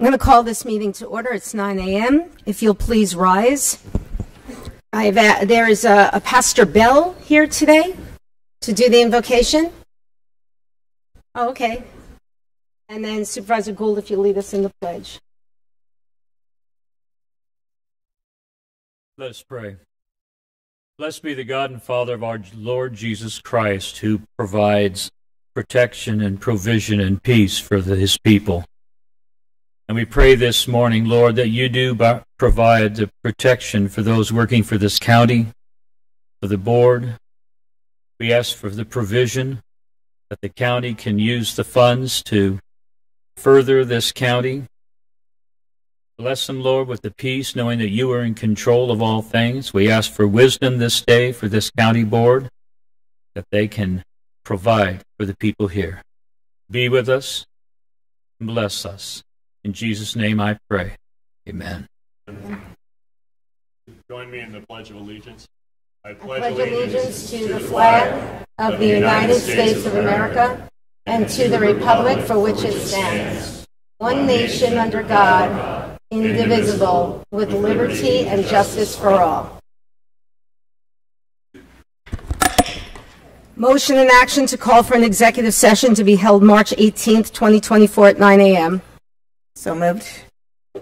I'm going to call this meeting to order. It's 9 a.m. If you'll please rise. Uh, there is a, a Pastor Bell here today to do the invocation. Oh, okay. And then Supervisor Gould, if you lead us in the pledge. Let us pray. Blessed be the God and Father of our Lord Jesus Christ, who provides protection and provision and peace for the, his people. And we pray this morning, Lord, that you do provide the protection for those working for this county, for the board. We ask for the provision that the county can use the funds to further this county. Bless them, Lord, with the peace, knowing that you are in control of all things. We ask for wisdom this day for this county board, that they can provide for the people here. Be with us and bless us. In Jesus' name I pray. Amen. Join me in the Pledge of Allegiance. I pledge allegiance to the flag of the United States of America and to the republic for which it stands, one nation under God, indivisible, with liberty and justice for all. Motion and action to call for an executive session to be held March 18th, 2024 at 9 a.m. So moved.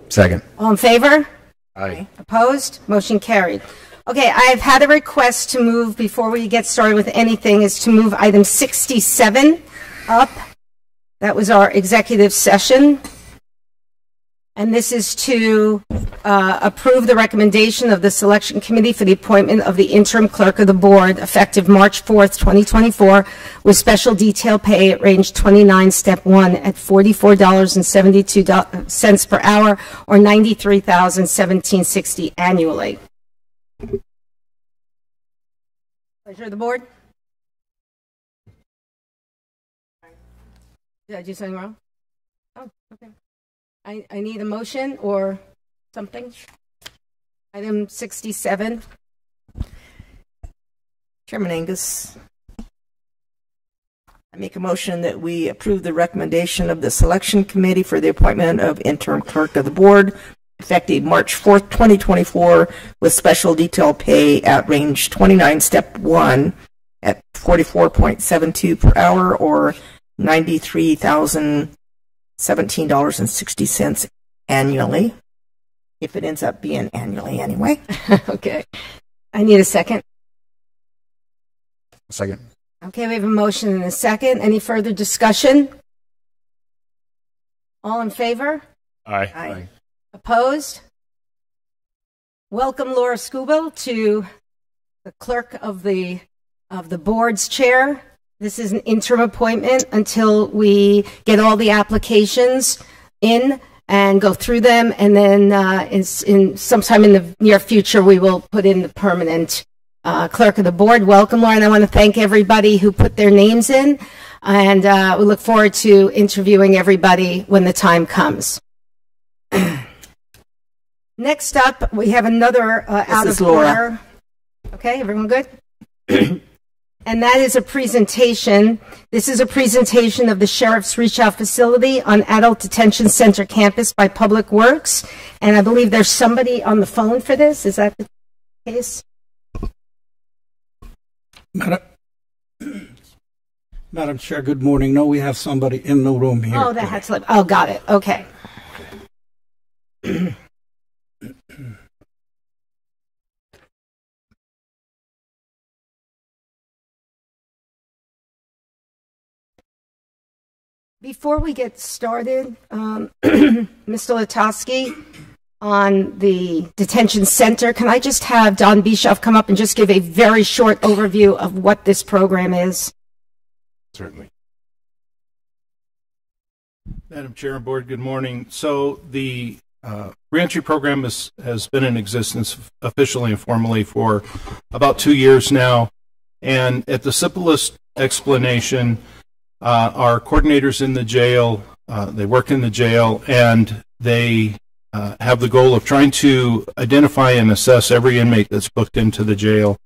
Second. All in favor? Aye. Opposed? Motion carried. Okay, I've had a request to move, before we get started with anything, is to move item 67 up. That was our executive session. And this is to uh, approve the recommendation of the selection committee for the appointment of the interim clerk of the board effective March 4th, 2024, with special detail pay at range 29, step 1 at $44.72 per hour or $93,1760 annually. Pleasure of the board. Did I do something wrong? I, I need a motion or something. Item 67. Chairman Angius, I make a motion that we approve the recommendation of the selection committee for the appointment of interim clerk of the board effective March 4th, 2024, with special detail pay at range 29, step 1 at 44.72 per hour or $93,017.60 annually, if it ends up being annually anyway. okay. I need a second. Second. Okay, we have a motion and a second. Any further discussion? All in favor? Aye. Aye. Opposed? Welcome Laura Skubal to the clerk of the of the board's chair. This is an interim appointment until we get all the applications in and go through them, and then uh, in, in sometime in the near future we will put in the permanent uh, clerk of the board. Welcome, Laura, and I want to thank everybody who put their names in, and uh, we look forward to interviewing everybody when the time comes. Next up, we have another uh, out of Laura. order. Okay, everyone good? and that is a presentation. This is a presentation of the Sheriff's Reach Out Facility on Adult Detention Center campus by Public Works. And I believe there's somebody on the phone for this. Is that the case? Madam, Madam Chair, good morning. No, we have somebody in the room here. Oh, that had slipped. Oh, got it. Okay. Before we get started, um, Mr. Latoski, on the detention center, can I just have Don Bischoff come up and just give a very short overview of what this program is? Certainly. Madam Chair and Board, good morning. So the uh, reentry program is, has been in existence officially and formally for about two years now. And at the simplest explanation, uh, our coordinators in the jail, uh, they work in the jail, and they uh, have the goal of trying to identify and assess every inmate that's booked into the jail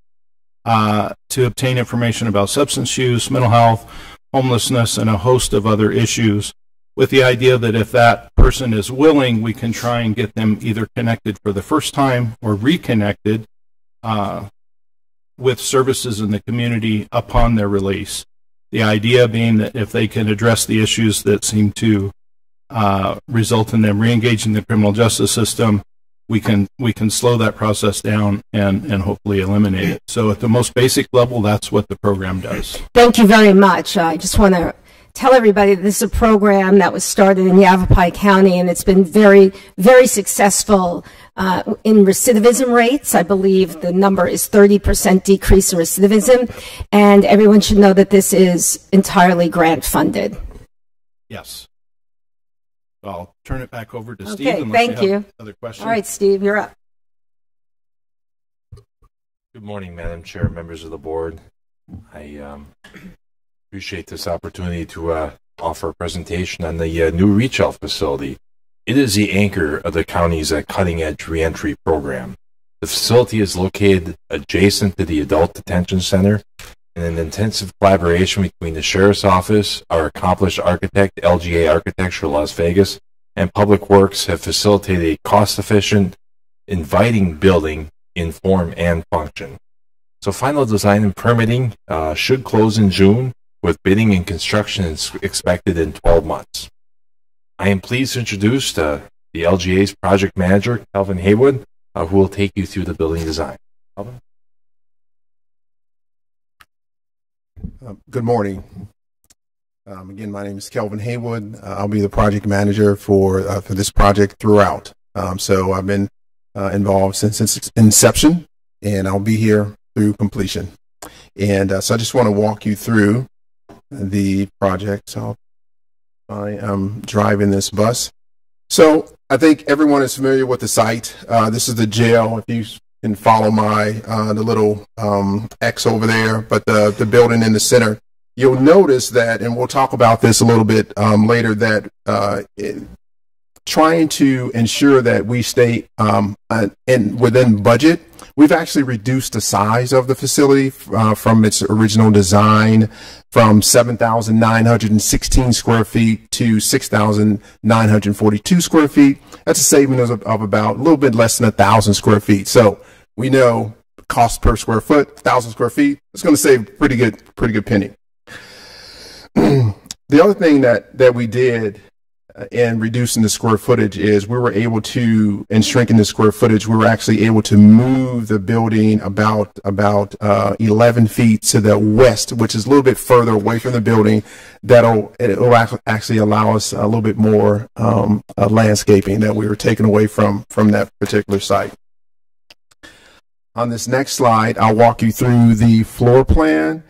uh, to obtain information about substance use, mental health, homelessness, and a host of other issues. With the idea that if that person is willing, we can try and get them either connected for the first time or reconnected uh, with services in the community upon their release. The idea being that if they can address the issues that seem to uh, result in them reengaging the criminal justice system, we can we can slow that process down and and hopefully eliminate it. So at the most basic level, that's what the program does. Thank you very much. I just want to tell everybody this is a program that was started in Yavapai County and it's been very, very successful uh, in recidivism rates. I believe the number is 30% decrease in recidivism. And everyone should know that this is entirely grant funded. Yes. I'll turn it back over to Okay, Steve. unless thank have you. Other questions? All right, Steve, you're up. Good morning, Madam Chair, members of the board. I um, appreciate this opportunity to uh, offer a presentation on the uh, new Reach Out facility. It is the anchor of the county's uh, cutting edge reentry program. The facility is located adjacent to the Adult Detention Center in an intensive collaboration between the Sheriff's Office, our accomplished architect, LGA Architecture Las Vegas, and Public Works have facilitated a cost efficient, inviting building in form and function. So final design and permitting uh, should close in June, with bidding and construction expected in 12 months. I am pleased to introduce uh, the LGA's project manager, Calvin Haywood, uh, who will take you through the building design. Calvin? Uh, Good morning. Um, Again, my name is Kelvin Haywood. Uh, I'll be the project manager for, uh, for this project throughout. Um, So I've been uh, involved since its inception, and I'll be here through completion. And uh, so I just want to walk you through the project. So I am driving this bus. So I think everyone is familiar with the site. Uh, This is the jail. If you can follow my uh, the little um, X over there, but the the building in the center. You'll notice that, and we'll talk about this a little bit um, later. That uh, it, trying to ensure that we stay um, uh, in within budget. We've actually reduced the size of the facility uh, from its original design from 7,916 square feet to 6,942 square feet. That's a saving of, of about a little bit less than a thousand square feet. So we know cost per square foot, thousand square feet. It's going to save pretty good, pretty good penny. the other thing that that we did in reducing the square footage is we were able to and shrinking the square footage we were actually able to move the building about about uh, 11 feet to the west which is a little bit further away from the building. That'll it'll actually allow us a little bit more um, uh, landscaping that we were taking away from from that particular site. On this next slide i'll walk you through the floor plan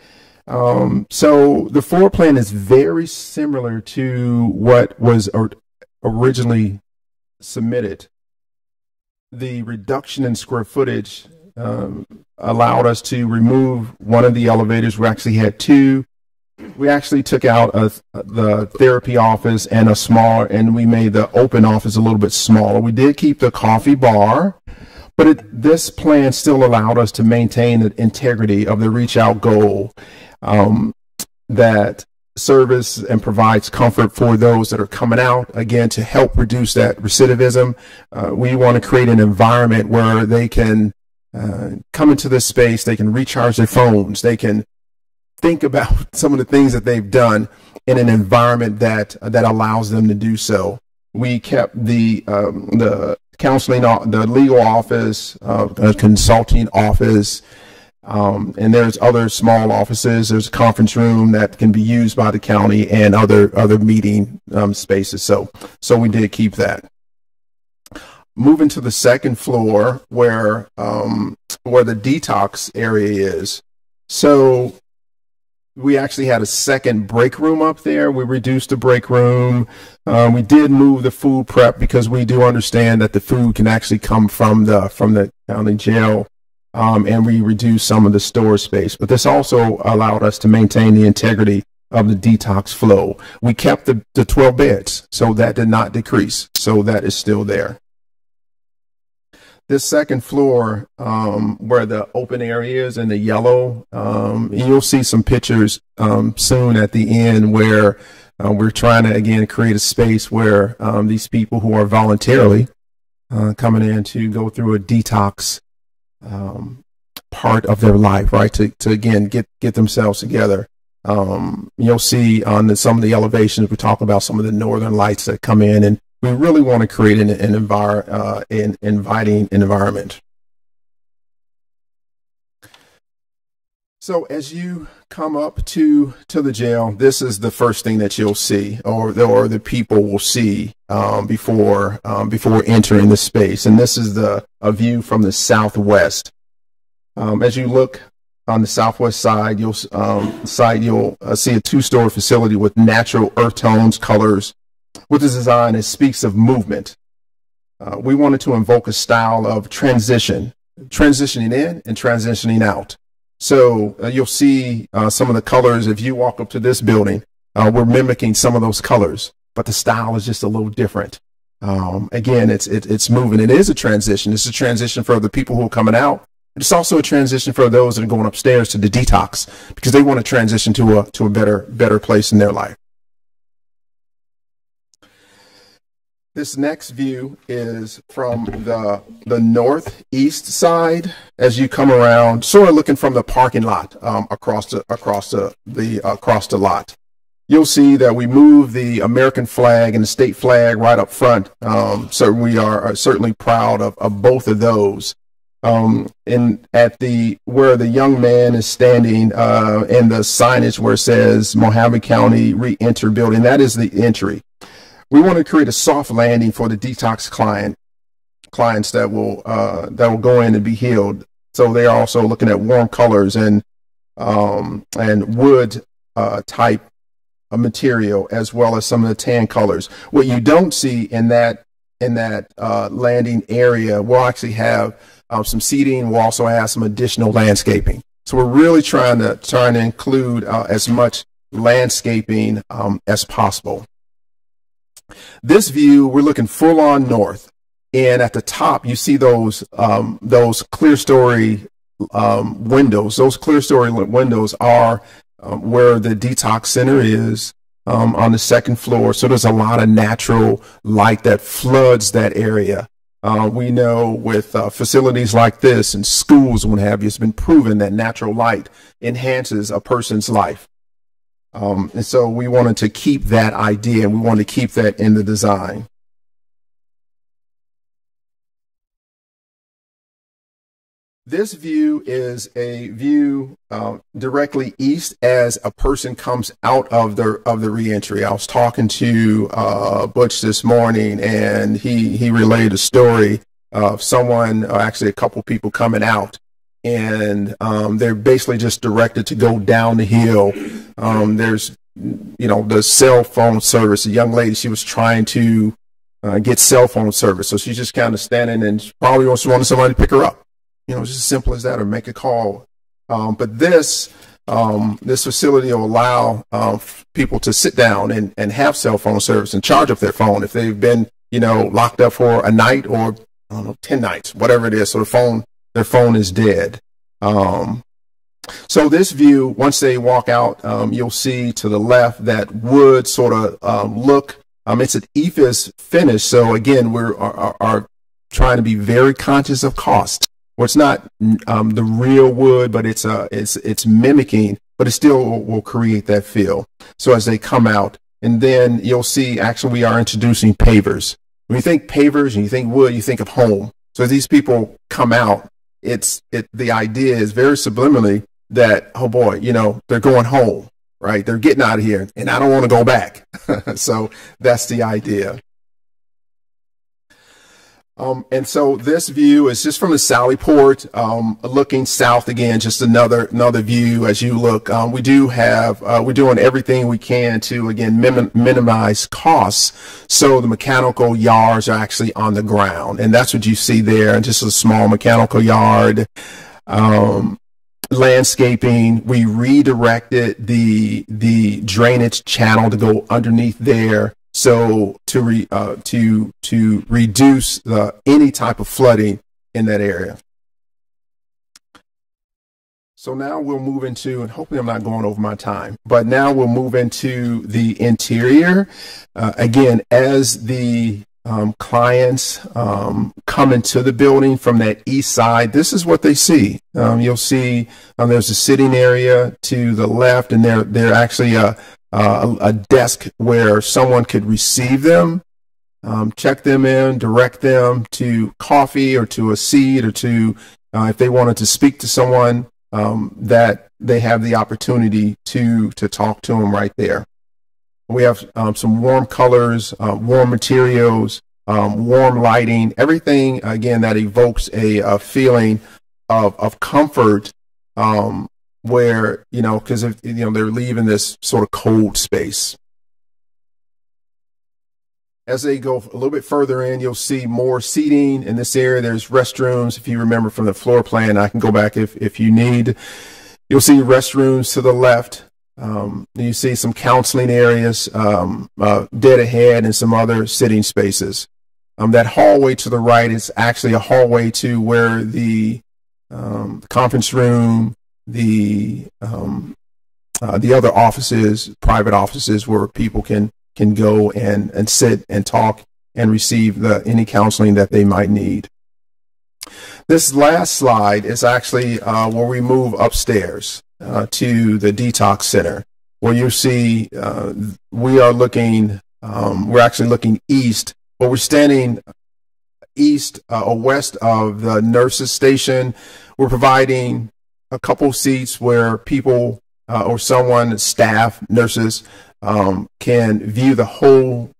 um, so the floor plan is very similar to what was or- originally submitted. The reduction in square footage um, allowed us to remove one of the elevators. We actually had two. We actually took out a, the therapy office and a smaller, and we made the open office a little bit smaller. We did keep the coffee bar, but it, this plan still allowed us to maintain the integrity of the reach out goal um, that service and provides comfort for those that are coming out again to help reduce that recidivism. Uh, we want to create an environment where they can uh, come into this space they can recharge their phones they can think about some of the things that they've done in an environment that that allows them to do so. We kept the um, the counseling the legal office uh, a consulting office um, and there's other small offices. There's a conference room that can be used by the county and other other meeting um, spaces. So so we did keep that. Moving to the second floor where um, where the detox area is. So we actually had a second break room up there. We reduced the break room. Um, we did move the food prep because we do understand that the food can actually come from the from the county jail um, and we reduced some of the store space. But this also allowed us to maintain the integrity of the detox flow. We kept the, the 12 beds, so that did not decrease. So that is still there. this second floor, um, where the open area is in the yellow, um, you'll see some pictures um, soon at the end where uh, we're trying to again create a space where um, these people who are voluntarily uh, coming in to go through a detox um, part of their life, right? To, to again get get themselves together. Um, you'll see on the, some of the elevations we talk about some of the northern lights that come in, and we really want to create an, an, envir- uh, an inviting environment. So as you come up to to the jail, this is the first thing that you'll see, or the, or the people will see um, before um, before entering the space. And this is the a view from the southwest. Um, as you look on the southwest side, you'll um, side you'll uh, see a two-story facility with natural earth tones, colors, with this design. It speaks of movement. Uh, we wanted to invoke a style of transition, transitioning in and transitioning out. So uh, you'll see uh, some of the colors. If you walk up to this building, uh, we're mimicking some of those colors, but the style is just a little different. Um, again, it's it, it's moving. It is a transition. It's a transition for the people who are coming out. It's also a transition for those that are going upstairs to the detox because they want to transition to a to a better better place in their life. This next view is from the the northeast side as you come around, sort of looking from the parking lot um, across the across the the across the lot. You'll see that we move the American flag and the state flag right up front. Um, so we are, are, certainly proud of, of both of those. Um, in at the where the young man is standing uh, in the signage where it says Mohave County Re-Enter Building, that is the entry we want to create a soft landing for the detox client clients that will uh, that will go in and be healed. So they are also looking at warm colors and um, and wood uh, type of material as well as some of the tan colors. What you don't see in that in that uh, landing area, we'll actually have um, some seating. We'll also have some additional landscaping. So we're really trying to trying to include uh, as much landscaping um, as possible. This view, we're looking full on north. And at the top, you see those um, those clerestory um, windows. Those clerestory windows are um, where the detox center is um, on the second floor. So there's a lot of natural light that floods that area. Uh, we know with uh, facilities like this and schools and what have you, it's been proven that natural light enhances a person's life. Um, and so we wanted to keep that idea and we wanted to keep that in the design. This view is a view uh, directly east as a person comes out of the of the reentry. I was talking to uh, Butch this morning, and he he relayed a story of someone, uh, actually a couple people coming out, and um, they're basically just directed to go down the hill. Um, there's, you know, the cell phone service. A young lady, she was trying to uh, get cell phone service, so she's just kind of standing and probably wants wanted somebody to pick her up. You know, it's just as simple as that, or make a call. Um, but this um, this facility will allow uh, people to sit down and, and have cell phone service and charge up their phone if they've been, you know, locked up for a night or I don't know, ten nights, whatever it is. So the phone their phone is dead. Um, so this view, once they walk out, um, you'll see to the left that wood sort of um, look. Um, it's an EIFS finish. So again, we're are, are, trying to be very conscious of cost. Well, it's not um, the real wood, but it's uh, it's it's mimicking, but it still will, will create that feel. So as they come out, and then you'll see actually we are introducing pavers. When you think pavers and you think wood, you think of home. So these people come out, it's it the idea is very subliminally that oh boy you know they're going home right? They're getting out of here and i don't want to go back. So that's the idea um, and so this view is just from the Sally Port, um, looking south again, just another another view as you look. Um, we do have, uh, we're doing everything we can to, again, minim minimize costs. So the mechanical yards are actually on the ground. And that's what you see there, just a small mechanical yard. Um, landscaping, we redirected the the drainage channel to go underneath there so to re, uh, to to reduce the, any type of flooding in that area. So now we'll move into, and hopefully I'm not going over my time, but now we'll move into the interior. Uh, again, as the um, clients um, come into the building from that east side, this is what they see. Um, you'll see um, there's a sitting area to the left, and there actually a, a, a desk where someone could receive them, um, check them in, direct them to coffee or to a seat or to uh, if they wanted to speak to someone um, that they have the opportunity to to talk to them right there. We have um, some warm colors, uh, warm materials, um, warm lighting, everything again that evokes a, a feeling of of comfort. Um, where you know, because you know they're leaving this sort of cold space. As they go a little bit further in, you'll see more seating in this area. There's restrooms. If you remember from the floor plan, I can go back if, if you need. You'll see restrooms to the left. Um, you see some counseling areas um, uh, dead ahead and some other sitting spaces. Um, that hallway to the right is actually a hallway to where the um, conference room, the um, uh, the other offices, private offices where people can can go and, and sit and talk and receive the, any counseling that they might need. This last slide is actually uh, where we move upstairs uh, to the detox center, where you see uh, we are looking, um, we're actually looking east, but we're standing east uh, or west of the nurses station. We're providing a couple seats where people uh, or someone, staff, nurses, um, can view the whole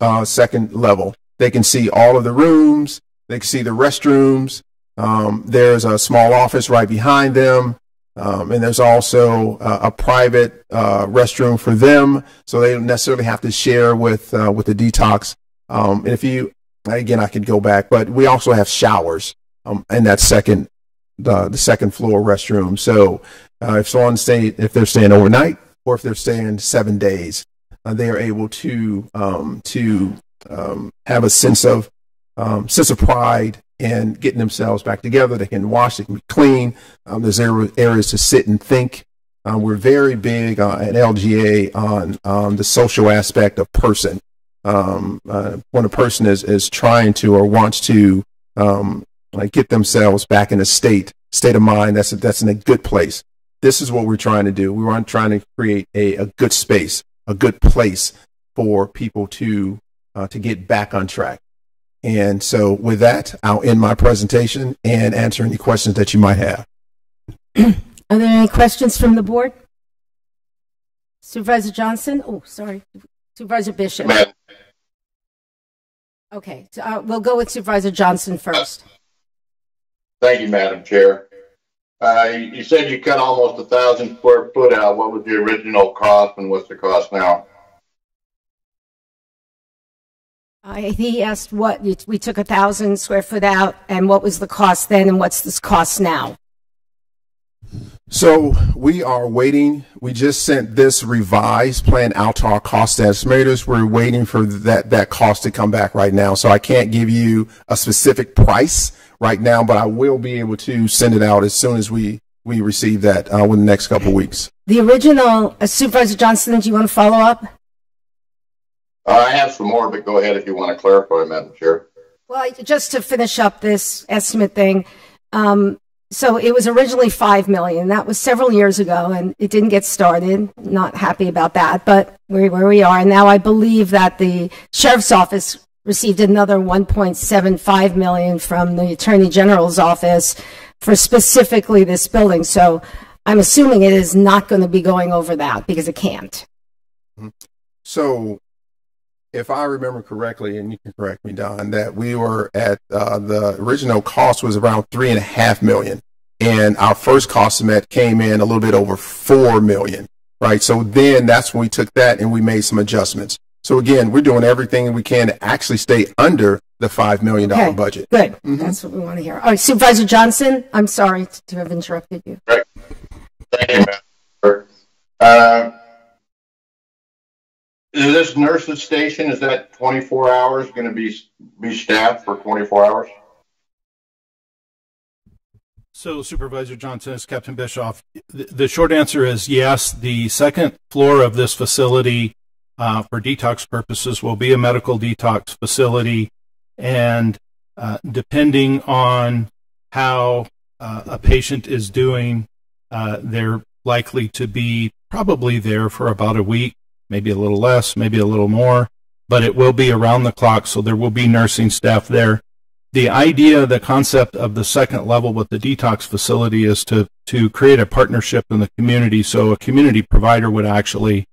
uh, second level. They can see all of the rooms. They can see the restrooms. Um, there's a small office right behind them. Um, and there's also uh, a private uh, restroom for them, so they don't necessarily have to share with uh, with the detox. Um, and if you, again, I could go back, but we also have showers um, in that second the, the second floor restroom. So uh, if someone stay if they're staying overnight, or if they're staying seven days, uh, they are able to um, to um, have a sense of um, sense of pride in getting themselves back together. They can wash, they can be clean. Um, there's areas to sit and think. Uh, we're very big uh, at LGA on um, the social aspect of person. Um, uh, when a person is is trying to or wants to like get themselves back in a state state of mind that's a, that's in a good place this is what we're trying to do. We are trying to create a, a good space, a good place for people to uh, to get back on track. And so, with that, I'll end my presentation and answer any questions that you might have. Are there any questions from the board? Supervisor Johnson? Oh, sorry. Supervisor Bishop. Okay, so, uh, we'll go with Supervisor Johnson first. Thank you, Madam Chair. Uh, you said you cut almost a thousand square foot out. What was the original cost and what's the cost now? Uh, he asked what we took a thousand square foot out and what was the cost then and what's this cost now? So we are waiting. We just sent this revised plan out to our cost estimators. We're waiting for that, that cost to come back right now. So I can't give you a specific price right now, but I will be able to send it out as soon as we we receive that uh, within the next couple of weeks. The original uh, Supervisor Johnson. Do you want to follow up? Uh, I have some more, but go ahead if you want to clarify, Madam Chair. Well, just to finish up this estimate thing. Um, so it was originally five million. That was several years ago, and it didn't get started. Not happy about that, but we're where we are. And now I believe that the sheriff's office received another 1.75 million from the attorney general's office for specifically this building. So I'm assuming it is not going to be going over that because it can't. So if I remember correctly, and you can correct me, Don, that we were at uh, the original cost was around three and a half million, and our first cost estimate came in a little bit over four million. Right. So then that's when we took that and we made some adjustments. So again, we're doing everything we can to actually stay under the $5 million okay. budget. Good. Mm-hmm. That's what we want to hear. All right, Supervisor Johnson, I'm sorry to have interrupted you. Right. Thank you, uh, this nurses station, is that 24 hours going to be, be staffed for 24 hours? So Supervisor Johnson, it's Captain Bischoff. The, the short answer is yes. The second floor of this facility, uh, for detox purposes, will be a medical detox facility, and uh, depending on how uh, a patient is doing, uh, they're likely to be probably there for about a week, maybe a little less, maybe a little more, but it will be around the clock, so there will be nursing staff there the idea, the concept of the second level with the detox facility is to, to create a partnership in the community. So a community provider would actually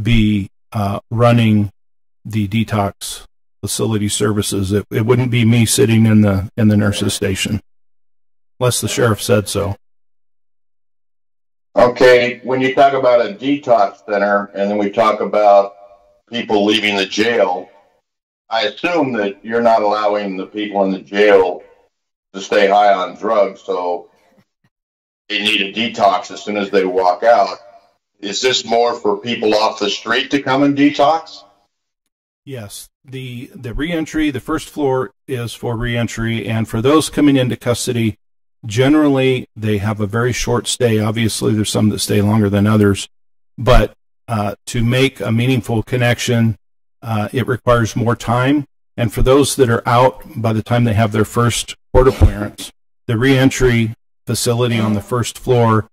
be uh, running the detox facility services. It, it wouldn't be me sitting in the in the nurses station, unless the sheriff said so. Okay, when you talk about a detox center and then we talk about people leaving the jail, I assume that you're not allowing the people in the jail to stay high on drugs, so they need a detox as soon as they walk out. Is this more for people off the street to come and detox? Yes, the the reentry, the first floor is for reentry, and for those coming into custody, generally they have a very short stay. Obviously, there's some that stay longer than others, but uh, to make a meaningful connection uh, it requires more time. And for those that are out by the time they have their first court appearance, the reentry facility on the first floor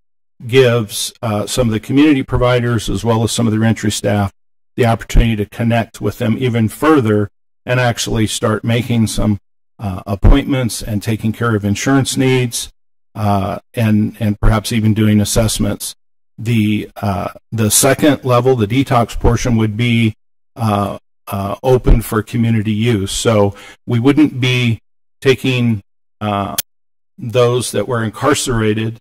gives uh, some of the community providers as well as some of the entry staff the opportunity to connect with them even further and actually start making some uh, appointments and taking care of insurance needs uh, and and perhaps even doing assessments. The uh, the second level, the detox portion, would be uh, uh, open for community use. So we wouldn't be taking those that were incarcerated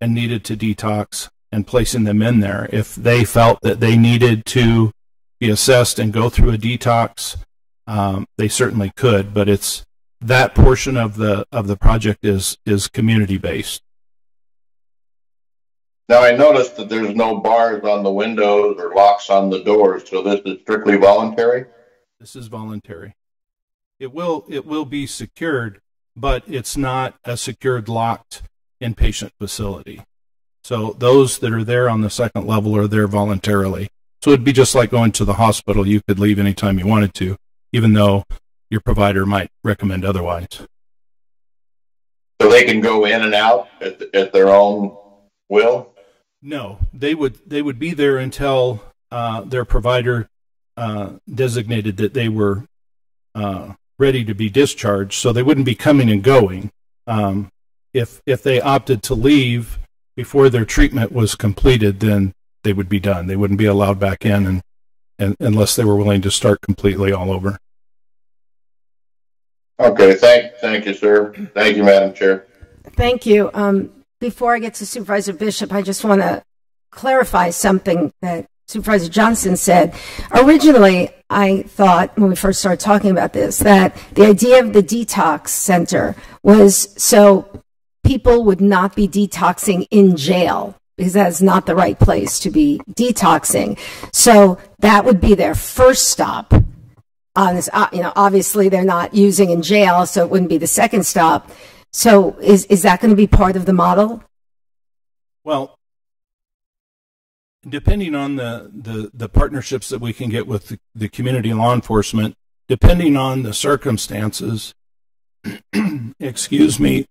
and needed to detox and placing them in there. If they felt that they needed to be assessed and go through a detox, um, they certainly could. But it's that portion of the of the project is is community based. Now I noticed that there's no bars on the windows or locks on the doors, so this is strictly voluntary? This is voluntary. It will it will be secured, but it's not a secured locked inpatient facility. So those that are there on the second level are there voluntarily. So it'd be just like going to the hospital. You could leave anytime you wanted to, even though your provider might recommend otherwise. So they can go in and out at, at their own will? No, they would they would be there until uh, their provider uh, designated that they were uh, ready to be discharged, so they wouldn't be coming and going. Um, if if they opted to leave before their treatment was completed, then they would be done. They wouldn't be allowed back in, and, and unless they were willing to start completely all over. Okay, thank thank you, sir. Thank you, Madam Chair. Thank you. Um, before I get to Supervisor Bishop, I just want to clarify something that Supervisor Johnson said. Originally, I thought when we first started talking about this that the idea of the detox center was so people would not be detoxing in jail because that's not the right place to be detoxing. So that would be their first stop. On this, uh, you know, obviously they're not using in jail, so it wouldn't be the second stop. So is, is that going to be part of the model? Well, depending on the, the, the partnerships that we can get with the, the community law enforcement, depending on the circumstances, excuse me,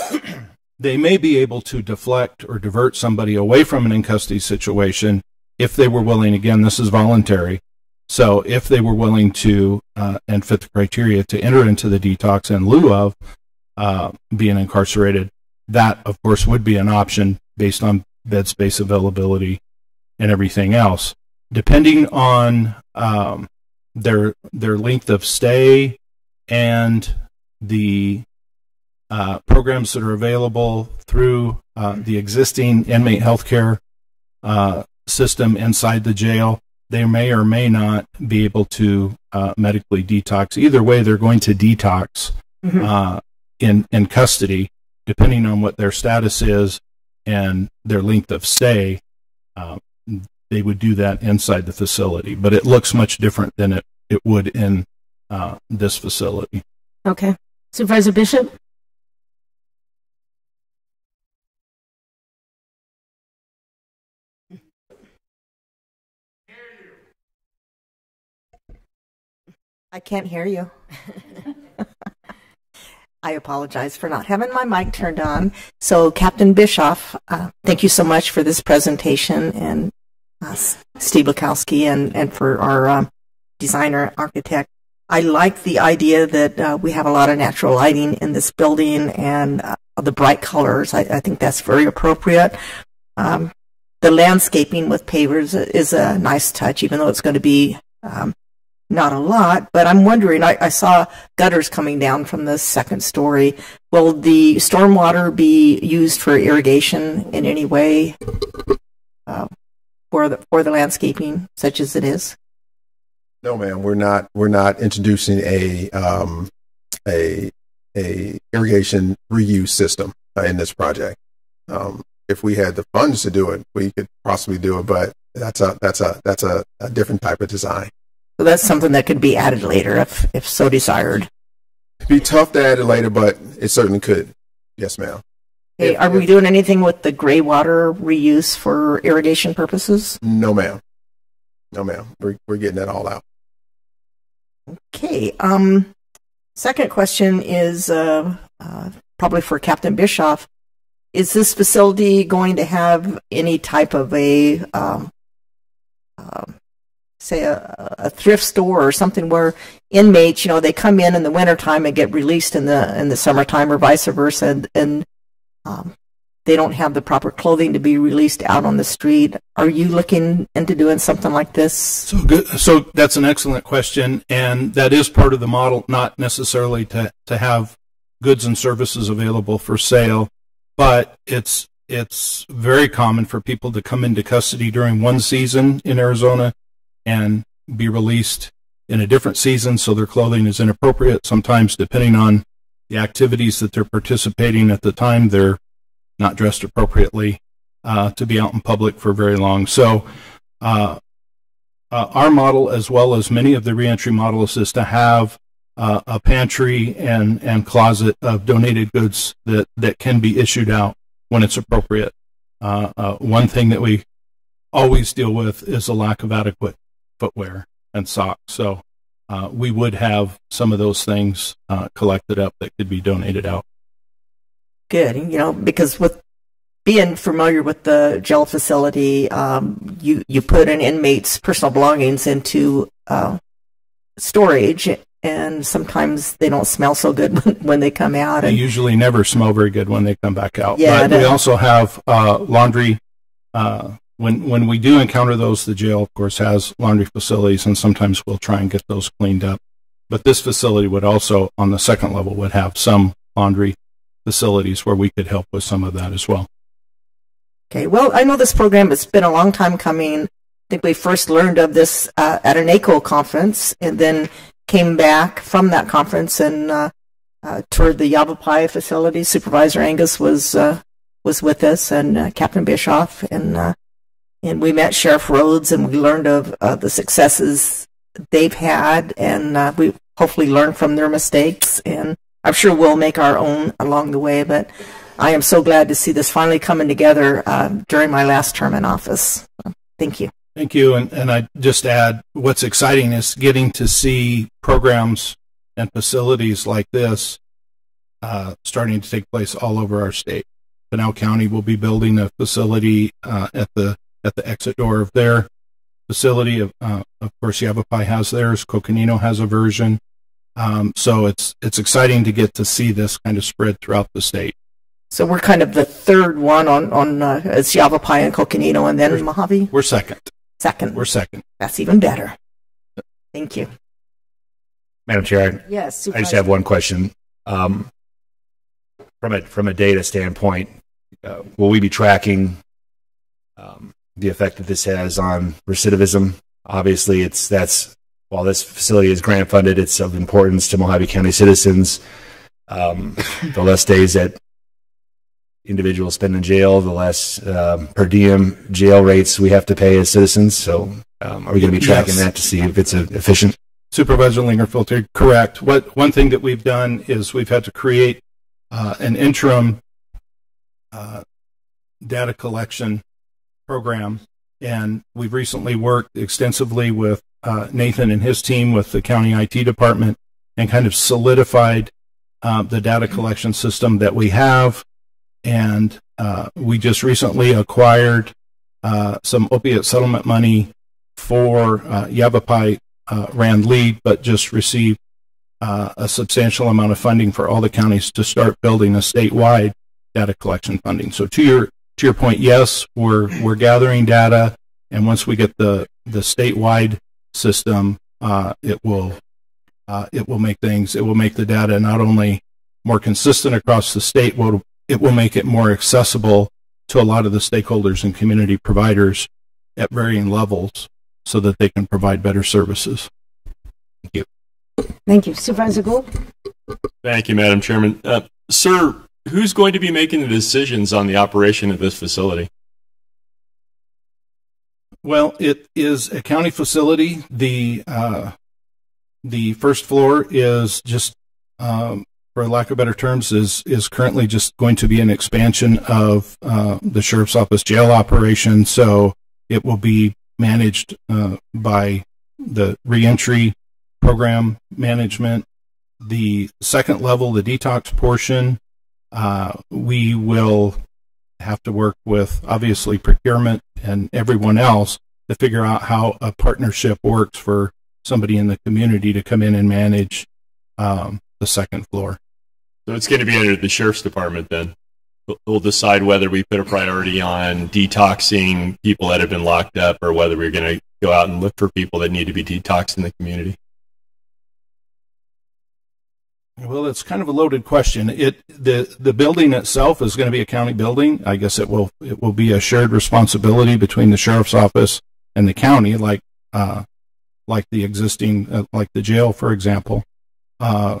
they may be able to deflect or divert somebody away from an in custody situation if they were willing. Again, this is voluntary. So if they were willing to uh, and fit the criteria to enter into the detox in lieu of uh, being incarcerated, that of course would be an option based on bed space availability and everything else. Depending on um, their their length of stay and the uh, programs that are available through uh, the existing inmate healthcare uh, system inside the jail, they may or may not be able to uh, medically detox. Either way, they're going to detox mm-hmm. Uh, in in custody, depending on what their status is and their length of stay. Uh, they would do that inside the facility, but it looks much different than it it would in uh, this facility. Okay, Supervisor Bishop. I can't hear you. I apologize for not having my mic turned on. So, Captain Bischoff, uh, thank you so much for this presentation, and uh, Steve Bukowski, and, and for our uh, designer architect. I like the idea that uh, we have a lot of natural lighting in this building and uh, the bright colors. I, I, think that's very appropriate. Um, the landscaping with pavers is a nice touch, even though it's going to be um, not a lot, but I'm wondering, I, I, saw gutters coming down from the second story. Will the stormwater be used for irrigation in any way uh, for the for the landscaping, such as it is? No, ma'am. We're not. We're not introducing a um, a a irrigation reuse system uh, in this project. Um, if we had the funds to do it, we could possibly do it, but that's a that's a that's a, a different type of design. So that's something that could be added later if, if so desired. It'd be tough to add it later, but it certainly could. Yes, ma'am. Hey, if, are if, we doing anything with the gray water reuse for irrigation purposes? No, ma'am. No, ma'am. We're, we're getting that all out. Okay. Um, second question is uh, uh, probably for Captain Bischoff. Is this facility going to have any type of a um, um say a, a, thrift store or something where inmates, you know, they come in in the wintertime and get released in the in the summertime or vice versa, and, and um, they don't have the proper clothing to be released out on the street. Are you looking into doing something like this? So good. So that's an excellent question, and that is part of the model. Not necessarily to to have goods and services available for sale, but it's it's very common for people to come into custody during one season in Arizona and be released in a different season so their clothing is inappropriate. Sometimes, depending on the activities that they're participating at the time, they're not dressed appropriately uh, to be out in public for very long. So, uh, uh, our model, as well as many of the reentry models, is to have uh, a pantry and, and closet of donated goods that, that can be issued out when it's appropriate. Uh, uh, one thing that we always deal with is a lack of adequate footwear and socks. So uh, we would have some of those things uh, collected up that could be donated out. Good, you know, because with being familiar with the jail facility, um, you you put an inmate's personal belongings into uh, storage, and sometimes they don't smell so good when, when they come out. They usually never smell very good when they come back out. Yeah, but we also have uh, laundry uh, when when we do encounter those, the jail, of course, has laundry facilities, and sometimes we'll try and get those cleaned up. But this facility would also, on the second level, would have some laundry facilities where we could help with some of that as well. Okay. Well, I know this program has been a long time coming. I think we first learned of this uh, at an ACO conference, and then came back from that conference and uh, uh, toured the Yavapai facility. Supervisor Angius was uh, was with us, and uh, Captain Bischoff, and uh, and we met Sheriff Rhodes and we learned of uh, the successes they've had, and uh, we hopefully learn from their mistakes. And I'm sure we'll make our own along the way. But I am so glad to see this finally coming together uh, during my last term in office. Thank you. Thank you. And, and I just add what's exciting is getting to see programs and facilities like this uh, starting to take place all over our state. Pinal County will be building a facility uh, at the at the exit door of their facility. Of, uh, of course, Yavapai has theirs. Coconino has a version. Um, so it's it's exciting to get to see this kind of spread throughout the state. So we're kind of the third one on on uh, it's Yavapai and Coconino, and then we're, Mohave. We're second. Second. We're second. That's even better. Thank you, Madam Chair. Yes. I just have one question. Um, from a from a data standpoint, uh, will we be tracking um, the effect that this has on recidivism. Obviously, it's that's while this facility is grant funded, it's of importance to Mohave County citizens. Um, the less days that individuals spend in jail, the less um, per diem jail rates we have to pay as citizens. So, um, are we going to be tracking yes. that to see if it's uh, efficient? Supervisor Lingenfelter, correct. What one thing that we've done is we've had to create uh, an interim uh, data collection program. And we've recently worked extensively with uh, Nathan and his team with the county IT department and kind of solidified uh, the data collection system that we have. And uh, we just recently acquired uh, some opiate settlement money for uh, Yavapai uh, Rand but just received a substantial amount of funding for all the counties to start building a statewide data collection funding. So to your to your point, yes, we're we're gathering data, and once we get the the statewide system, uh, it will uh, it will make things it will make the data not only more consistent across the state, but it will make it more accessible to a lot of the stakeholders and community providers at varying levels, so that they can provide better services. Thank you. Thank you. Supervisor Gould? Thank you, Madam Chairman. Uh, sir, who's going to be making the decisions on the operation of this facility? Well, it is a county facility. The uh, the first floor is just, um, for lack of better terms, is is currently just going to be an expansion of uh, the sheriff's office jail operation. So it will be managed uh, by the reentry program management. The second level, the detox portion, uh, we will have to work with obviously procurement and everyone else to figure out how a partnership works for somebody in the community to come in and manage um, the second floor. So it's going to be under the sheriff's department then. We'll decide whether we put a priority on detoxing people that have been locked up or whether we're going to go out and look for people that need to be detoxed in the community. Well, it's kind of a loaded question. It the the building itself is going to be a county building. I guess it will it will be a shared responsibility between the sheriff's office and the county, like uh, like the existing uh, like the jail, for example. Uh,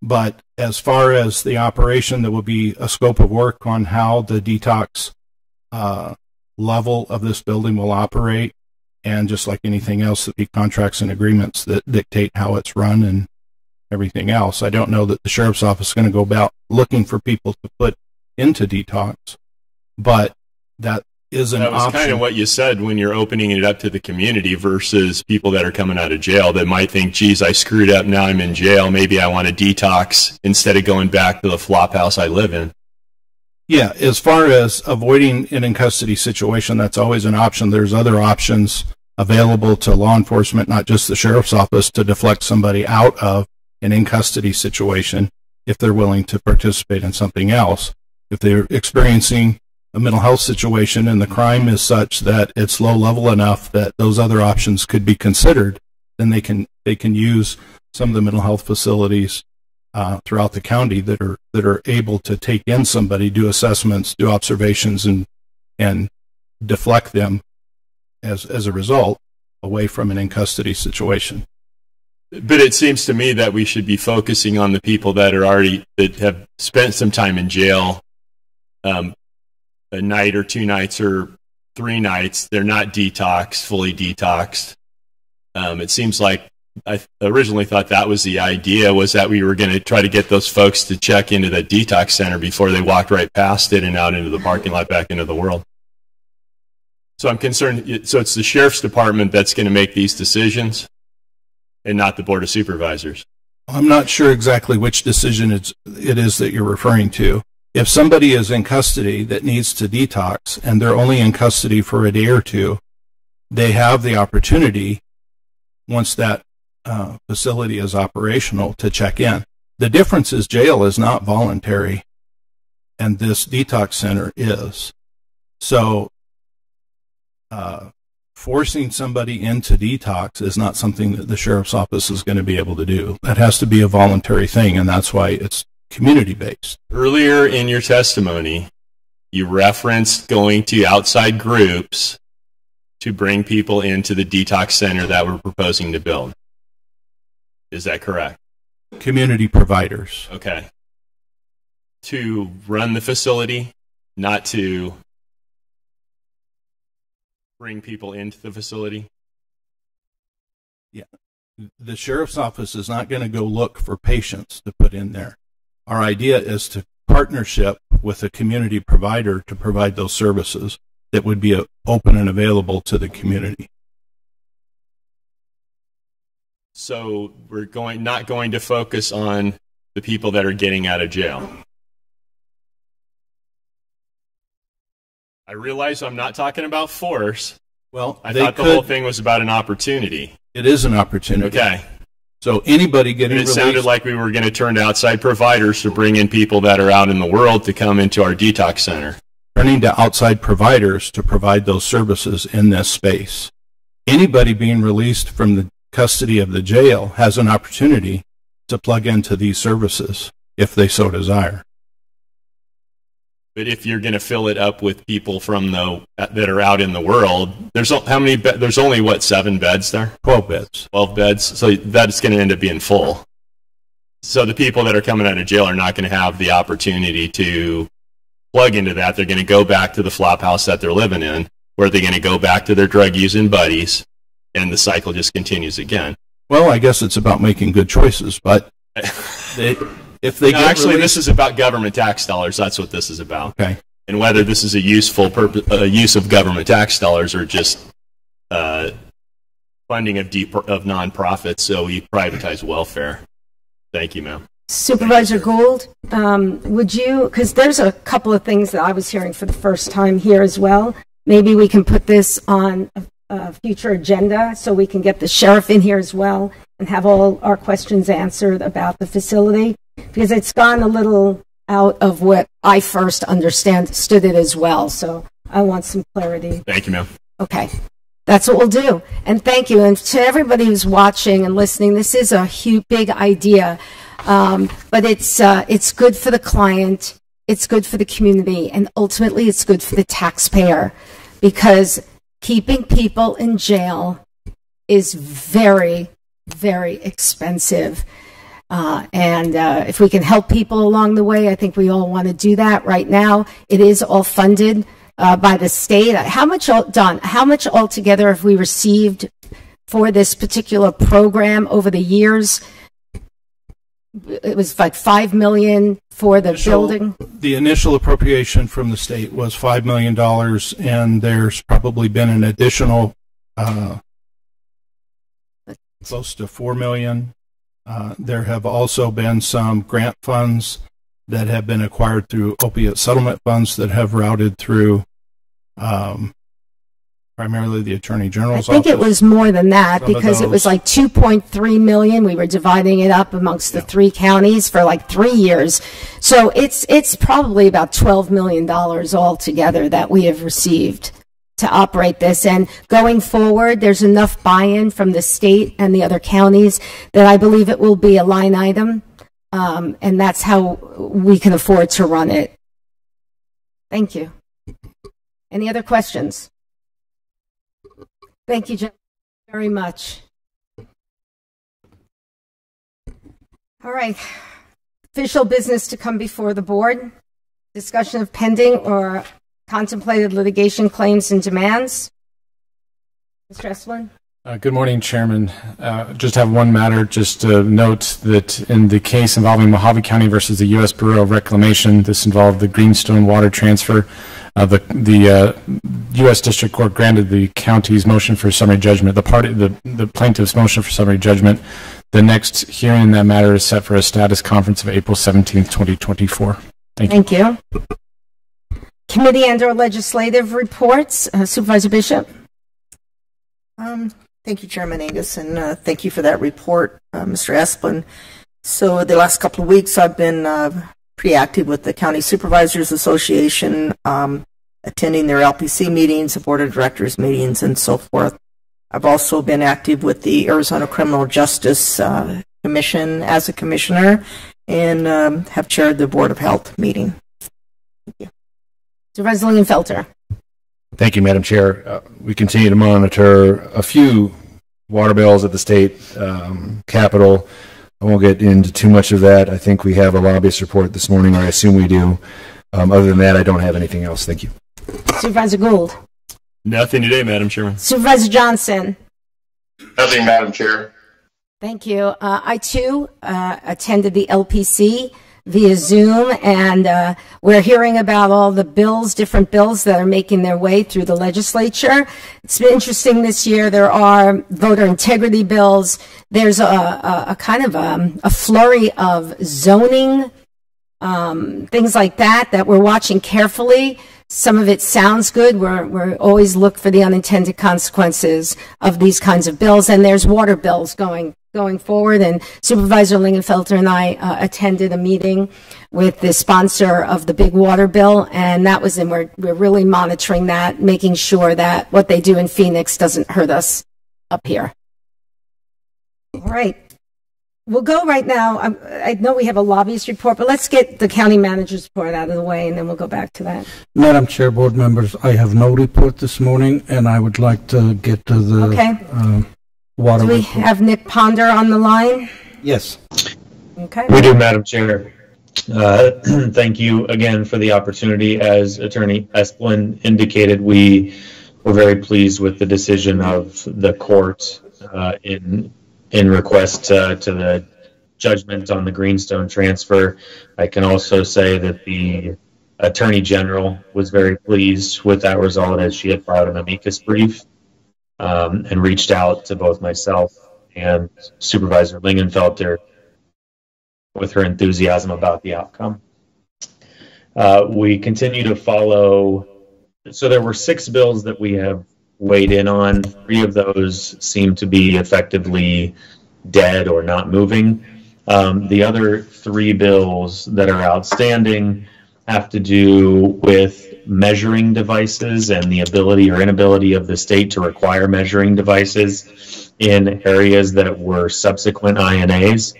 but as far as the operation, there will be a scope of work on how the detox uh, level of this building will operate, and just like anything else, there'll be contracts and agreements that dictate how it's run and everything else. I don't know that the sheriff's office is going to go about looking for people to put into detox, but that is an that was option. kind of what you said when you're opening it up to the community versus people that are coming out of jail that might think, geez, I screwed up. Now I'm in jail. Maybe I want to detox instead of going back to the flop house I live in. Yeah, as far as avoiding an in custody situation, that's always an option. There's other options available to law enforcement, not just the sheriff's office, to deflect somebody out of an in custody situation if they're willing to participate in something else. If they're experiencing a mental health situation and the crime is such that it's low level enough that those other options could be considered, then they can they can use some of the mental health facilities uh, throughout the county that are that are able to take in somebody, do assessments, do observations, and and deflect them as as a result away from an in custody situation. But it seems to me that we should be focusing on the people that are already that have spent some time in jail, um, a night or two nights or three nights. They're not detoxed, fully detoxed. Um, it seems like I originally thought that was the idea was that we were going to try to get those folks to check into the detox center before they walked right past it and out into the parking lot back into the world. So I'm concerned. So it's the sheriff's department that's going to make these decisions and not the board of supervisors. I'm not sure exactly which decision it's, it is that you're referring to. If somebody is in custody that needs to detox and they're only in custody for a day or two, they have the opportunity, once that uh, facility is operational, to check in. The difference is jail is not voluntary, and this detox center is. So, uh, forcing somebody into detox is not something that the sheriff's office is going to be able to do. That has to be a voluntary thing, and that's why it's community based. Earlier in your testimony, you referenced going to outside groups to bring people into the detox center that we're proposing to build. Is that correct? Community providers. Okay. To run the facility, not to bring people into the facility? Yeah. The sheriff's office is not going to go look for patients to put in there. Our idea is to partnership with a community provider to provide those services that would be uh, open and available to the community. So we're going not going to focus on the people that are getting out of jail. I realize I'm not talking about force. Well, I thought the whole thing was about an opportunity. It is an opportunity. Okay. So anybody And getting it sounded like we were going to turn to outside providers to bring in people that are out in the world to come into our detox center. turning to outside providers to provide those services in this space. Anybody being released from the custody of the jail has an opportunity to plug into these services if they so desire. But if you're going to fill it up with people from the that are out in the world, there's how many? Be- there's only what seven beds there, 12 beds. twelve beds. So that's going to end up being full. So the people that are coming out of jail are not going to have the opportunity to plug into that. They're going to go back to the flop house that they're living in, where they're going to go back to their drug using buddies, and the cycle just continues again. Well, I guess it's about making good choices, but they, if they No, get actually, released- this is about government tax dollars. That's what this is about. okay. and whether this is a useful purpose, uh, use of government tax dollars or just uh, funding of deep of nonprofits. So we privatize welfare. Thank you, ma'am. Supervisor Gould, um, would you, because there's a couple of things that I was hearing for the first time here as well. Maybe we can put this on a, a future agenda so we can get the sheriff in here as well and have all our questions answered about the facility because it's gone a little out of what I first understand stood it as well. So I want some clarity. Thank you, ma'am. Okay. That's what we'll do. And thank you. And to everybody who's watching and listening, this is a huge, big idea. Um, but it's, uh, it's good for the client. It's good for the community. And ultimately, it's good for the taxpayer because keeping people in jail is very, very expensive. Uh, and uh, if we can help people along the way, I think we all want to do that. Right now, it is all funded uh, by the state. How much, Don? How much altogether have we received for this particular program over the years? It was like five million for the building. The initial appropriation from the state was $5 million, and there's probably been an additional uh, close to $4 million. Uh, there have also been some grant funds that have been acquired through opiate settlement funds that have routed through um, primarily the Attorney general's. I think office. it was more than that Some because it was like 2.3 million. We were dividing it up amongst the three counties for like three years. So it's, it's probably about 12 million dollars altogether that we have received to operate this. And going forward, there's enough buy-in from the state and the other counties that I believe it will be a line item. Um, and that's how we can afford to run it. Thank you. Any other questions? Thank you, very much. All right. Official business to come before the board. Discussion of pending or contemplated litigation claims and demands. Mr. Esplin? Uh, Good morning, Chairman. Uh, Just have one matter, just to note that in the case involving Mohave County versus the U.S. Bureau of Reclamation, this involved the Greenstone water transfer. Uh, The the uh, U.S. District Court granted the county's motion for summary judgment, the party, the the plaintiff's motion for summary judgment. The next hearing in that matter is set for a status conference of April 17th, 2024. Thank you. Thank you. Committee and/or legislative reports. Uh, Supervisor Bishop? Um, thank you, Chairman Angius, and uh, thank you for that report, uh, Mr. Esplin. So the last couple of weeks, I've been uh, pretty active with the County Supervisors Association, um, attending their LPC meetings, Board of Directors meetings, and so forth. I've also been active with the Arizona Criminal Justice uh, Commission as a commissioner, and um, have chaired the Board of Health meeting. Supervisor Lingenfelter? Thank you, Madam Chair. Uh, We continue to monitor a few water bills at the state um, capitol. I won't get into too much of that. I think we have a lobbyist report this morning, or I assume we do. Um, Other than that, I don't have anything else. Thank you. Supervisor Gould? Nothing today, Madam Chairman. Supervisor Johnson? Nothing, Madam Chair. Thank you. Uh, I too uh, attended the LPC via Zoom, and uh, we're hearing about all the bills, different bills that are making their way through the legislature. It's been interesting this year. There are voter integrity bills. There's a, a, a kind of a, a flurry of zoning um, things like that that we're watching carefully. Some of it sounds good. We're, we're always look for the unintended consequences of these kinds of bills. And there's water bills going going forward. And Supervisor Lingenfelter and I uh, attended a meeting with the sponsor of the big water bill, and that was, and we're we're really monitoring that, making sure that what they do in Phoenix doesn't hurt us up here. All right. We'll go right now. I, I know we have a lobbyist report, but let's get the county manager's report out of the way, and then we'll go back to that. Madam Chair, board members, I have no report this morning, and I would like to get to the Okay. uh, water Do we report. have Nick Ponder on the line? Yes. Okay. We do, Madam Chair. Uh, Thank you again for the opportunity. As Attorney Esplin indicated, we were very pleased with the decision of the court uh, in in request uh, to the judgment on the Greenstone transfer. I can also say that the Attorney General was very pleased with that result as she had filed an amicus brief um, and reached out to both myself and Supervisor Lingenfelter with her enthusiasm about the outcome. Uh, we continue to follow. So there were six bills that we have weighed in on. Three of those seem to be effectively dead or not moving. Um, the other three bills that are outstanding have to do with measuring devices and the ability or inability of the state to require measuring devices in areas that were subsequent INAs.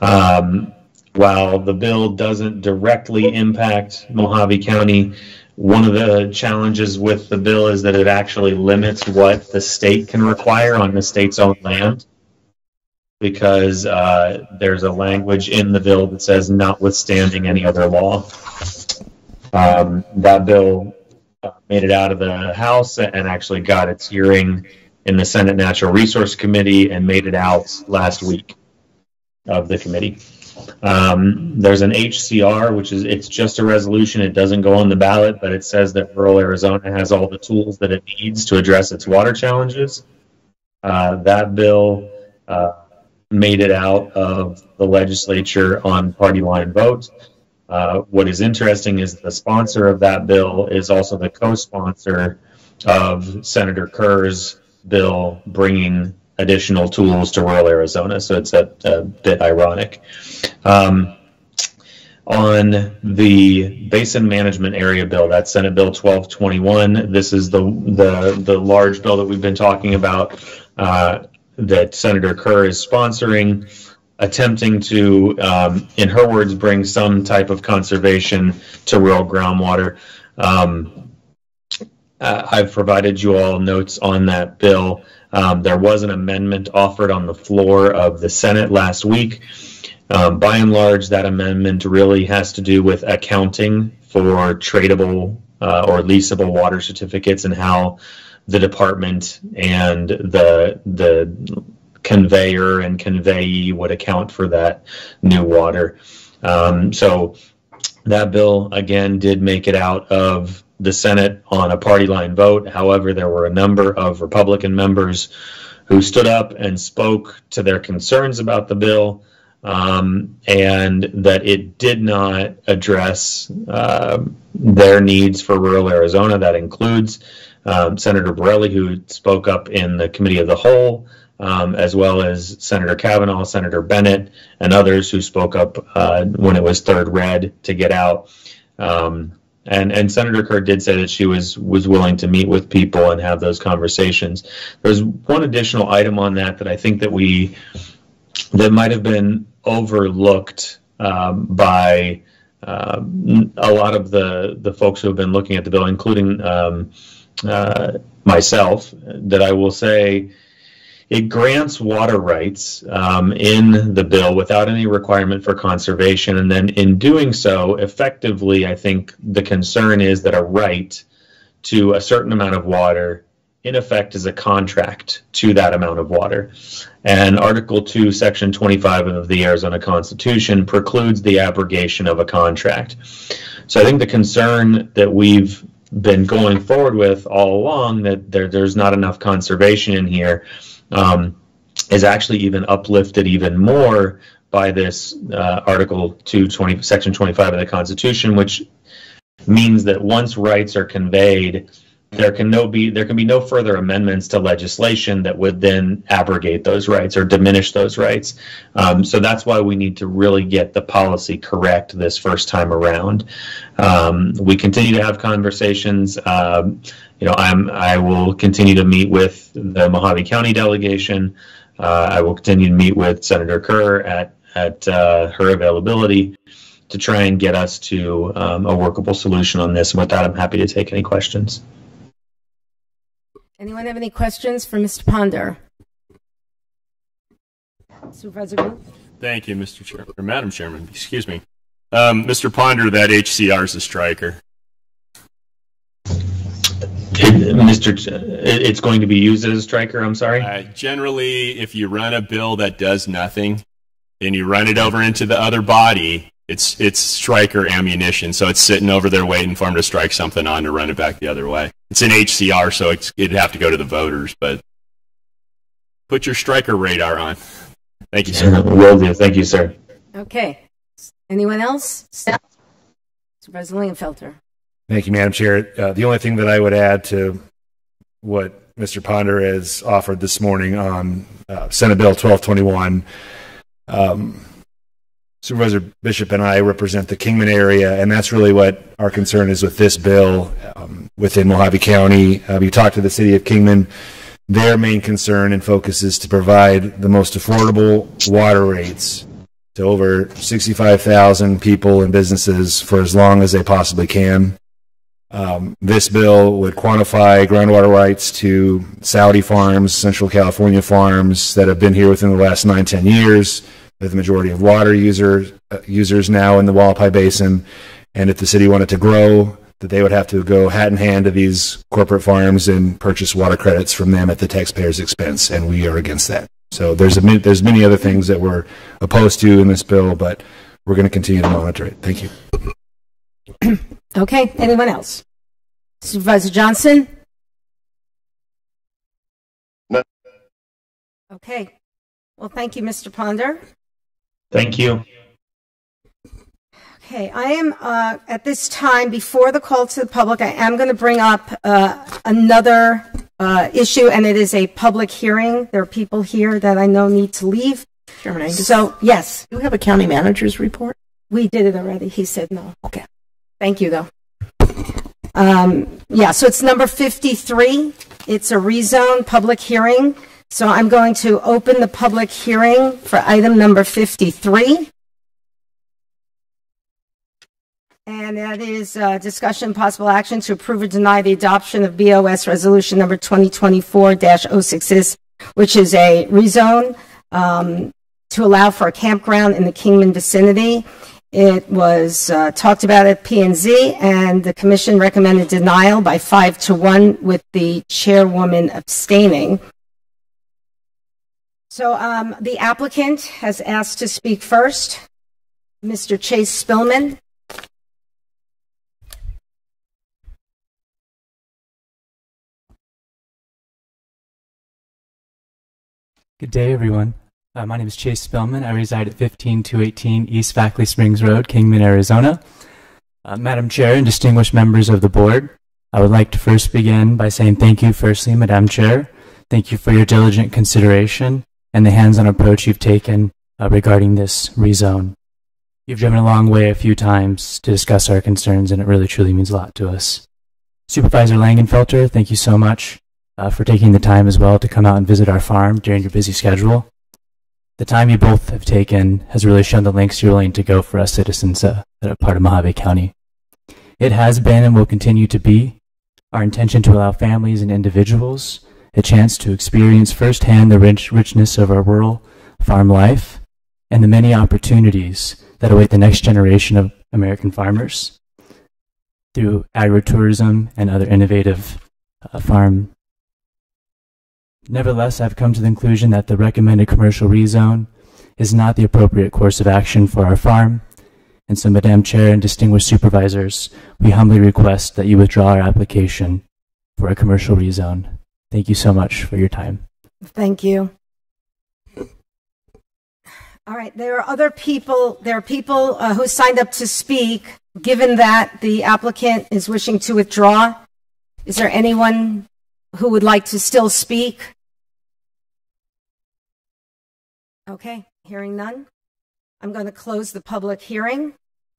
Um, while the bill doesn't directly impact Mohave County, one of the challenges with the bill is that it actually limits what the state can require on the state's own land. Because uh, there's a language in the bill that says notwithstanding any other law. Um, that bill uh, made it out of the House and actually got its hearing in the Senate Natural Resource Committee and made it out last week of the committee. Um, there's an HCR, which is it's just a resolution. It doesn't go on the ballot, but it says that rural Arizona has all the tools that it needs to address its water challenges. Uh, that bill uh, made it out of the legislature on party line vote. Uh, what is interesting is the sponsor of that bill is also the co-sponsor of Senator Kerr's bill bringing additional tools to rural Arizona. So it's a, a bit ironic. Um, on the basin management area bill, that's Senate Bill 1221. This is the the the large bill that we've been talking about uh, that Senator Kerr is sponsoring, attempting to, um, in her words, bring some type of conservation to rural groundwater. Um, uh, I've provided you all notes on that bill. Um, there was an amendment offered on the floor of the Senate last week. Um, by and large, that amendment really has to do with accounting for tradable uh, or leasable water certificates and how the department and the the conveyor and conveyee would account for that new water. Um, so that bill again did make it out of the Senate on a party line vote. However, there were a number of Republican members who stood up and spoke to their concerns about the bill um, and that it did not address uh, their needs for rural Arizona. That includes um, Senator Borelli, who spoke up in the Committee of the Whole, um, as well as Senator Kavanagh, Senator Bennett, and others who spoke up uh, when it was third read to get out. Um, and and Senator Kerr did say that she was was willing to meet with people and have those conversations. There's one additional item on that that I think that we that might have been overlooked um, by uh, a lot of the the folks who have been looking at the bill, including um, uh, myself. That I will say. It grants water rights um, in the bill without any requirement for conservation. And then in doing so, effectively, I think the concern is that a right to a certain amount of water in effect is a contract to that amount of water. And Article 2, Section 25 of the Arizona Constitution precludes the abrogation of a contract. So I think the concern that we've been going forward with all along that there, there's not enough conservation in here um, is actually even uplifted even more by this uh, Article 220, Section 25 of the Constitution, which means that once rights are conveyed, there can no be there can be no further amendments to legislation that would then abrogate those rights or diminish those rights. Um, so that's why we need to really get the policy correct this first time around. Um, we continue to have conversations. Um, you know, I'm I will continue to meet with the Mohave County delegation. Uh, I will continue to meet with Senator Kerr at at uh, her availability to try and get us to um, a workable solution on this. And with that, I'm happy to take any questions. Anyone have any questions for Mr. Ponder? Supervisor Booth? Thank you, Mr. Chairman, Madam Chairman, excuse me. Um, Mr. Ponder, that HCR is a striker. Mr. Ch- It's going to be used as a striker. I'm sorry. Uh, generally, if you run a bill that does nothing, and you run it over into the other body, it's it's striker ammunition. So it's sitting over there waiting for him to strike something on to run it back the other way. It's an HCR, so it's, it'd have to go to the voters. But put your striker radar on. Thank you, sir. Will do. Thank you, sir. Okay. Anyone else? Supervisor Lingenfelter? Thank you, Madam Chair. Uh, the only thing that I would add to what Mr. Ponder has offered this morning on uh, Senate Bill 1221, um, Supervisor Bishop and I represent the Kingman area, and that's really what our concern is with this bill um, within Mohave County. Uh, you talked to the city of Kingman. Their main concern and focus is to provide the most affordable water rates to over 65,000 people and businesses for as long as they possibly can. Um, this bill would quantify groundwater rights to Saudi farms, Central California farms that have been here within the last nine, ten years, with the majority of water users uh, users now in the Hualapai Basin. And if the city wanted to grow, that they would have to go hat in hand to these corporate farms and purchase water credits from them at the taxpayers' expense, and we are against that. So there's a there's many other things that we're opposed to in this bill, but we're going to continue to monitor it. Thank you. Okay. Anyone else? Supervisor Johnson? No. Okay. Well, thank you, Mr. Ponder. Thank you. Okay, I am uh, at this time before the call to the public. I am going to bring up uh, another uh, issue, and it is a public hearing. There are people here that I know need to leave. Chairman Angius, So, yes, do we have a county manager's report? we did it already. He said no. Okay. Thank you, though. Um, yeah, so it's number 53. It's a rezone public hearing. So I'm going to open the public hearing for item number 53. And that is uh, discussion possible action to approve or deny the adoption of BOS Resolution Number 2024-066, which is a rezone um, to allow for a campground in the Kingman vicinity. It was uh, talked about at P and the commission recommended denial by five to one, with the chairwoman abstaining. So um, the applicant has asked to speak first. Mr. Chase Spillman. Good day, everyone. Uh, my name is Chase Spellman. I reside at 15218 East Fackley Springs Road, Kingman, Arizona. Uh, Madam Chair and distinguished members of the board, I would like to first begin by saying thank you, firstly, Madam Chair. Thank you for your diligent consideration and the hands on approach you've taken uh, regarding this rezone. You've driven a long way a few times to discuss our concerns, and it really truly means a lot to us. Supervisor Lingenfelter, thank you so much uh, for taking the time as well to come out and visit our farm during your busy schedule. The time you both have taken has really shown the lengths you're willing to go for us citizens uh, that are part of Mohave County. It has been and will continue to be our intention to allow families and individuals a chance to experience firsthand the rich richness of our rural farm life and the many opportunities that await the next generation of American farmers through agritourism and other innovative uh, farm Nevertheless, I've come to the conclusion that the recommended commercial rezone is not the appropriate course of action for our farm. And so, Madam Chair and distinguished supervisors, we humbly request that you withdraw our application for a commercial rezone. Thank you so much for your time. Thank you. All right, there are other people, there are people uh, who signed up to speak. Given that the applicant is wishing to withdraw, is there anyone who would like to still speak? Okay, hearing none. I'm going to close the public hearing.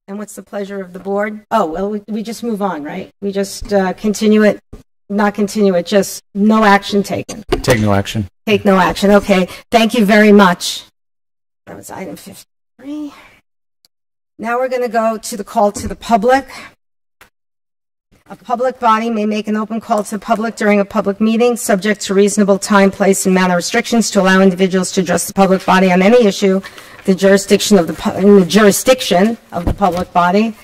And what's the pleasure of the board? Oh, well, we, we just move on, right? We just uh, continue it, not continue it, just no action taken. Take no action. Take no action. Okay, thank you very much. That was item 53. Now we're going to go to the call to the public. A public body may make an open call to the public during a public meeting, subject to reasonable time, place, and manner restrictions to allow individuals to address the public body on any issue the jurisdiction of the in the jurisdiction of the public body.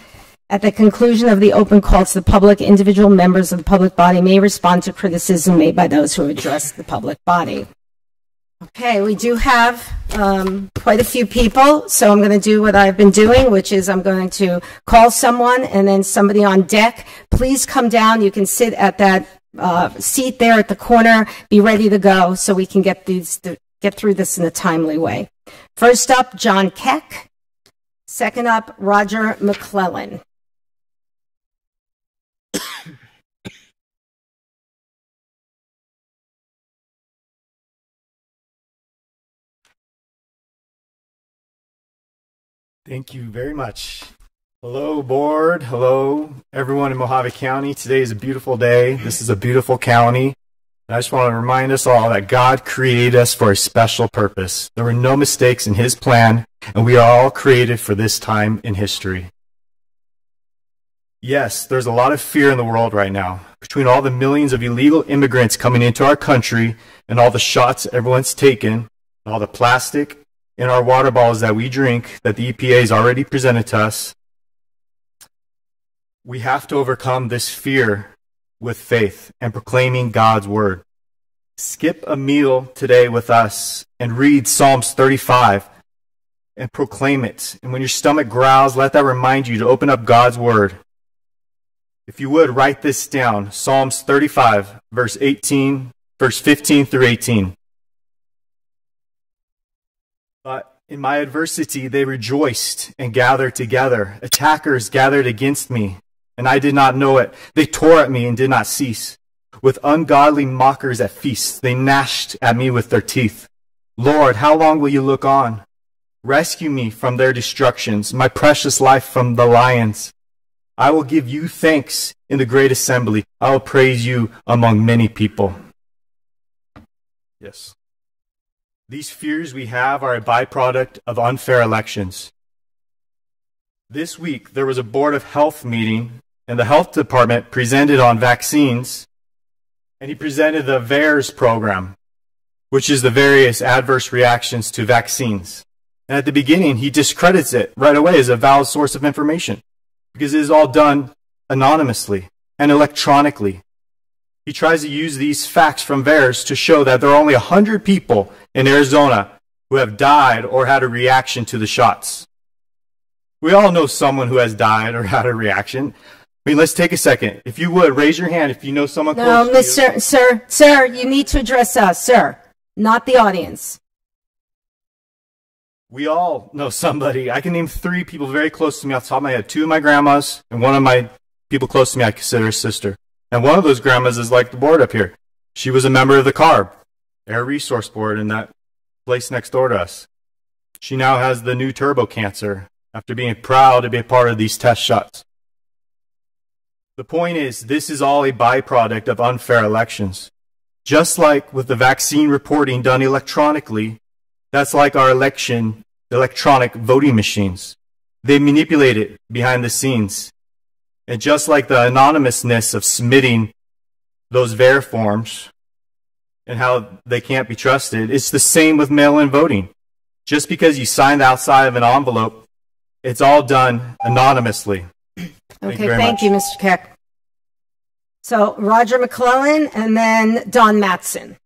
At the conclusion of the open call to the public, individual members of the public body may respond to criticism made by those who have addressed the public body. Okay, we do have um, quite a few people, so I'm going to do what I've been doing, which is I'm going to call someone and then somebody on deck. Please come down. You can sit at that uh, seat there at the corner. Be ready to go so we can get these get through this in a timely way. First up, John Keck. Second up, Roger McClellan. Thank you very much. Hello, board. Hello, everyone in Mohave County. Today is a beautiful day. This is a beautiful county. And I just want to remind us all that God created us for a special purpose. There were no mistakes in His plan, and we are all created for this time in history. Yes, there's a lot of fear in the world right now. Between all the millions of illegal immigrants coming into our country and all the shots everyone's taken, and all the plastic in our water bottles that we drink that the EPA has already presented to us, we have to overcome this fear with faith and proclaiming God's word. Skip a meal today with us and read Psalms 35 and proclaim it. And when your stomach growls, let that remind you to open up God's word. If you would, write this down Psalms 35, verse 18, verse 15 through 18. In my adversity, they rejoiced and gathered together. Attackers gathered against me, and I did not know it. They tore at me and did not cease. With ungodly mockers at feasts, they gnashed at me with their teeth. Lord, how long will you look on? Rescue me from their destructions, my precious life from the lions. I will give you thanks in the great assembly. I will praise you among many people. Yes. These fears we have are a byproduct of unfair elections. This week, there was a Board of Health meeting, and the health department presented on vaccines, and he presented the VAERS program, which is the various adverse reactions to vaccines. And at the beginning, he discredits it right away as a valid source of information because it is all done anonymously and electronically. He tries to use these facts from VAERS to show that there are only 100 people in Arizona who have died or had a reaction to the shots. We all know someone who has died or had a reaction. I mean, let's take a second. If you would, raise your hand if you know someone No, close to you. Mr. Sir, sir, you need to address us, sir, not the audience. We all know somebody. I can name three people very close to me off the top of my head. Two of my grandmas, and one of my people close to me I consider a sister. And one of those grandmas is like the board up here. She was a member of the CARB, Air Resource Board, in that place next door to us. She now has the new turbo cancer after being proud to be a part of these test shots. The point is, this is all a byproduct of unfair elections. Just like with the vaccine reporting done electronically, that's like our election electronic voting machines. They manipulate it behind the scenes. And just like the anonymousness of submitting those VAR forms and how they can't be trusted, it's the same with mail-in voting. Just because you sign the outside of an envelope, it's all done anonymously. okay, thank you, thank you Mr. Keck. So Roger McClellan and then Don Matson.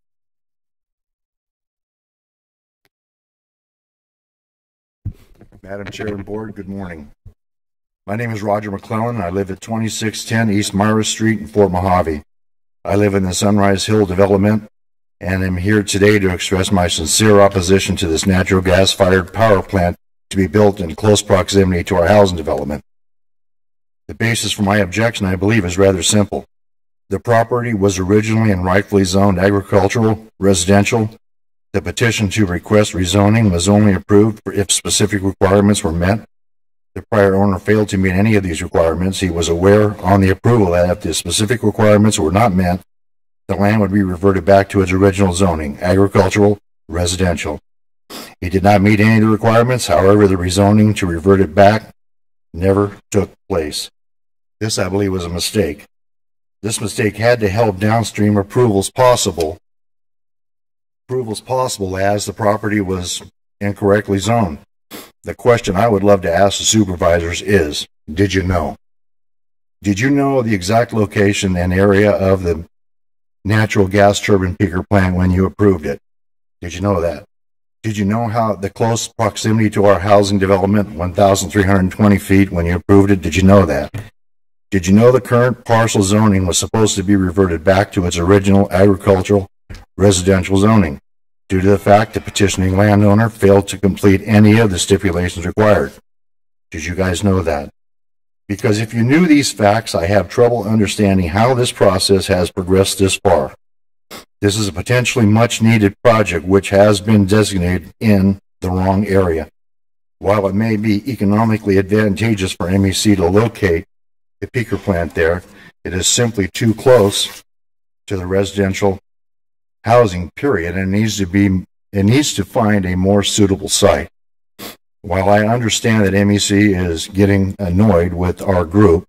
Madam Chair and Board, good morning. My name is Roger McClellan. I live at 2610 East Myra Street in Fort Mohave. I live in the Sunrise Hill development and am here today to express my sincere opposition to this natural gas fired power plant to be built in close proximity to our housing development. The basis for my objection, I believe, is rather simple. The property was originally and rightfully zoned agricultural, residential. The petition to request rezoning was only approved if specific requirements were met. The prior owner failed to meet any of these requirements. He was aware on the approval that if the specific requirements were not met, the land would be reverted back to its original zoning, agricultural, residential. He did not meet any of the requirements. However, the rezoning to revert it back never took place. This, I believe, was a mistake. This mistake had to help downstream approvals possible. Approvals possible as the property was incorrectly zoned. The question I would love to ask the supervisors is, did you know? Did you know the exact location and area of the natural gas turbine peaker plant when you approved it? Did you know that? Did you know how the close proximity to our housing development, 1,320 feet when you approved it? Did you know that? Did you know the current parcel zoning was supposed to be reverted back to its original agricultural residential zoning due to the fact the petitioning landowner failed to complete any of the stipulations required? Did you guys know that? Because if you knew these facts, I have trouble understanding how this process has progressed this far. This is a potentially much needed project which has been designated in the wrong area. While it may be economically advantageous for MEC to locate a peaker plant there, it is simply too close to the residential housing period and needs to be it needs to find a more suitable site. While I understand that MEC is getting annoyed with our group,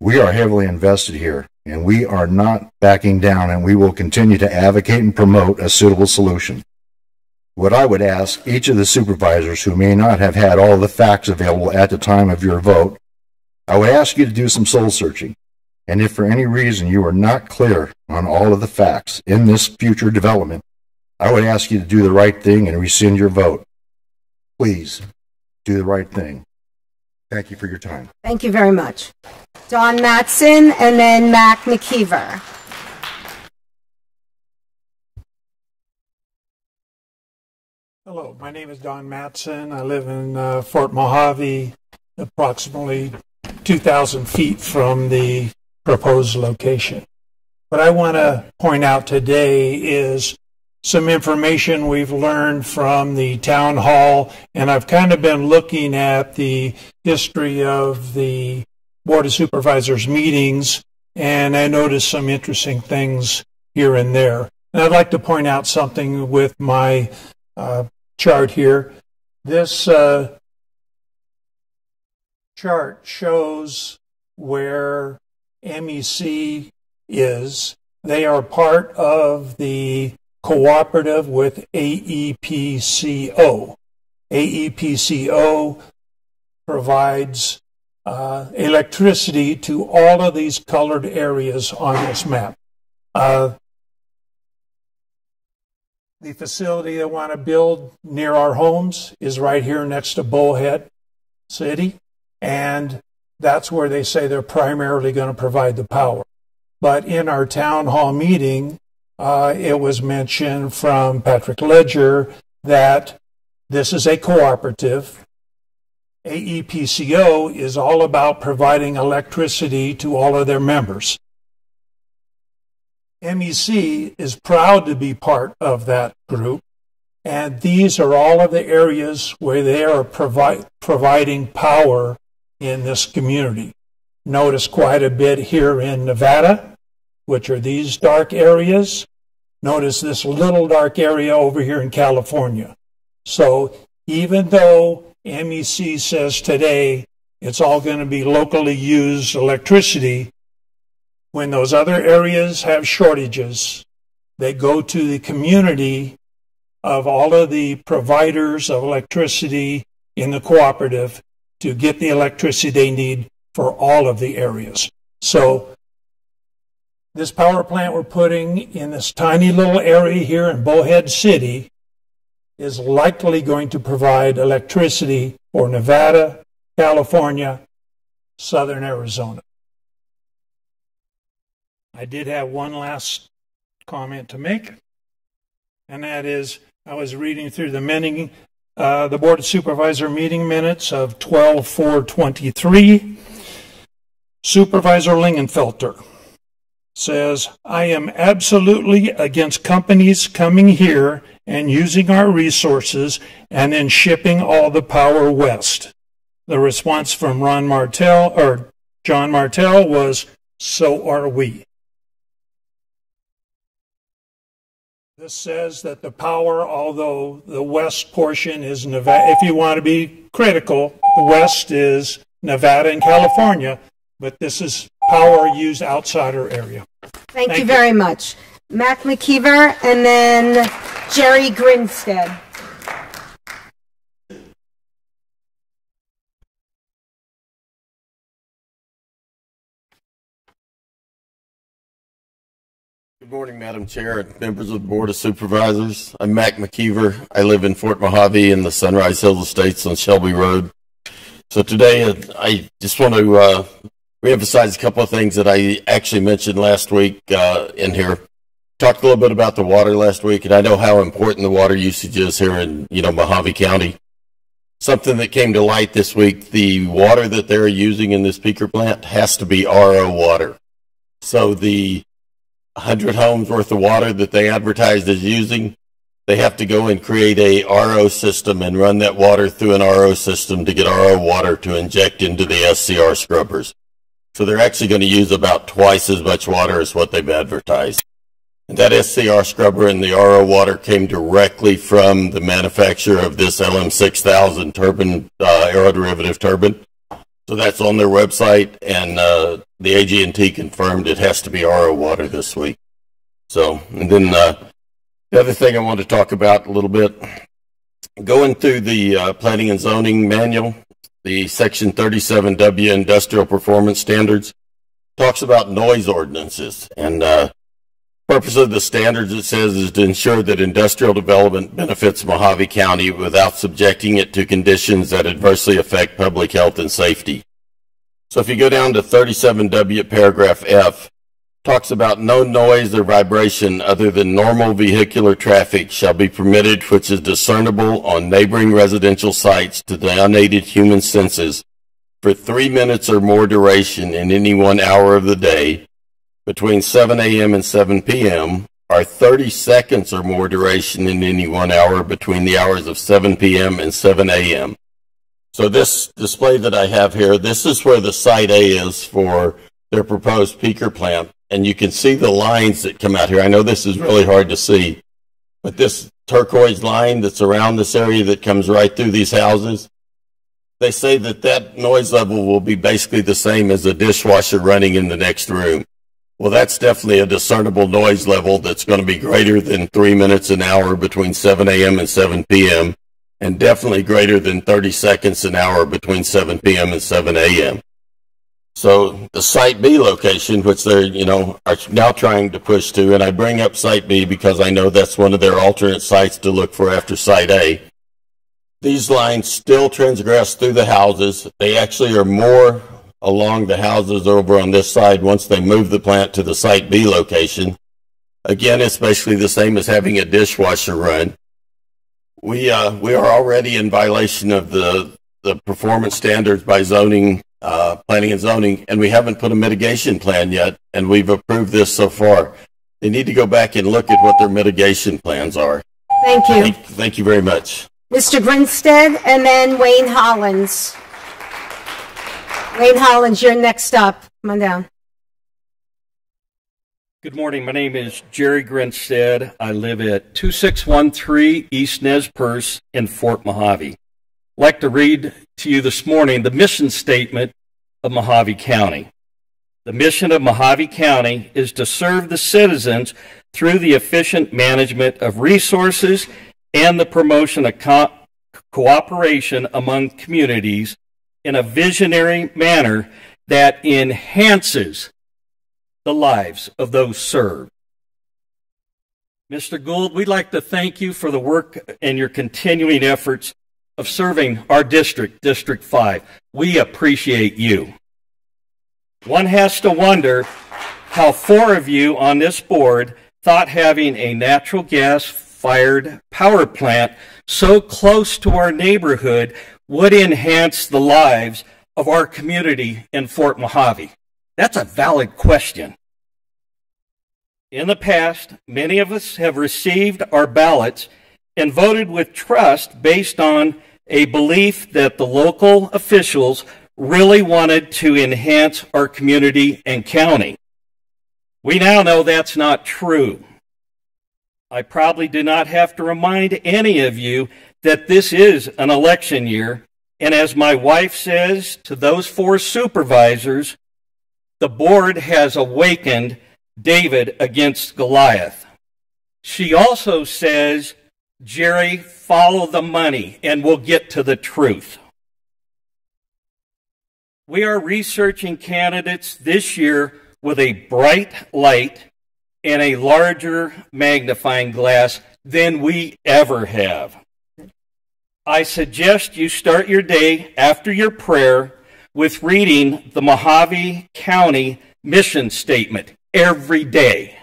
we are heavily invested here and we are not backing down and we will continue to advocate and promote a suitable solution. What I would ask each of the supervisors who may not have had all the facts available at the time of your vote, I would ask you to do some soul searching. And if for any reason you are not clear on all of the facts in this future development, I would ask you to do the right thing and rescind your vote. Please do the right thing. Thank you for your time. Thank you very much. Don Matson and then Mac McKeever. Hello, my name is Don Matson. I live in uh, Fort Mohave, approximately 2,000 feet from the proposed location. What I want to point out today is some information we've learned from the town hall, and I've kind of been looking at the history of the Board of Supervisors meetings, and I noticed some interesting things here and there. And I'd like to point out something with my uh, chart here. This uh, chart shows where MEC is. They are part of the cooperative with AEPCO. AEPCO provides uh, electricity to all of these colored areas on this map. Uh, the facility they want to build near our homes is right here next to Bullhead City, and that's where they say they're primarily going to provide the power. But in our town hall meeting, uh, it was mentioned from Patrick Ledger that this is a cooperative. AEPCO is all about providing electricity to all of their members. MEC is proud to be part of that group, and these are all of the areas where they are provi- providing power in this community. Notice quite a bit here in Nevada, which are these dark areas. Notice this little dark area over here in California. So even though MEC says today it's all going to be locally used electricity, when those other areas have shortages, they go to the community of all of the providers of electricity in the cooperative to get the electricity they need for all of the areas. So this power plant we're putting in this tiny little area here in Bullhead City is likely going to provide electricity for Nevada, California, southern Arizona. I did have one last comment to make, and that is I was reading through the meeting, uh, the Board of Supervisor meeting minutes of 12 4 23. Supervisor Lingenfelter says, I am absolutely against companies coming here and using our resources and then shipping all the power west. The response from Ron Martell or John Martell was, so are we. This says that the power, although the west portion is Nevada, if you want to be critical, the west is Nevada and California, but this is power used outside our area. Thank, you very much. Mac McKeever and then Jerry Grinstead. Good morning, Madam Chair and members of the Board of Supervisors. I'm Mac McKeever. I live in Fort Mohave in the Sunrise Hills Estates on Shelby Road. So today I just want to uh, reemphasize a couple of things that I actually mentioned last week uh, in here. Talked a little bit about the water last week, and I know how important the water usage is here in you know Mohave County. Something that came to light this week: the water that they're using in this peaker plant has to be RO water. So the 100 homes worth of water that they advertised as using, they have to go and create a RO system and run that water through an RO system to get RO water to inject into the SCR scrubbers. So they're actually going to use about twice as much water as what they've advertised. And that SCR scrubber and the RO water came directly from the manufacturer of this LM6000 turbine, uh, aeroderivative turbine. So that's on their website, and uh, the AG&T confirmed it has to be RO water this week. So, and then uh, the other thing I want to talk about a little bit, going through the uh, planning and zoning manual, the Section 37W Industrial Performance Standards talks about noise ordinances, and uh, purpose of the standards, it says, is to ensure that industrial development benefits Mohave County without subjecting it to conditions that adversely affect public health and safety. So if you go down to 37W paragraph F, talks about no noise or vibration other than normal vehicular traffic shall be permitted which is discernible on neighboring residential sites to the unaided human senses for three minutes or more duration in any one hour of the day between 7 a.m. and 7 p.m., or 30 seconds or more duration in any one hour between the hours of 7 p.m. and 7 a.m. So this display that I have here, this is where the site A is for their proposed peaker plant. And you can see the lines that come out here. I know this is really hard to see, but this turquoise line that's around this area that comes right through these houses, they say that that noise level will be basically the same as a dishwasher running in the next room. Well, that's definitely a discernible noise level that's going to be greater than three minutes an hour between 7 a.m. and 7 p.m. and definitely greater than 30 seconds an hour between 7 p.m. and 7 a.m. So the Site B location, which they're, you know, are now trying to push to, and I bring up Site B because I know that's one of their alternate sites to look for after Site A. These lines still transgress through the houses. They actually are more along the houses over on this side once they move the plant to the Site B location. Again, it's basically the same as having a dishwasher run. We, uh, we are already in violation of the, the performance standards by zoning, uh, planning and zoning, and we haven't put a mitigation plan yet, and we've approved this so far. They need to go back and look at what their mitigation plans are. Thank you. Thank, thank you very much. Mr. Grinstead and then Wayne Hollins. Wayne Hollins, you're next up. Come on down. Good morning. My name is Jerry Grinstead. I live at 2613 East Nez Perce in Fort Mohave. I'd like to read to you this morning the mission statement of Mohave County. The mission of Mohave County is to serve the citizens through the efficient management of resources and the promotion of co- cooperation among communities in a visionary manner that enhances the lives of those served. Mr. Gould, we'd like to thank you for the work and your continuing efforts of serving our district, District 5. We appreciate you. One has to wonder how four of you on this board thought having a natural gas fired power plant so close to our neighborhood would enhance the lives of our community in Fort Mohave. That's a valid question. In the past, many of us have received our ballots and voted with trust based on a belief that the local officials really wanted to enhance our community and county. We now know that's not true. I probably do not have to remind any of you that this is an election year, and as my wife says to those four supervisors, the board has awakened David against Goliath. She also says, Jerry, follow the money and we'll get to the truth. We are researching candidates this year with a bright light and a larger magnifying glass than we ever have. I suggest you start your day after your prayer with reading the Mohave County mission statement every day.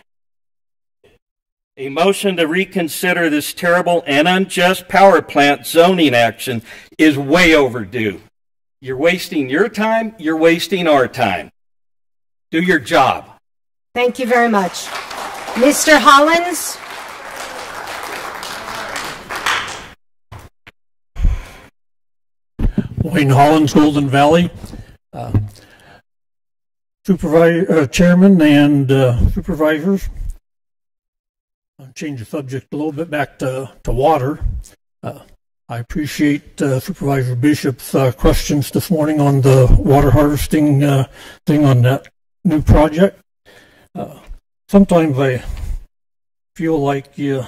A motion to reconsider this terrible and unjust power plant zoning action is way overdue. You're wasting your time, you're wasting our time. Do your job. Thank you very much. Mr. Hollins? Wayne Hollins, Golden Valley. Uh, supervisor, uh, chairman and uh, supervisors. I'll change the subject a little bit back to, to water. Uh, I appreciate uh, Supervisor Bishop's uh, questions this morning on the water harvesting uh, thing on that new project. Uh, sometimes I feel like you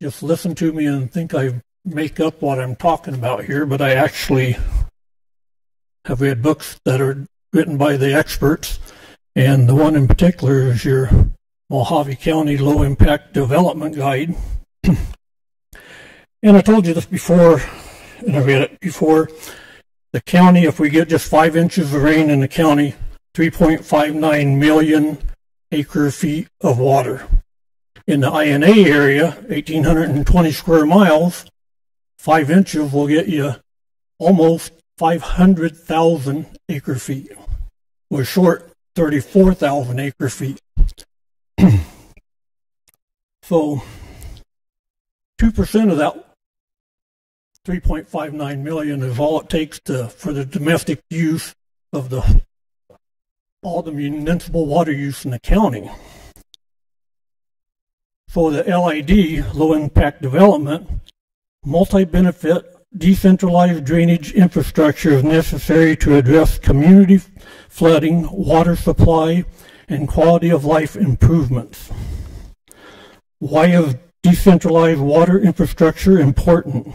just listen to me and think I make up what I'm talking about here, but I actually have read books that are written by the experts, and the one in particular is your Mohave County Low Impact Development Guide. And I told you this before, and I read it before. The county, if we get just five inches of rain in the county, 3.59 million acre feet of water. In the INA area, 1,820 square miles, five inches will get you almost 500,000 acre feet. We're short 34,000 acre feet. so, 2% of that 3.59 million is all it takes to for the domestic use of the all the municipal water use in the county. For the LID, low impact development, multi benefit decentralized drainage infrastructure is necessary to address community flooding, water supply, and quality of life improvements. Why is decentralized water infrastructure important?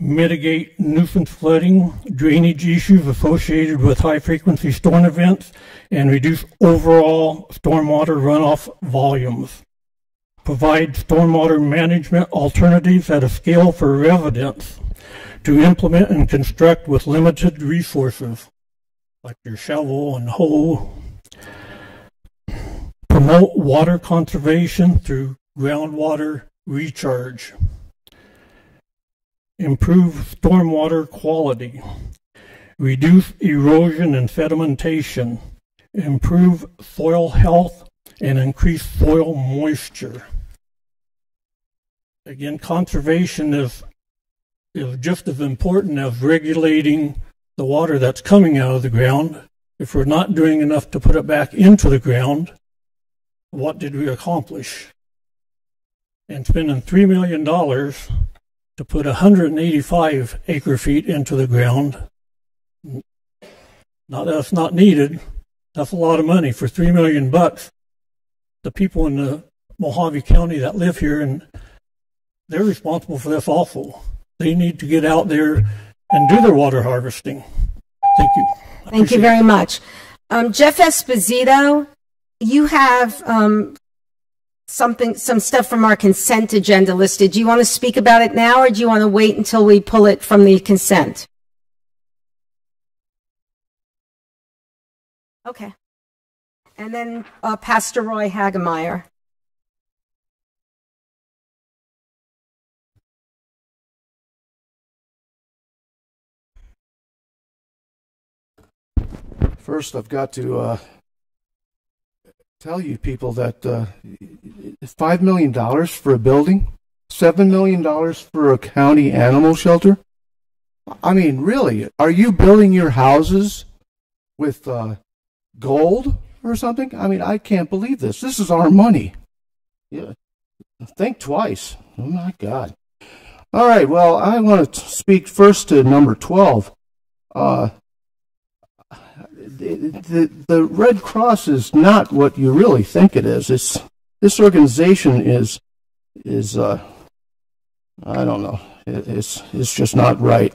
mitigate nuisance flooding, drainage issues associated with high frequency storm events, and reduce overall stormwater runoff volumes. Provide stormwater management alternatives at a scale for residents to implement and construct with limited resources, like your shovel and hoe. Promote water conservation through groundwater recharge improve stormwater quality, reduce erosion and sedimentation, improve soil health, and increase soil moisture. Again, conservation is, is just as important as regulating the water that's coming out of the ground. If we're not doing enough to put it back into the ground, what did we accomplish? And spending $3 million to put 185 acre feet into the ground. Now that's not needed. That's a lot of money for three million bucks. The people in the Mohave County that live here and they're responsible for this also. They need to get out there and do their water harvesting. Thank you. Thank you very much. Um, Jeff Esposito, you have um, something, some stuff from our consent agenda listed. Do you want to speak about it now, or do you want to wait until we pull it from the consent? Okay. And then uh, Pastor Roy Hagemeyer. First, I've got to uh, tell you people that uh, $5 million for a building, $7 million for a county animal shelter. I mean, really, are you building your houses with uh, gold or something? I mean, I can't believe this. This is our money. Yeah. Think twice. Oh, my God. All right, well, I want to speak first to number 12. Uh, the, the Red Cross is not what you really think it is. It's this organization is is uh, I don't know. It, it's it's just not right.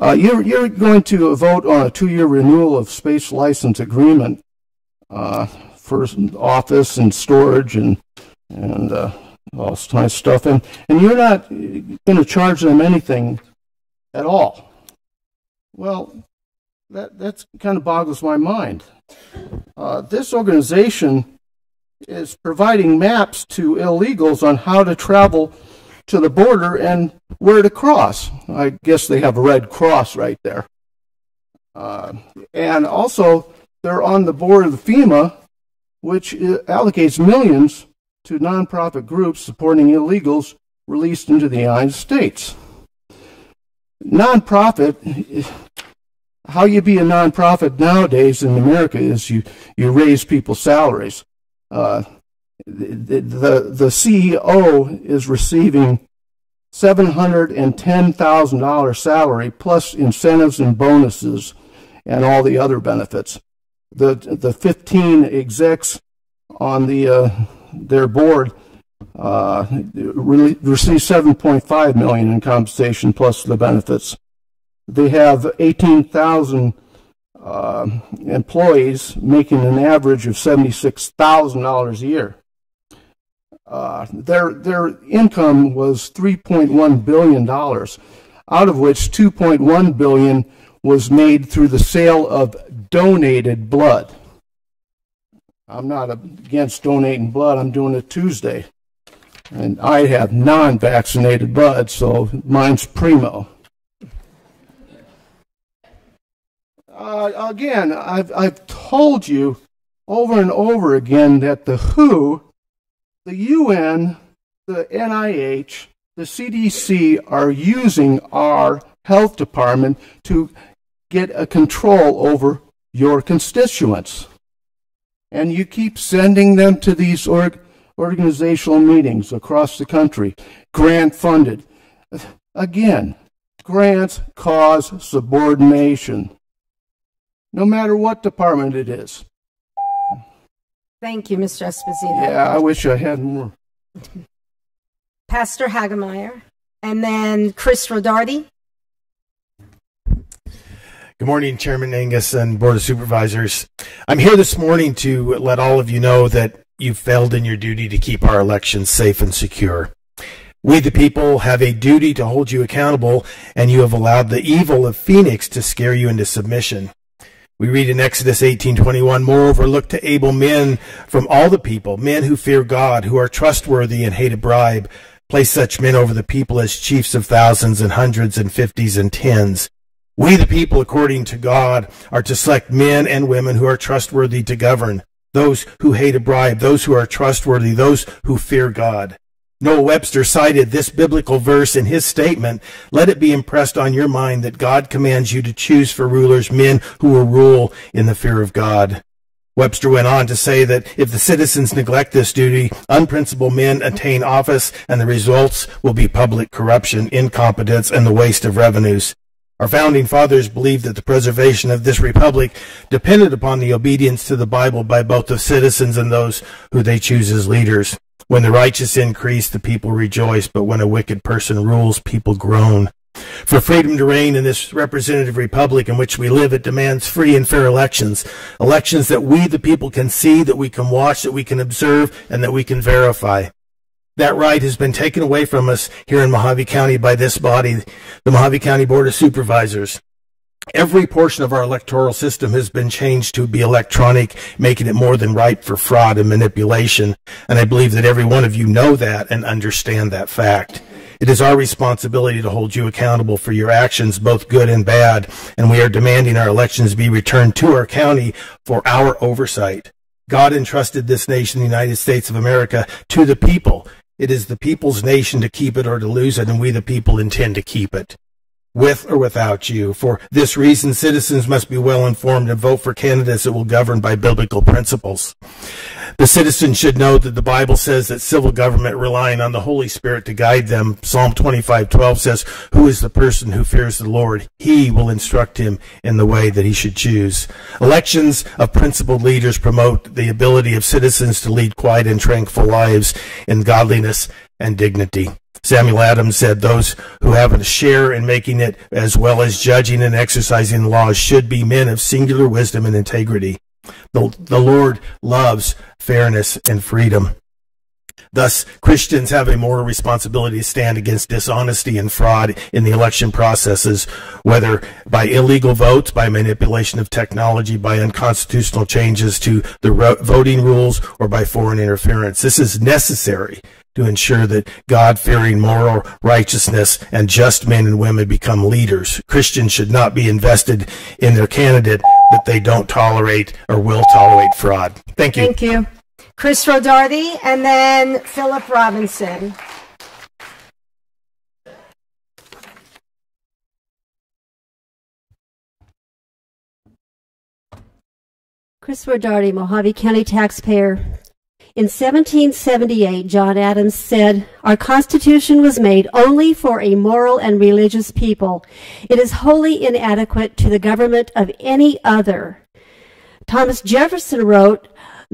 Uh, you're you're going to vote on a two-year renewal of space license agreement uh, for office and storage and and uh, all this kind of stuff, and and you're not going to charge them anything at all. Well, that that's kind of boggles my mind. Uh, this organization is providing maps to illegals on how to travel to the border and where to cross. I guess they have a red cross right there. Uh, and also, they're on the board of FEMA, which allocates millions to nonprofit groups supporting illegals released into the United States. Nonprofit how you be a nonprofit nowadays in America is you, you raise people's salaries. Uh, the, the, the CEO is receiving $710,000 salary plus incentives and bonuses and all the other benefits. The, the 15 execs on the, uh, their board uh, receive 7.5 million in compensation plus the benefits. They have 18,000 uh, employees making an average of $76,000 a year. Uh, their, their income was $3.1 billion, out of which 2.1 billion was made through the sale of donated blood. I'm not against donating blood. I'm doing it Tuesday. And I have non vaccinated blood, so mine's primo. Uh, again, I've, I've told you over and over again that the WHO, the UN, the NIH, the CDC are using our health department to get a control over your constituents. And you keep sending them to these org- organizational meetings across the country, grant funded. Again, grants cause subordination no matter what department it is. Thank you, Mr. Esposito. Yeah, I wish I had more. Pastor Hagemeyer, and then Chris Rodardi. Good morning, Chairman Angius and Board of Supervisors. I'm here this morning to let all of you know that you failed in your duty to keep our elections safe and secure. We, the people, have a duty to hold you accountable, and you have allowed the evil of Phoenix to scare you into submission. We read in Exodus 18:21, "Moreover, look to able men from all the people, men who fear God, who are trustworthy and hate a bribe. Place such men over the people as chiefs of thousands and hundreds and fifties and tens." We, the people, according to God, are to select men and women who are trustworthy to govern, those who hate a bribe, those who are trustworthy, those who fear God. Noah Webster cited this biblical verse in his statement. Let it be impressed on your mind that God commands you to choose for rulers men who will rule in the fear of God. Webster went on to say that if the citizens neglect this duty, unprincipled men attain office and the results will be public corruption, incompetence, and the waste of revenues. Our founding fathers believed that the preservation of this republic depended upon the obedience to the Bible by both the citizens and those who they choose as leaders. When the righteous increase, the people rejoice, but when a wicked person rules, people groan. For freedom to reign in this representative republic in which we live, it demands free and fair elections. Elections that we, the people, can see, that we can watch, that we can observe, and that we can verify. That right has been taken away from us here in Mohave County by this body, the Mohave County Board of Supervisors. Every portion of our electoral system has been changed to be electronic, making it more than ripe for fraud and manipulation. And I believe that every one of you know that and understand that fact. It is our responsibility to hold you accountable for your actions, both good and bad, and we are demanding our elections be returned to our county for our oversight. God entrusted this nation, the United States of America, to the people, it is the people's nation to keep it or to lose it, and we the people intend to keep it. With or without you. For this reason, citizens must be well informed and vote for candidates that will govern by biblical principles. The citizens should know that the Bible says that civil government relying on the Holy Spirit to guide them. Psalm 25:12 says, "Who is the person who fears the Lord? He will instruct him in the way that he should choose." Elections of principled leaders promote the ability of citizens to lead quiet and tranquil lives in godliness and dignity. Samuel Adams said those who have a share in making it as well as judging and exercising the laws should be men of singular wisdom and integrity. The, the Lord loves fairness and freedom. Thus, Christians have a moral responsibility to stand against dishonesty and fraud in the election processes, whether by illegal votes, by manipulation of technology, by unconstitutional changes to the voting rules, or by foreign interference. This is necessary to ensure that God fearing moral righteousness and just men and women become leaders. Christians should not be invested in their candidate that they don't tolerate or will tolerate fraud. Thank you. Thank you. Chris Rodarty and then Philip Robinson. Chris Rodarty, Mohave County taxpayer. In 1778, John Adams said, Our Constitution was made only for a moral and religious people. It is wholly inadequate to the government of any other. Thomas Jefferson wrote,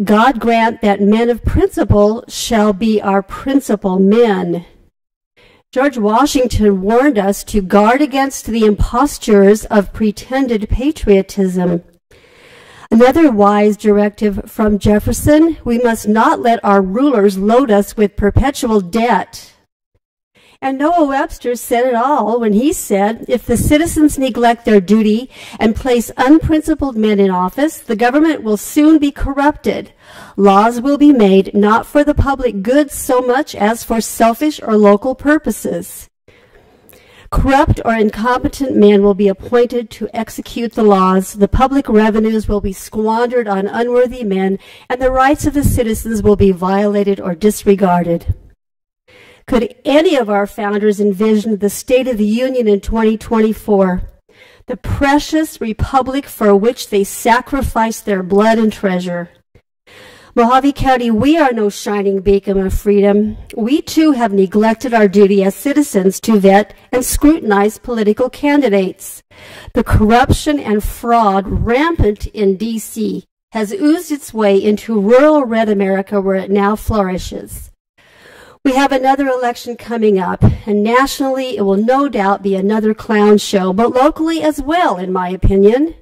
God grant that men of principle shall be our principal men. George Washington warned us to guard against the impostures of pretended patriotism. Another wise directive from Jefferson, we must not let our rulers load us with perpetual debt. And Noah Webster said it all when he said, if the citizens neglect their duty and place unprincipled men in office, the government will soon be corrupted. Laws will be made not for the public good so much as for selfish or local purposes. Corrupt or incompetent men will be appointed to execute the laws. The public revenues will be squandered on unworthy men, and the rights of the citizens will be violated or disregarded. Could any of our founders envision the State of the Union in 2024? The precious republic for which they sacrificed their blood and treasure. Mohave County, we are no shining beacon of freedom. We too have neglected our duty as citizens to vet and scrutinize political candidates. The corruption and fraud rampant in D.C. has oozed its way into rural red America where it now flourishes. We have another election coming up, and nationally it will no doubt be another clown show, but locally as well, in my opinion.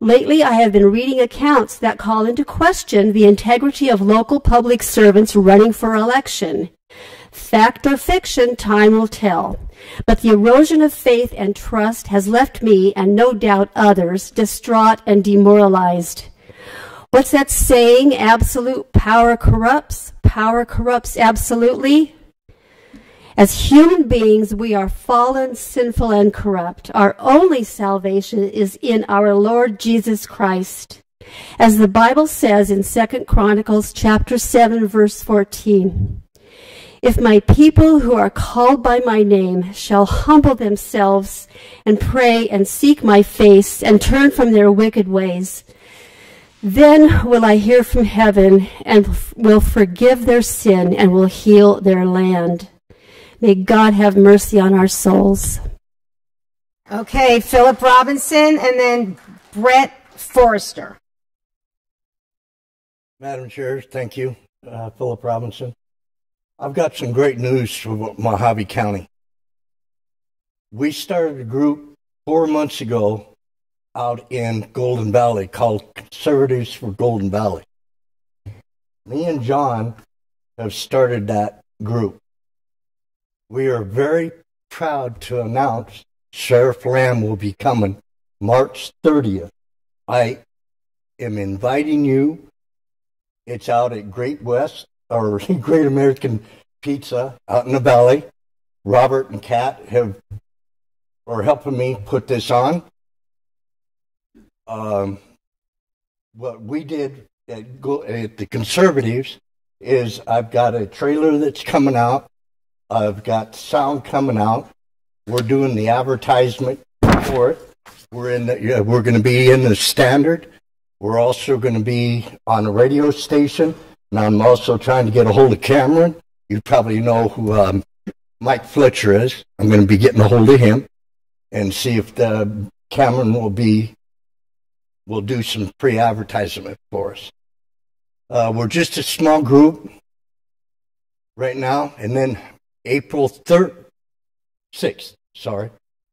Lately, I have been reading accounts that call into question the integrity of local public servants running for election. Fact or fiction, time will tell. But the erosion of faith and trust has left me, and no doubt others, distraught and demoralized. What's that saying? Absolute power corrupts. Power corrupts absolutely. As human beings, we are fallen, sinful, and corrupt. Our only salvation is in our Lord Jesus Christ. As the Bible says in 2 Chronicles chapter 7 verse 14, if my people who are called by my name shall humble themselves and pray and seek my face and turn from their wicked ways, then will I hear from heaven and will forgive their sin and will heal their land. May God have mercy on our souls. Okay, Philip Robinson and then Brett Forrester. Madam Chair, thank you, uh, Philip Robinson. I've got some great news for Mohave County. we started a group four months ago out in Golden Valley called Conservatives for Golden Valley. Me and John have started that group. We are very proud to announce Sheriff Lamb will be coming March 30th. I am inviting you. It's out at Great West or Great American Pizza out in the valley. Robert and Kat have are helping me put this on. Um, what we did at, at the Conservatives is I've got a trailer that's coming out. I've got sound coming out. We're doing the advertisement for it. We're in the, we're going to be in the standard. We're also going to be on a radio station. And I'm also trying to get a hold of Cameron. You probably know who um, Mike Fletcher is. I'm going to be getting a hold of him and see if the Cameron will be will do some pre-advertisement for us. Uh, we're just a small group right now, and then April third, sixth, sorry,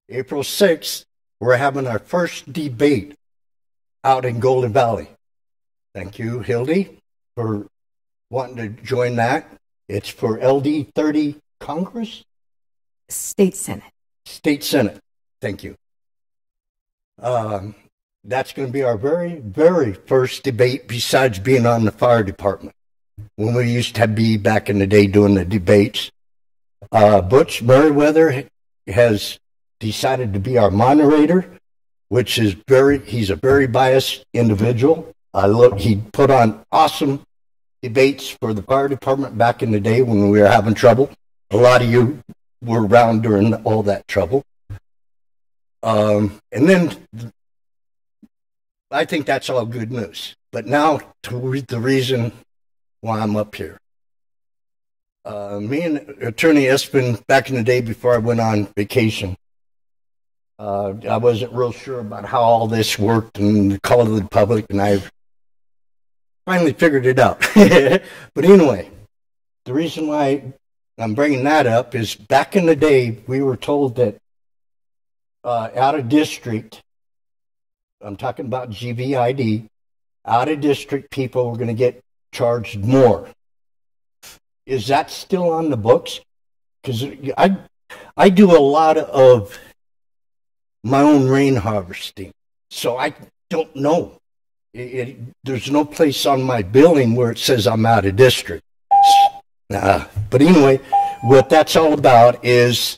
April sixth, we're having our first debate out in Golden Valley. Thank you, Hildy, for wanting to join that. It's for LD 30 Congress? State Senate. State Senate. Thank you. Um, that's going to be our very, very first debate besides being on the fire department. When we used to be back in the day doing the debates, uh, Butch Merriweather has decided to be our moderator, which is very, he's a very biased individual. I look, he put on awesome debates for the fire department back in the day when we were having trouble. A lot of you were around during all that trouble. Um, and then I think that's all good news. But now to the reason why I'm up here. Uh, me and Attorney Esplin, back in the day before I went on vacation, uh, I wasn't real sure about how all this worked and the call to the public, and I finally figured it out. but anyway, the reason why I'm bringing that up is back in the day, we were told that uh, out of district, I'm talking about GVID, out of district people were going to get charged more. Is that still on the books? Because I, I do a lot of my own rain harvesting, so I don't know. It, it, there's no place on my billing where it says I'm out of district. Uh, but anyway, what that's all about is.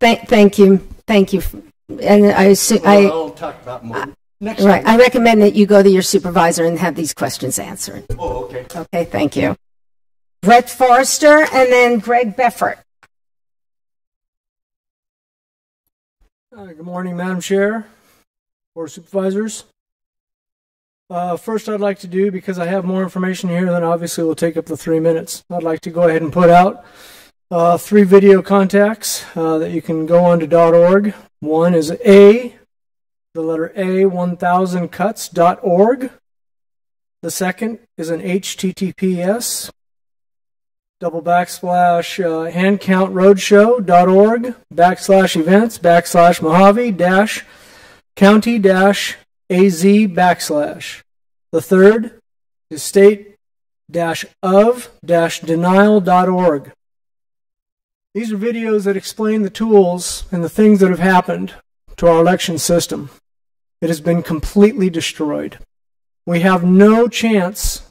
Thank, thank you, thank you, and I assume well, I. I'll talk about more. Next Right. time. I recommend that you go to your supervisor and have these questions answered. Oh, okay. Okay, thank you. Brett Forrester and then Greg Beffert. Uh, Good morning, Madam Chair, Board Supervisors. Uh, First, I'd like to do, because I have more information here than obviously will take up the three minutes, I'd like to go ahead and put out uh, three video contacts uh, that you can go on to dot .org. One is A, the letter A, 1000cuts.org. The second is an HTTPS double backslash uh, handcountroadshow.org backslash events backslash Mohave dash county dash az backslash. The third is state dash of dash denial.org. These are videos that explain the tools and the things that have happened to our election system. It has been completely destroyed. We have no chance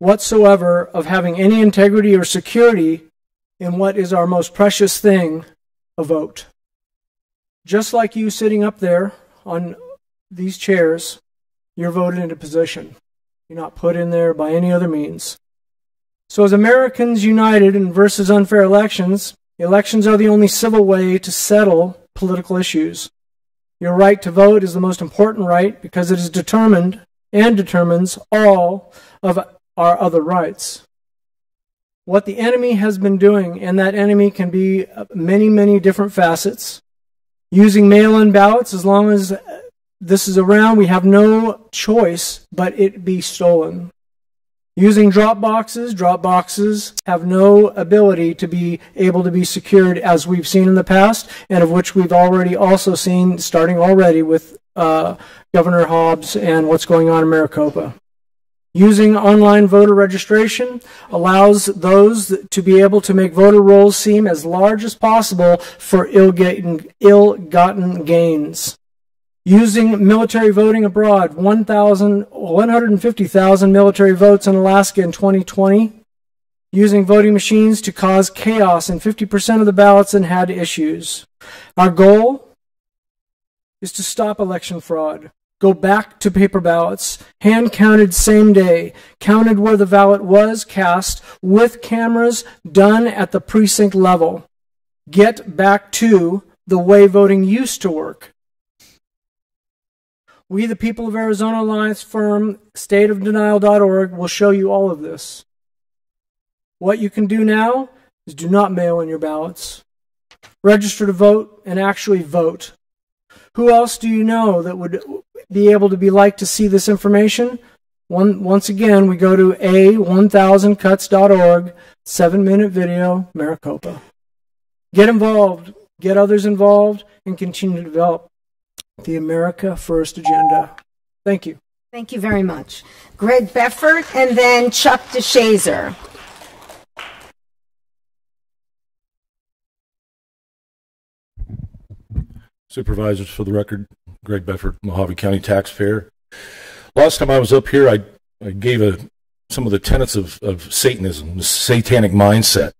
whatsoever of having any integrity or security in what is our most precious thing, a vote. Just like you sitting up there on these chairs, you're voted into position. You're not put in there by any other means. So, as Americans united in versus unfair elections, elections are the only civil way to settle political issues. Your right to vote is the most important right because it is determined and determines all of our other rights. What the enemy has been doing, and that enemy can be many, many different facets, using mail in ballots as long as this is around, we have no choice but it be stolen. Using drop boxes, drop boxes have no ability to be able to be secured as we've seen in the past, and of which we've already also seen starting already with uh, Governor Hobbs and what's going on in Maricopa. Using online voter registration allows those to be able to make voter rolls seem as large as possible for ill-gotten, gains. Using military voting abroad, 150,000 military votes in Alaska in 2020. Using voting machines to cause chaos in 50% of the ballots and had issues. Our goal is to stop election fraud go back to paper ballots, hand counted same day, counted where the ballot was cast with cameras done at the precinct level. Get back to the way voting used to work. We, the People of Arizona Alliance firm, stateofdenial.org, will show you all of this. What you can do now is do not mail in your ballots. Register to vote and actually vote. Who else do you know that would be able to be like to see this information? One, once again, we go to a1000cuts.org, seven minute video, Maricopa. Get involved, get others involved, and continue to develop the America First agenda. Thank you. Thank you very much. Greg Beffert and then Chuck DeShazer. Supervisors, for the record, Greg Bedford, Mohave County taxpayer. Last time I was up here, I, I gave a, some of the tenets of, of Satanism, the satanic mindset.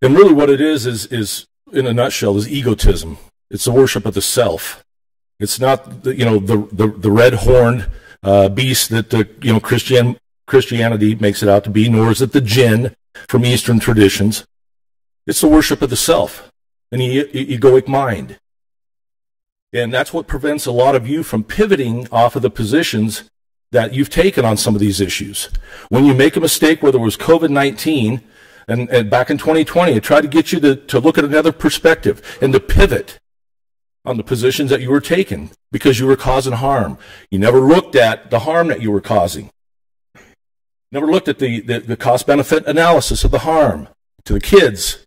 And really what it is, is, is in a nutshell, is egotism. It's the worship of the self. It's not, the, you know, the, the, the red horned uh, beast that, the, you know, Christian, Christianity makes it out to be, nor is it the jinn from Eastern traditions. It's the worship of the self, an e- egoic mind. And that's what prevents a lot of you from pivoting off of the positions that you've taken on some of these issues. When you make a mistake, whether it was COVID 19, and, and, back in 2020, I tried to get you to, to look at another perspective and to pivot on the positions that you were taking because you were causing harm. You never looked at the harm that you were causing. Never looked at the, the, the cost benefit analysis of the harm to the kids,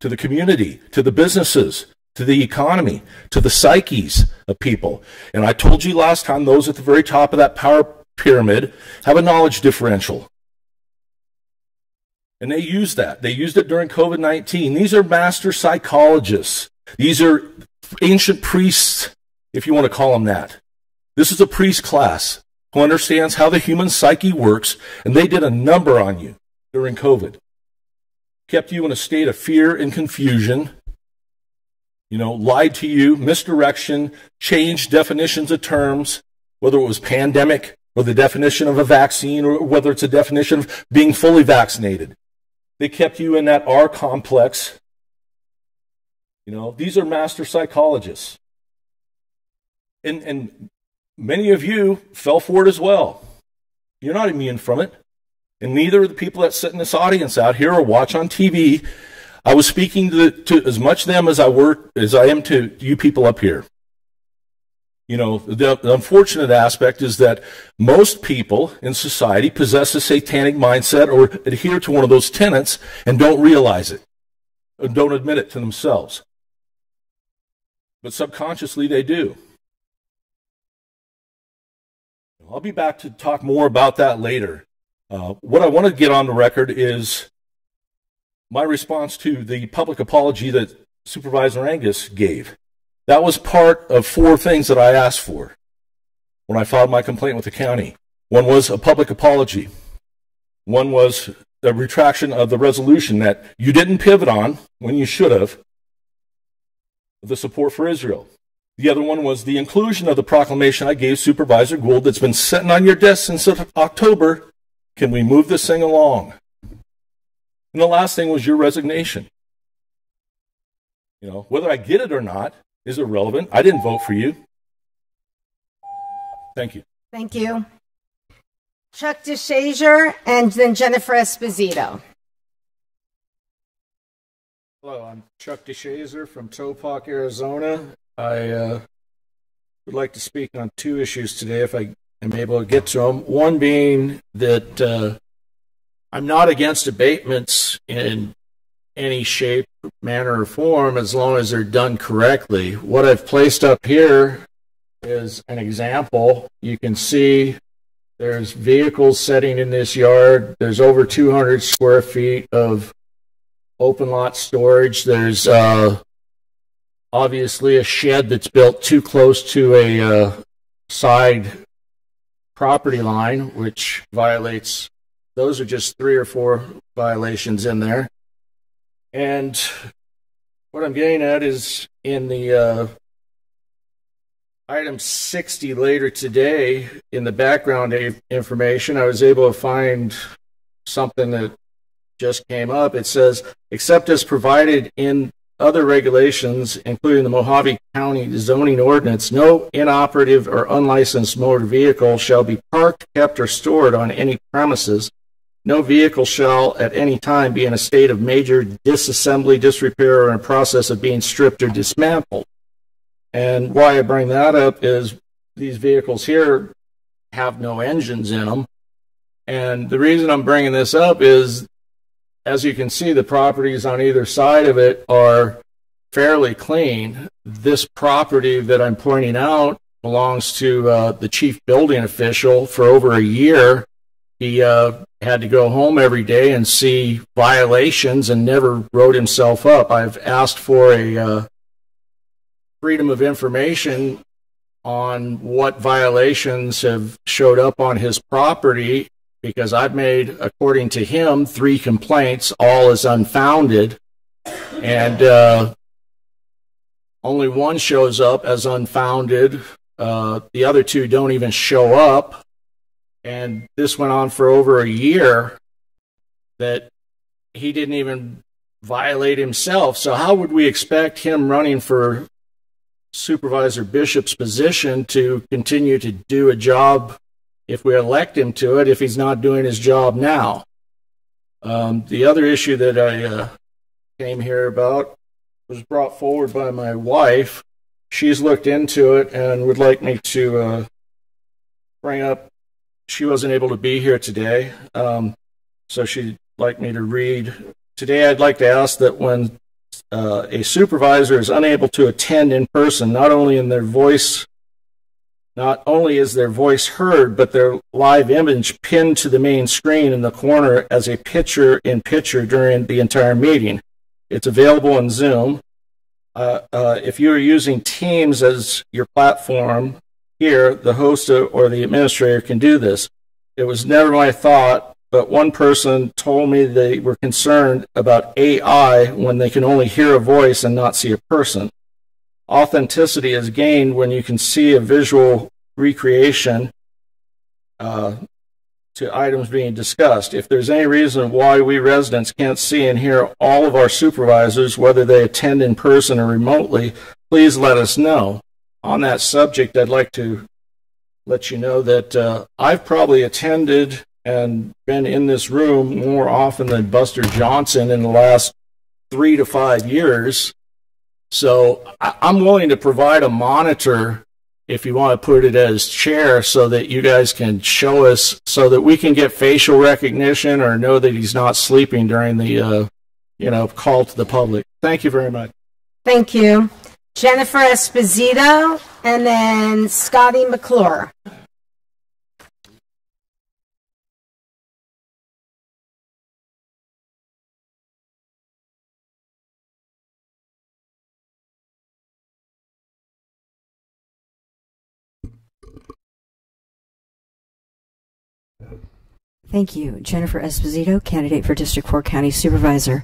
to the community, to the businesses, to the economy, to the psyches of people. And I told you last time, those at the very top of that power pyramid have a knowledge differential. And they use that. They used it during COVID 19. These are master psychologists. These are ancient priests, if you want to call them that. This is a priest class who understands how the human psyche works, and they did a number on you during COVID. Kept you in a state of fear and confusion you know, lied to you, misdirection, changed definitions of terms, whether it was pandemic or the definition of a vaccine or whether it's a definition of being fully vaccinated. They kept you in that R complex. You know, these are master psychologists. And, and many of you fell for it as well. You're not immune from it. And neither are the people that sit in this audience out here or watch on TV I was speaking to, the, to as much them as I were as I am to you people up here. You know, the, the, unfortunate aspect is that most people in society possess a satanic mindset or adhere to one of those tenets and don't realize it, don't admit it to themselves. But subconsciously they do. I'll be back to talk more about that later. Uh, what I want to get on the record is my response to the public apology that Supervisor Angius gave. That was part of four things that I asked for when I filed my complaint with the county. One was a public apology. One was the retraction of the resolution that you didn't pivot on when you should have, the support for Israel. The other one was the inclusion of the proclamation I gave Supervisor Gould that's been sitting on your desk since October. Can we move this thing along? And the last thing was your resignation. You know, whether I get it or not is irrelevant. I didn't vote for you. Thank you. Thank you. Chuck DeShazer and then Jennifer Esposito. Hello, I'm Chuck DeShazer from Topock, Arizona. I uh, would like to speak on two issues today, if I am able to get to them. One being that uh, I'm not against abatements in any shape, manner, or form as long as they're done correctly. What I've placed up here is an example. You can see there's vehicles sitting in this yard. There's over 200 square feet of open lot storage. There's uh, obviously a shed that's built too close to a uh, side property line, which violates. Those are just three or four violations in there. And what I'm getting at is in the uh, item 60 later today, in the background information, I was able to find something that just came up. It says, except as provided in other regulations, including the Mohave County zoning ordinance, no inoperative or unlicensed motor vehicle shall be parked, kept, or stored on any premises. No vehicle shall at any time be in a state of major disassembly, disrepair, or in a process of being stripped or dismantled. And why I bring that up is these vehicles here have no engines in them. And the reason I'm bringing this up is, as you can see, the properties on either side of it are fairly clean. This property that I'm pointing out belongs to uh, the chief building official for over a year. He uh, had to go home every day and see violations and never wrote himself up. I've asked for a uh, freedom of information on what violations have showed up on his property because I've made, according to him, three complaints, all as unfounded. And uh, only one shows up as unfounded. Uh, the other two don't even show up and this went on for over a year that he didn't even violate himself. So how would we expect him running for Supervisor Bishop's position to continue to do a job if we elect him to it if he's not doing his job now? Um, the other issue that I uh, came here about was brought forward by my wife. She's looked into it and would like me to uh, bring up she wasn't able to be here today, um, so she'd like me to read. Today, I'd like to ask that when uh, a supervisor is unable to attend in person, not only in their voice, not only is their voice heard, but their live image pinned to the main screen in the corner as a picture in picture during the entire meeting. It's available in Zoom. Uh, uh, if you are using Teams as your platform, here, the host or the administrator can do this. It was never my thought, but one person told me they were concerned about AI when they can only hear a voice and not see a person. Authenticity is gained when you can see a visual recreation uh, to items being discussed. If there's any reason why we residents can't see and hear all of our supervisors, whether they attend in person or remotely, please let us know on that subject, I'd like to let you know that uh, I've probably attended and been in this room more often than Buster Johnson in the last three to five years. So I- I'm willing to provide a monitor if you want to put it as chair so that you guys can show us so that we can get facial recognition or know that he's not sleeping during the uh, you know call to the public. Thank you very much. Thank you. Jennifer Esposito, and then Scotty McClure. Thank you. Jennifer Esposito, candidate for District 4 County Supervisor.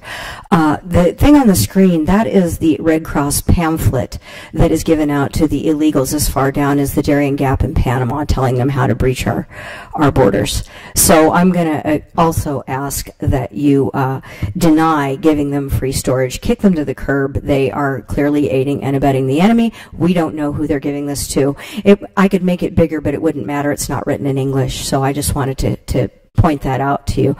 Uh, the thing on the screen, that is the Red Cross pamphlet that is given out to the illegals as far down as the Darien Gap in Panama, telling them how to breach our, our borders. So I'm going to uh, also ask that you uh, deny giving them free storage, kick them to the curb. They are clearly aiding and abetting the enemy. We don't know who they're giving this to. It, I could make it bigger, but it wouldn't matter. It's not written in English. So I just wanted to, to point that out to you.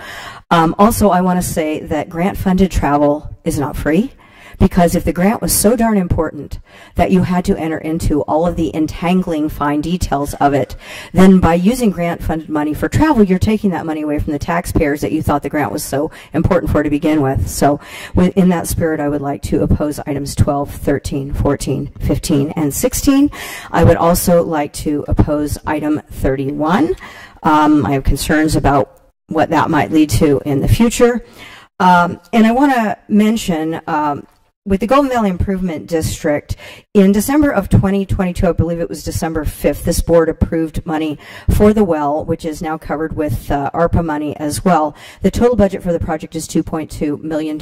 Um, also, I want to say that grant funded travel is not free. Because if the grant was so darn important that you had to enter into all of the entangling fine details of it, then by using grant funded money for travel, you're taking that money away from the taxpayers that you thought the grant was so important for to begin with. So in that spirit, I would like to oppose items 12, 13, 14, 15, and 16. I would also like to oppose item 31. Um, I have concerns about what that might lead to in the future. Um, and I want to mention um, with the Golden Valley Improvement District, in December of 2022, I believe it was December 5th, this board approved money for the well, which is now covered with uh, ARPA money as well. The total budget for the project is $2.2 million.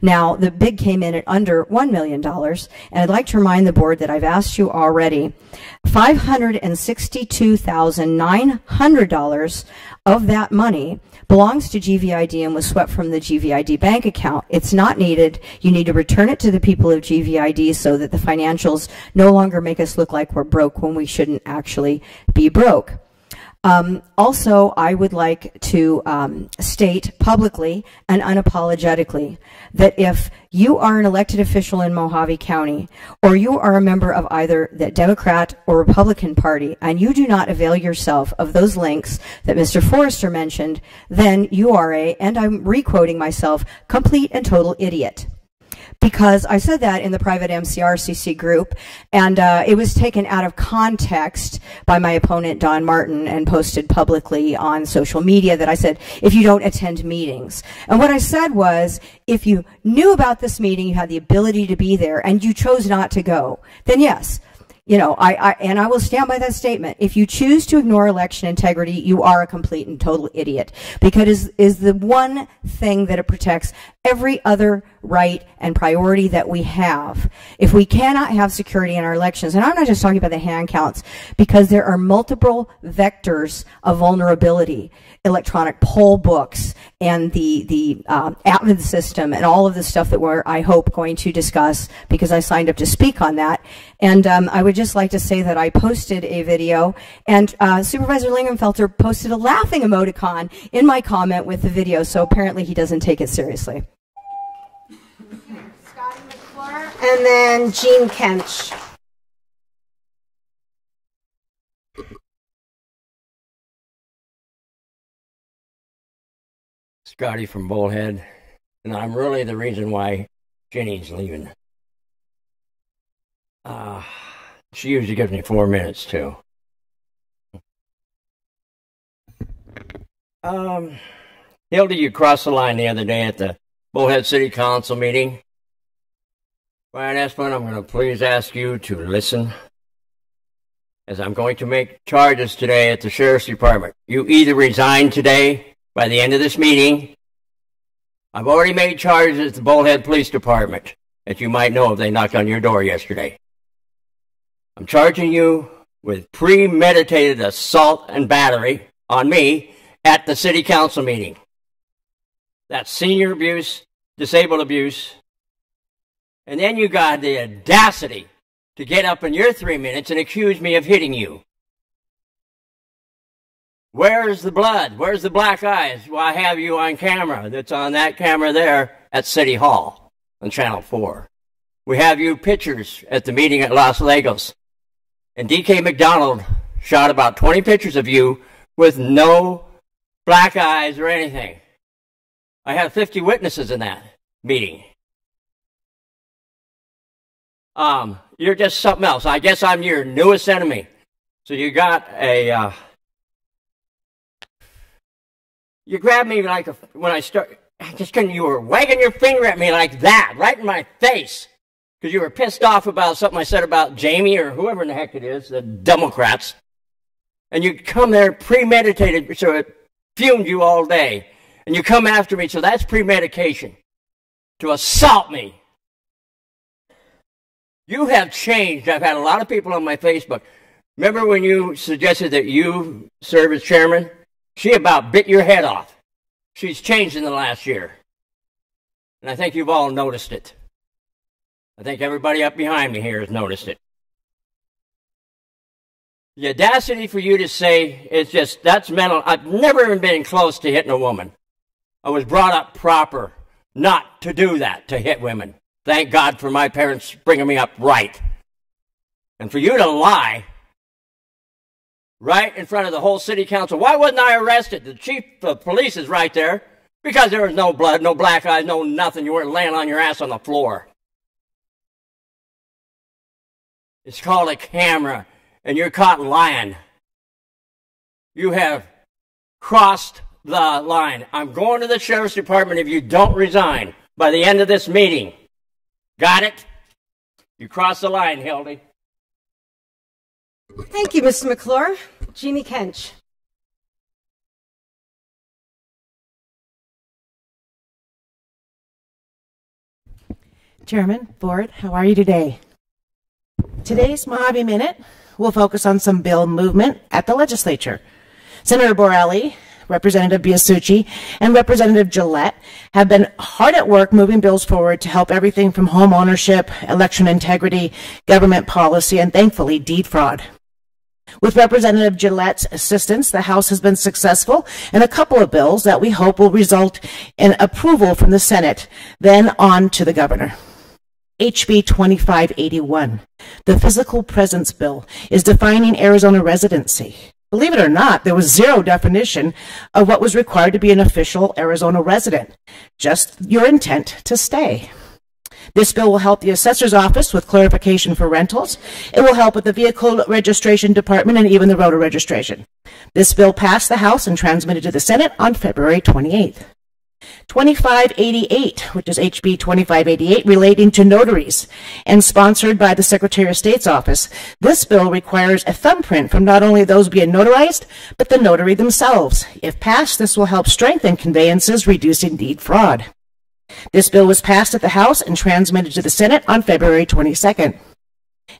Now, the bid came in at under $1 million, and I'd like to remind the board that I've asked you already, $562,900 of that money belongs to GVID and was swept from the GVID bank account. It's not needed. You need to return it to the people of GVID so that the financials no longer make us look like we're broke when we shouldn't actually be broke. Um, also, I would like to um, state publicly and unapologetically that if you are an elected official in Mohave County or you are a member of either the Democrat or Republican Party and you do not avail yourself of those links that Mr. Forrester mentioned, then you are a, and I'm requoting myself, complete and total idiot because I said that in the private MCRCC group, and uh, it was taken out of context by my opponent, Don Martin, and posted publicly on social media that I said, if you don't attend meetings. And what I said was, if you knew about this meeting, you had the ability to be there, and you chose not to go, then yes, you know, I, I, and I will stand by that statement. If you choose to ignore election integrity, you are a complete and total idiot because it is, is the one thing that it protects every other right and priority that we have. If we cannot have security in our elections, and I'm not just talking about the hand counts, because there are multiple vectors of vulnerability, electronic poll books and the, the Avid system and all of the stuff that we're, I hope, going to discuss because I signed up to speak on that. And um, I would just like to say that I posted a video and uh, Supervisor Lingenfelter posted a laughing emoticon in my comment with the video, so apparently he doesn't take it seriously. And then Jean Kentch. Scotty from Bullhead, and I'm really the reason why Jenny's leaving. Uh, she usually gives me four minutes too. Um, Hilda, you crossed the line the other day at the Bullhead City Council meeting. Brian Esplin, I'm going to please ask you to listen as I'm going to make charges today at the Sheriff's Department. You either resign today by the end of this meeting. I've already made charges at the Bullhead Police Department, as you might know if they knocked on your door yesterday. I'm charging you with premeditated assault and battery on me at the City Council meeting. That's senior abuse, disabled abuse, and then you got the audacity to get up in your three minutes and accuse me of hitting you. Where's the blood? Where's the black eyes? Well, I have you on camera. That's on that camera there at City Hall on Channel 4. We have you pictures at the meeting at Los Lagos. And DK McDonald shot about 20 pictures of you with no black eyes or anything. I have 50 witnesses in that meeting. Um, you're just something else. I guess I'm your newest enemy. So you got a, uh, you grabbed me like a, when I start, I just couldn't, you were wagging your finger at me like that, right in my face. Because you were pissed off about something I said about Jamie or whoever in the heck it is, the Democrats. And you come there premeditated, so it fumed you all day. And you come after me, so that's premeditation. To assault me. You have changed. I've had a lot of people on my Facebook. Remember when you suggested that you serve as chairman? She about bit your head off. She's changed in the last year. And I think you've all noticed it. I think everybody up behind me here has noticed it. The audacity for you to say it's just, that's mental. I've never even been close to hitting a woman. I was brought up proper not to do that, to hit women. Thank God for my parents bringing me up right. And for you to lie right in front of the whole city council. Why wasn't I arrested? The chief of police is right there. Because there was no blood, no black eyes, no nothing. You weren't laying on your ass on the floor. It's called a camera, and you're caught lying. You have crossed the line. I'm going to the sheriff's department if you don't resign by the end of this meeting. Got it? You crossed the line, Hildy. Thank you, Mr. McClure. Jeannie Kentch. Chairman, Board, how are you today? Today's Mohave Minute will focus on some bill movement at the legislature. Senator Borrelli, Representative Biasiucci, and Representative Gillette have been hard at work moving bills forward to help everything from home ownership, election integrity, government policy, and thankfully deed fraud. With Representative Gillette's assistance, the House has been successful in a couple of bills that we hope will result in approval from the Senate, then on to the governor. HB 2581, the Physical Presence Bill, is defining Arizona residency. Believe it or not, there was zero definition of what was required to be an official Arizona resident, just your intent to stay. This bill will help the assessor's office with clarification for rentals. It will help with the vehicle registration department and even the rotor registration. This bill passed the House and transmitted to the Senate on February 28th. 2588, which is HB 2588, relating to notaries and sponsored by the Secretary of State's office. This bill requires a thumbprint from not only those being notarized, but the notary themselves. If passed, this will help strengthen conveyances, reducing deed fraud. This bill was passed at the House and transmitted to the Senate on February 22nd.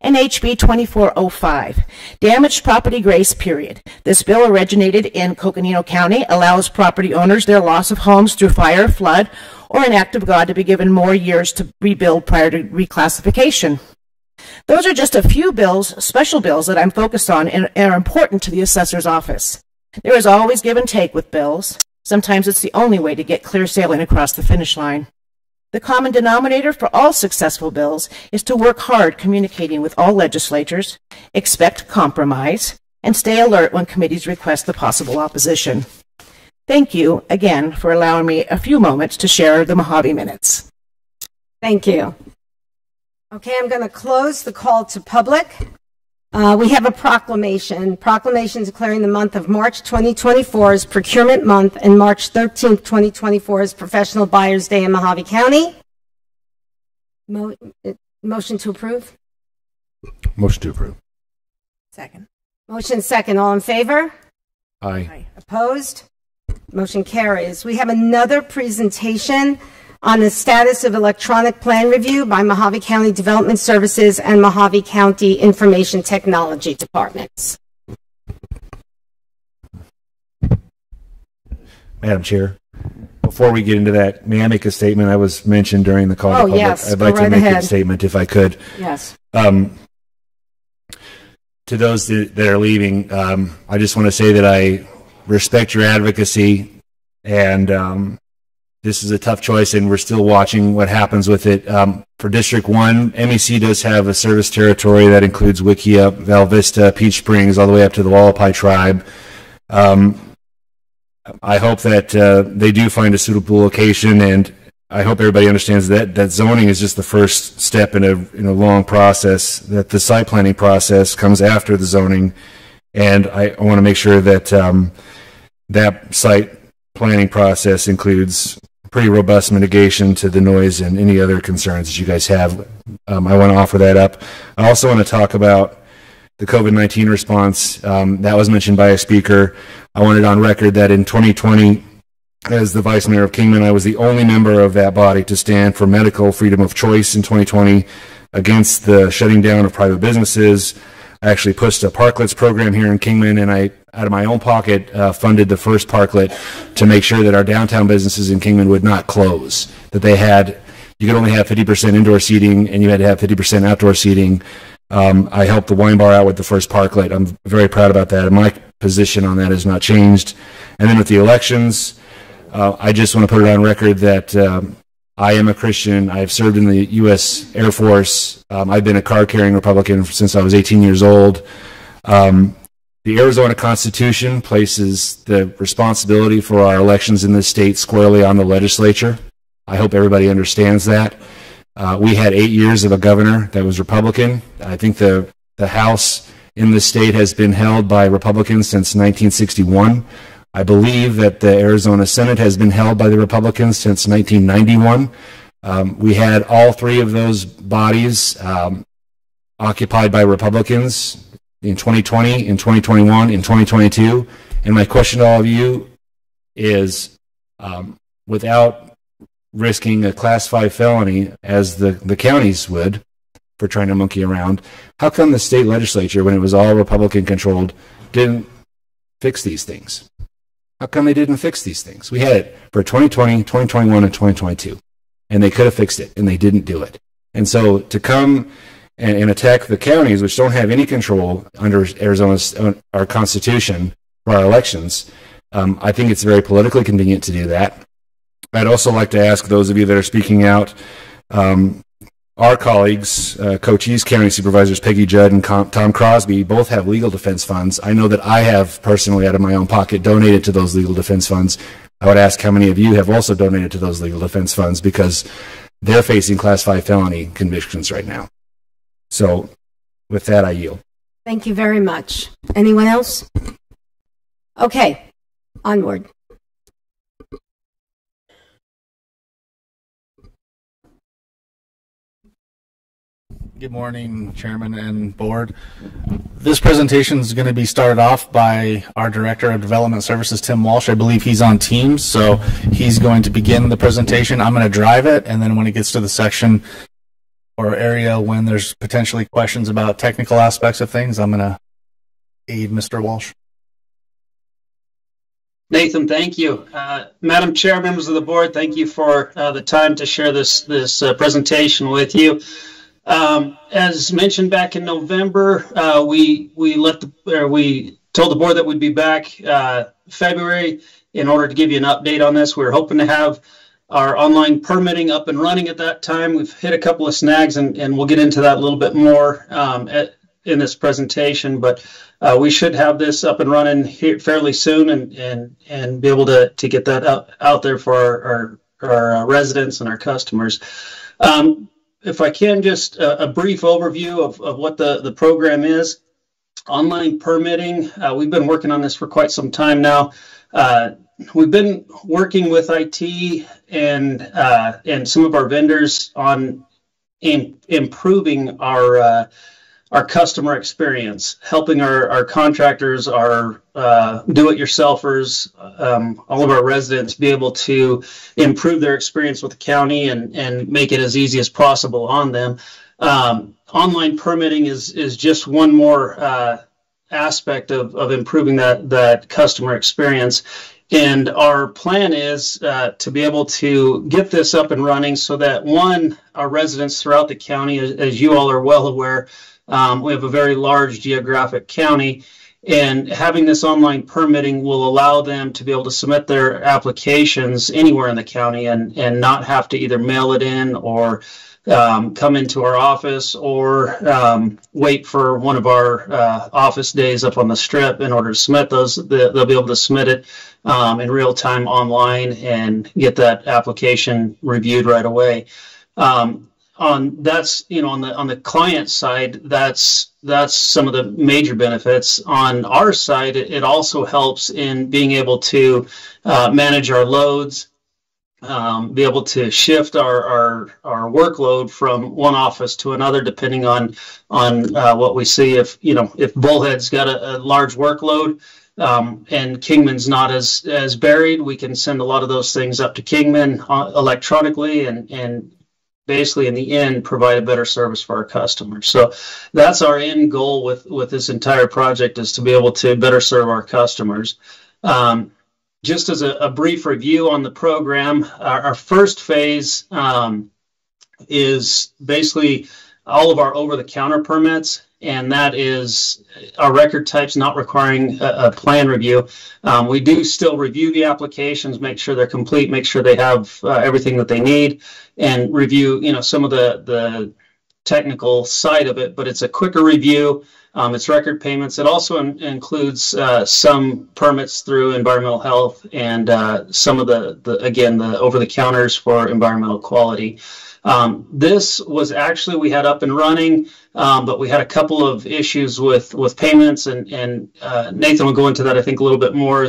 And HB 2405, damaged property grace period. This bill originated in Coconino County, allows property owners their loss of homes through fire, flood, or an act of God to be given more years to rebuild prior to reclassification. Those are just a few bills, special bills that I'm focused on and are important to the assessor's office. There is always give and take with bills. Sometimes it's the only way to get clear sailing across the finish line. The common denominator for all successful bills is to work hard communicating with all legislators, expect compromise, and stay alert when committees request the possible opposition. Thank you again for allowing me a few moments to share the Mohave Minutes. Thank you. Okay, I'm going to close the call to public. Uh, we have a proclamation. Proclamation declaring the month of March 2024 as Procurement Month and March 13th, 2024 as Professional Buyers Day in Mohave County. Mo- motion to approve? Motion to approve. Second. Motion second. All in favor? Aye. Opposed? Motion carries. We have another presentation on the status of electronic plan review by Mohave County Development Services and Mohave County Information Technology Departments. Madam Chair, before we get into that, may I make a statement? I was mentioned during the call to Oh, public. yes, I'd go like to right make ahead. a statement if I could. Yes. Um, to those that, that are leaving, um, I just want to say that I respect your advocacy, and um, this is a tough choice, and we're still watching what happens with it. Um, for District One, MEC does have a service territory that includes Wikieup, Valle Vista, Peach Springs, all the way up to the Hualapai tribe. Um, I hope that uh, they do find a suitable location, and I hope everybody understands that that zoning is just the first step in a in a long process. That the site planning process comes after the zoning, and I, I want to make sure that um, that site planning process includes pretty robust mitigation to the noise and any other concerns that you guys have. Um, I want to offer that up. I also want to talk about the COVID 19 response. Um, that was mentioned by a speaker. I wanted on record that in 2020, as the vice mayor of Kingman, I was the only member of that body to stand for medical freedom of choice in 2020 against the shutting down of private businesses. I actually pushed a parklets program here in Kingman, and I, out of my own pocket, uh, funded the first parklet to make sure that our downtown businesses in Kingman would not close. That they had, you could only have 50% indoor seating, and you had to have 50% outdoor seating. Um, I helped the wine bar out with the first parklet. I'm very proud about that. And my position on that has not changed. And then with the elections, uh, I just want to put it on record that um, I am a Christian. I've served in the U.S. Air Force. Um, I've been a car carrying Republican since I was 18 years old. Um, the Arizona Constitution places the responsibility for our elections in this state squarely on the legislature. I hope everybody understands that. Uh, we had eight years of a governor that was Republican. I think the the House in the state has been held by Republicans since 1961. I believe that the Arizona Senate has been held by the Republicans since 1991. Um, we had all three of those bodies um, occupied by Republicans in 2020, in 2021, in 2022. And my question to all of you is um, without risking a class five felony, as the, the counties would for trying to monkey around, how come the state legislature, when it was all Republican controlled, didn't fix these things? How come they didn't fix these things? We had it for 2020, 2021, and 2022, and they could have fixed it, and they didn't do it. And so to come and, and attack the counties, which don't have any control under Arizona's uh, our constitution for our elections, um, I think it's very politically convenient to do that. I'd also like to ask those of you that are speaking out um, our colleagues, uh, Cochise County Supervisors Peggy Judd and Com- Tom Crosby, both have legal defense funds. I know that I have personally, out of my own pocket, donated to those legal defense funds. I would ask how many of you have also donated to those legal defense funds because they're facing class five felony convictions right now. So, with that, I yield. Thank you very much. Anyone else? Okay, onward. Good morning, Chairman and Board. This presentation is going to be started off by our Director of Development Services, Tim Walsh. I believe he's on Teams, so he's going to begin the presentation. I'm going to drive it, and then when it gets to the section or area when there's potentially questions about technical aspects of things, I'm going to aid Mr. Walsh. Nathan, thank you. Uh, Madam Chair, members of the board, thank you for uh, the time to share this this uh, presentation with you. Um, as mentioned back in November, uh, we we let the we told the board that we'd be back uh, February in order to give you an update on this. We were hoping to have our online permitting up and running at that time. We've hit a couple of snags, and, and we'll get into that a little bit more um, at, in this presentation. But uh, we should have this up and running here fairly soon, and and and be able to to get that out out there for our our, our residents and our customers. Um, if I can, just a, a brief overview of, of what the, the program is. Online permitting, uh, we've been working on this for quite some time now. Uh, we've been working with IT and uh, and some of our vendors on in, improving our uh, our customer experience, helping our, our contractors, our uh, do-it-yourselfers, um, all of our residents be able to improve their experience with the county and, and make it as easy as possible on them. Um, online permitting is is just one more uh, aspect of, of improving that that customer experience. And our plan is uh, to be able to get this up and running so that one, our residents throughout the county, as, as you all are well aware, um, we have a very large geographic county, and having this online permitting will allow them to be able to submit their applications anywhere in the county and, and not have to either mail it in or um, come into our office or um, wait for one of our uh, office days up on the strip in order to submit those. They'll be able to submit it um, in real time online and get that application reviewed right away. Um, on that's you know on the on the client side that's that's some of the major benefits on our side it, it also helps in being able to uh, manage our loads um, be able to shift our, our our workload from one office to another depending on on uh, what we see if you know if bullhead's got a, a large workload um, and Kingman's not as as buried. We can send a lot of those things up to Kingman uh, electronically and and basically in the end provide a better service for our customers. So that's our end goal with with this entire project is to be able to better serve our customers. Um, just as a, a, brief review on the program, our, our first phase um, is basically all of our over-the-counter permits, and that is our record types not requiring a, a plan review. Um, we do still review the applications, make sure they're complete, make sure they have uh, everything that they need, and review, you know, some of the the technical side of it. But it's a quicker review. Um, it's record payments. It also in, includes uh, some permits through environmental health and uh, some of the, the again the over the counters for environmental quality. Um, this was actually we had up and running, um, but we had a couple of issues with with payments, and and uh, Nathan will go into that I think a little bit more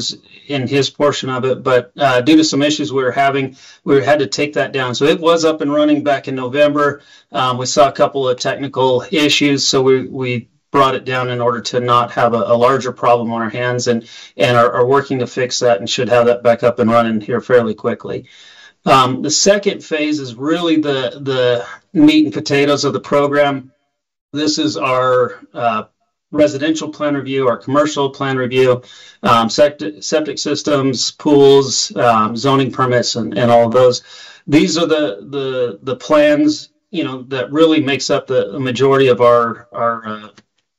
in his portion of it. But uh, due to some issues we were having, we had to take that down. So it was up and running back in November. Um, we saw a couple of technical issues, so we we brought it down in order to not have a, a larger problem on our hands, and and are, are working to fix that, and should have that back up and running here fairly quickly. Um, the second phase is really the the meat and potatoes of the program. This is our uh, residential plan review, our commercial plan review, um, septic, septic systems, pools, um, zoning permits, and, and all of those. These are the the the plans you know that really makes up the majority of our our uh,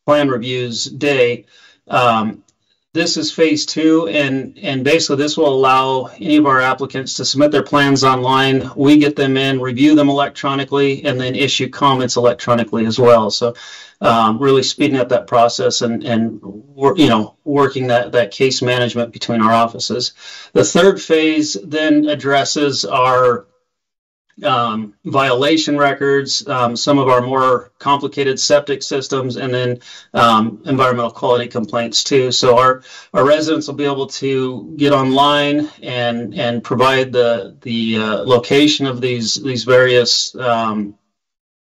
plan reviews day. Um, this is phase two, and and basically this will allow any of our applicants to submit their plans online. We get them in, review them electronically, and then issue comments electronically as well. So, um, really speeding up that process and and you know working that that case management between our offices. The third phase then addresses our um, violation records, um, some of our more complicated septic systems, and then um, environmental quality complaints too. So our our residents will be able to get online and and provide the the uh, location of these these various um,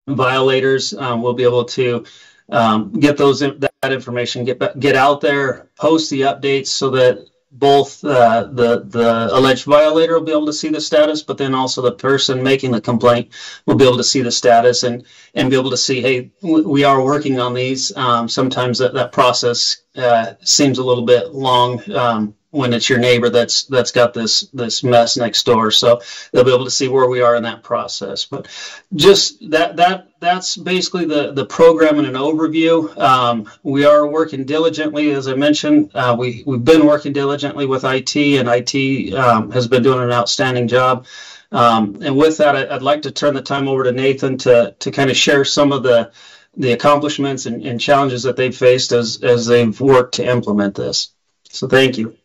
violators. Um, we'll be able to um, get those that information, get get out there, post the updates so that both uh, the the alleged violator will be able to see the status, but then also the person making the complaint will be able to see the status and and be able to see, hey, we are working on these. Um, sometimes that that process uh, seems a little bit long. Um, when it's your neighbor that's that's got this this mess next door. So they'll be able to see where we are in that process. But just that that that's basically the the program and an overview. Um, we are working diligently, as I mentioned. Uh, we we've been working diligently with IT, and IT um, has been doing an outstanding job. Um, and with that, I, would like to turn the time over to Nathan to to kind of share some of the the accomplishments and, and challenges that they've faced as as they've worked to implement this. So thank you.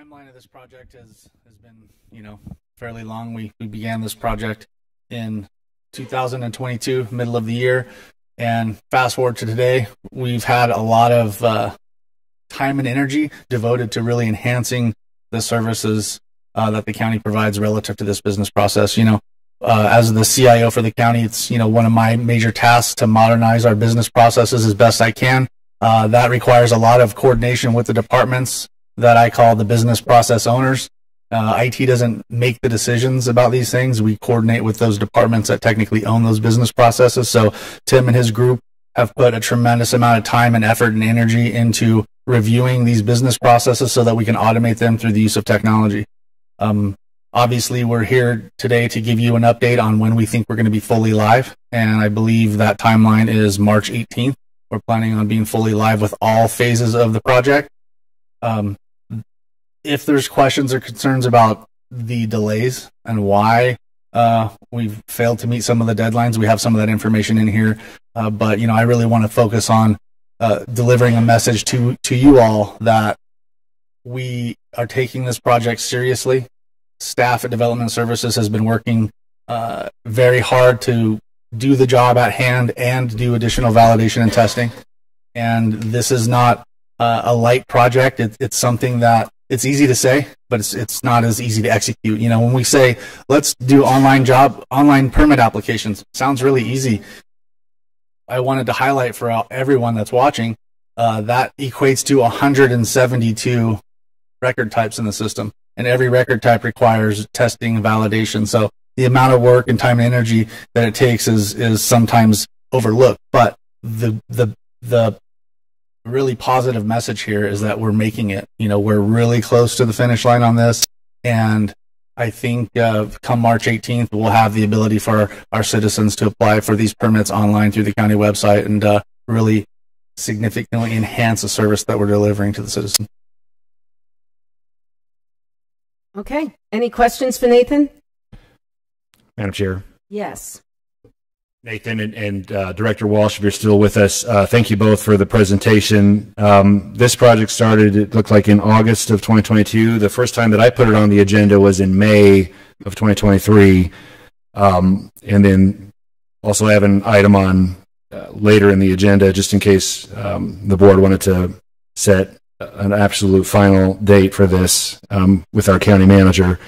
Timeline of this project has has been you know fairly long. We we began this project in 2022, middle of the year, and fast forward to today, we've had a lot of uh, time and energy devoted to really enhancing the services uh, that the county provides relative to this business process. You know, uh, as the CIO for the county, it's you know one of my major tasks to modernize our business processes as best I can. Uh, that requires a lot of coordination with the departments that I call the business process owners. Uh, IT doesn't make the decisions about these things. We coordinate with those departments that technically own those business processes. So Tim and his group have put a tremendous amount of time and effort and energy into reviewing these business processes so that we can automate them through the use of technology. Um, obviously, we're here today to give you an update on when we think we're going to be fully live. And I believe that timeline is March 18th. We're planning on being fully live with all phases of the project. Um, if there's questions or concerns about the delays and why uh, we've failed to meet some of the deadlines, we have some of that information in here. Uh, but you know, I really want to focus on uh, delivering a message to to you all that we are taking this project seriously. Staff at Development Services has been working uh, very hard to do the job at hand and do additional validation and testing. And this is not uh, a light project. It, it's something that it's easy to say, but it's it's not as easy to execute. You know, when we say let's do online job, online permit applications, sounds really easy. I wanted to highlight for everyone that's watching uh, that equates to 172 record types in the system, and every record type requires testing and validation. So the amount of work and time and energy that it takes is is sometimes overlooked. But the the the really positive message here is that we're making it. You know, we're really close to the finish line on this, and I think uh, come March 18th, we'll have the ability for our citizens to apply for these permits online through the county website and uh, really significantly enhance the service that we're delivering to the citizen. Okay. Any questions for Nathan? Madam Chair. Yes. Nathan and, and uh, Director Walsh, if you're still with us, uh, thank you both for the presentation. Um, this project started, it looked like in August of 2022. The first time that I put it on the agenda was in May of 2023. Um, and then also have an item on uh, later in the agenda just in case um, the board wanted to set an absolute final date for this um, with our county manager.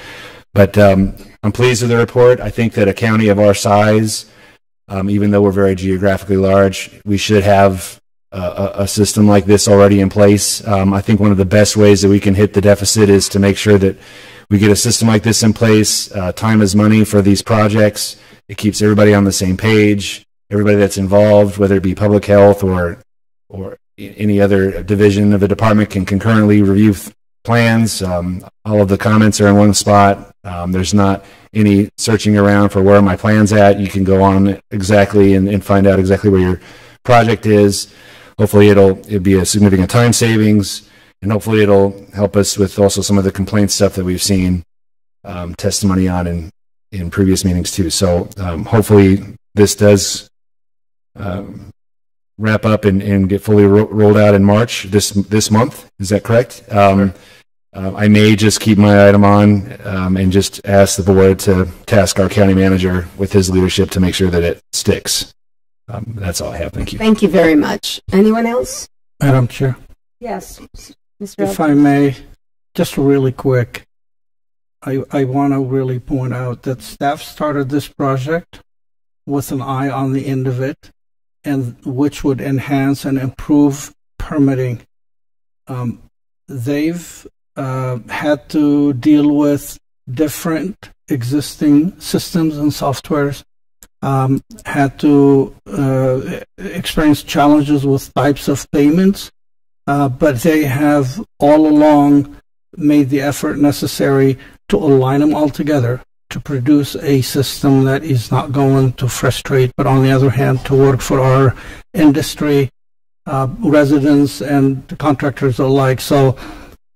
But um, I'm pleased with the report. I think that a county of our size, um, even though we're very geographically large, we should have a, a system like this already in place. Um, I think one of the best ways that we can hit the deficit is to make sure that we get a system like this in place. Uh, time is money for these projects. It keeps everybody on the same page. Everybody that's involved, whether it be public health or or any other division of the department, can concurrently review plans. Um, all of the comments are in one spot. Um, there's not any searching around for where my plan's at. You can go on exactly and, and find out exactly where your project is. Hopefully, it'll it'll be a significant time savings, and hopefully, it'll help us with also some of the complaint stuff that we've seen um, testimony on in in previous meetings too. So um, hopefully, this does um, wrap up and, and get fully ro- rolled out in March this this month. Is that correct? Um, uh, I may just keep my item on um, and just ask the board to task our county manager with his leadership to make sure that it sticks. Um, that's all I have. Thank you. Thank you very much. Anyone else? Madam Chair, Yes. Mr. if I may, just really quick, I, I want to really point out that staff started this project with an eye on the end of it, and which would enhance and improve permitting. Um, they've uh, had to deal with different existing systems and softwares, um, had to uh, experience challenges with types of payments, uh, but they have all along made the effort necessary to align them all together to produce a system that is not going to frustrate, but on the other hand, to work for our industry, uh, residents, and contractors alike. So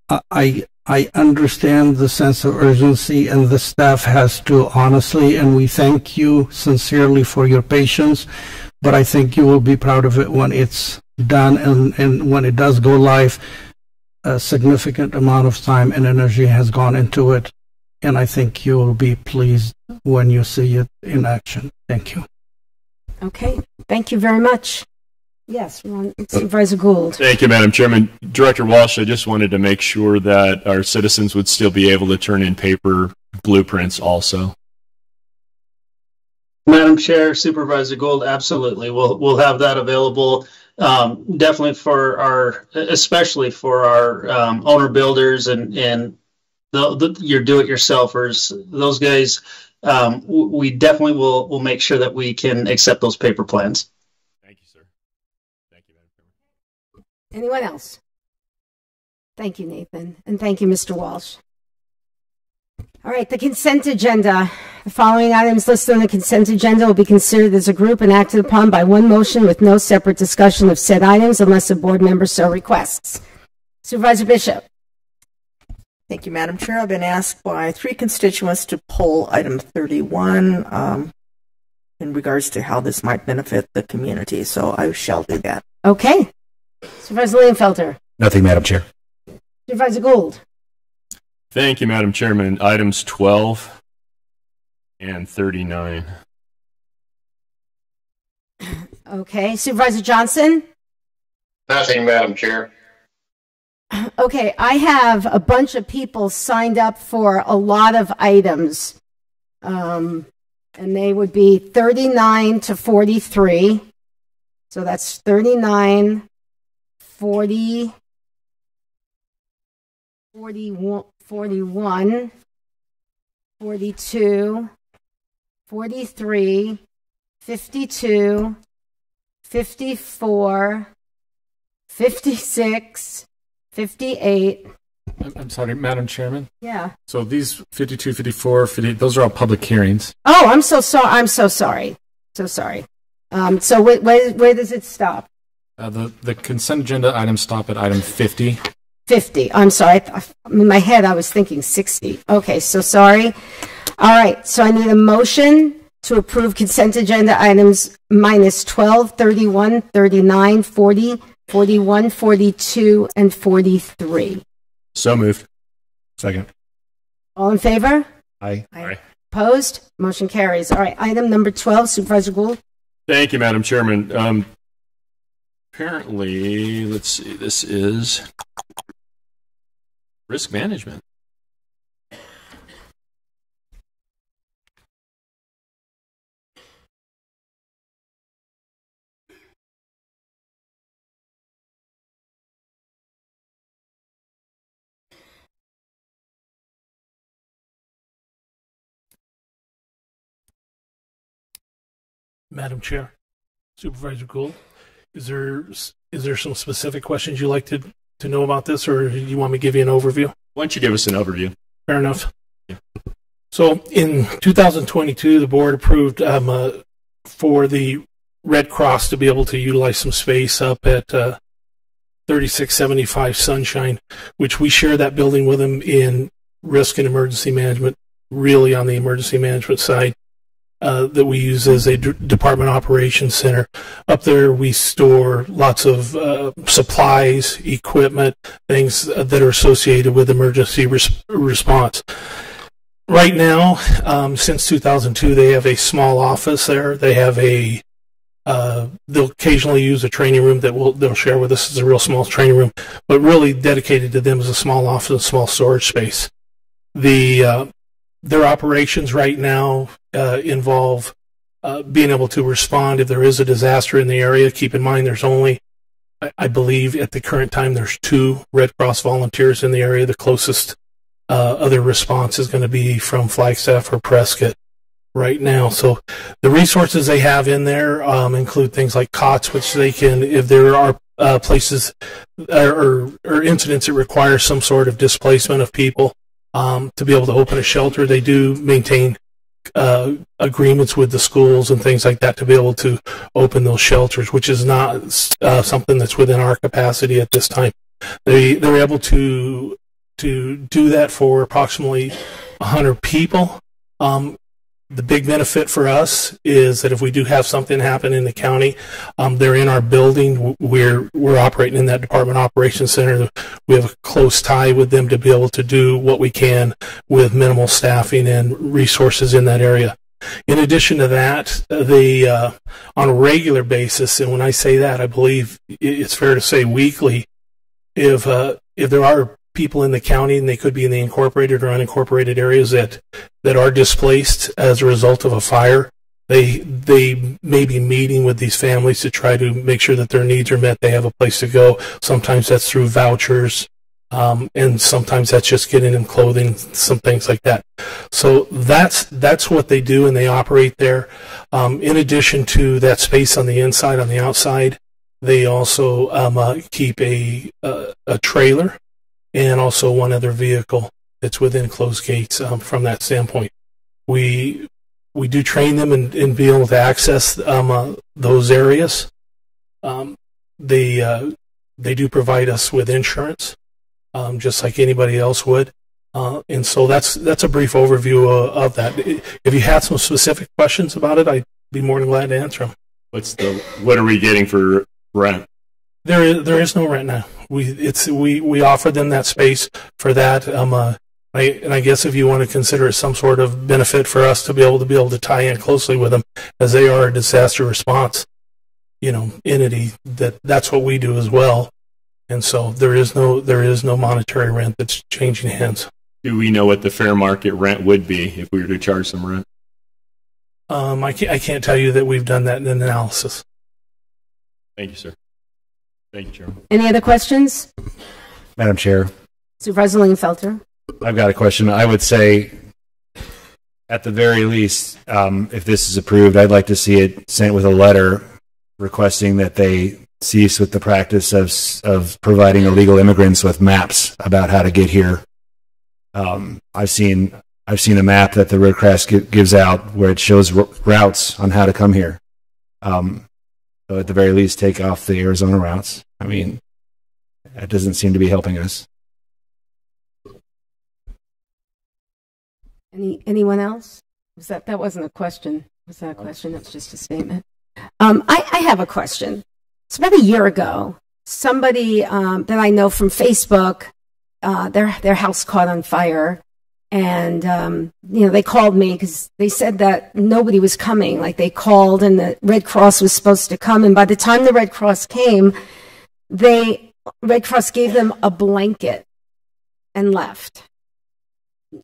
uh, I I understand the sense of urgency, and the staff has to honestly, and we thank you sincerely for your patience. But I think you will be proud of it when it's done and, and when it does go live. A significant amount of time and energy has gone into it and I think you will be pleased when you see it in action. Thank you. Okay. Thank you very much. Yes, Ron- Supervisor Gould. Thank you, Madam Chairman. Director Walsh, I just wanted to make sure that our citizens would still be able to turn in paper blueprints also. Madam Chair, Supervisor Gould, absolutely. We'll we'll have that available. Um, definitely for our, especially for our um, owner builders and and the, the, your do-it-yourselfers. Those guys, um, we definitely will will make sure that we can accept those paper plans. Thank you, sir. Thank you, Madam Chairman. Anyone else? Thank you, Nathan. And thank you, Mr. Walsh. All right, the consent agenda. The following items listed on the consent agenda will be considered as a group and acted upon by one motion with no separate discussion of said items unless a board member so requests. Supervisor Bishop. Thank you, Madam Chair. I've been asked by three constituents to poll item 31 um, in regards to how this might benefit the community, so I shall do that. Okay. Supervisor Lingenfelter. Nothing, Madam Chair. Supervisor Gould. Thank you, Madam Chairman. Items 12 and 39. Okay. Supervisor Johnson. Nothing, Madam Chair. Okay, I have a bunch of people signed up for a lot of items. Um, and they would be 39 to 43. So that's 39, 40, 41, 41 42, 43, 52, 54, 56, 58, I'm, I'm sorry, Madam Chairman. Yeah. So these 52, 54, 50, those are all public hearings. Oh, I'm so sorry. I'm so sorry. So sorry. Um, so where, where, where does it stop? Uh, the, the consent agenda items stop at item 50. 50. I'm sorry. In my head, I was thinking 60. Okay, so sorry. All right, so I need a motion to approve consent agenda items minus 12, 31, 39, 40, 41, 42, and 43. So moved. Second. All in favor? Aye. Aye. Opposed? Motion carries. All right, item number 12, Supervisor Gould. Thank you, Madam Chairman. Um, apparently, let's see, this is risk management. Madam Chair, Supervisor Gould, is there is there some specific questions you'd like to, to know about this, or do you want me to give you an overview? Why don't you give us an overview? Fair enough. So in 2022, the board approved um, uh, for the Red Cross to be able to utilize some space up at uh, 3675 Sunshine, which we share that building with them in risk and emergency management, really on the emergency management side. Uh, that we use as a d- department operations center. Up there, we store lots of uh, supplies, equipment, things uh, that are associated with emergency res- response. Right now, um, since 2002, they have a small office there. They have a uh, they'll occasionally use a training room that will they'll share with us as a real small training room, but really dedicated to them as a small office small storage space. The uh, their operations right now uh, involve uh, being able to respond if there is a disaster in the area. Keep in mind, there's only, I, I believe, at the current time, there's two Red Cross volunteers in the area. The closest uh, other response is going to be from Flagstaff or Prescott right now. So the resources they have in there um, include things like cots, which they can, if there are uh, places or, or incidents that require some sort of displacement of people, um, to be able to open a shelter. They do maintain uh, agreements with the schools and things like that to be able to open those shelters, which is not uh, something that's within our capacity at this time. They they're able to to do that for approximately 100 people. Um, the big benefit for us is that if we do have something happen in the county, um, they're in our building. We're we're operating in that department operations center. We have a close tie with them to be able to do what we can with minimal staffing and resources in that area. In addition to that, the uh, on a regular basis, and when I say that, I believe it's fair to say weekly. If uh, if there are people in the county, and they could be in the incorporated or unincorporated areas that that are displaced as a result of a fire. They they may be meeting with these families to try to make sure that their needs are met. They have a place to go. Sometimes that's through vouchers, um, and sometimes that's just getting them clothing, some things like that. So that's that's what they do, and they operate there. Um, in addition to that space on the inside, on the outside, they also um, uh, keep a uh, a trailer and also one other vehicle that's within closed gates um, from that standpoint. We we do train them in, in being able to access um, uh, those areas. Um, they uh, they do provide us with insurance, um, just like anybody else would. Uh, and so that's that's a brief overview of, of that. If you had some specific questions about it, I'd be more than glad to answer them. What's the what are we getting for rent? There is there is no rent now. We it's we we offer them that space for that. Um, uh, I, and I guess if you want to consider it some sort of benefit for us to be able to be able to tie in closely with them, as they are a disaster response, you know, entity. That that's what we do as well. And so there is no there is no monetary rent that's changing hands. Do we know what the fair market rent would be if we were to charge some rent? Um, I can't I can't tell you that we've done that in an analysis. Thank you, sir. Thank you, Chairman. Any other questions? Madam Chair, Supervisor Lingenfelter? I've got a question. I would say, at the very least, um, if this is approved, I'd like to see it sent with a letter requesting that they cease with the practice of of providing illegal immigrants with maps about how to get here. Um, I've seen I've seen a map that the Red Cross gives out where it shows r- routes on how to come here. Um, so at the very least, take off the Arizona routes. I mean, that doesn't seem to be helping us. Any anyone else? Was that that wasn't a question? Was that a question? That's just a statement. Um, I, I have a question. It's about a year ago. Somebody um, that I know from Facebook, uh, their their house caught on fire, and um, you know they called me because they said that nobody was coming. Like they called, and the Red Cross was supposed to come, and by the time the Red Cross came, they Red Cross gave them a blanket and left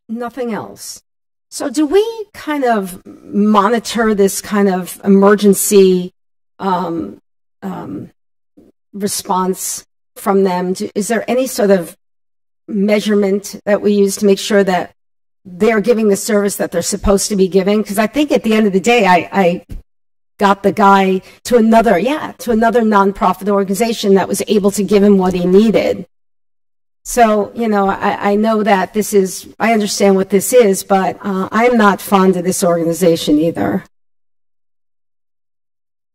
nothing else. So, do we kind of monitor this kind of emergency um, um, response from them? Do, is there any sort of measurement that we use to make sure that they're giving the service that they're supposed to be giving? Because I think at the end of the day, I, I got the guy to another, yeah, to another nonprofit organization that was able to give him what he needed. So, you know, I, I know that this is, I understand what this is, but uh, I'm not fond of this organization either.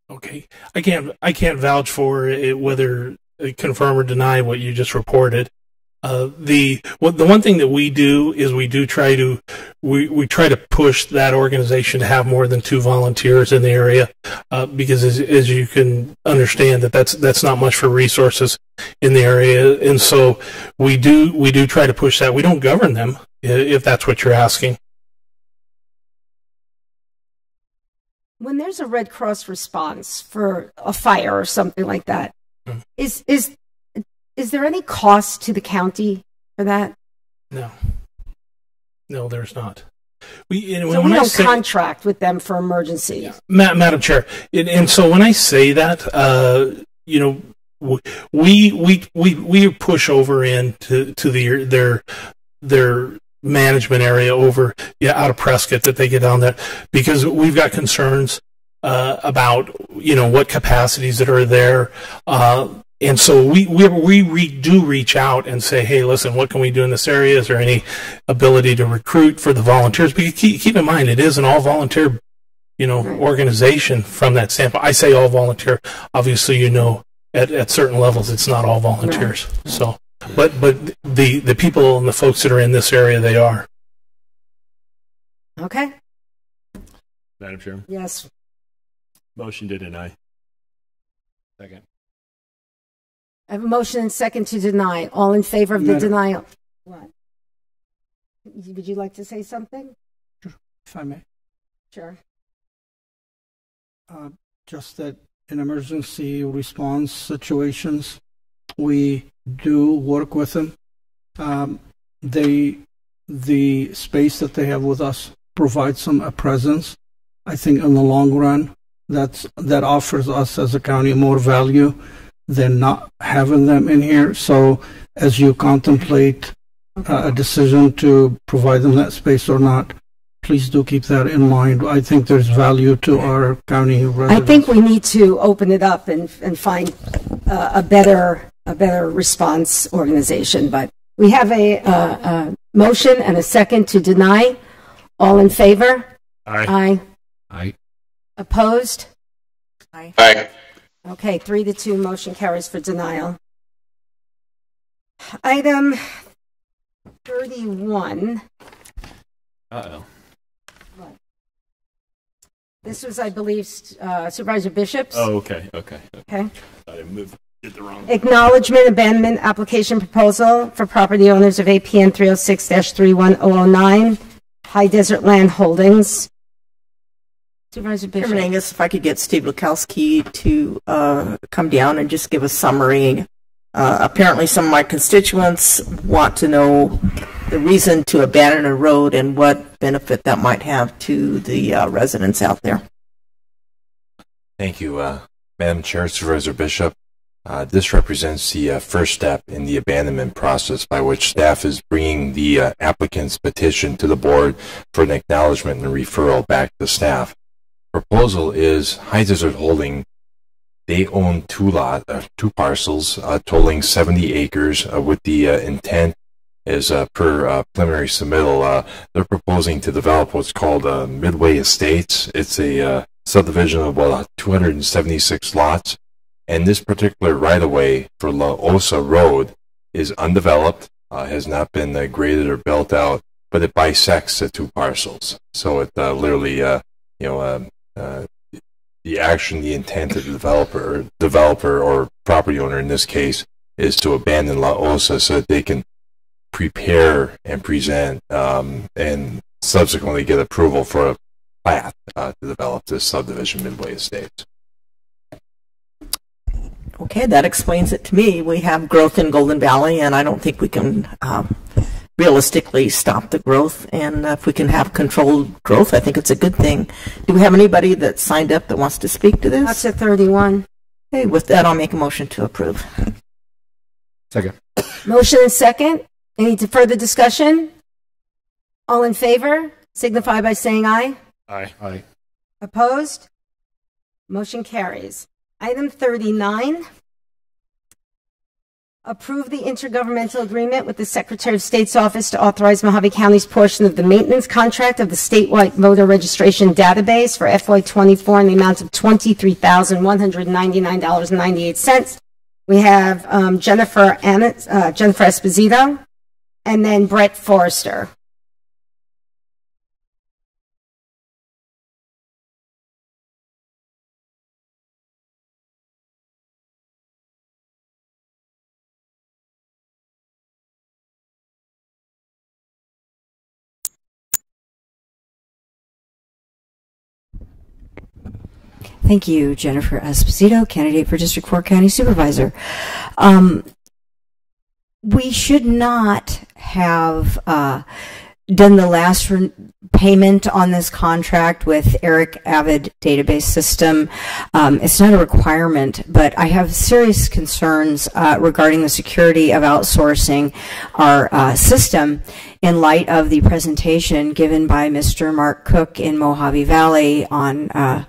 Okay, I can't I can't vouch for it, whether uh, confirm or deny what you just reported. Uh, the what the one thing that we do is we do try to we, we try to push that organization to have more than two volunteers in the area uh, because as, as you can understand that that's that's not much for resources in the area. And so we do we do try to push that. We don't govern them if that's what you're asking. When there's a Red Cross response for a fire or something like that, is is is there any cost to the county for that? no no there's not we So we I don't say- contract with them for emergencies. Ma- Madam Chair, and, and so when I say that, uh, you know, we we we we push over into to the their their management area over yeah out of Prescott that they get on that because we've got concerns uh, about you know what capacities that are there. Uh, and so we, we we re, do reach out and say, hey, listen, what can we do in this area? Is there any ability to recruit for the volunteers? Because keep, keep in mind, it is an all volunteer you know, organization from that standpoint. I say all volunteer. Obviously, you know, at, at certain levels, it's not all volunteers. So, but but the the people and the folks that are in this area, they are. Okay. Madam Chairman, Yes. motion to deny. Second. I have a motion and second to deny. All in favor of the Madam- denial? What? Would you like to say something? if I may. Sure. Uh, just that in emergency response situations, we do work with them. Um, they, the space that they have with us provides them a presence. I think in the long run, that's that offers us as a county more value than not having them in here. So as you contemplate uh, a decision to provide them that space or not, please do keep that in mind. I think there's value to our county I think we need to open it up and, and find uh, a better a better response organization. But we have a, uh, a motion and a second to deny. All in favor? Aye. Aye. Aye. Opposed? Aye. Okay, three to two, motion carries for denial. Item 31. Uh-oh. This was, I believe, uh, Supervisor Bishop's. Oh, okay, okay. Okay. I moved, did the wrong. Acknowledgement abandonment application proposal for property owners of APN 306-31009, High Desert Land Holdings. Supervisor Bishop. Chairman Angius, if I could get Steve Latoski to uh, come down and just give a summary. Uh, apparently, some of my constituents want to know the reason to abandon a road and what benefit that might have to the uh, residents out there. Thank you, uh, Madam Chair, Supervisor Bishop. Uh, this represents the uh, first step in the abandonment process by which staff is bringing the uh, applicant's petition to the board for an acknowledgement and referral back to staff. Proposal is High Desert Holding they own two lot, uh, two parcels, uh, totaling 70 acres, uh, with the uh, intent is uh, per uh, preliminary submittal, they're proposing to develop what's called Midway Estates. It's a subdivision of about 276 lots, and this particular right of way for La Osa Road is undeveloped, has not been graded or built out, but it bisects the two parcels. So it literally, you know, um, the action, the intent of the developer, or developer or property owner in this case, is to abandon La Osa so that they can prepare and present um, and subsequently get approval for a plat uh, to develop this subdivision Midway Estates. Okay, that explains it to me. We have growth in Golden Valley, and I don't think we can um, realistically stop the growth. And uh, if we can have controlled growth, I think it's a good thing. Do we have anybody that signed up that wants to speak to this? That's at 31. Okay, with that, I'll make a motion to approve. Second. Motion and second. Any further discussion? All in favor signify by saying aye. Aye. Aye. Opposed? Motion carries. Item 39. Approve the intergovernmental agreement with the Secretary of State's office to authorize Mohave County's portion of the maintenance contract of the statewide voter registration database for FY24 in the amount of $23,199.98. We have um, Jennifer, Anna, uh, Jennifer Esposito and then Brett Forrester. Thank you, Jennifer Esposito, candidate for District 4 County Supervisor. Um, we should not have uh, done the last payment on this contract with Eric Avid Database System. Um, it's not a requirement, but I have serious concerns uh, regarding the security of outsourcing our uh, system in light of the presentation given by Mr. Mark Cook in Mohave Valley on uh,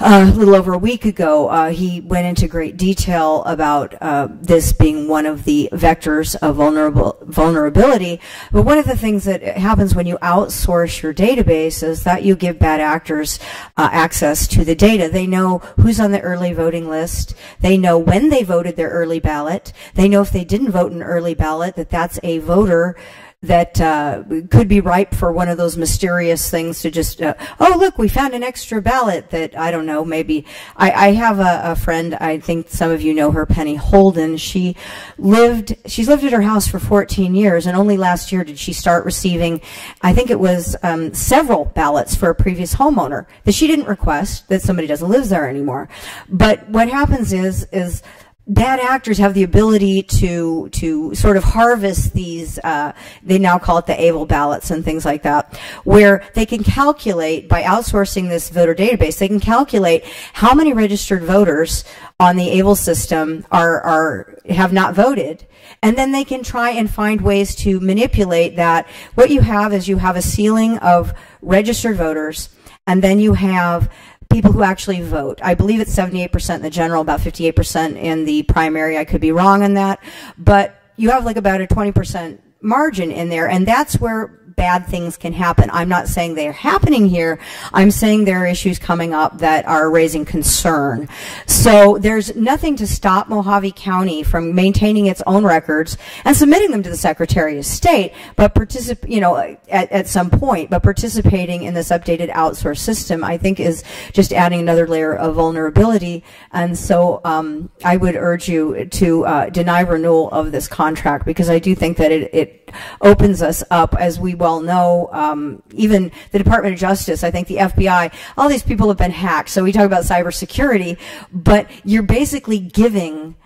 a little over a week ago, uh, he went into great detail about uh, this being one of the vectors of vulnerable vulnerability. But one of the things that happens when you outsource your database is that you give bad actors uh, access to the data. They know who's on the early voting list. They know when they voted their early ballot. They know if they didn't vote an early ballot that that's a voter that uh, could be ripe for one of those mysterious things to just, uh, oh, look, we found an extra ballot that, I don't know, maybe. I, I have a, a, friend, I think some of you know her, Penny Holden. She lived, she's lived at her house for 14 years, and only last year did she start receiving, I think it was um, several ballots for a previous homeowner that she didn't request, that somebody doesn't live there anymore. But what happens is, is bad actors have the ability to to sort of harvest these uh, they now call it the able ballots and things like that where they can calculate by outsourcing this voter database they can calculate how many registered voters on the able system are are have not voted. And then they can try and find ways to manipulate that. What you have is you have a ceiling of registered voters and then you have people who actually vote. I believe it's 78% in the general, about 58% in the primary. I could be wrong on that. But you have like about a 20% margin in there, and that's where bad things can happen. I'm not saying they're happening here. I'm saying there are issues coming up that are raising concern. So there's nothing to stop Mohave County from maintaining its own records and submitting them to the Secretary of State, but participate, you know, at, at some point, but participating in this updated outsource system, I think is just adding another layer of vulnerability. And so um, I would urge you to uh, deny renewal of this contract because I do think that it, it opens us up as we well know, um, even the Department of Justice, I think the FBI, all these people have been hacked. So we talk about cybersecurity, but you're basically giving,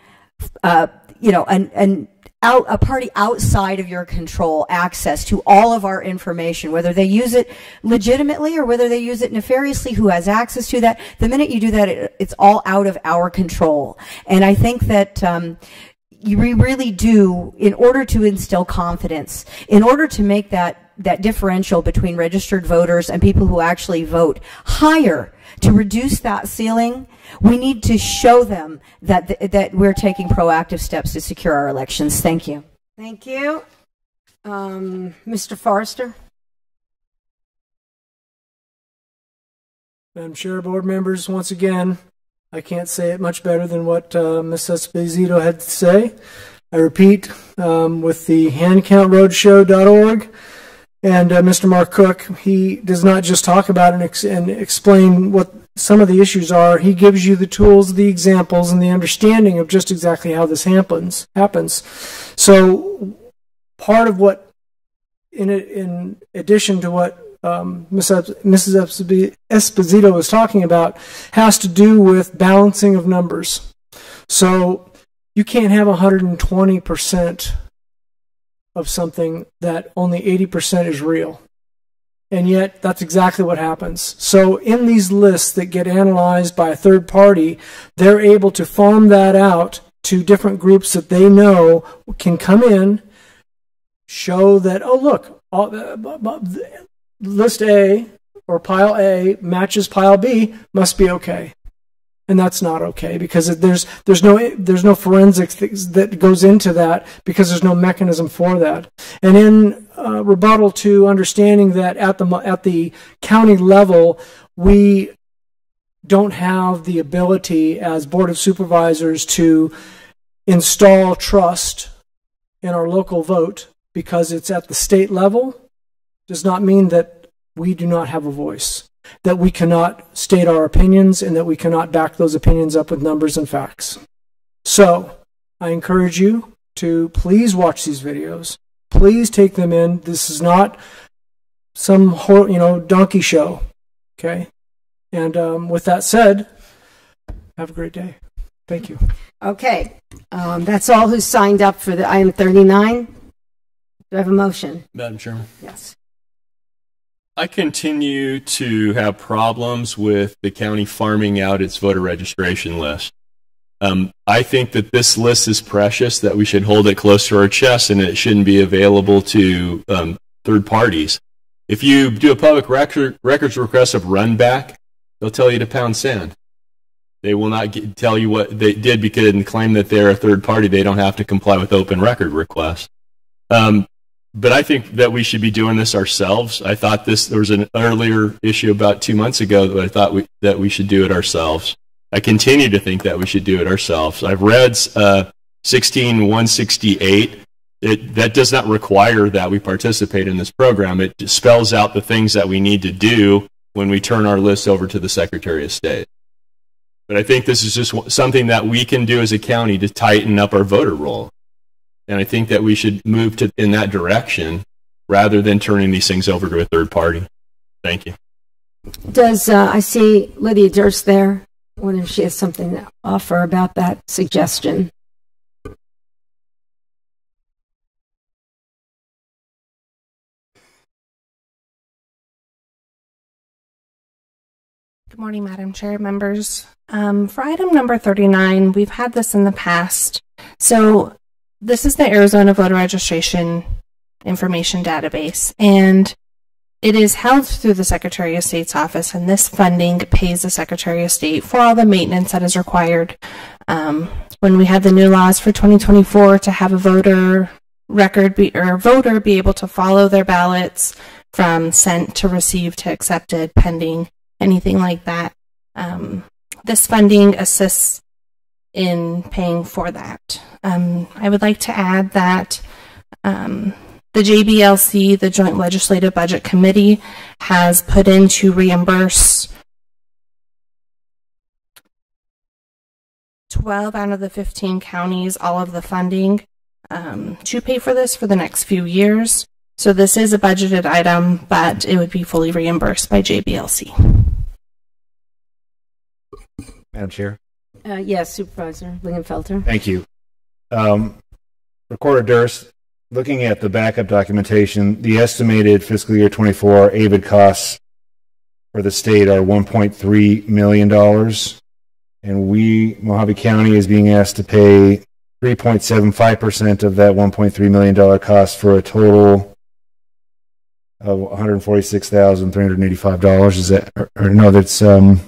uh, you know, an, an out, a party outside of your control access to all of our information, whether they use it legitimately or whether they use it nefariously, who has access to that. The minute you do that, it, it's all out of our control. And I think that, um, you really do, in order to instill confidence, in order to make that that differential between registered voters and people who actually vote higher to reduce that ceiling. We need to show them that th- that we're taking proactive steps to secure our elections. Thank you. Thank you. Um, Mr. Forrester? Madam Chair, board members, once again, I can't say it much better than what uh, Ms. Esposito had to say. I repeat, um, with the handcountroadshow.org and uh, Mr. Mark Cook, he does not just talk about and, ex- and explain what some of the issues are. He gives you the tools, the examples, and the understanding of just exactly how this happens. Happens. So, part of what, in in addition to what um, Mrs. Esposito was talking about has to do with balancing of numbers. So you can't have 120% of something that only 80% is real. And yet, that's exactly what happens. So, in these lists that get analyzed by a third party, they're able to farm that out to different groups that they know can come in, show that, oh, look, all, list A or pile A matches pile B must be okay. And that's not okay because there's there's no there's no forensics that goes into that because there's no mechanism for that. And in uh, rebuttal to understanding that at the at the county level we don't have the ability as board of supervisors to install trust in our local vote because it's at the state level does not mean that we do not have a voice, that we cannot state our opinions, and that we cannot back those opinions up with numbers and facts. So, I encourage you to please watch these videos. Please take them in. This is not some you know donkey show. Okay, and um, with that said, have a great day. Thank you. Okay, um, that's all who signed up for the item 39. Do I have a motion? Madam Chairman. Yes. I continue to have problems with the county farming out its voter registration list. Um, I think that this list is precious, that we should hold it close to our chest, and it shouldn't be available to um, third parties. If you do a public record, records request of Runbeck, they'll tell you to pound sand. They will not get, tell you what they did because and claim that they're a third party. They don't have to comply with open record requests. Um, but I think that we should be doing this ourselves. I thought this there was an earlier issue about two months ago that I thought we, that we should do it ourselves. I continue to think that we should do it ourselves. I've read uh, 16168. It, that does not require that we participate in this program. It spells out the things that we need to do when we turn our list over to the Secretary of State. But I think this is just something that we can do as a county to tighten up our voter roll. And I think that we should move to in that direction rather than turning these things over to a third party. Thank you. Does uh, I see Lydia Durst there? I wonder if she has something to offer about that suggestion. Good morning, Madam Chair, members. Um, for item number 39, we've had this in the past. So this is the Arizona voter registration information database, and it is held through the Secretary of State's office, and this funding pays the Secretary of State for all the maintenance that is required. Um, when we had the new laws for 2024 to have a voter record be, or voter be able to follow their ballots from sent to received to accepted, pending, anything like that. Um, this funding assists in paying for that. Um, I would like to add that um, the JBLC, the Joint Legislative Budget Committee, has put in to reimburse 12 out of the 15 counties all of the funding um, to pay for this for the next few years. So this is a budgeted item, but it would be fully reimbursed by JBLC. Madam Chair. Uh, yes, Supervisor Lingenfelter. Thank you. Um, Recorder Durst, looking at the backup documentation, the estimated fiscal year 24 AVID costs for the state are $1.3 million. And we, Mohave County, is being asked to pay 3.75% of that $1.3 million cost for a total of one hundred forty-six thousand three hundred eighty-five dollars. Is that or, or no? That's um.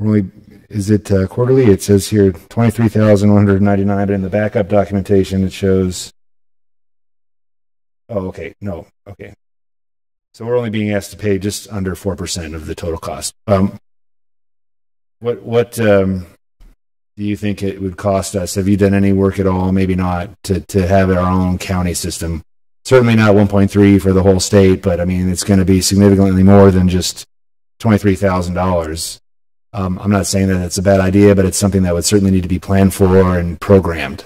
Only is it uh, quarterly? It says here twenty-three thousand one hundred ninety-nine. But in the backup documentation, it shows. Oh, okay. No, okay. So we're only being asked to pay just under four percent of the total cost. Um, what what um, do you think it would cost us? Have you done any work at all? Maybe not to to have our own county system. Certainly not 1.3 for the whole state, but I mean it's going to be significantly more than just twenty three thousand dollars. Um, I'm not saying that it's a bad idea, but it's something that would certainly need to be planned for and programmed.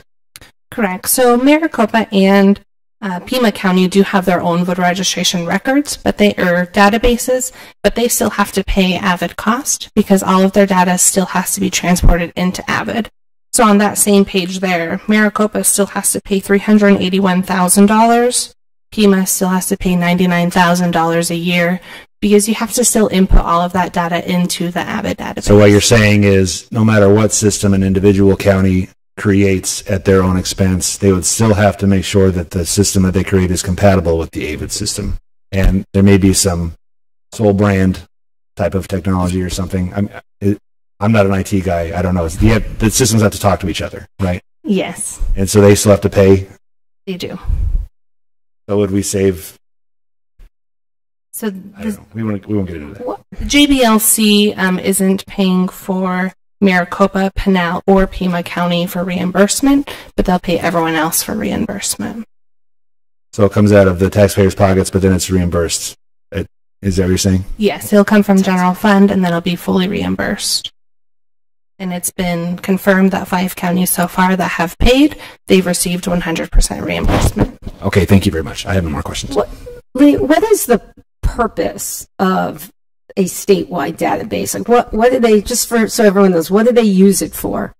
Correct. So Maricopa and uh, Pima County do have their own voter registration records, but they are databases, but they still have to pay Avid cost because all of their data still has to be transported into Avid. So on that same page there, Maricopa still has to pay $381,000. Pima still has to pay $99,000 a year because you have to still input all of that data into the Avid database. So what you're saying is, no matter what system an individual county creates at their own expense, they would still have to make sure that the system that they create is compatible with the Avid system. And there may be some sole brand type of technology or something. I'm it, I'm not an IT guy. I don't know. It's the the systems have to talk to each other, right? Yes, And so they still have to pay. they do. So would we save? So I don't know. We won't we won't get into that. JBLC um, isn't paying for Maricopa, Pinal, or Pima County for reimbursement, but they'll pay everyone else for reimbursement. So it comes out of the taxpayers' pockets, but then it's reimbursed. It, is that what you're saying? Yes, it'll come from general fund and then it'll be fully reimbursed. And it's been confirmed that five counties so far that have paid, they've received 100% reimbursement. Okay, thank you very much. I have no more questions. What, what is the purpose of a statewide database? Like, what, what do they, just for, so everyone knows, what do they use it for?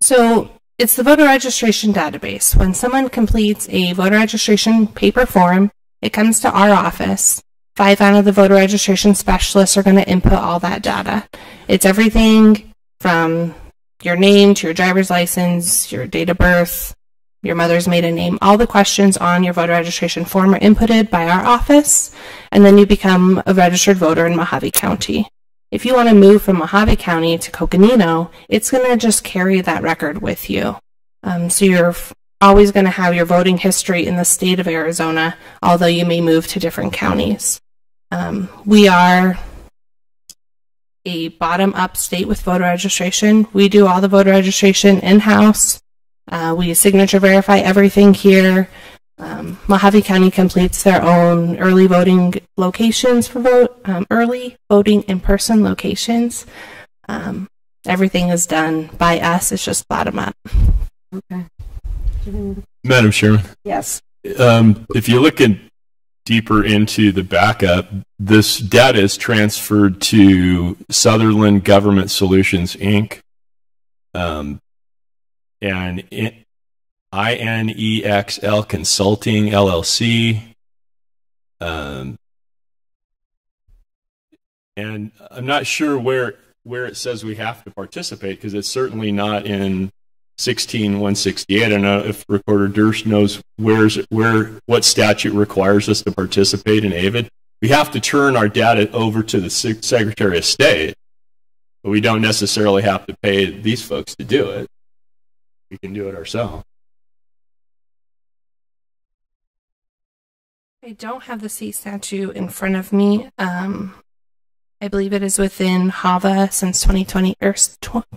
So it's the voter registration database. When someone completes a voter registration paper form, it comes to our office. Five out of the voter registration specialists are going to input all that data. It's everything from your name to your driver's license, your date of birth, your mother's maiden name. All the questions on your voter registration form are inputted by our office, and then you become a registered voter in Mohave County. If you want to move from Mohave County to Coconino, it's going to just carry that record with you. Um, so you're always going to have your voting history in the state of Arizona, although you may move to different counties. Um, we are a bottom up state with voter registration. We do all the voter registration in house. Uh, we signature verify everything here. Um, Mohave County completes their own early voting locations for vote, um, early voting in person locations. Um, everything is done by us. It's just bottom up. Okay. Madam Chairman. Yes. Um, if you look in deeper into the backup, this data is transferred to Sutherland Government Solutions Inc. Um, and it, INEXL Consulting LLC. Um, and I'm not sure where where it says we have to participate because it's certainly not in 16168. I don't know if Recorder Durst knows where's where what statute requires us to participate in AVID. We have to turn our data over to the Secretary of State, but we don't necessarily have to pay these folks to do it. We can do it ourselves. I don't have the state statue in front of me. Um, I believe it is within HAVA since 2020 or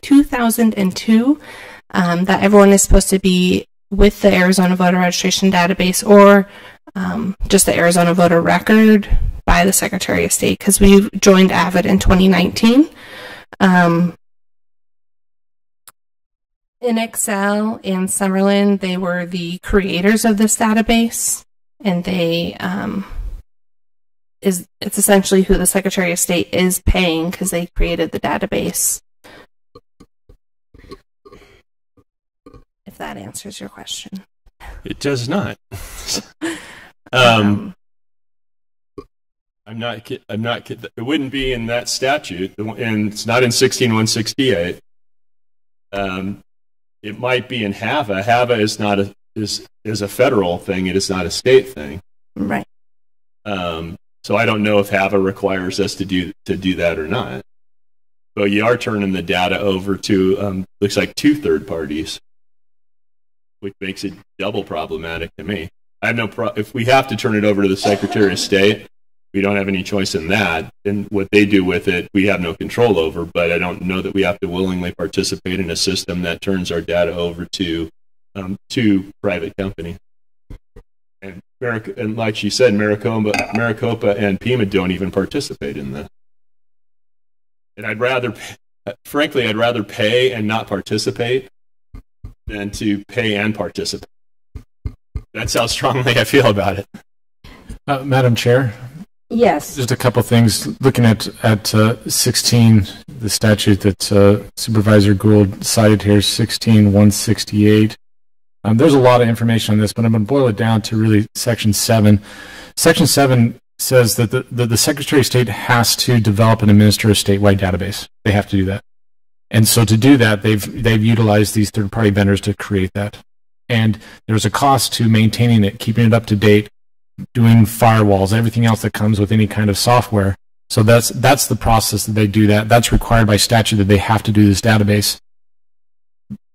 2002 um, that everyone is supposed to be with the Arizona voter registration database or um, just the Arizona voter record by the Secretary of State because we joined AVID in 2019. Um, in Excel and Summerlin, they were the creators of this database, and they um, is it's essentially who the Secretary of State is paying because they created the database. If that answers your question. It does not. um, I'm not. I'm not. It wouldn't be in that statute, and it's not in 16168. Um, it might be in HAVA. HAVA is not a is is a federal thing. It is not a state thing. Right. Um, so I don't know if HAVA requires us to do to do that or not. But you are turning the data over to um, looks like two third parties, which makes it double problematic to me. I have no pro- if we have to turn it over to the Secretary of State, we don't have any choice in that. And what they do with it, we have no control over. But I don't know that we have to willingly participate in a system that turns our data over to um, to private company. And, Maric- and like she said, Maricopa, Maricopa and Pima don't even participate in that. And I'd rather, frankly, I'd rather pay and not participate than to pay and participate. That's how strongly I feel about it. Uh, Madam Chair, Yes. just a couple things. Looking at at uh, 16, the statute that uh, Supervisor Gould cited here, 16168. Um, there's a lot of information on this, but I'm going to boil it down to really Section 7. Section 7 says that the, the, the Secretary of State has to develop and administer a statewide database. They have to do that. And so to do that, they've they've utilized these third-party vendors to create that. And there's a cost to maintaining it, keeping it up to date, doing firewalls, everything else that comes with any kind of software. So that's that's the process that they do that. That's required by statute that they have to do this database.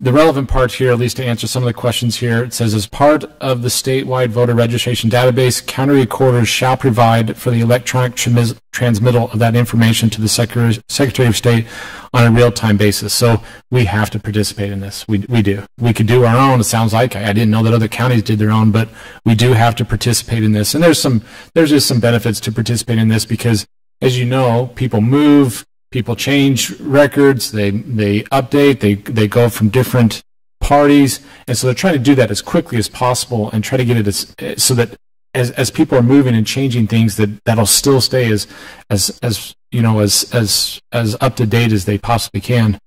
The relevant part here, at least to answer some of the questions here, it says as part of the statewide voter registration database, county recorders shall provide for the electronic transmittal of that information to the Secretary Secretary of State on a real-time basis. So we have to participate in this. We, we do. We could do our own. It sounds like I, I didn't know that other counties did their own, but we do have to participate in this. And there's some there's just some benefits to participate in this because, as you know, people move, people change records, they they update, they they go from different parties, and so they're trying to do that as quickly as possible and try to get it as so that as as people are moving and changing things that that'll still stay as as as you know as as as up to date as they possibly can.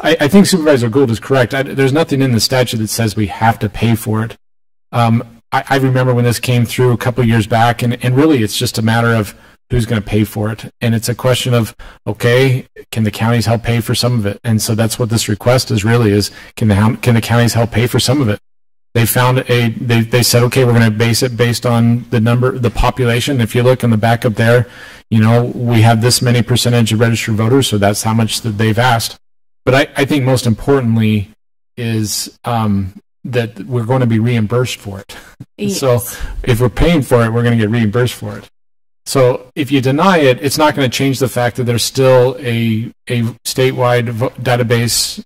I, I think Supervisor Gould is correct. I, there's nothing in the statute that says we have to pay for it. Um, I, I remember when this came through a couple years back, and, and really it's just a matter of who's going to pay for it. And it's a question of, okay, can the counties help pay for some of it? And so that's what this request is really is, can the, can the counties help pay for some of it? They found a, they, they said, okay, we're going to base it based on the number, the population. If you look in the back up there, you know, we have this many percentage of registered voters, so that's how much that they've asked. But I, I think most importantly is um, that we're going to be reimbursed for it. And So if we're paying for it, we're going to get reimbursed for it. So if you deny it, it's not going to change the fact that there's still a a statewide database.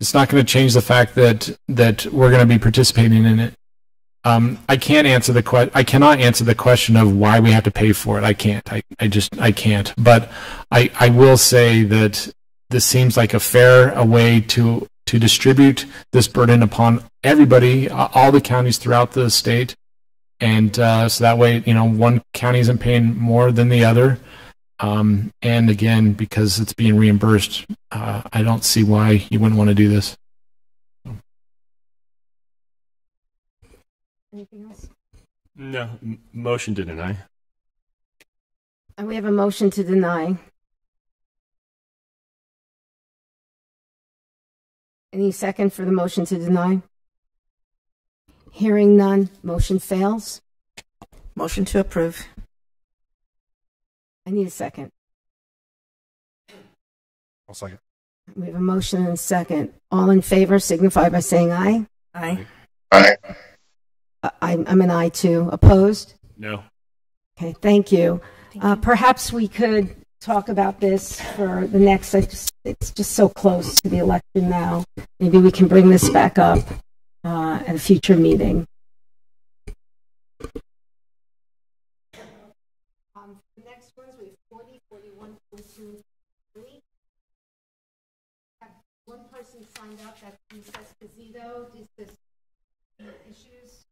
It's not going to change the fact that that we're going to be participating in it. Um, I can't answer the que- I cannot answer the question of why we have to pay for it. I can't. I, I just I can't. But I, I will say that this seems like a fair a way to to distribute this burden upon everybody, all the counties throughout the state and uh, so that way, you know, one county isn't paying more than the other. Um, and again, because it's being reimbursed, uh, I don't see why you wouldn't want to do this. Anything else? No, m- motion to deny. And we have a motion to deny. Any second for the motion to deny? Hearing none, motion fails. Motion to approve. I need a second. I'll second. We have a motion and a second. All in favor signify by saying aye. Aye. Aye. I- I'm, I'm an aye too. Opposed? No. Okay, thank you. Uh, perhaps we could talk about this for the next, I just, it's just so close to the election now. Maybe we can bring this back up uh, at a future meeting. Um, the next ones, we have 40, 41, 42, 3. Have One person signed up, that's Lisa Esposito. Is this issues?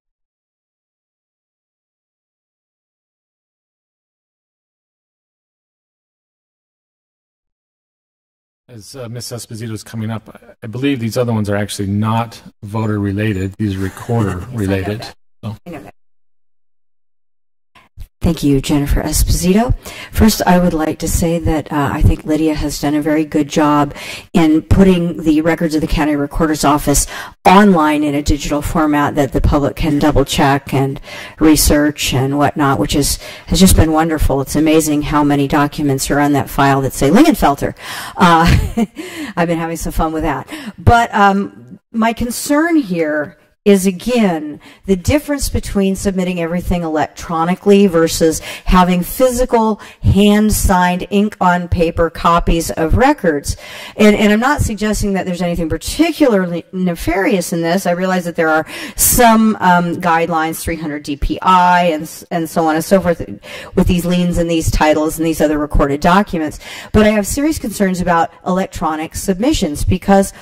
As uh, Ms. Esposito is coming up, I- I believe these other ones are actually not voter related. These are recorder related. So. I know that. Thank you, Jennifer Esposito. First, I would like to say that uh, I think Lydia has done a very good job in putting the records of the county recorder's office online in a digital format that the public can double check and research and whatnot, which is has just been wonderful. It's amazing how many documents are on that file that say Lingenfelter. Uh, I've been having some fun with that. But um, my concern here is again the difference between submitting everything electronically versus having physical hand signed ink on paper copies of records. And, and i'm not suggesting that there's anything particularly nefarious in this. I realize that there are some um, guidelines 300 dpi and, and so on and so forth with these liens and these titles and these other recorded documents. But i have serious concerns about electronic submissions because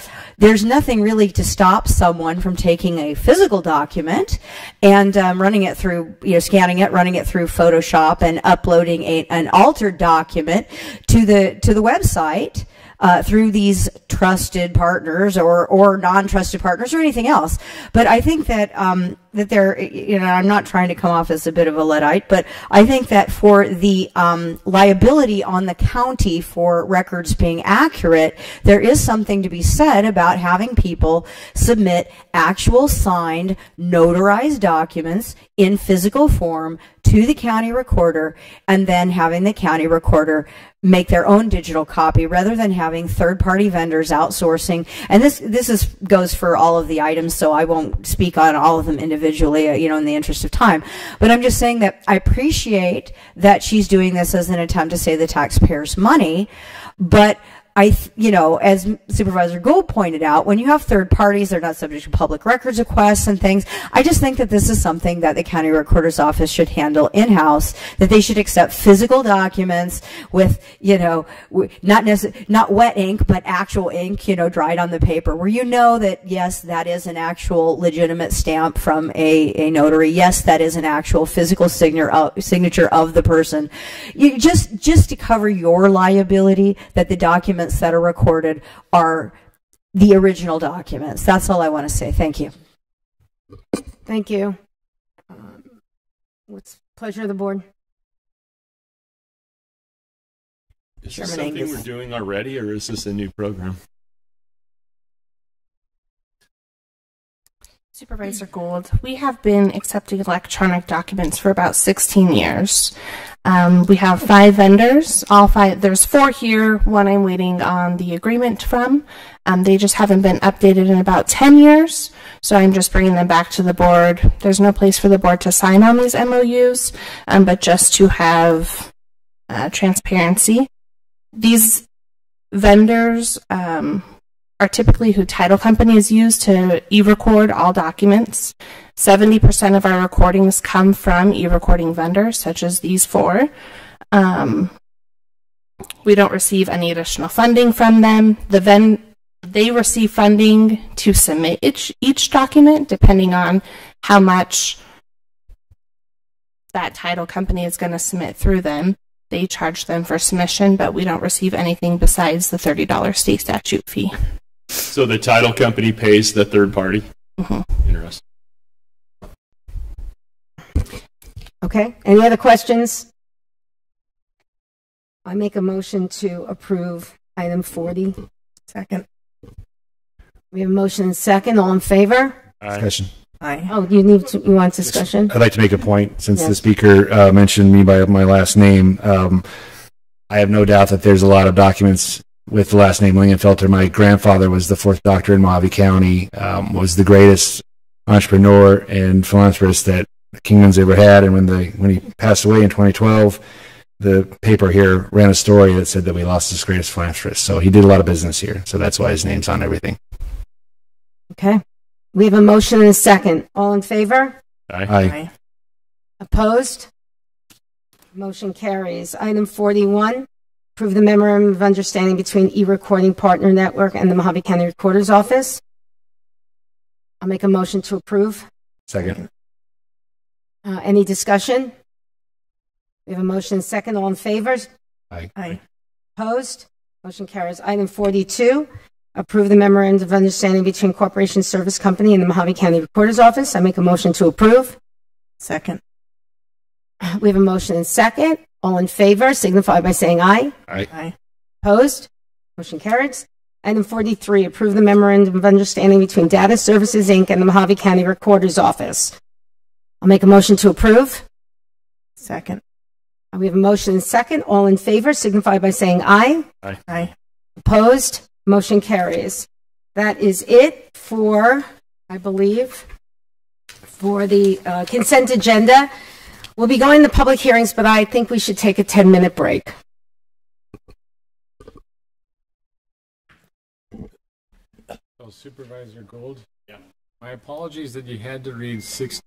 there's nothing really to stop someone from taking a physical document and um, running it through, you know, scanning it, running it through Photoshop, and uploading a, an altered document to the to the website uh, through these trusted partners or or non-trusted partners or anything else. But I think that um, that they're, you know, I'm not trying to come off as a bit of a luddite, but I think that for the um, liability on the county for records being accurate, there is something to be said about having people submit actual signed, notarized documents in physical form to the county recorder and then having the county recorder make their own digital copy rather than having third-party vendors outsourcing. And this this is goes for all of the items, so I won't speak on all of them individually, uh, you know, in the interest of time. But I'm just saying that I appreciate that she's doing this as an attempt to save the taxpayers money, but I, you know, as Supervisor Gould pointed out, when you have third parties, they're not subject to public records requests and things. I just think that this is something that the county recorder's office should handle in-house, that they should accept physical documents with, you know, not not wet ink, but actual ink, you know, dried on the paper, where you know that, yes, that is an actual legitimate stamp from a, a notary. Yes, that is an actual physical signature uh, of, signature of the person. You just, just to cover your liability that the document documents that are recorded are the original documents. That's all I want to say. Thank you. Thank you. Um, what's pleasure of the board? Is this something we're doing already, or is this a new program? Supervisor Gould, we have been accepting electronic documents for about 16 years. Um, we have five vendors. All five. There's four here. One I'm waiting on the agreement from. Um, they just haven't been updated in about 10 years. So I'm just bringing them back to the board. There's no place for the board to sign on these MOUs, um, but just to have uh, transparency. These vendors um, are typically who title companies use to e-record all documents. 70% of our recordings come from e-recording vendors, such as these four. Um, we don't receive any additional funding from them. The ven they receive funding to submit each, each document, depending on how much that title company is going to submit through them. They charge them for submission, but we don't receive anything besides the $30 state statute fee. So the title company pays the third party? Mm-hmm. Interesting. Okay, any other questions? I make a motion to approve item 40. Second. We have a motion and second. All in favor? Discussion. Aye. Oh, you need to, you want discussion? I'd like to make a point since Yes. the speaker uh, mentioned me by my last name. Um, I have no doubt that there's a lot of documents with the last name Lingenfelter. My grandfather was the fourth doctor in Mohave County, um, was the greatest entrepreneur and philanthropist that Kingman's ever had. And when the when he passed away in 2012, the paper here ran a story that said that we lost his greatest philanthropist. So he did a lot of business here. So that's why his name's on everything. Okay. We have a motion and a second. All in favor? Aye. Aye. Opposed? Motion carries. Item 41, approve the memorandum of understanding between e-recording partner network and the Mohave County Recorder's Office. I'll make a motion to approve. Second. Uh, any discussion? We have a motion and second. All in favor? Aye. Aye. Opposed? Motion carries. Item 42, approve the memorandum of understanding between Corporation Service Company and the Mohave County Recorder's Office. I make a motion to approve. Second. We have a motion and second. All in favor signify by saying aye. Aye. Opposed? Motion carries. Item 43, approve the memorandum of understanding between Data Services, Inc. and the Mohave County Recorder's Office. I'll make a motion to approve. Second. We have a motion and second. All in favor signify by saying aye. Aye. Aye. Opposed? Motion carries. That is it for, I believe, for the uh, consent agenda. We'll be going to public hearings, but I think we should take a 10-minute break. So Supervisor Gould? Yeah. My apologies that you had to read six,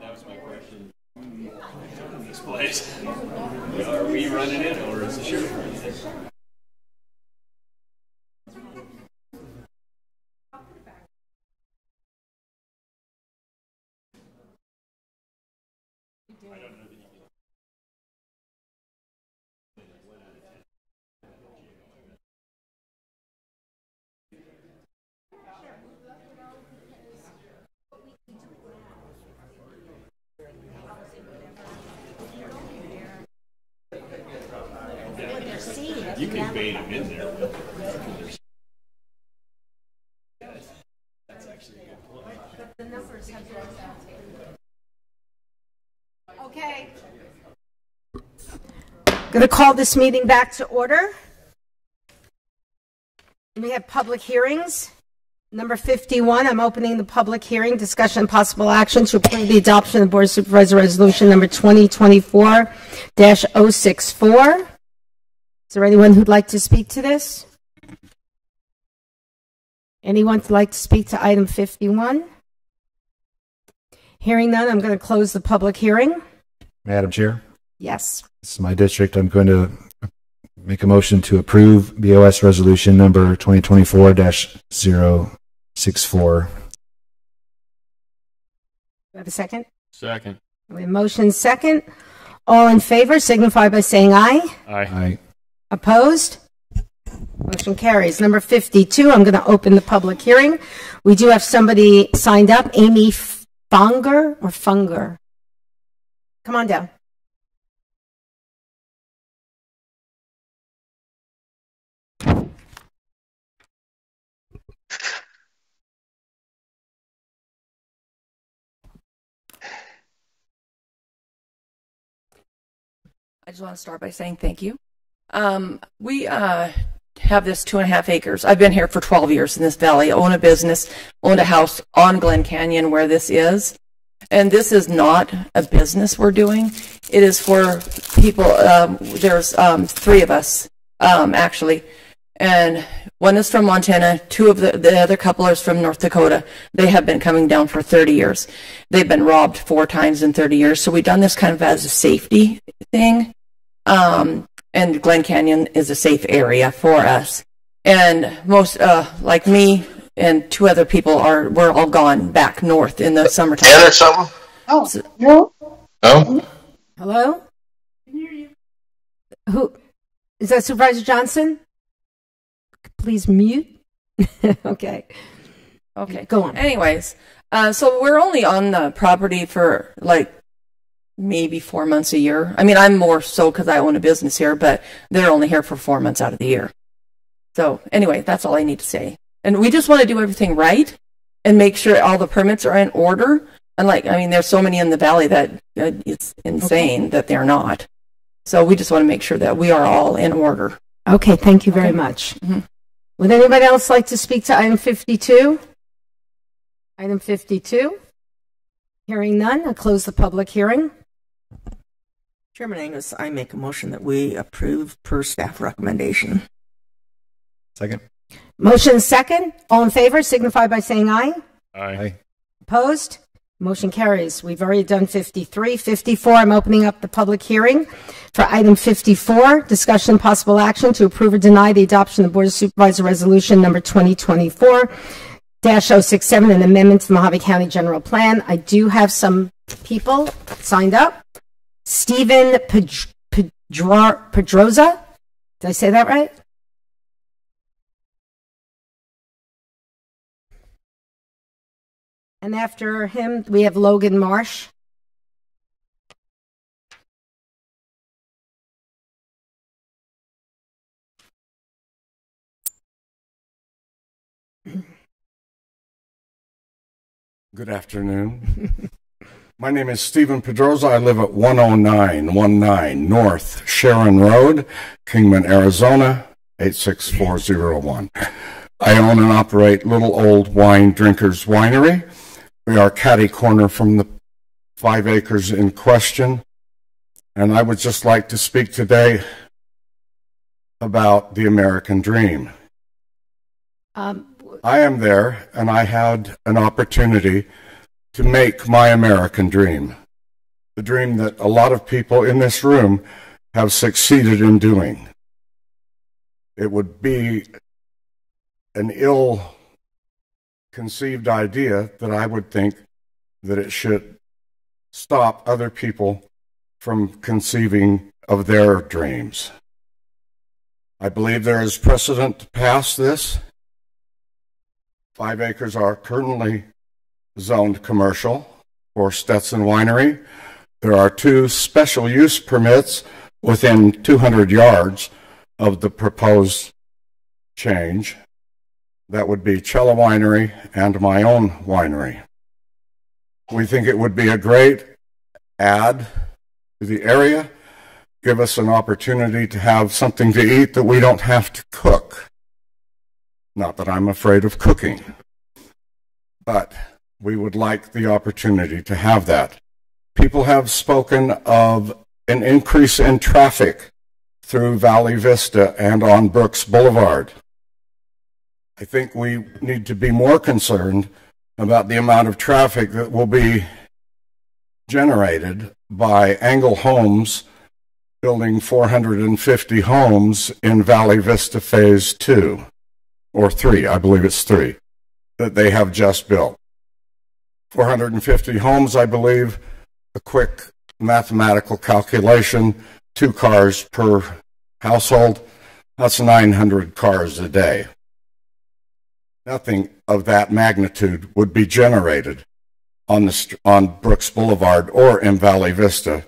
That was my question. This place. Are we running it or is it? You in there. Okay. Going to call this meeting back to order. We have public hearings. Number 51, I'm opening the public hearing, discussion and possible action to approve the adoption of Board of Supervisor Resolution Number 2024-064. Is there anyone who'd like to speak to this? Anyone who'd like to speak to item 51? Hearing none, I'm going to close the public hearing. Madam Chair, Yes. this is my district. I'm going to make a motion to approve BOS resolution number 2024-064. Do I have a second? Second. We have motion second. All in favor signify by saying aye. Aye. Opposed? Motion carries. Number 52, I'm going to open the public hearing. We do have somebody signed up, Amy Fonger or Funger. Come on down. I just want to start by saying thank you. Um, we uh, have this two and a half acres. I've been here for 12 years in this valley. I own a business, owned a house on Glen Canyon where this is. And this is not a business we're doing. It is for people. Um, there's um, three of us, um, actually. And one is from Montana. Two of the, the other couple are from North Dakota. They have been coming down for 30 years. They've been robbed four times in 30 years. So we've done this kind of as a safety thing. Um, and Glen Canyon is a safe area for us. And most, uh, like me and two other people are, we're all gone back north in the summertime. Yeah, there's something. Oh, no. Oh, Hello? I can hear you. Who? Is that Supervisor Johnson? Please mute. okay. Okay. Go on. Anyways, uh, so we're only on the property for like maybe four months a year. I mean, I'm more so because I own a business here, but they're only here for four months out of the year. So anyway, that's all I need to say. And we just want to do everything right and make sure all the permits are in order. And like, I mean, there's so many in the valley that uh, it's insane that they're not. So we just want to make sure that we are all in order. Okay, thank you very much. Would anybody else like to speak to item 52? Item 52? Hearing none, I'll close the public hearing. Chairman Angius, I make a motion that we approve per staff recommendation. Second. Motion second. All in favor signify by saying aye. Aye. Opposed? Motion carries. We've already done 53. 54, I'm opening up the public hearing for item 54, discussion and possible action to approve or deny the adoption of the Board of Supervisor Resolution number 2024-067, an amendment to the Mohave County General Plan. I do have some people signed up. Stephen Pedroza. Did I say that right? And after him, we have Logan Marsh. Good afternoon. My name is Stephen Pedroza. I live at 10919 North Sharon Road, Kingman, Arizona, 86401. I own and operate Little Old Wine Drinkers Winery. We are catty corner from the five acres in question. And I would just like to speak today about the American dream. Um, I am there, and I had an opportunity to make my American dream, the dream that a lot of people in this room have succeeded in doing. It would be an ill conceived idea that I would think that it should stop other people from conceiving of their dreams. I believe there is precedent to pass this. Five acres are currently zoned commercial for Stetson Winery. There are two special use permits within 200 yards of the proposed change. That would be Cella Winery and my own winery. We think it would be a great add to the area, give us an opportunity to have something to eat that we don't have to cook. Not that I'm afraid of cooking, but we would like the opportunity to have that. People have spoken of an increase in traffic through Valle Vista and on Brooks Boulevard. I think we need to be more concerned about the amount of traffic that will be generated by Angle Homes building 450 homes in Valle Vista Phase 2, or 3, I believe it's 3, that they have just built. 450 homes, I believe, a quick mathematical calculation, two cars per household, that's 900 cars a day. Nothing of that magnitude would be generated on, the, on Brooks Boulevard or in Valle Vista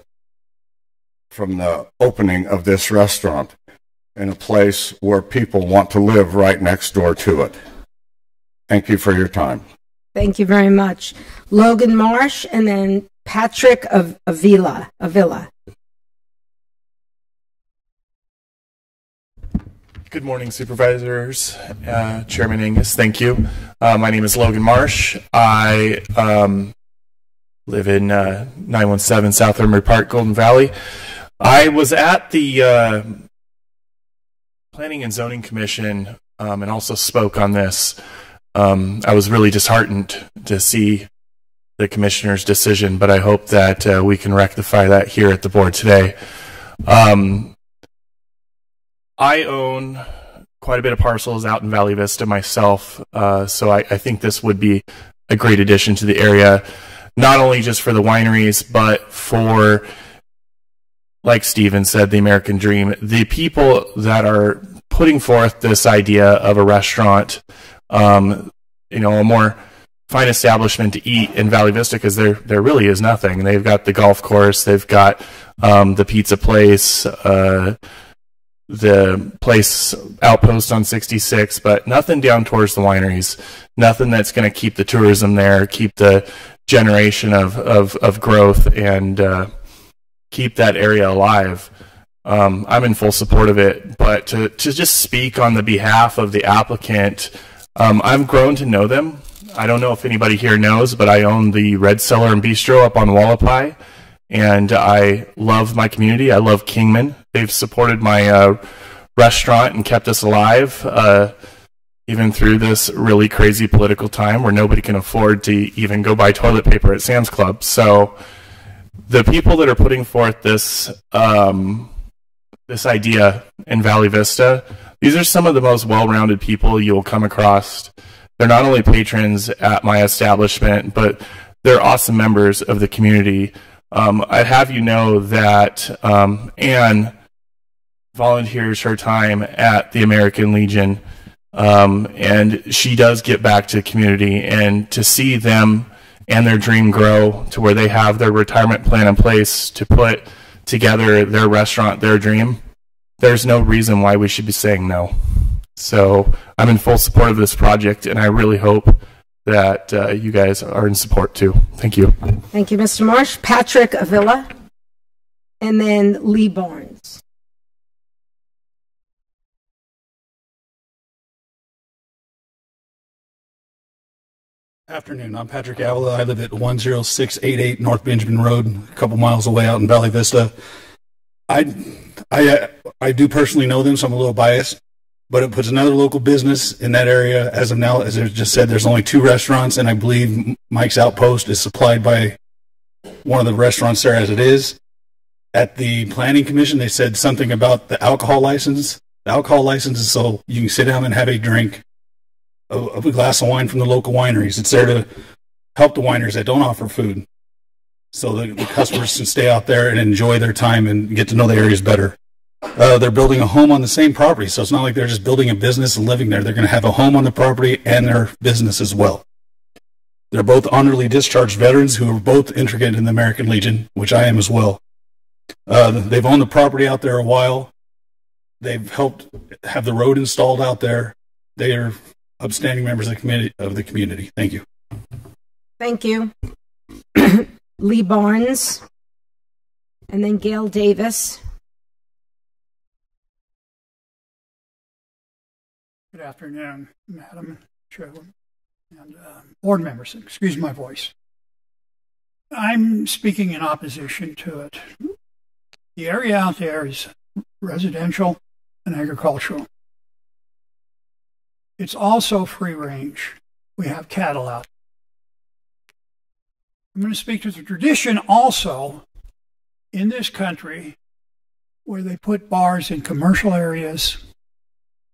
from the opening of this restaurant in a place where people want to live right next door to it. Thank you for your time. Thank you very much. Logan Marsh and then Patrick of Avila. Avila. Good morning, supervisors, uh, Chairman Angius. Thank you. Uh, my name is Logan Marsh. I um, live in uh, 917 South Emery Park, Golden Valley. I was at the uh, Planning and Zoning Commission um, and also spoke on this. Um, I was really disheartened to see the commissioner's decision, but I hope that uh, we can rectify that here at the board today. Um, I own quite a bit of parcels out in Valle Vista myself, uh, so I, I, think this would be a great addition to the area, not only just for the wineries, but for, like Steven said, the American dream. The people that are putting forth this idea of a restaurant, um, you know, a more fine establishment to eat in Valle Vista because there there really is nothing. They've got the golf course, they've got um, the pizza place. Uh, the place outpost on 66, but nothing down towards the wineries. Nothing that's going to keep the tourism there, keep the generation of of, of growth, and uh, keep that area alive. Um, I'm in full support of it, but to to just speak on the behalf of the applicant, um, I've grown to know them. I don't know if anybody here knows, but I own the Red Cellar and Bistro up on Hualapai and I love my community. I love Kingman. They've supported my uh, restaurant and kept us alive, uh, even through this really crazy political time where nobody can afford to even go buy toilet paper at Sam's Club. So, the people that are putting forth this um, this idea in Valle Vista, these are some of the most well-rounded people you'll come across. They're not only patrons at my establishment, but they're awesome members of the community um, I have you know that um, Anne volunteers her time at the American Legion, um, and she does get back to the community. And to see them and their dream grow to where they have their retirement plan in place to put together their restaurant, their dream, there's no reason why we should be saying no. So I'm in full support of this project, and I really hope that uh, you guys are in support too. Thank you. Thank you, Mr. Marsh. Patrick Avila, and then Lee Barnes. Afternoon. I'm Patrick Avila. I live at 10688 North Benjamin Road, a couple miles away out in Valle Vista. I, I, uh, I do personally know them, so I'm a little biased but it puts another local business in that area. As of now, as I just said, there's only two restaurants, and I believe Mike's Outpost is supplied by one of the restaurants there as it is. At the planning commission, they said something about the alcohol license. The alcohol license is so you can sit down and have a drink of, of a glass of wine from the local wineries. It's there to help the wineries that don't offer food, so the, the customers can stay out there and enjoy their time and get to know the areas better. Uh, they're building a home on the same property, so it's not like they're just building a business and living there. They're going to have a home on the property and their business as well. They're both honorably discharged veterans who are both integrated in the American Legion, which I am as well. Uh, they've owned the property out there a while. They've helped have the road installed out there. They are upstanding members of the community. Of the community. Thank you. Thank you. Lee Barnes, and then Gail Davis. Good afternoon, Madam Chairwoman and uh, board members. Excuse my voice. I'm speaking in opposition to it. The area out there is residential and agricultural. It's also free range. We have cattle out. I'm going to speak to the tradition also in this country where they put bars in commercial areas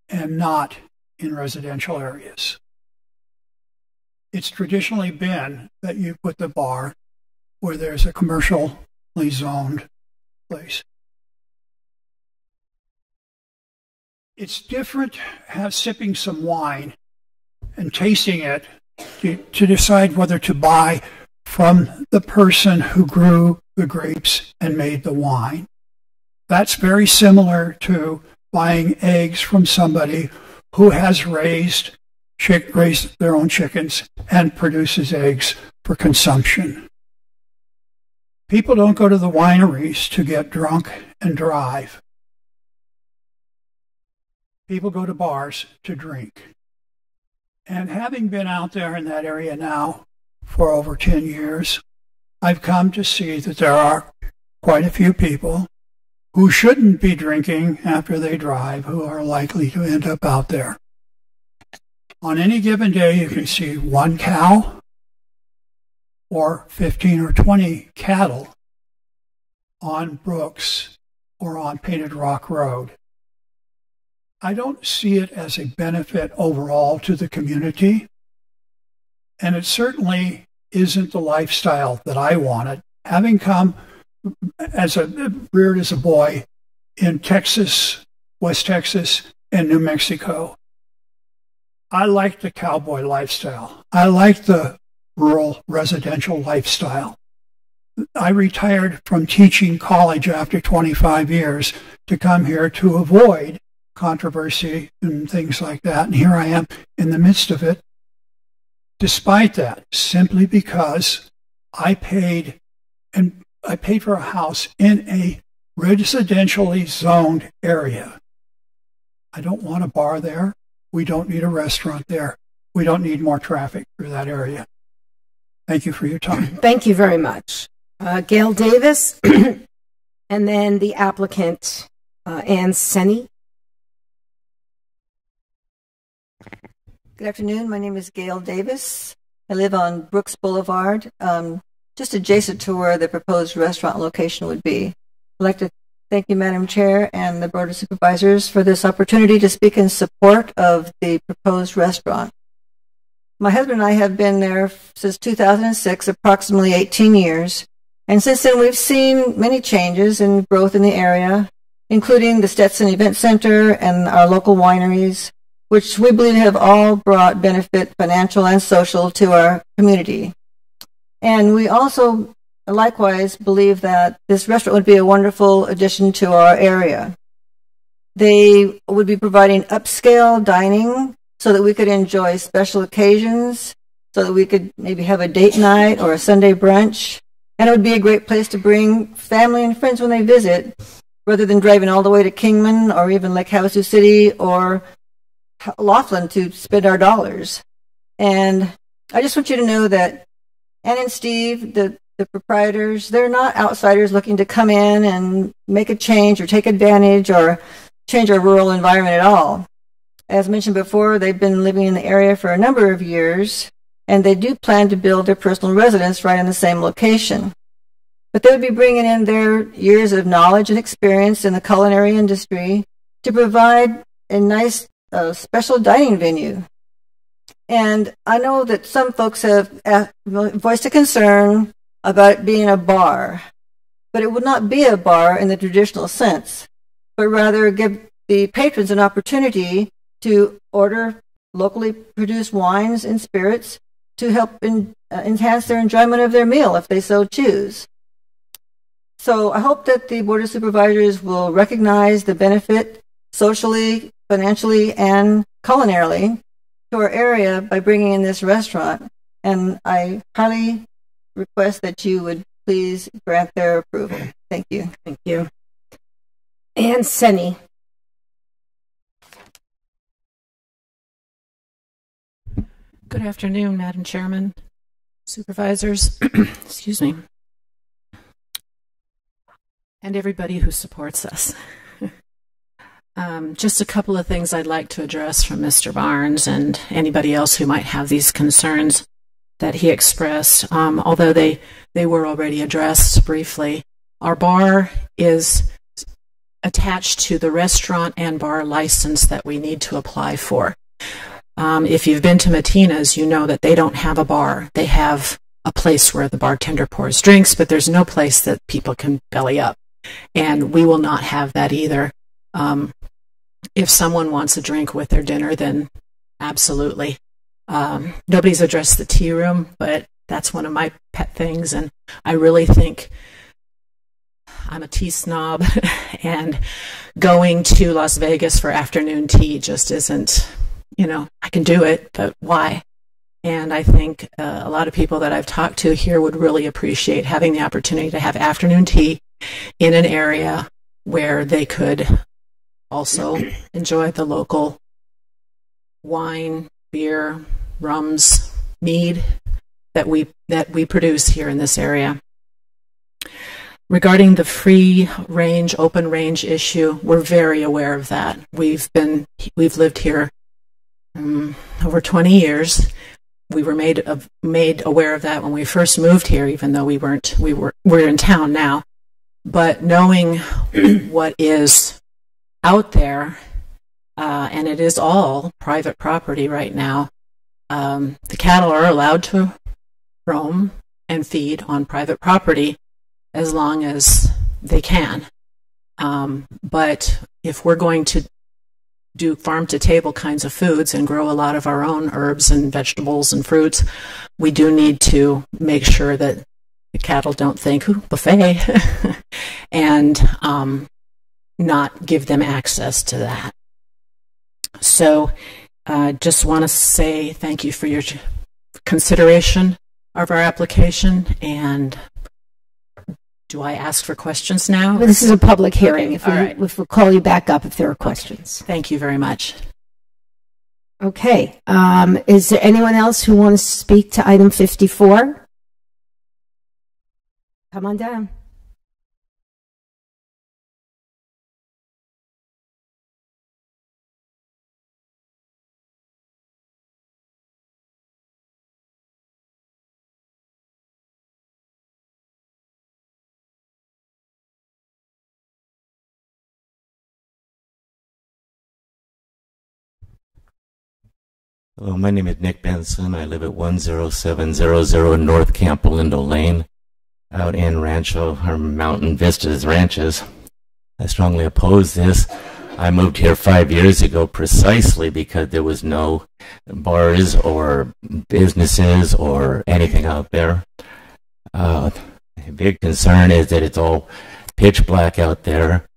and not in residential areas. It's traditionally been that you put the bar where there's a commercially zoned place. It's different have sipping some wine and tasting it to, to decide whether to buy from the person who grew the grapes and made the wine. That's very similar to buying eggs from somebody who has raised chick, raised their own chickens and produces eggs for consumption. People don't go to the wineries to get drunk and drive. People go to bars to drink. And having been out there in that area now for over 10 years, I've come to see that there are quite a few people who shouldn't be drinking after they drive who are likely to end up out there. On any given day, you can see one cow or 15 or 20 cattle on Brooks or on Painted Rock Road. I don't see it as a benefit overall to the community, and it certainly isn't the lifestyle that I wanted. Having come as a reared as a boy in Texas, West Texas, and New Mexico, I like the cowboy lifestyle. I like the rural residential lifestyle. I retired from teaching college after 25 years to come here to avoid controversy and things like that. And here I am in the midst of it. Despite that, simply because I paid and I paid for a house in a residentially zoned area. I don't want a bar there. We don't need a restaurant there. We don't need more traffic through that area. Thank you for your time. Thank you very much. Uh, Gail Davis, and then the applicant, uh, Ann Senny. Good afternoon. My name is Gail Davis. I live on Brooks Boulevard, um, just adjacent to where the proposed restaurant location would be. I'd like to thank you, Madam Chair, and the Board of Supervisors for this opportunity to speak in support of the proposed restaurant. My husband and I have been there since 2006, approximately 18 years, and since then we've seen many changes and growth in the area, including the Stetson Event Center and our local wineries, which we believe have all brought benefit, financial and social, to our community. And we also likewise believe that this restaurant would be a wonderful addition to our area. They would be providing upscale dining so that we could enjoy special occasions, so that we could maybe have a date night or a Sunday brunch. And it would be a great place to bring family and friends when they visit, rather than driving all the way to Kingman or even Lake Havasu City or Laughlin to spend our dollars. And I just want you to know that Ann and Steve, the, the proprietors, they're not outsiders looking to come in and make a change or take advantage or change our rural environment at all. As mentioned before, they've been living in the area for a number of years, and they do plan to build their personal residence right in the same location. But they would be bringing in their years of knowledge and experience in the culinary industry to provide a nice uh, special dining venue. And I know that some folks have voiced a concern about it being a bar, but it would not be a bar in the traditional sense, but rather give the patrons an opportunity to order locally produced wines and spirits to help in, uh, enhance their enjoyment of their meal if they so choose. So I hope that the Board of Supervisors will recognize the benefit socially, financially, and culinarily to our area by bringing in this restaurant. And I highly request that you would please grant their approval. Thank you. Thank you. And Senni. Good afternoon, Madam Chairman, supervisors, excuse me, and everybody who supports us. Um, just a couple of things I'd like to address from Mr. Barnes and anybody else who might have these concerns that he expressed, um, although they, they were already addressed briefly. Our bar is attached to the restaurant and bar license that we need to apply for. Um, if you've been to Matina's, you know that they don't have a bar. They have a place where the bartender pours drinks, but there's no place that people can belly up. And we will not have that either. Um, if someone wants a drink with their dinner, then absolutely. Um, nobody's addressed the tea room, but that's one of my pet things. And I really think I'm a tea snob, and going to Las Vegas for afternoon tea just isn't you know, I can do it, but why? And I think uh, a lot of people that I've talked to here would really appreciate having the opportunity to have afternoon tea in an area where they could also enjoy the local wine, beer, rums, mead that we that we produce here in this area. Regarding the free range, open range issue, we're very aware of that. We've been we've lived here um, over 20 years. We were made of, made aware of that when we first moved here, even though we weren't. We were we're in town now, but knowing what is out there, uh, and it is all private property right now. Um, the cattle are allowed to roam and feed on private property as long as they can. Um, but if we're going to do farm to table kinds of foods and grow a lot of our own herbs and vegetables and fruits, we do need to make sure that the cattle don't think, ooh, buffet, and um, not give them access to that. So, uh, just want to say thank you for your consideration of our application and do I ask for questions now? This is a public hearing. Okay, If we, right. if we'll call you back up if there are questions. Thank you very much. Okay. Um, is there anyone else who wants to speak to item 54? Come on down. Hello, my name is Nick Benson. I live at 10700 North Camp Lindo Lane out in Rancho or Mountain Vistas Ranches. I strongly oppose this. I moved here five years ago precisely because there was no bars or businesses or anything out there. Uh, a big concern is that it's all pitch black out there.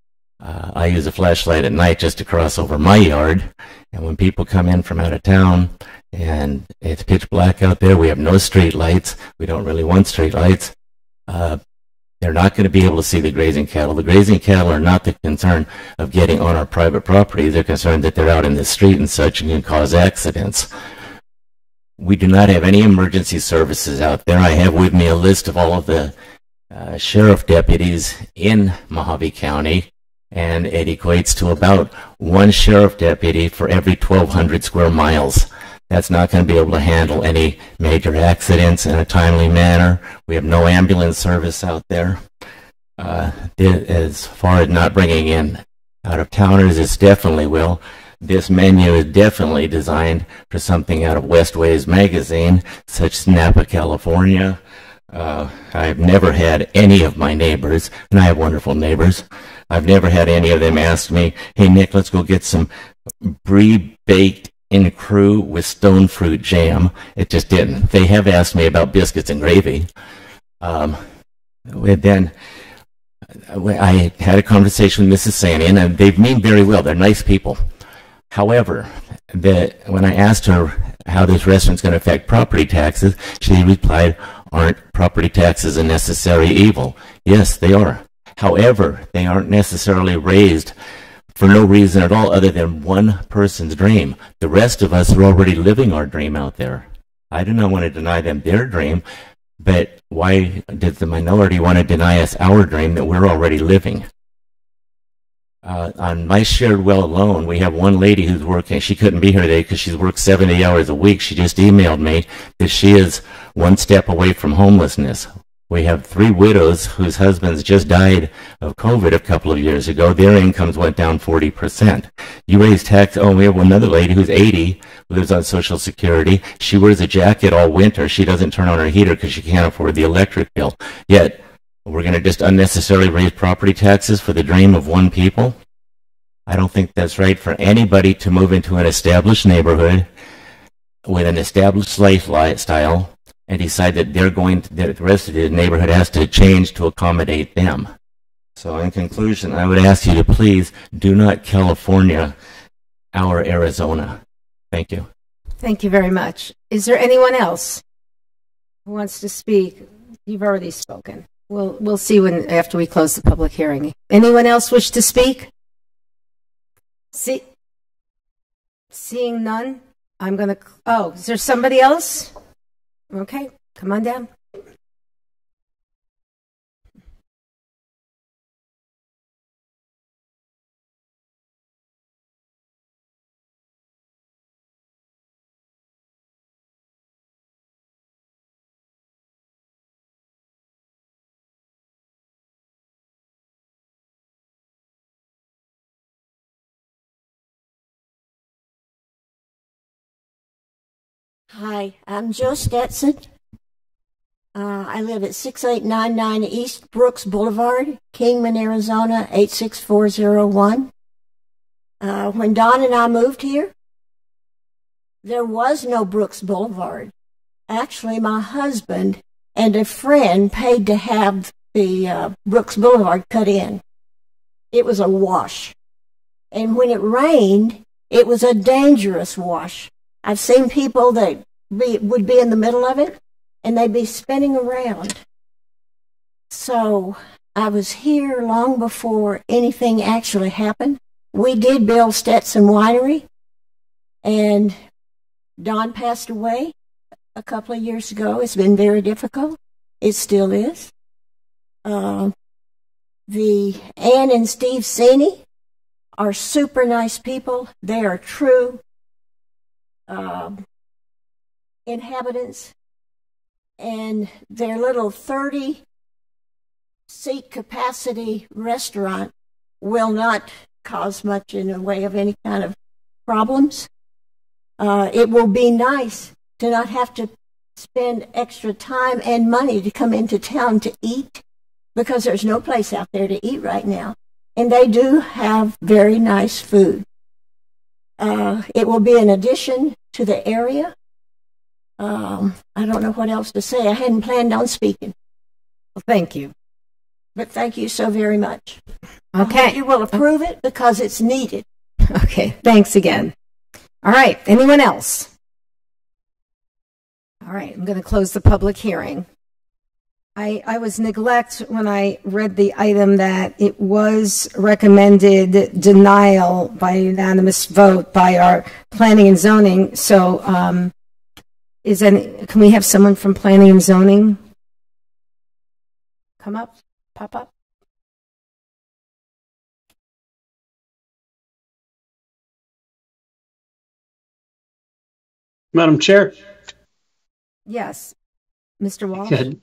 Uh, I use a flashlight at night just to cross over my yard. And when people come in from out of town and it's pitch black out there, we have no street lights. We don't really want street lights. Uh, they're not going to be able to see the grazing cattle. The grazing cattle are not the concern of getting on our private property. They're concerned that they're out in the street and such and can cause accidents. We do not have any emergency services out there. I have with me a list of all of the uh, sheriff deputies in Mohave County and it equates to about one sheriff deputy for every 1,200 square miles. That's not going to be able to handle any major accidents in a timely manner. We have no ambulance service out there. Uh, as far as not bringing in out of towners, it definitely will. This menu is definitely designed for something out of Westways magazine, such as Napa, California. Uh, I've never had any of my neighbors, and I have wonderful neighbors. I've never had any of them ask me, "Hey Nick, let's go get some brie baked in crew with stone fruit jam." It just didn't. They have asked me about biscuits and gravy. Um, then I had a conversation with Mrs. Sanian, and they mean very well. They're nice people. However, when I asked her how this restaurant's going to affect property taxes, she replied, aren't property taxes a necessary evil? Yes, they are. However, they aren't necessarily raised for no reason at all other than one person's dream. The rest of us are already living our dream out there. I do not want to deny them their dream, but why did the minority want to deny us our dream that we're already living? Uh, on my shared well alone, we have one lady who's working. She couldn't be here today because she's worked 70 hours a week. She just emailed me that she is one step away from homelessness. We have three widows whose husbands just died of COVID a couple of years ago. Their incomes went down 40%. You raise tax. Oh, we have another lady who's 80, lives on Social Security. She wears a jacket all winter. She doesn't turn on her heater because she can't afford the electric bill. Yet, we're going to just unnecessarily raise property taxes for the dream of one people? I don't think that's right for anybody to move into an established neighborhood with an established lifestyle and decide that they're going to, that the rest of the neighborhood has to change to accommodate them. So in conclusion, I would ask you to please do not California our Arizona. Thank you. Thank you very much. Is there anyone else who wants to speak? You've already spoken. We'll, we'll see when after we close the public hearing. Anyone else wish to speak? See, seeing none, I'm going to. Oh, is there somebody else? Okay, come on down. Hi, I'm Joe Stetson. Uh, I live at 6899 East Brooks Boulevard, Kingman, Arizona 86401. Uh, when Don and I moved here, there was no Brooks Boulevard. Actually, my husband and a friend paid to have the uh, Brooks Boulevard cut in. It was a wash. And when it rained, it was a dangerous wash. I've seen people that be, would be in the middle of it and they'd be spinning around. So I was here long before anything actually happened. We did build Stetson Winery, and Don passed away a couple of years ago. It's been very difficult. It still is. Uh, the Ann and Steve Sini are super nice people. They are true uh, inhabitants, and their little 30 seat capacity restaurant will not cause much in the way of any kind of problems. Uh, it will be nice to not have to spend extra time and money to come into town to eat because there's no place out there to eat right now. And they do have very nice food. Uh, it will be an addition to the area. Um, I don't know what else to say. I hadn't planned on speaking. Well, thank you. But thank you so very much. Okay. you will approve it because it's needed. Okay, thanks again. All right, anyone else? All right, I'm going to close the public hearing. I, I, was neglect when I read the item that it was recommended denial by unanimous vote by our planning and zoning. So, um, is any, can we have someone from planning and zoning come up, pop up? Madam Chair. Yes, Mr. Walsh.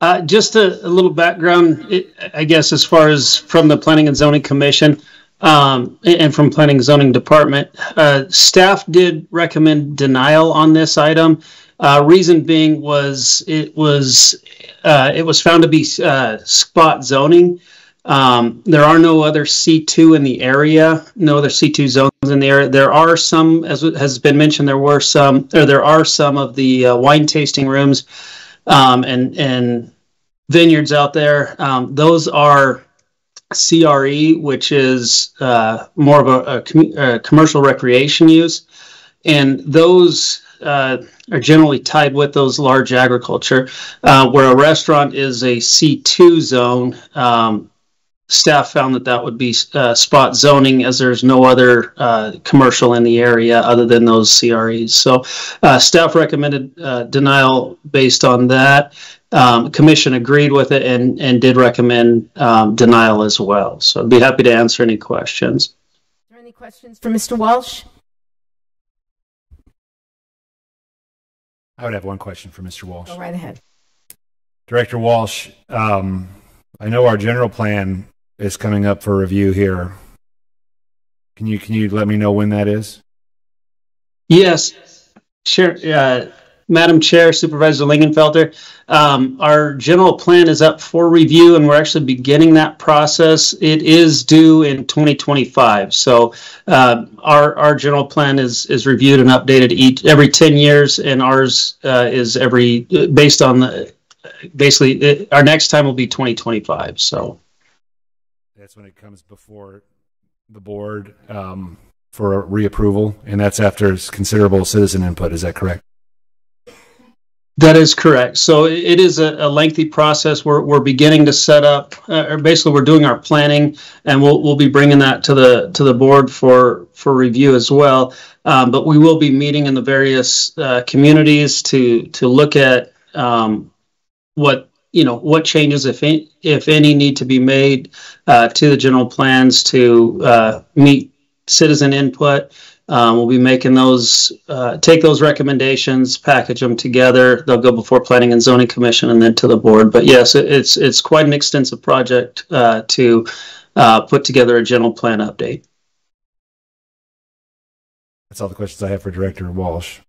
Uh, just a, a little background, I guess, as far as from the Planning and Zoning Commission um, and from Planning and Zoning Department. Uh, staff did recommend denial on this item. Uh, reason being was it was uh, it was found to be uh, spot zoning. Um, there are no other C2 in the area, no other C2 zones in the area. There are some, as has been mentioned, there were some, or there are some of the uh, wine tasting rooms um, and and vineyards out there. Um, those are CRE, which is uh, more of a, a, com- a, commercial recreation use, and those uh, are generally tied with those large agriculture. Uh, where a restaurant is a C2 zone, um, staff found that that would be uh, spot zoning as there's no other uh, commercial in the area other than those CREs. So uh, staff recommended uh, denial based on that. Um, commission agreed with it and, and did recommend um, denial as well. So I'd be happy to answer any questions. Are there any questions for Mr. Walsh? I would have one question for Mr. Walsh. Go right ahead. Director Walsh, um, I know our general plan is coming up for review here. Can you can you let me know when that is? Yes, Chair, uh, Madam Chair, Supervisor Lingenfelter. Um, our general plan is up for review, and we're actually beginning that process. It is due in 2025. So uh, our our general plan is is reviewed and updated each every 10 years, and ours uh, is every based on the basically it, our next time will be 2025. So. That's when it comes before the board um, for reapproval, and that's after considerable citizen input. Is that correct? That is correct. So it is a, a lengthy process. We're, we're beginning to set up, uh, or basically we're doing our planning, and we'll we'll be bringing that to the to the board for for review as well. Um, but we will be meeting in the various uh, communities to to look at um, what you know what changes if any, if any need to be made uh, to the general plans to uh, meet citizen input. Um, we'll be making those uh, take those recommendations package them together. They'll go before planning and zoning commission and then to the board. But yes it, it's it's quite an extensive project uh, to uh, put together a general plan update. That's all the questions i have for director walsh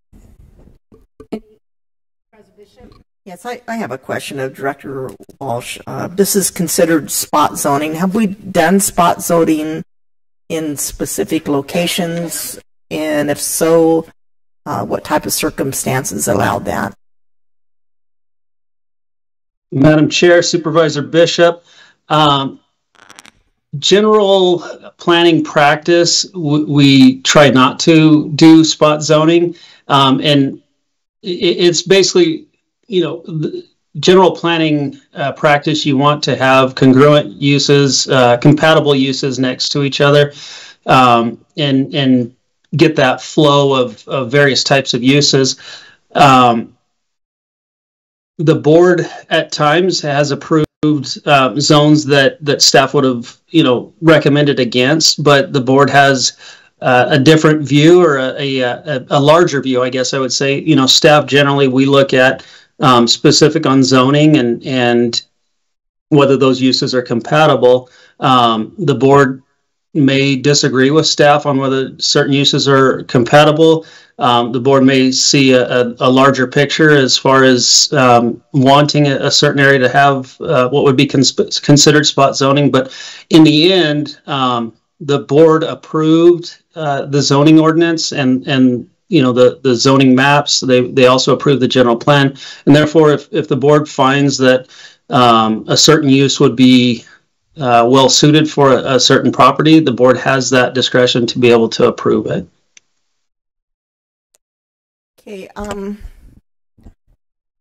Yes, I, I have a question of Director Walsh. Uh, this is considered spot zoning. Have we done spot zoning in specific locations? And if so, uh, what type of circumstances allowed that? Madam Chair, Supervisor Bishop, um, general planning practice, we try not to do spot zoning. Um, and it's basically you know, general planning uh, practice, you want to have congruent uses, uh, compatible uses next to each other, um, and and get that flow of, of various types of uses. Um, the board at times has approved uh, zones that that staff would have you know recommended against, but the board has uh, a different view or a, a, a larger view, I guess I would say. You know, staff generally we look at um, specific on zoning and and whether those uses are compatible. Um, the board may disagree with staff on whether certain uses are compatible. Um, the board may see a, a, a, larger picture as far as um, wanting a, a, certain area to have uh, what would be cons- considered spot zoning. But in the end, um, the board approved uh, the zoning ordinance and and you know the the zoning maps. They they also approve the general plan, and therefore, if if the board finds that um, a certain use would be uh, well suited for a, a, certain property, the board has that discretion to be able to approve it. Okay. Um,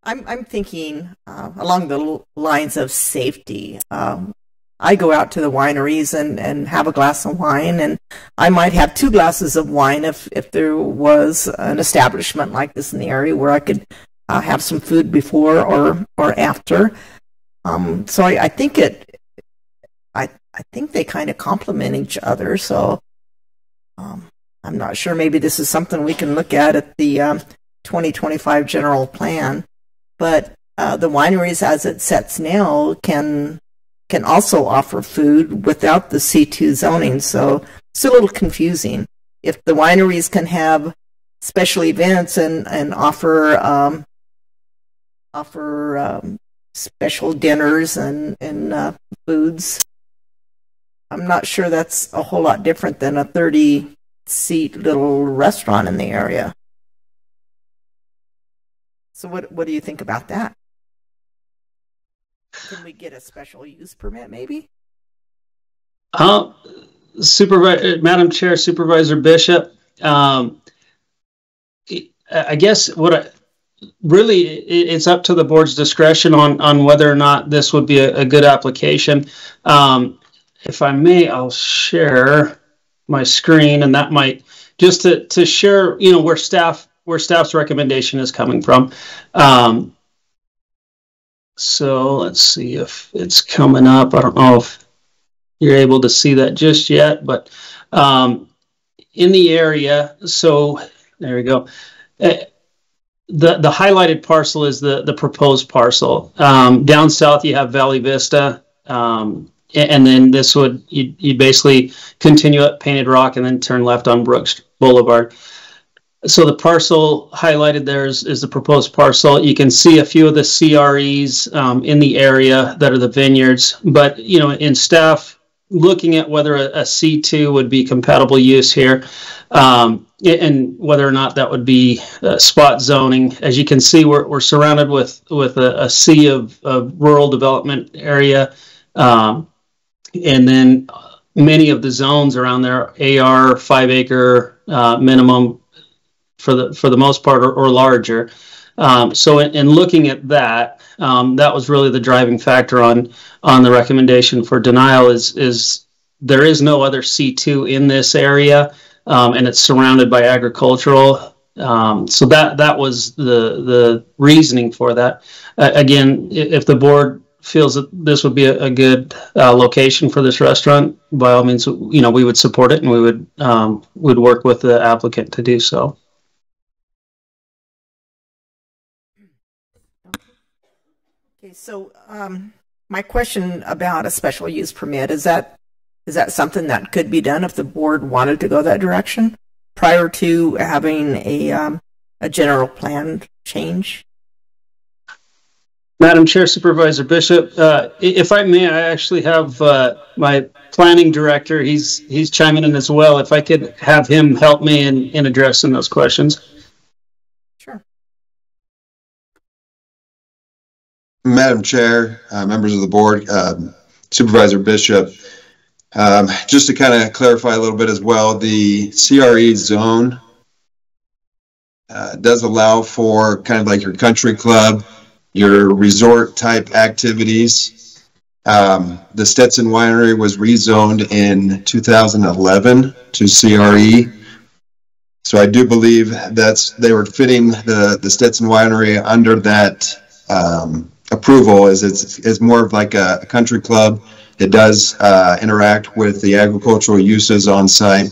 I'm I'm thinking uh, along the lines of safety. Um, I go out to the wineries and, and have a glass of wine, and I might have two glasses of wine if, if there was an establishment like this in the area where I could uh, have some food before or or after. Um, so I, I think it, I I think they kind of complement each other. So, um, I'm not sure. Maybe this is something we can look at at the um, 2025 general plan. But uh, the wineries, as it sets now, can can also offer food without the C2 zoning. So it's a little confusing. If the wineries can have special events and and offer um, offer um, special dinners and and uh, foods, I'm not sure that's a whole lot different than a 30 seat little restaurant in the area. So what what do you think about that? Can we get a special use permit maybe? Uh, Supervisor, Madam Chair, Supervisor Bishop, um, I guess what I, really it's up to the board's discretion on on whether or not this would be a, a good application. Um, if I may, I'll share my screen, and that might just to to share, you know, where staff where staff's recommendation is coming from. Um, so let's see if it's coming up. I don't know if you're able to see that just yet, but um, in the area, so there we go. Uh, the the highlighted parcel is the the proposed parcel. Um, down south, you have Valle Vista. Um, and then this would you you basically continue up Painted Rock and then turn left on Brooks Boulevard. So the parcel highlighted there is, is the proposed parcel. You can see a few of the CREs um, in the area that are the vineyards, but you know, in staff looking at whether a a C2 would be compatible use here, um, and whether or not that would be uh, spot zoning. As you can see, we're, we're surrounded with with a, a sea of, of rural development area. Um, and then many of the zones around there AR five acre uh, minimum for the for the most part or, or larger. Um, so in, in, looking at that, um, that was really the driving factor on on the recommendation for denial. Is is there is no other C2 in this area, um, and it's surrounded by agricultural. Um, so that that was the the reasoning for that. Uh, again, if the board feels that this would be a, a good uh, location for this restaurant, by all means, you know, we would support it and we would um, would work with the applicant to do so. So um, my question about a special use permit is that is that something that could be done if the board wanted to go that direction prior to having a um, a general plan change? Madam Chair, Supervisor Bishop, uh, if I may, I actually have uh, my planning director. He's he's chiming in as well. If I could have him help me in, in addressing those questions. Sure. Madam Chair, uh, members of the board, um, Supervisor Bishop, um, just to kind of clarify a little bit as well, the CRE zone uh, does allow for kind of like your country club your resort type activities. Um, the Stetson Winery was rezoned in 2011 to CRE. So I do believe that's they were fitting the, the Stetson Winery under that um, approval is it's, it's more of like a, a country club. It does uh, interact with the agricultural uses on site.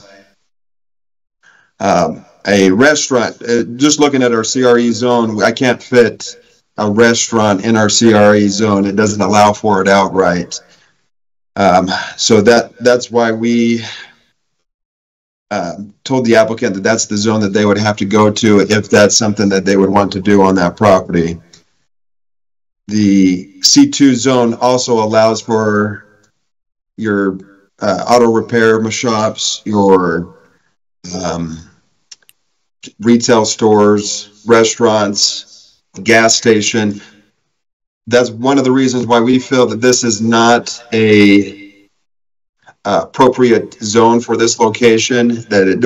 Um, a restaurant, uh, just looking at our CRE zone, I can't fit a restaurant in our CRE zone. It doesn't allow for it outright. Um, so that that's why we uh, told the applicant that that's the zone that they would have to go to if that's something that they would want to do on that property. The C2 zone also allows for your uh, auto repair shops, your um, retail stores, restaurants, gas station. That's one of the reasons why we feel that this is not a uh, appropriate zone for this location, that it,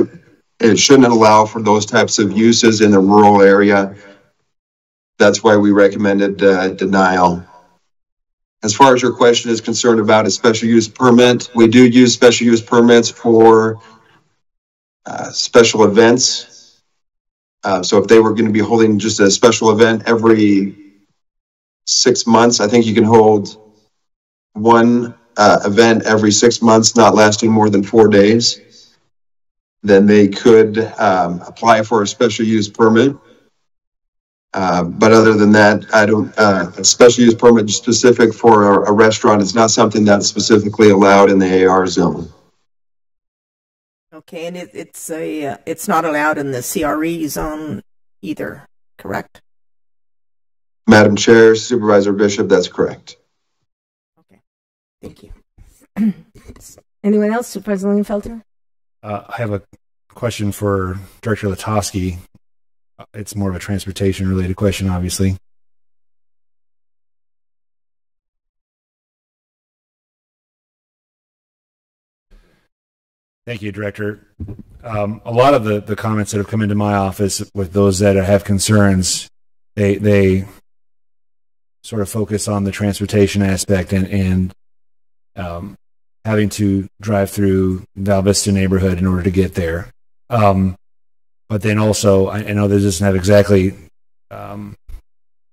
it shouldn't allow for those types of uses in the rural area. That's why we recommended uh, denial. As far as your question is concerned about a special use permit, we do use special use permits for uh, special events uh, so if they were going to be holding just a special event every six months, I think you can hold one uh, event every six months, not lasting more than four days. then they could um, apply for a special use permit. Uh, But other than that, I don't, uh, a special use permit specific for a- a restaurant is not something that's specifically allowed in the AR zone. Okay, and it, it's a, uh, it's not allowed in the CRE zone either, correct? Madam Chair, Supervisor Bishop, that's correct. Okay, thank you. Anyone else? Supervisor Lingenfelter? Uh, I have a question for Director Latoski. It's more of a transportation related question, obviously. Thank you, Director. Um, a lot of the, the comments that have come into my office with those that have concerns, they they sort of focus on the transportation aspect and and um, having to drive through Val Vista neighborhood in order to get there. Um, but then also, I, I know this doesn't have exactly um,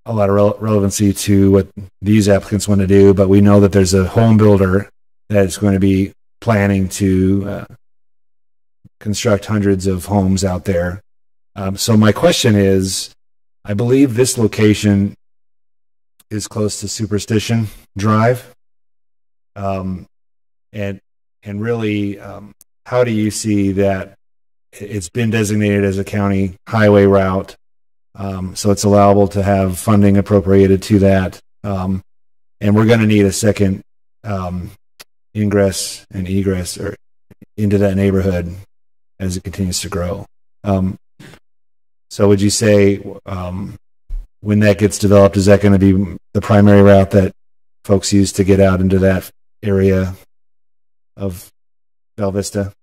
a lot of rele- relevancy to what these applicants want to do, but we know that there's a home builder that is going to be planning to uh, construct hundreds of homes out there. Um, so my question is, I believe this location is close to Superstition Drive, um, and and really, um, how do you see that? It's been designated as a county highway route, um, so it's allowable to have funding appropriated to that. Um, and we're going to need a second um, ingress and egress or into that neighborhood as it continues to grow. Um, so would you say um, when that gets developed, is that going to be the primary route that folks use to get out into that area of Val Vista?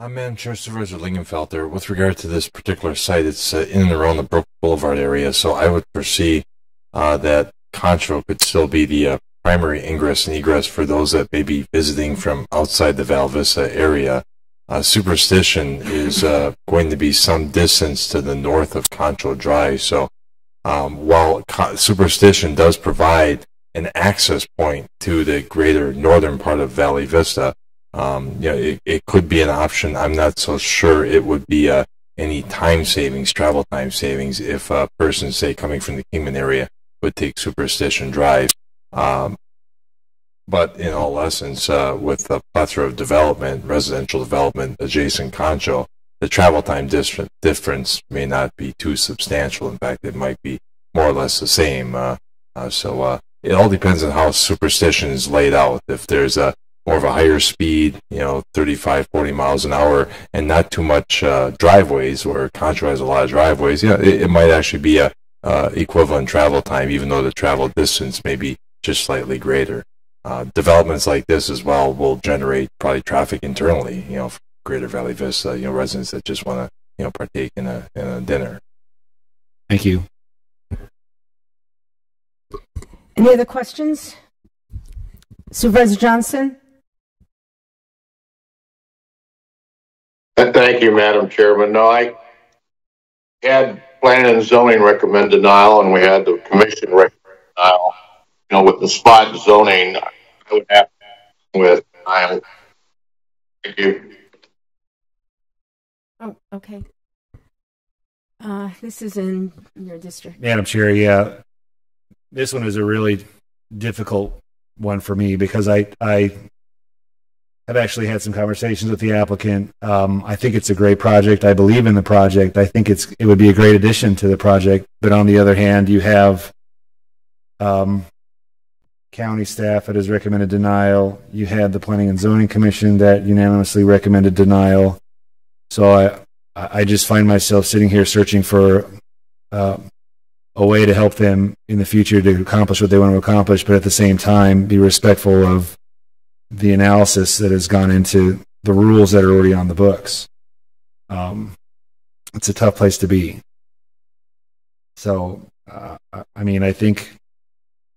I'm Chair Supervisor Lingenfelter. With regard to this particular site, it's uh, in and around the Brook Boulevard area, so I would foresee uh, that Concho could still be the uh, primary ingress and egress for those that may be visiting from outside the Val Vista area. Uh, Superstition is uh, going to be some distance to the north of Concho Drive, so um, while Superstition does provide an access point to the greater northern part of Valle Vista, um, know, it, it could be an option. I'm not so sure it would be uh, any time savings, travel time savings, if a person, say, coming from the Kingman area would take Superstition Drive. Um, but in all essence, uh, with the plethora of development, residential development adjacent Concho, the travel time difference may not be too substantial. In fact, it might be more or less the same. Uh, uh, so uh, it all depends on how superstition is laid out. If there's a more of a higher speed, you know, 35, 40 miles an hour, and not too much uh, driveways, where Concho has a lot of driveways, yeah, it, it might actually be a uh, equivalent travel time, even though the travel distance may be just slightly greater. Uh, developments like this as well will generate probably traffic internally, you know, for Greater Valle Vista, you know, residents that just want to, you know, partake in a, in a dinner. Thank you. Any other questions? Supervisor Johnson? Thank you, Madam Chairman. No, I had planning and zoning recommend denial, and we had the commission recommend denial. You know, with the spot zoning, I would have with denial. Thank you. Oh, okay. Uh, this is in your district. Madam Chair, yeah, this one is a really difficult one for me because I I have actually had some conversations with the applicant. Um, I think it's a great project. I believe in the project. I think it's it would be a great addition to the project. But on the other hand, you have um, county staff that has recommended denial. You had the Planning and Zoning Commission that unanimously recommended denial. So I I just find myself sitting here searching for uh, a way to help them in the future to accomplish what they want to accomplish, but at the same time be respectful of the analysis that has gone into the rules that are already on the books. Um, it's a tough place to be. So, uh, I mean, I think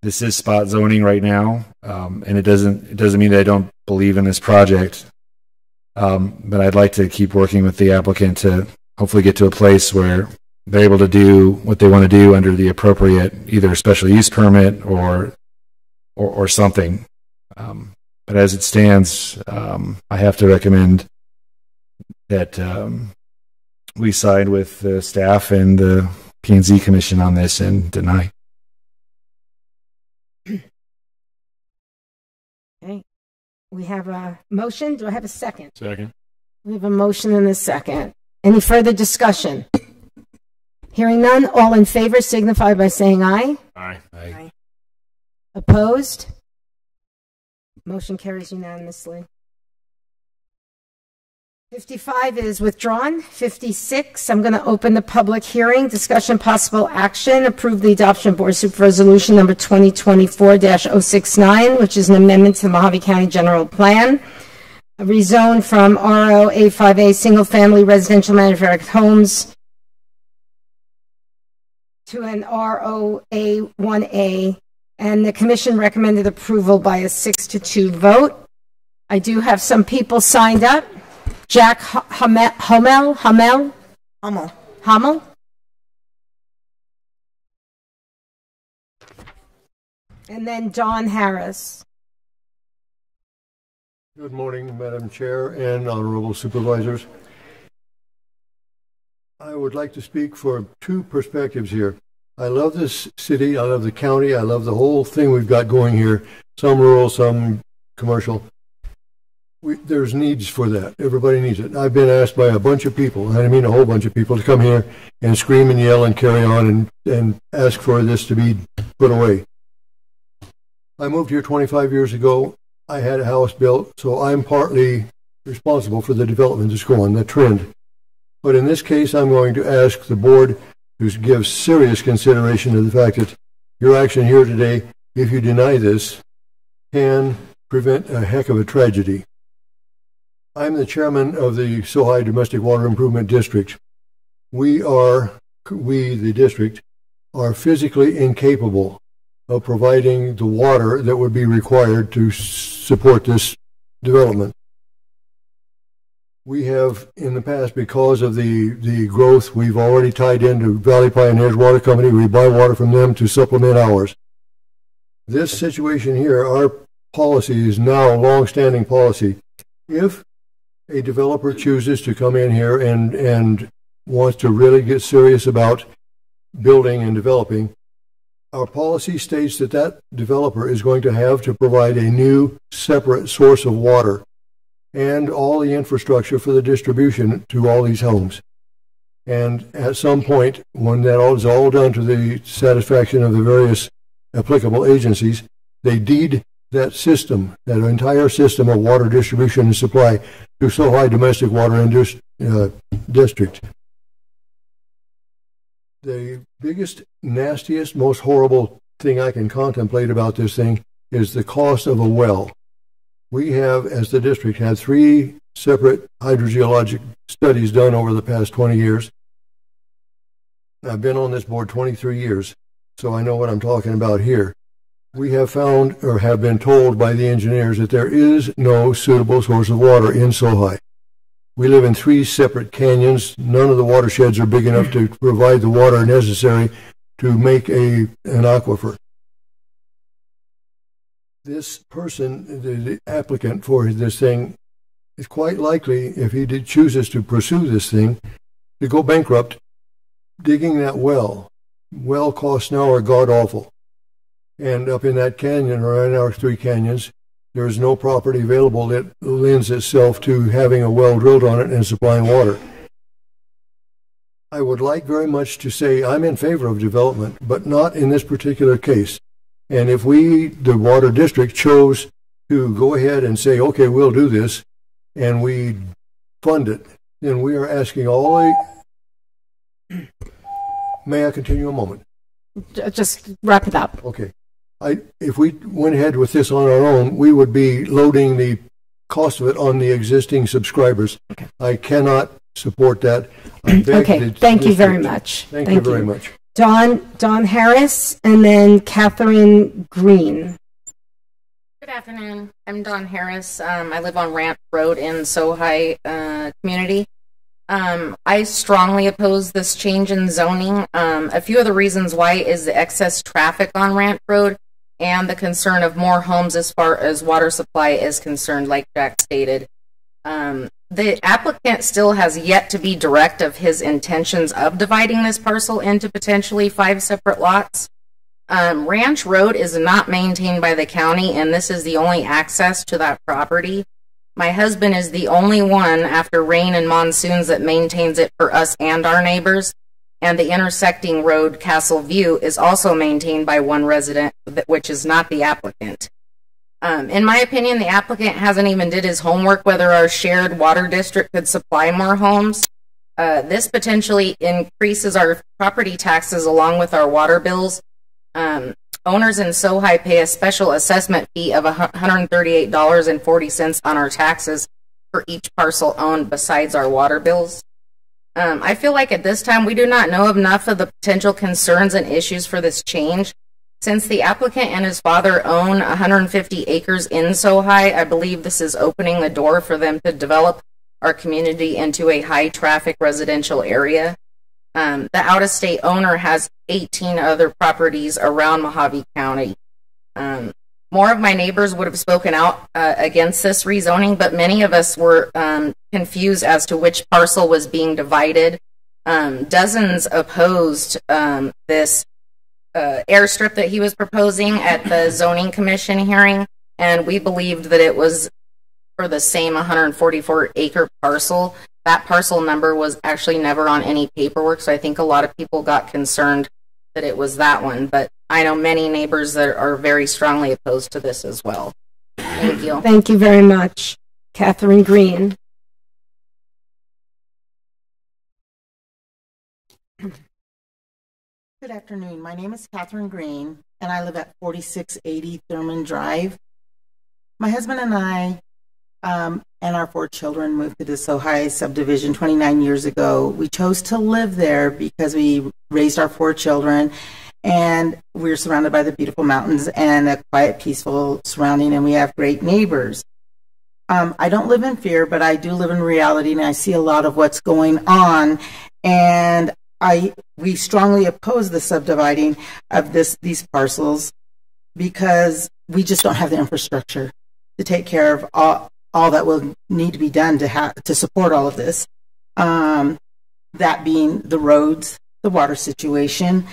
this is spot zoning right now, um, and it doesn't it doesn't mean that I don't believe in this project. Um, but I'd like to keep working with the applicant to hopefully get to a place where they're able to do what they want to do under the appropriate either special use permit or or, or something. Um, but as it stands, um, I have to recommend that um, we side with the staff and the P and Z Commission on this and deny. Okay. We have a motion. Do I have a second? Second. We have a motion and a second. Any further discussion? Hearing none, all in favor signify by saying aye. Aye. Aye. Opposed? Motion carries unanimously. 55 is withdrawn. 56, I'm going to open the public hearing. Discussion possible action, approve the adoption of Board Super Resolution number 2024-069, which is an amendment to the Mohave County General Plan. A rezone from RO A5A Single Family Residential Manufactured Homes to an RO A1A, and the commission recommended approval by a six to two vote. I do have some people signed up. Jack H- Hamel, Hamel, Hamel, Hummel. Hamel. And then Don Harris. Good morning, Madam Chair and honorable supervisors. I would like to speak for two perspectives here. I love this city, I love the county, I love the whole thing we've got going here, some rural, some commercial. We, there's needs for that. Everybody needs it. I've been asked by a bunch of people, and I mean a whole bunch of people, to come here and scream and yell and carry on and, and ask for this to be put away. I moved here 25 years ago. I had a house built, so I'm partly responsible for the development that's going, the trend. But in this case, I'm going to ask the board to give serious consideration to the fact that your action here today, if you deny this, can prevent a heck of a tragedy. I'm the chairman of the Sohai Domestic Water Improvement District. We are, we, the district, are physically incapable of providing the water that would be required to support this development. We have in the past, because of the, the growth, we've already tied into Valley Pioneers Water Company. We buy water from them to supplement ours. This situation here, our policy is now a long-standing policy. If a developer chooses to come in here and, and wants to really get serious about building and developing, our policy states that that developer is going to have to provide a new separate source of water and all the infrastructure for the distribution to all these homes. And at some point, when that all is all done to the satisfaction of the various applicable agencies, they deed that system, that entire system of water distribution and supply to Sohai Domestic Water Indus- uh, District. The biggest, nastiest, most horrible thing I can contemplate about this thing is the cost of a well. We have, as the district, had three separate hydrogeologic studies done over the past 20 years. I've been on this board 23 years, so I know what I'm talking about here. We have found or have been told by the engineers that there is no suitable source of water in Sohai. We live in three separate canyons. None of the watersheds are big enough to provide the water necessary to make a an aquifer. This person, the, applicant for this thing, is quite likely, if he did chooses to pursue this thing, to go bankrupt digging that well. Well costs now are god awful. And up in that canyon, or in our three canyons, there is no property available that lends itself to having a well drilled on it and supplying water. I would like very much to say I'm in favor of development, but not in this particular case. And if we, the water district, chose to go ahead and say, okay, we'll do this, and we fund it, then we are asking all the. May I continue a moment? Just wrap it up. Okay. I, if we went ahead with this on our own, we would be loading the cost of it on the existing subscribers. Okay. I cannot support that. Okay, thank you very much. Thank, Thank you very you. much. Don, Don Harris, and then Catherine Green. Good afternoon. I'm Dawn Harris. Um, I live on Ramp Road in Sohai uh, community. Um, I strongly oppose this change in zoning. Um, a few of the reasons why is the excess traffic on Ramp Road and the concern of more homes as far as water supply is concerned, like Jack stated. Um, the applicant still has yet to be direct of his intentions of dividing this parcel into potentially five separate lots. Um, Ranch Road is not maintained by the county, and this is the only access to that property. My husband is the only one after rain and monsoons that maintains it for us and our neighbors. And the intersecting road, Castle View, is also maintained by one resident, which is not the applicant. Um, in my opinion, the applicant hasn't even did his homework whether our shared water district could supply more homes. Uh, this potentially increases our property taxes along with our water bills. Um, owners in Sohi pay a special assessment fee of $138.40 on our taxes for each parcel owned besides our water bills. Um, I feel like at this time we do not know enough of the potential concerns and issues for this change. Since the applicant and his father own 150 acres in Sohi, I believe this is opening the door for them to develop our community into a high traffic residential area. Um, the out of state owner has 18 other properties around Mohave County. Um, more of my neighbors would have spoken out uh, against this rezoning, but many of us were um, confused as to which parcel was being divided. Um, dozens opposed um, this uh, airstrip that he was proposing at the zoning commission hearing, and we believed that it was for the same 144 acre parcel. That parcel number was actually never on any paperwork, so I think a lot of people got concerned that it was that one. But I know many neighbors that are very strongly opposed to this as well. Thank you. Thank you very much. Catherine Green. Good afternoon. My name is Catherine Green, and I live at 4680 Thurman Drive. My husband and I um, and our four children moved to the Sohi subdivision 29 years ago. We chose to live there because we raised our four children and we're surrounded by the beautiful mountains and a quiet, peaceful surrounding, and we have great neighbors. Um, I don't live in fear, but I do live in reality, and I see a lot of what's going on. And I we strongly oppose the subdividing of this these parcels because we just don't have the infrastructure to take care of all, all that will need to be done to have to support all of this. Um, that being the roads, the water situation,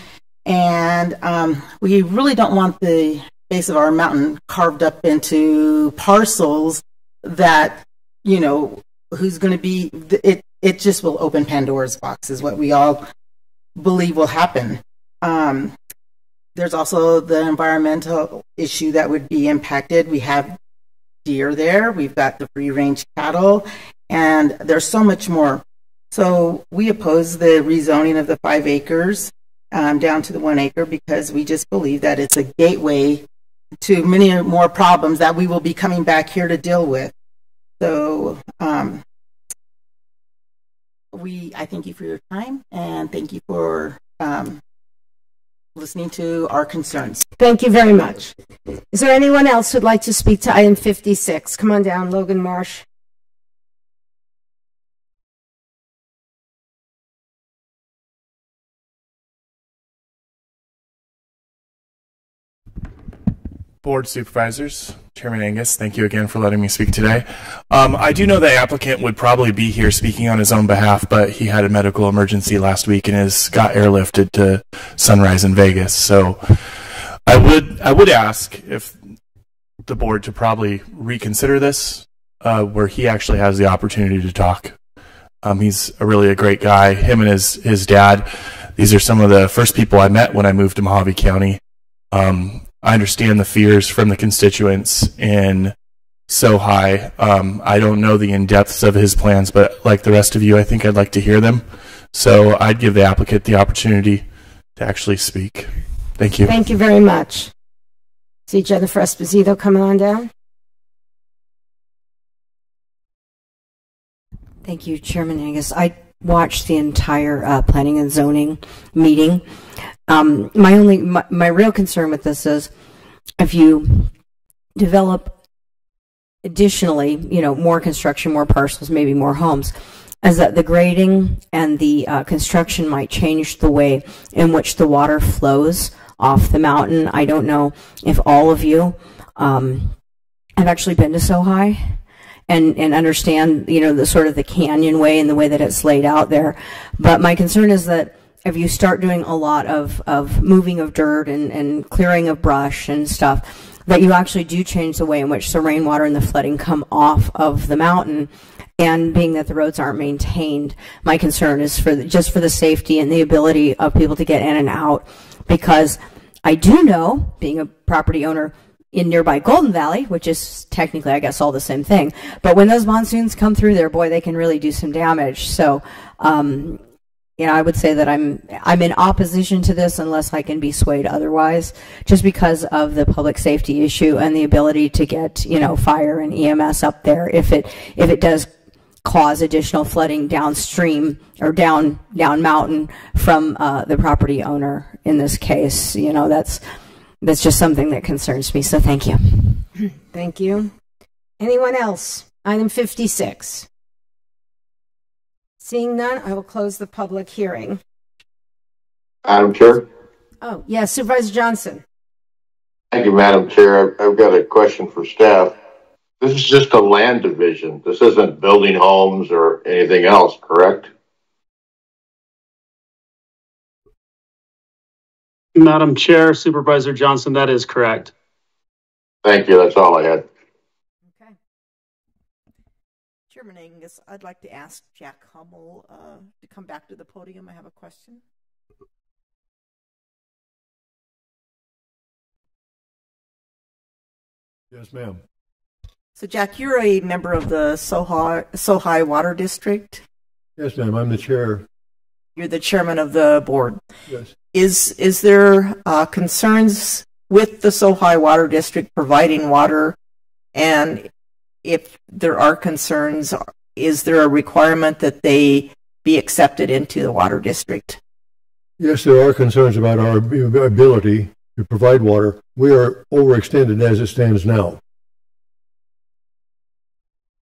and um, we really don't want the base of our mountain carved up into parcels that you know who's going to be it it just will open Pandora's box, is what we all believe will happen. Um, there's also the environmental issue that would be impacted. We have deer there, we've got the free range cattle, and there's so much more. So we oppose the rezoning of the five acres um, down to the one acre because we just believe that it's a gateway to many more problems that we will be coming back here to deal with. So um, we, I thank you for your time and thank you for um, listening to our concerns. Thank you very much. Is there anyone else who'd like to speak to item 56? Come on down, Logan Marsh. Board Supervisors, Chairman Angius, thank you again for letting me speak today. Um, I do know the applicant would probably be here speaking on his own behalf, but he had a medical emergency last week and has got airlifted to Sunrise in Vegas. So I would I would ask if the board to probably reconsider this, uh, where he actually has the opportunity to talk. Um, he's a really a great guy. Him and his his dad. These are some of the first people I met when I moved to Mohave County. Um, I understand the fears from the constituents in Sohi. Um, I don't know the in depths of his plans, but like the rest of you, I think I'd like to hear them. So I'd give the applicant the opportunity to actually speak. Thank you. Thank you very much. See Jennifer Esposito coming on down. Thank you, Chairman Angius. I watched the entire uh, planning and zoning meeting. Um, my only, my, my real concern with this is if you develop additionally, you know, more construction, more parcels, maybe more homes, is that the grading and the uh, construction might change the way in which the water flows off the mountain. I don't know if all of you um, have actually been to Sohi, and, and understand, you know, the sort of the canyon way and the way that it's laid out there. But my concern is that if you start doing a lot of, of moving of dirt and, and clearing of brush and stuff, that you actually do change the way in which the rainwater and the flooding come off of the mountain. And being that the roads aren't maintained, my concern is for the, just for the safety and the ability of people to get in and out. Because I do know, being a property owner in nearby Golden Valley, which is technically, I guess, all the same thing. But when those monsoons come through there, boy, they can really do some damage. So, um, you know, I would say that I'm I'm in opposition to this unless I can be swayed otherwise, just because of the public safety issue and the ability to get you know fire and EMS up there if it if it does cause additional flooding downstream or down down mountain from uh, the property owner in this case. You know, that's that's just something that concerns me. So thank you. Thank you. Anyone else? Item 56. Seeing none, I will close the public hearing. Madam Chair? Oh, yes, Supervisor Johnson. Thank you, Madam Chair. I've, I've got a question for staff. This is just a land division. This isn't building homes or anything else, correct? Madam Chair, Supervisor Johnson, that is correct. Thank you. That's all I had. I'd like to ask Jack Hummel uh, to come back to the podium. I have a question. Yes, ma'am. So, Jack, you're a member of the Sohai, Sohai Water District. Yes, ma'am. I'm the chair. You're the chairman of the board. Yes. Is is there uh, concerns with the Sohai Water District providing water, and if there are concerns, is there a requirement that they be accepted into the water district? Yes, there are concerns about our ability to provide water. We are overextended as it stands now.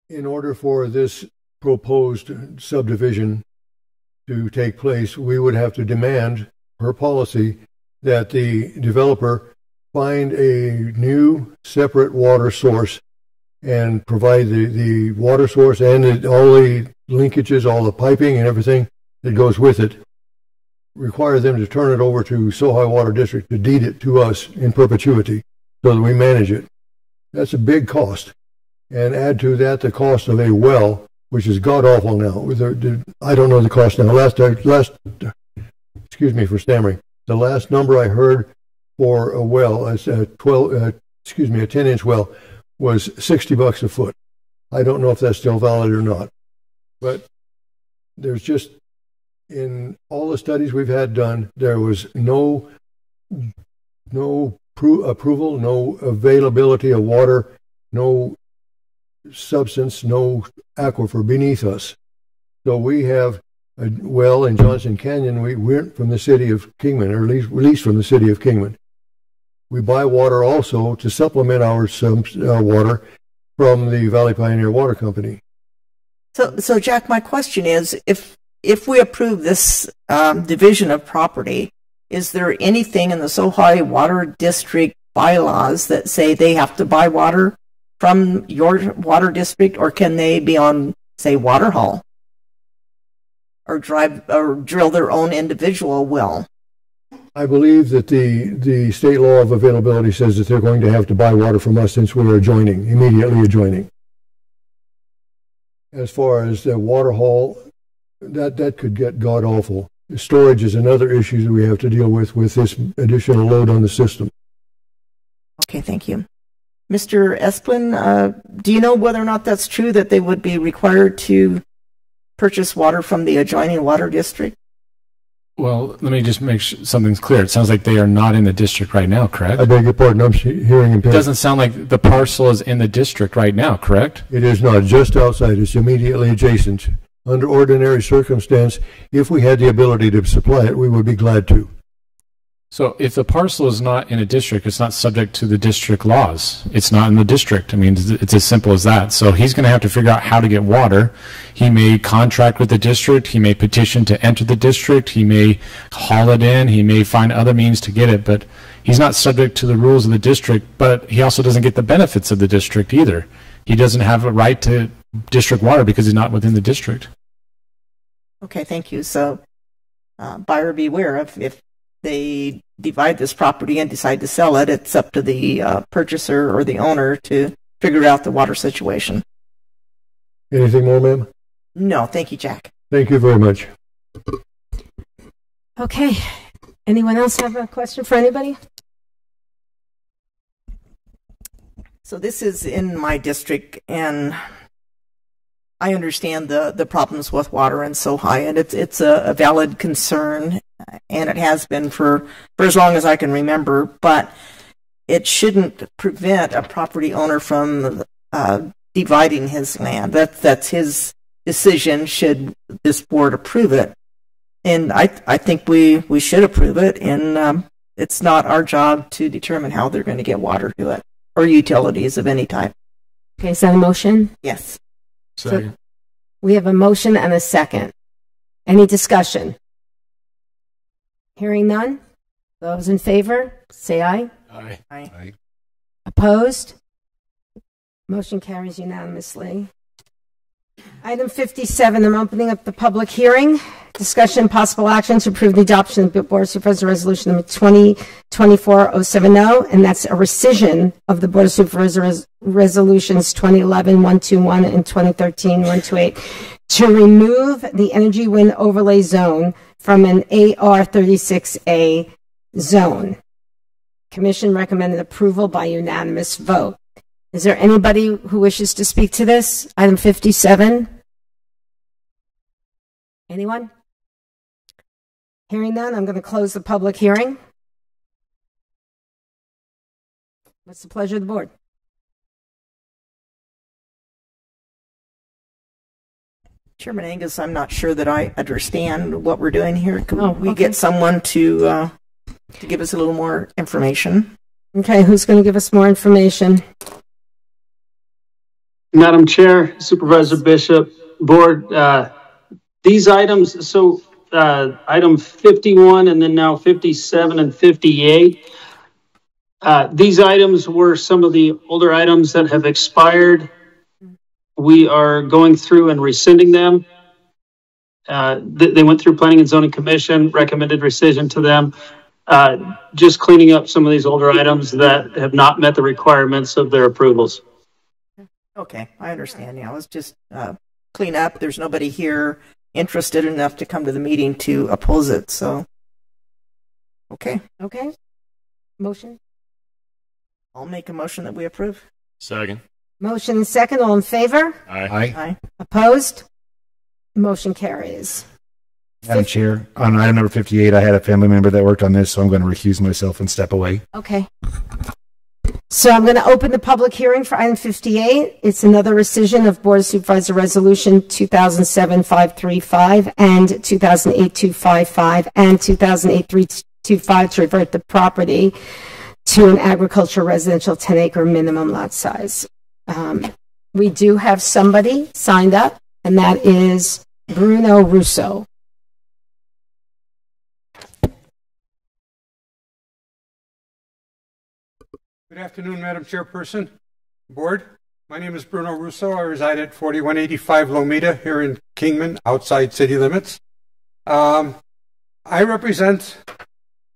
In order for this proposed subdivision to take place, we would have to demand, per policy, that the developer find a new separate water source and provide the, the water source and the, all the linkages, all the piping and everything that goes with it. Require them to turn it over to Sohai Water District to deed it to us in perpetuity so that we manage it. That's a big cost. And add to that the cost of a well, which is god awful now. I don't know the cost now. Last, last, excuse me for stammering. The last number I heard for a well, a 12, uh, excuse me, a 10 inch well was 60 bucks a foot. I don't know if that's still valid or not. But there's just, in all the studies we've had done, there was no, no pro- approval, no availability of water, no substance, no aquifer beneath us. So we have a well in Johnson Canyon. We went from the city of Kingman, or at least released from the city of Kingman. We buy water also to supplement our uh, water from the Valley Pioneer Water Company. So, so Jack, my question is, if if we approve this um, division of property, is there anything in the Sohai Water District bylaws that say they have to buy water from your water district, or can they be on, say, water haul, or drive or drill their own individual well? I believe that the, the state law of availability says that they're going to have to buy water from us since we're adjoining, immediately adjoining. As far as the water haul, that, that could get god awful. Storage is another issue that we have to deal with with this additional load on the system. Okay, thank you. Mr. Esplin, uh, do you know whether or not that's true that they would be required to purchase water from the adjoining water district? Well, let me just make sure something's clear. It sounds like they are not in the district right now, correct? I beg your pardon. I'm hearing impaired. It doesn't sound like the parcel is in the district right now, correct? It is not. Just outside. It's immediately adjacent. Under ordinary circumstance, if we had the ability to supply it, we would be glad to. So if the parcel is not in a district, it's not subject to the district laws. It's not in the district. I mean, it's as simple as that. So he's going to have to figure out how to get water. He may contract with the district. He may petition to enter the district. He may haul it in. He may find other means to get it, but he's not subject to the rules of the district, but he also doesn't get the benefits of the district either. he doesn't have a right to district water because he's not within the district. Okay, thank you. So, uh, buyer beware if, if they divide this property and decide to sell it, it's up to the uh, purchaser or the owner to figure out the water situation. Anything more, ma'am? No, thank you, Jack. Thank you very much. Okay. Anyone else have a question for anybody? So this is in my district, and I understand the, the problems with water in Sohi, and it's it's a, a valid concern, and it has been for, for as long as I can remember. But it shouldn't prevent a property owner from uh, dividing his land. That that's his decision. Should this board approve it, and I I think we we should approve it. And um, it's not our job to determine how they're going to get water to it or utilities of any type. Okay, is that a motion? Yes. So we have a motion and a second. Any discussion? Hearing none? Those in favor, say aye. Aye. Aye. Opposed? Motion carries unanimously. Item 57, I'm opening up the public hearing. Discussion possible action to approve the adoption of the Board of Supervisors Resolution Number 2024-070, and that's a rescission of the Board of Supervisors Resolutions 2011-121 and 2013-128 to remove the energy wind overlay zone from an AR36A zone. Commission recommended approval by unanimous vote. Is there anybody who wishes to speak to this? Item 57? Anyone? Hearing none, I'm going to close the public hearing. What's the pleasure of the board? Chairman Angius, I'm not sure that I understand what we're doing here. Can Oh, we okay. get someone to uh, to give us a little more information? Okay, who's going to give us more information? Madam Chair, Supervisor Bishop, Board, uh, these items, so uh, item 51 and then now 57 and 58. uh, These items were some of the older items that have expired. We are going through and rescinding them. Uh, They they went through Planning and Zoning Commission, recommended rescission to them. Uh, Just cleaning up some of these older items that have not met the requirements of their approvals. Okay, I understand. Yeah, let's just uh, clean up. There's nobody here interested enough to come to the meeting to oppose it. So, okay, Okay. Motion? I'll make a motion that we approve. Second. Motion and second, all in favor? Aye. Aye. Opposed? Motion carries. Madam Chair, on item number 58, I had a family member that worked on this, so I'm going to recuse myself and step away. Okay. So I'm going to open the public hearing for item 58. It's another rescission of Board of Supervisor Resolution 2007-535 and 2008-255 and 2008-325 to revert the property to an agricultural residential 10-acre minimum lot size. Um, We do have somebody signed up, and that is Bruno Russo. Good afternoon, Madam Chairperson, Board. My name is Bruno Russo. I reside at 4185 Lomita here in Kingman, outside city limits. Um, I represent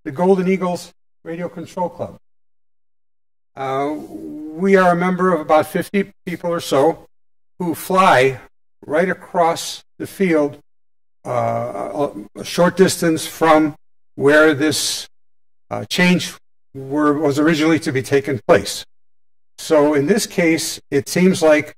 the Golden Eagles Radio Control Club. Uh, we are a member of about 50 people or so who fly right across the field uh, a, short distance from where this uh, change were, was originally to be taken place. So in this case, it seems like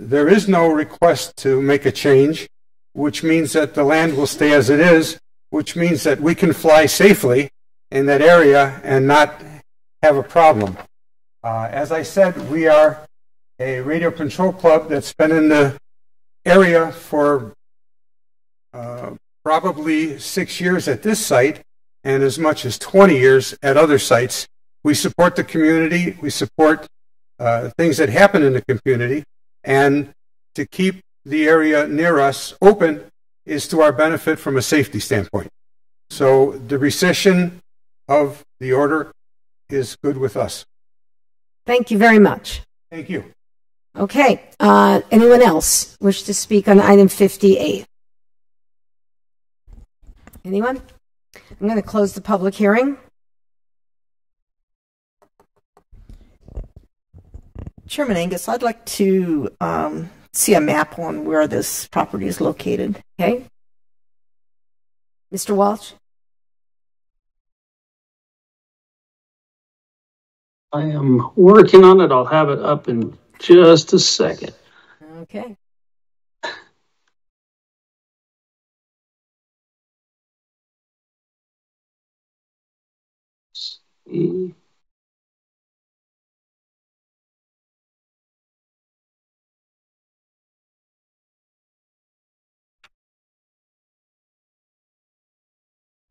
there is no request to make a change, which means that the land will stay as it is, which means that we can fly safely in that area and not have a problem. Uh, as I said, we are a radio control club that's been in the area for uh, probably six years at this site and as much as 20 years at other sites. We support the community, we support uh, things that happen in the community, and to keep the area near us open is to our benefit from a safety standpoint. So the rescission of the order is good with us. Thank you very much. Thank you. Okay, uh, anyone else wish to speak on item 58? Anyone? I'm going to close the public hearing. Chairman Angius, I'd like to um, see a map on where this property is located. Okay. Mr. Walsh? I am working on it. I'll have it up in just a second. Okay. See.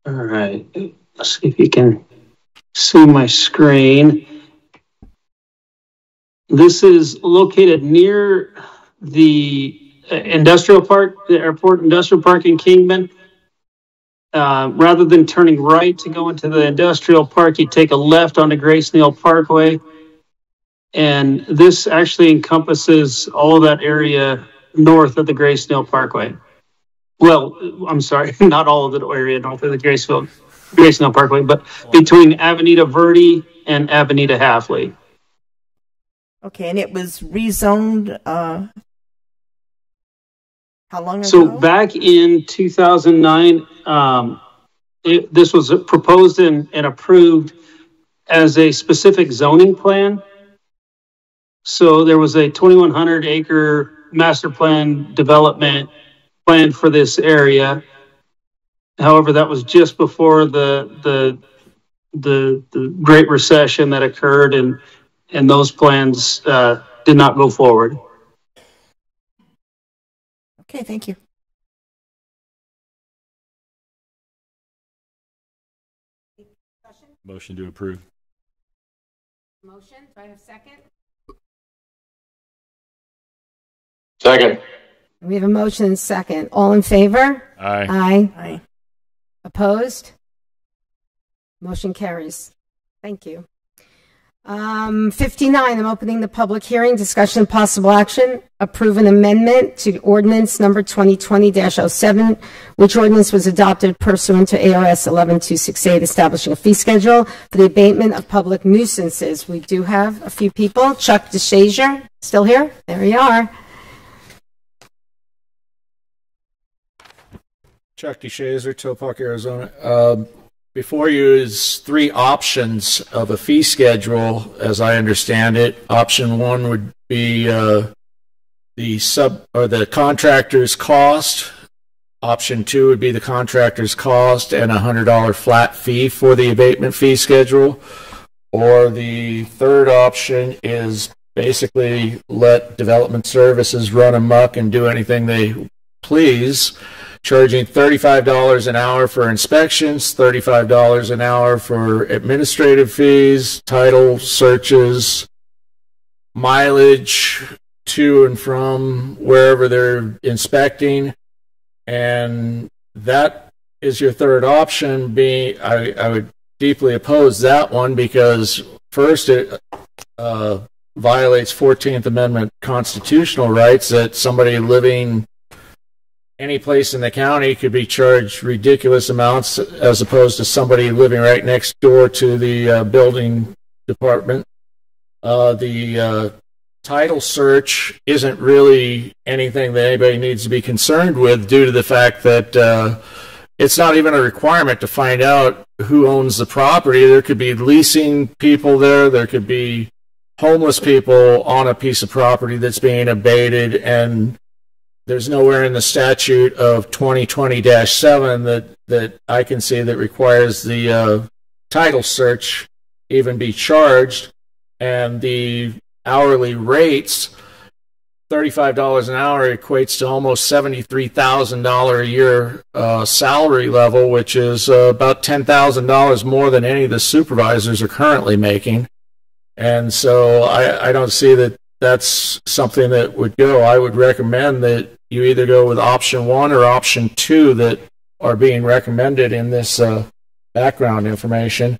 All right, let's see if you can see my screen. This is located near the uh, industrial park, the airport industrial park in Kingman. Uh, rather than turning right to go into the industrial park, you take a left onto Grace Neal Parkway. And this actually encompasses all of that area north of the Grace Neal Parkway. Well, I'm sorry, not all of the area north of the Graceville, Grace Neal Parkway, but between Avenida Verde and Avenida Halfley. Okay, and it was rezoned. Uh, how long ago? So back in 2009, um, it, this was proposed and, and approved as a specific zoning plan. So there was a 2,100 acre master plan development planned for this area. However, that was just before the the the, the Great Recession that occurred, and and those plans uh, did not go forward. Okay, thank you. Motion to approve. Motion, do I have a second? Second. We have a motion and second. All in favor? Aye. Aye. Aye. Opposed? Motion carries. Thank you. Um, 59, I'm opening the public hearing. Discussion of possible action. Approve an amendment to ordinance number 2020-07, which ordinance was adopted pursuant to ARS 11268, establishing a fee schedule for the abatement of public nuisances. We do have a few people. Chuck DeShazier, still here? There you are. Chuck DeShazer, Topock, Arizona. Um, before you is three options of a fee schedule, as I understand it. Option one would be uh, the sub or the contractor's cost. Option two would be the contractor's cost and a hundred dollar flat fee for the abatement fee schedule. Or the third option is basically let development services run amok and do anything they please charging $35 an hour for inspections, $35 an hour for administrative fees, title searches, mileage to and from wherever they're inspecting. And that is your third option. Being, I, I would deeply oppose that one because first it uh, violates 14th Amendment constitutional rights that somebody living any place in the county could be charged ridiculous amounts as opposed to somebody living right next door to the uh, building department. Uh, the uh, title search isn't really anything that anybody needs to be concerned with due to the fact that uh, it's not even a requirement to find out who owns the property. There could be leasing people there, there could be homeless people on a piece of property that's being abated and there's nowhere in the statute of 2020-7 that that I can see that requires the uh, title search even be charged, and the hourly rates. $35 an hour equates to almost $73,000 a year uh, salary level, which is uh, about $10,000 more than any of the supervisors are currently making. And so I, I don't see that that's something that would go. I would recommend that you either go with option one or option two that are being recommended in this uh, background information.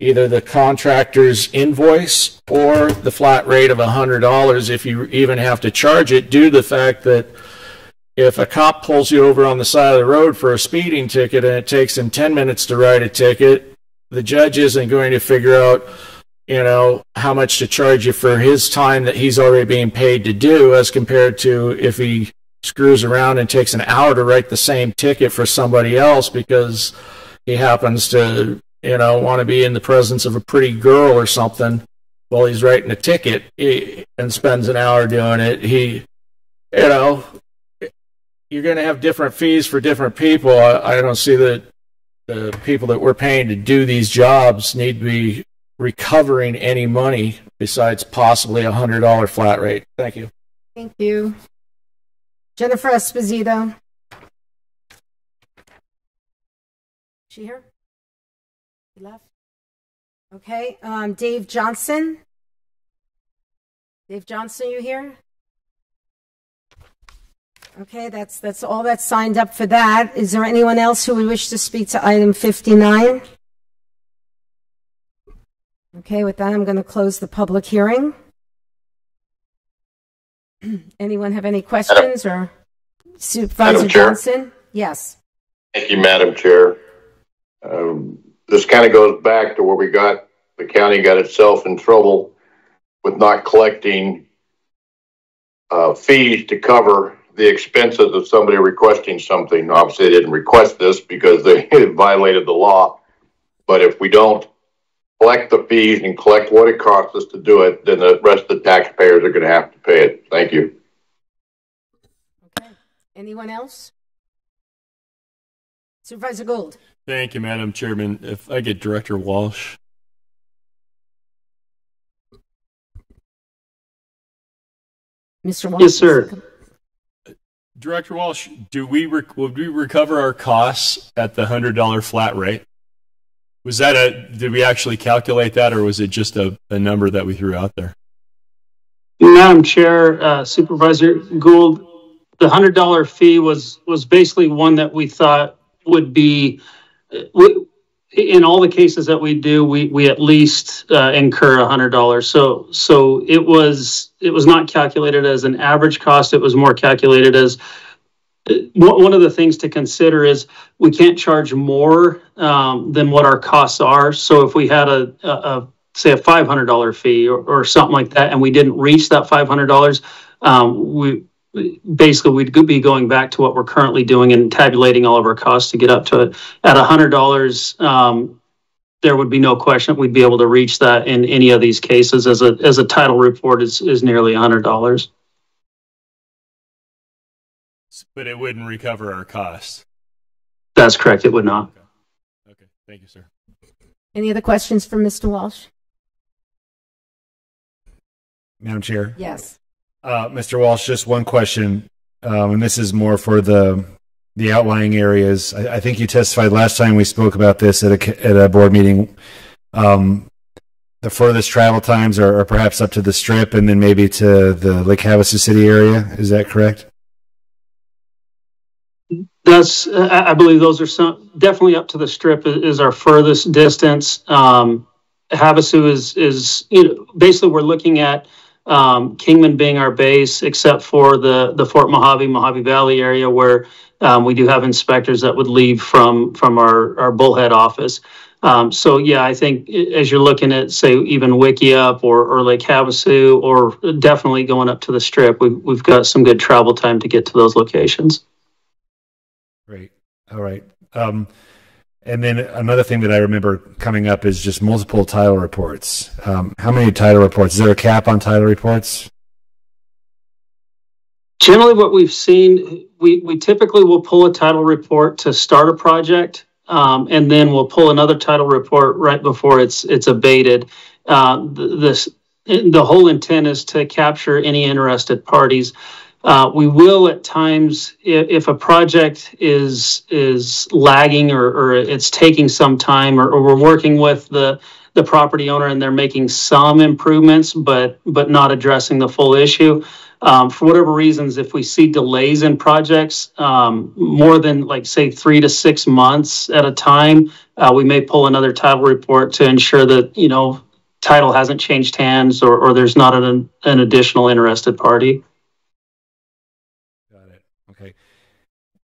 either the contractor's invoice or the flat rate of $100 if you even have to charge it due to the fact that if a cop pulls you over on the side of the road for a speeding ticket and it takes him 10 minutes to write a ticket, the judge isn't going to figure out, you know, how much to charge you for his time that he's already being paid to do as compared to if he screws around and takes an hour to write the same ticket for somebody else because he happens to, you know, want to be in the presence of a pretty girl or something while he's writing a ticket he, and spends an hour doing it. He, you know, you're going to have different fees for different people. I, I don't see that the people that we're paying to do these jobs need to be recovering any money besides possibly a hundred dollar flat rate. Thank you. Thank you. Jennifer Esposito. She here? She left? Okay. Um, Dave Johnson. Dave Johnson, you here? Okay, that's that's all that's signed up for that. Is there anyone else who would wish to speak to item 59? Okay, with that, I'm going to close the public hearing. Anyone have any questions or Supervisor Johnson? Yes. Thank you, Madam Chair. Um, This kind of goes back to where we got, the county got itself in trouble with not collecting uh, fees to cover the expenses of somebody requesting something. Obviously, they didn't request this because they violated the law. But if we don't collect the fees and collect what it costs us to do it, then the rest of the taxpayers are going to have to pay it. Thank you. Okay. Anyone else? Supervisor Gould. Thank you, Madam Chairman. If I get Director Walsh. Mr. Walsh? Yes, sir. Director Walsh, do we rec- would we recover our costs at the hundred dollar flat rate? Was that a? Did we actually calculate that, or was it just a, a number that we threw out there? Madam Chair, uh, Supervisor Gould, the hundred dollar fee was was basically one that we thought would be. uh, We, in all the cases that we do, we we at least uh, incur a hundred dollars. So so it was it was not calculated as an average cost. It was more calculated as one of the things to consider is we can't charge more um, than what our costs are. So if we had a, a, a say a five hundred dollar fee or, or something like that, and we didn't reach that five hundred dollars, um, we basically we'd be going back to what we're currently doing and tabulating all of our costs to get up to it. At a hundred dollars, um, there would be no question we'd be able to reach that in any of these cases. As a as a title report is is nearly a hundred dollars. But it wouldn't recover our costs. That's correct. It would not. Okay, thank you, sir. Any other questions for Mr. Walsh? Madam Chair. Yes. Uh, Mr. Walsh, just one question, um, and this is more for the the outlying areas. I, I think you testified last time we spoke about this at a at a board meeting. Um, the furthest travel times are, are perhaps up to the Strip, and then maybe to the Lake Havasu City area. Is that correct? That's, I believe those are some, definitely up to the strip is our furthest distance. Um, Havasu is, is, you know, basically we're looking at, um, Kingman being our base, except for the, the Fort Mohave, Mohave Valley area where, um, we do have inspectors that would leave from, from our, our Bullhead office. Um, so yeah, I think as you're looking at, say, even Wikieup or, or Lake Havasu, or definitely going up to the strip, we've, we've got some good travel time to get to those locations. Great. All right. Um, and then another thing that I remember coming up is just multiple title reports. Um, how many title reports? Is there a cap on title reports? Generally, what we've seen, we, we typically will pull a title report to start a project, um, and then we'll pull another title report right before it's it's abated. Uh, this the whole intent is to capture any interested parties. Uh, we will at times, if, if a project is is lagging or, or it's taking some time, or, or we're working with the the property owner and they're making some improvements, but but not addressing the full issue. um, for whatever reasons, if we see delays in projects, um, more than like say three to six months at a time, uh, we may pull another title report to ensure that, you know, title hasn't changed hands or, or there's not an, an additional interested party.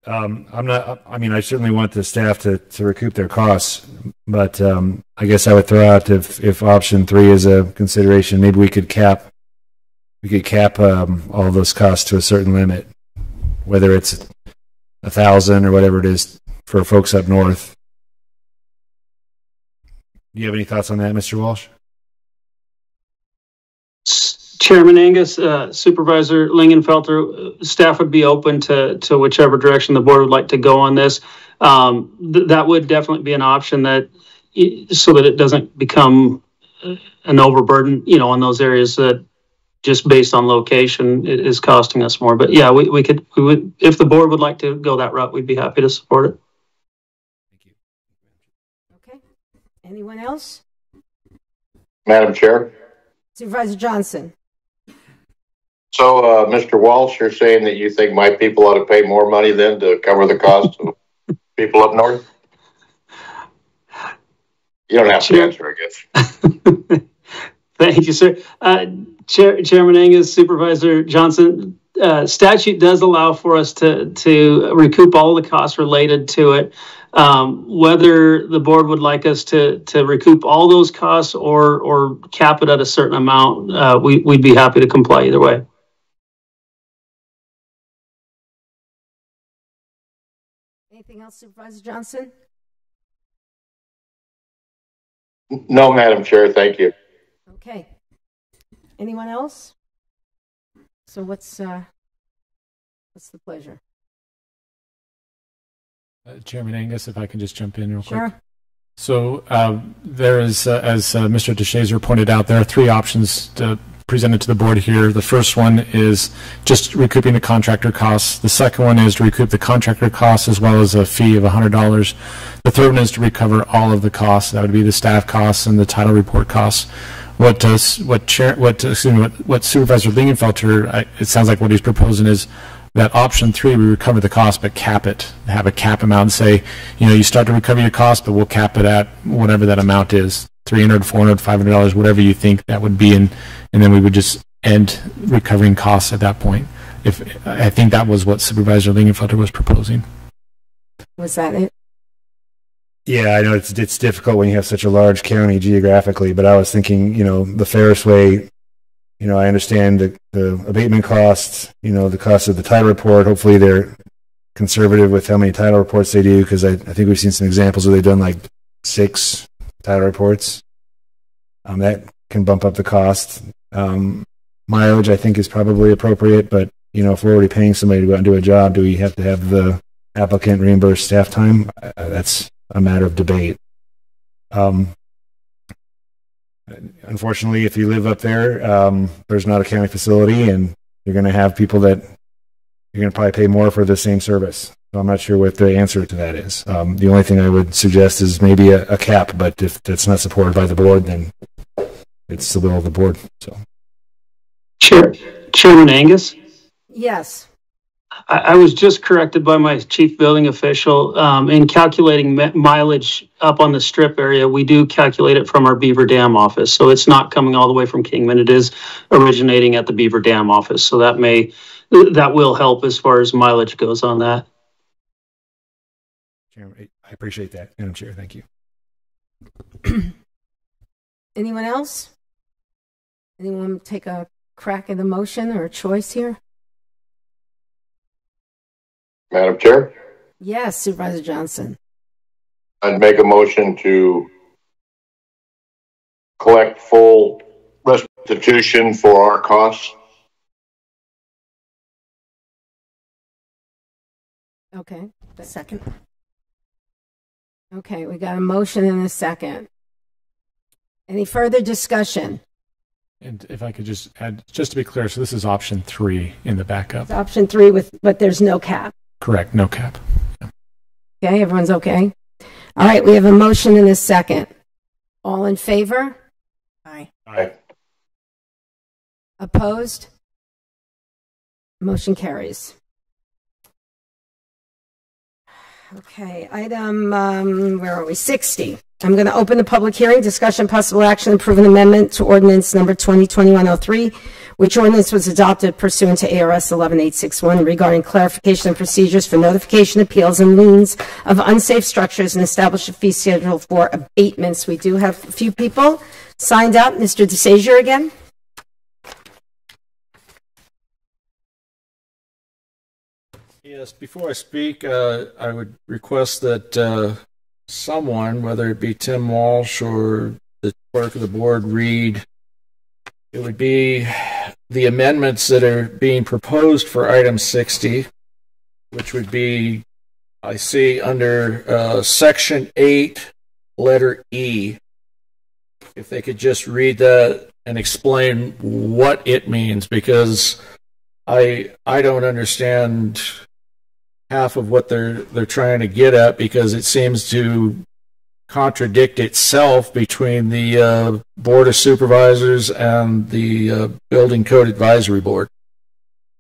Um, I'm not, I mean, I certainly want the staff to, to recoup their costs, but, um, I guess I would throw out if, if option three is a consideration, maybe we could cap, we could cap, um, all those costs to a certain limit, whether it's a thousand or whatever it is for folks up north. Do you have any thoughts on that, Mr. Walsh? Chairman Angius, uh, Supervisor Lingenfelter, uh, staff would be open to, to whichever direction the board would like to go on this. Um, th- that would definitely be an option that, so that it doesn't become uh, an overburden, you know, on those areas that just based on location i- is costing us more. But yeah, we, we could, we would, if the board would like to go that route, we'd be happy to support it. Thank you. Okay. Anyone else? Madam Chair. Supervisor Johnson? So, uh, Mr. Walsh, you're saying that you think my people ought to pay more money then to cover the cost of people up north? You don't have to answer, I guess. Thank you, sir. Uh, Chair, Chairman Angius, Supervisor Johnson, uh, statute does allow for us to, to recoup all the costs related to it. Um, whether the board would like us to, to recoup all those costs or, or cap it at a certain amount, uh, we, we'd be happy to comply either way. Else, Supervisor Johnson? No, Madam Chair, thank you. Okay. Anyone else? So what's, uh, what's the pleasure? Uh, Chairman Angius, if I can just jump in real quick. Sure. So uh, there is, uh, as uh, Mr. DeShazer pointed out, there are three options to, presented to the board here. The first one is just recouping the contractor costs. The second one is to recoup the contractor costs as well as a fee of $100. The third one is to recover all of the costs. That would be the staff costs and the title report costs. What does what chair what excuse me, what, what Supervisor Lingenfelter it sounds like what he's proposing is that option three we recover the cost but cap it have a cap amount and say you know you start to recover your cost but we'll cap it at whatever that amount is 300 400 500 dollars whatever you think that would be and and then we would just end recovering costs at that point if I think that was what Supervisor Lingenfelter was proposing Was that it? Yeah, I know it's it's difficult when you have such a large county geographically, but I was thinking, you know, the fairest way, you know, I understand the, the abatement costs, you know, the cost of the title report. Hopefully they're conservative with how many title reports they do because I, I think we've seen some examples where they've done like six title reports. Um, that can bump up the cost. Um, mileage, I think, is probably appropriate, but, you know, if we're already paying somebody to go out and do a job, do we have to have the applicant reimburse staff time? Uh, that's a matter of debate. Um, unfortunately, if you live up there, um, there's not a county facility, and you're going to have people that you're going to probably pay more for the same service. So I'm not sure what the answer to that is. Um, the only thing I would suggest is maybe a, a cap, but if that's not supported by the board, then it's the will of the board. So. Chair, Chairman Angius? Yes. I, I was just corrected by my chief building official. Um, in calculating mi- mileage up on the strip area, we do calculate it from our Beaver Dam office. So it's not coming all the way from Kingman. It is originating at the Beaver Dam office. So that may, that will help as far as mileage goes on that. Chairman, I appreciate that, Madam Chair. Thank you. Anyone else? Anyone take a crack at the motion or a choice here? Madam Chair, Yes, Supervisor Johnson. I'd make a motion to collect full restitution for our costs. Okay. Second. Okay, we got a motion and a second. Any further discussion? and if I could just add just to be clear so this is option three in the backup It's option three with, but there's no cap. correct no cap Okay, everyone's okay? All right, we have a motion and a second. All in favor? Aye. Aye. Opposed? Motion carries. Okay, item, um, where are we? 60. I'm going to open the public hearing, discussion, possible action, approve an amendment to ordinance number 2021-03, which ordinance was adopted pursuant to ARS 11861 regarding clarification of procedures for notification appeals and liens of unsafe structures and establish a fee schedule for abatements. We do have a few people signed up. Mr. DeShazer again? Yes, before I speak, uh, I would request that uh, someone, whether it be Tim Walsh or the clerk of the board, read. It would be the amendments that are being proposed for item 60, which would be, I see, under uh, section 8, letter E. If they could just read that and explain what it means, because I I don't understand half of what they're they're trying to get at because it seems to contradict itself between the uh, board of supervisors and the uh, building code advisory board.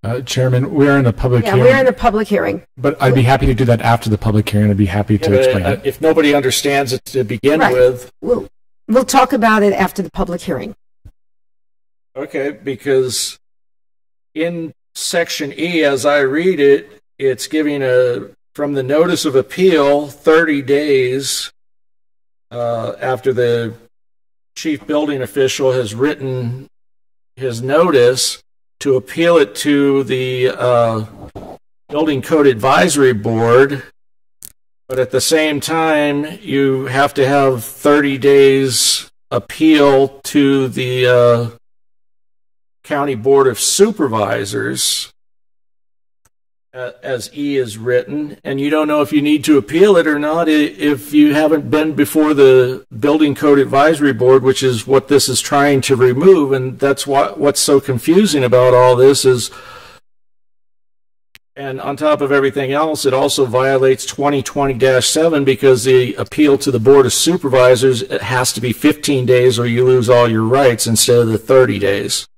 Uh, Chairman, we're in a public Yeah, hearing. we're in a public hearing. But I'd be happy to do that after the public hearing. I'd be happy to Yeah, but, explain uh, it. If nobody understands it to begin Right. with, We'll, we'll talk about it after the public hearing. Okay, because in section E, as I read it, it's giving a from the notice of appeal 30 days uh, after the chief building official has written his notice to appeal it to the uh, building code advisory board. But at the same time, you have to have 30 days appeal to the uh, County Board of Supervisors, as E is written, and you don't know if you need to appeal it or not if you haven't been before the Building Code Advisory Board, which is what this is trying to remove. And that's what, what's so confusing about all this is, and on top of everything else, it also violates 2020-7 because the appeal to the Board of Supervisors it has to be 15 days or you lose all your rights instead of the 30 days.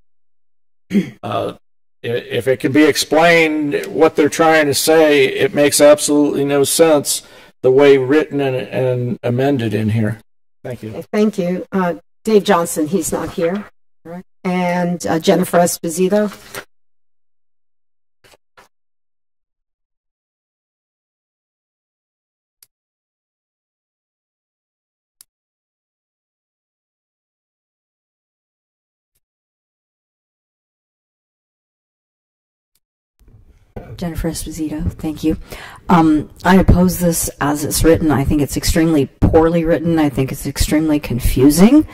Uh, if it can be explained what they're trying to say, it makes absolutely no sense the way written and, and amended in here. Thank you. Thank you. Uh, Dave Johnson, he's not here. And uh, Jennifer Esposito. Jennifer Esposito, thank you. Um, I oppose this as it's written. I think it's extremely poorly written. I think it's extremely confusing.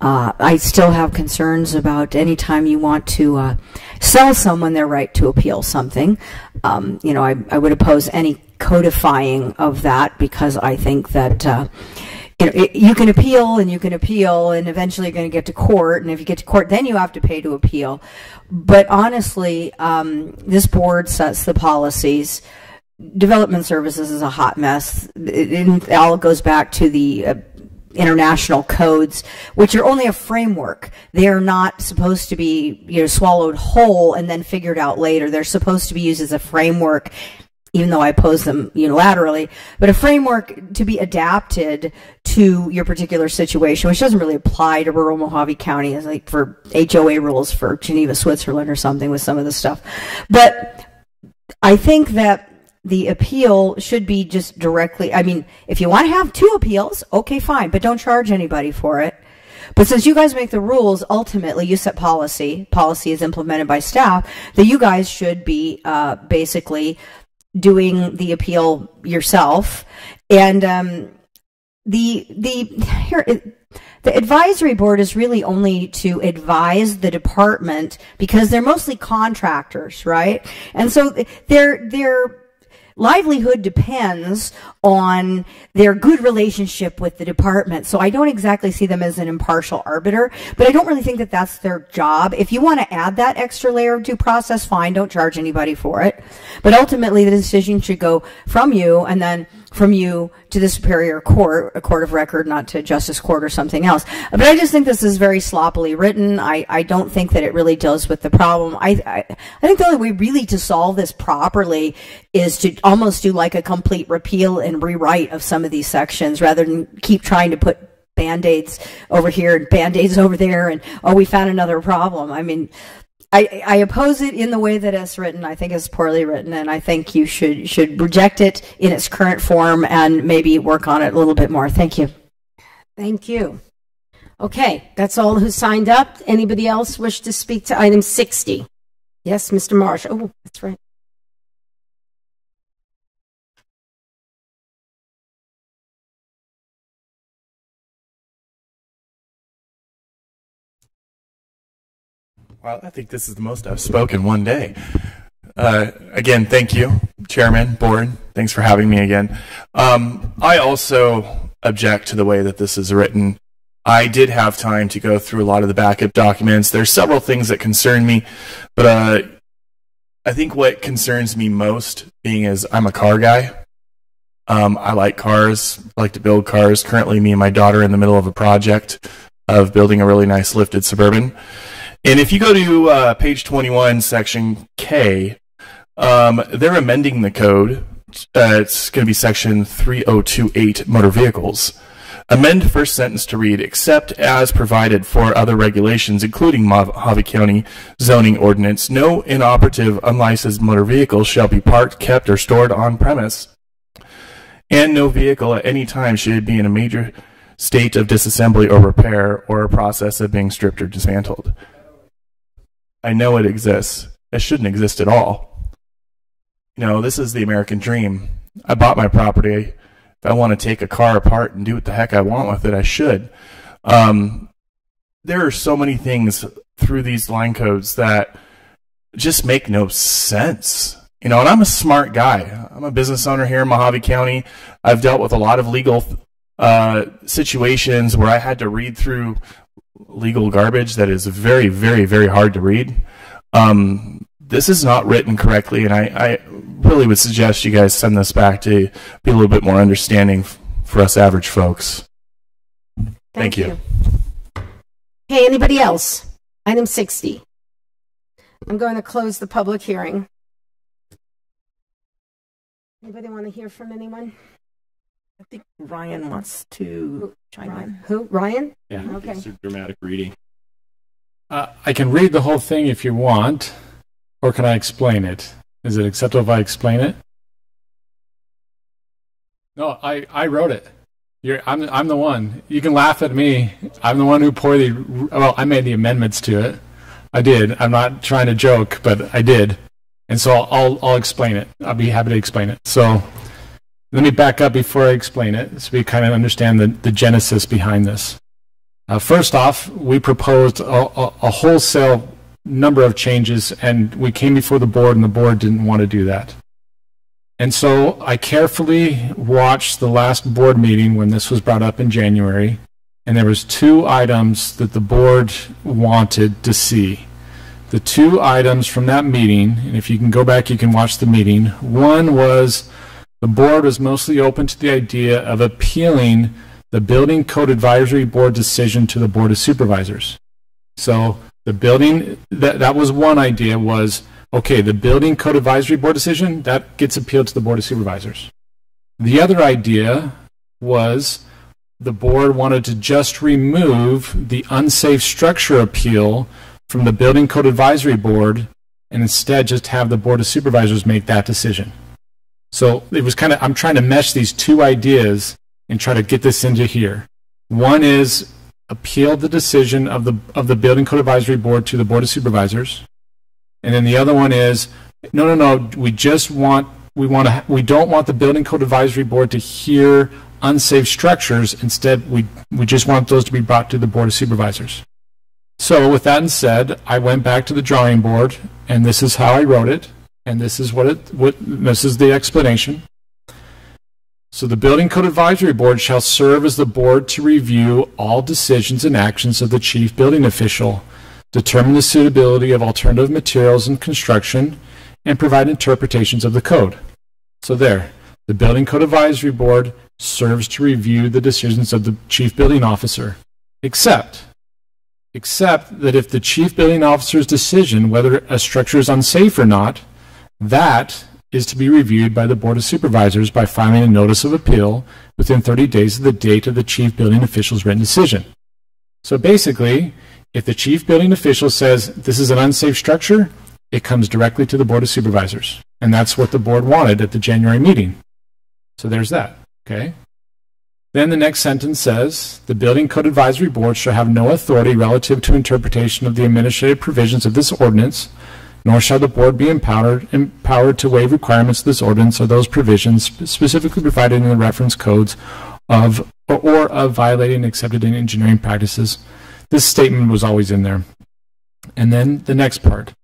Uh, I still have concerns about any time you want to uh, sell someone their right to appeal something. Um, you know, I, I would oppose any codifying of that because I think that. Uh, you know, it, you can appeal and you can appeal and eventually you're going to get to court. And if you get to court, then you have to pay to appeal. But honestly, um, this board sets the policies. Development services is a hot mess. It, it all goes back to the uh, international codes, which are only a framework. They are not supposed to be, you know, swallowed whole and then figured out later. They're supposed to be used as a framework even though I oppose them unilaterally, but a framework to be adapted to your particular situation, which doesn't really apply to rural Mohave County as like for HOA rules for Geneva, Switzerland or something with some of the stuff. But I think that the appeal should be just directly, I mean, if you want to have two appeals, okay, fine, but don't charge anybody for it. But since you guys make the rules, ultimately you set policy. Policy is implemented by staff. That you guys should be uh, basically doing the appeal yourself, and um, the the here. The advisory board is really only to advise the department because they're mostly contractors, right? And so their their livelihood depends on their good relationship with the department. So I don't exactly see them as an impartial arbiter, but I don't really think that that's their job. If you want to add that extra layer of due process, fine, don't charge anybody for it. But ultimately the decision should go from you and then from you to the superior court, a court of record, not to justice court or something else. But I just think this is very sloppily written. I, I don't think that it really deals with the problem. I, I, I think the only way really to solve this properly is to almost do like a complete repeal and rewrite of some of these sections rather than keep trying to put band-aids over here and band-aids over there and oh we found another problem i mean I, I oppose it in the way that it's written. I think it's poorly written, and I think you should should reject it in its current form and maybe work on it a little bit more. Thank you. Thank you. Okay, that's all who signed up. Anybody else wish to speak to item 60? Yes, Mr. Marsh. Oh, that's right. Well, I think this is the most I've spoken one day. Uh, again, thank you, Chairman, Board. Thanks for having me again. Um, I also object to the way that this is written. I did have time to go through a lot of the backup documents. There's several things that concern me, but uh, I think what concerns me most, being as I'm a car guy, um, I like cars, I like to build cars. Currently, me and my daughter are in the middle of a project of building a really nice lifted suburban. And if you go to uh, page 21, section K, um, they're amending the code. Uh, it's going to be section 3028 motor vehicles. Amend first sentence to read, except as provided for other regulations, including Mohave County zoning ordinance, no inoperative unlicensed motor vehicle shall be parked, kept, or stored on premise. And no vehicle at any time should be in a major state of disassembly or repair or a process of being stripped or dismantled. I know it exists. It shouldn't exist at all. You know, this is the American dream. I bought my property. If I want to take a car apart and do what the heck I want with it, I should. Um, there are so many things through these line codes that just make no sense. You know, and I'm a smart guy. I'm a business owner here in Mohave County. I've dealt with a lot of legal uh, situations where I had to read through legal garbage that is very, very, very hard to read. Um, this is not written correctly, and I, I, really would suggest you guys send this back to be a little bit more understanding for us average folks. Thank, Thank you. you. Hey, anybody else? Item 60. I'm going to close the public hearing. Anybody want to hear from anyone? I think Ryan wants to chime Ryan. in. Who? Ryan? Yeah. Okay. It's a dramatic reading. Uh, I can read the whole thing if you want, or can I explain it? Is it acceptable if I explain it? No, I, I wrote it. You're, I'm, I'm the one. You can laugh at me. I'm the one who poorly, well, I made the amendments to it. I did. I'm not trying to joke, but I did. And so I'll, I'll, I'll explain it. I'll be happy to explain it. So let me back up before I explain it so we kind of understand the, the genesis behind this. Uh, first off, we proposed a, a, a, wholesale number of changes, and we came before the board, and the board didn't want to do that. And so I carefully watched the last board meeting when this was brought up in January, and there was two items that the board wanted to see. The two items from that meeting, and if you can go back, you can watch the meeting. One was the board was mostly open to the idea of appealing the Building Code Advisory Board decision to the Board of Supervisors. So the building, that, that was one idea was, okay, the Building Code Advisory Board decision, that gets appealed to the Board of Supervisors. The other idea was the board wanted to just remove the unsafe structure appeal from the Building Code Advisory Board and instead just have the Board of Supervisors make that decision. So it was kind of, I'm trying to mesh these two ideas and try to get this into here. One is appeal the decision of the, of the Building Code Advisory Board to the Board of Supervisors. And then the other one is, no, no, no, we just want, we want to, we don't want the Building Code Advisory Board to hear unsafe structures. Instead, we, we just want those to be brought to the Board of Supervisors. So with that said, I went back to the drawing board, and this is how I wrote it and this is what it what this is the explanation. So the Building Code Advisory Board shall serve as the board to review all decisions and actions of the chief building official, determine the suitability of alternative materials and construction, and provide interpretations of the code. So there. The Building Code Advisory Board serves to review the decisions of the chief building officer, except except that if the chief building officer's decision whether a structure is unsafe or not, that is to be reviewed by the Board of Supervisors by filing a notice of appeal within 30 days of the date of the chief building official's written decision. So basically, if the chief building official says this is an unsafe structure, it comes directly to the Board of Supervisors. And that's what the board wanted at the January meeting. So there's that. Okay. Then the next sentence says the Building Code Advisory Board shall have no authority relative to interpretation of the administrative provisions of this ordinance, nor shall the board be empowered, empowered to waive requirements of this ordinance or those provisions specifically provided in the reference codes of or, of violating accepted engineering practices. This statement was always in there. And then the next part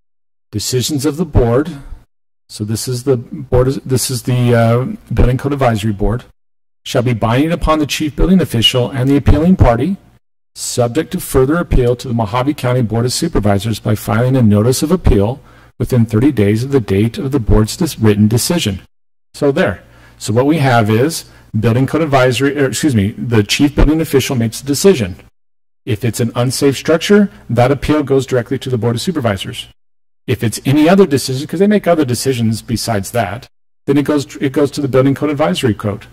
decisions of the board. So this is the board. This is the uh, Building Code Advisory Board shall be binding upon the chief building official and the appealing party, subject to further appeal to the Mohave County Board of Supervisors by filing a notice of appeal within 30 days of the date of the board's written decision. So there. So what we have is building code advisory, or excuse me, the chief building official makes the decision. If it's an unsafe structure, that appeal goes directly to the board of supervisors. If it's any other decision, because they make other decisions besides that, then it goes it goes to the building code advisory code.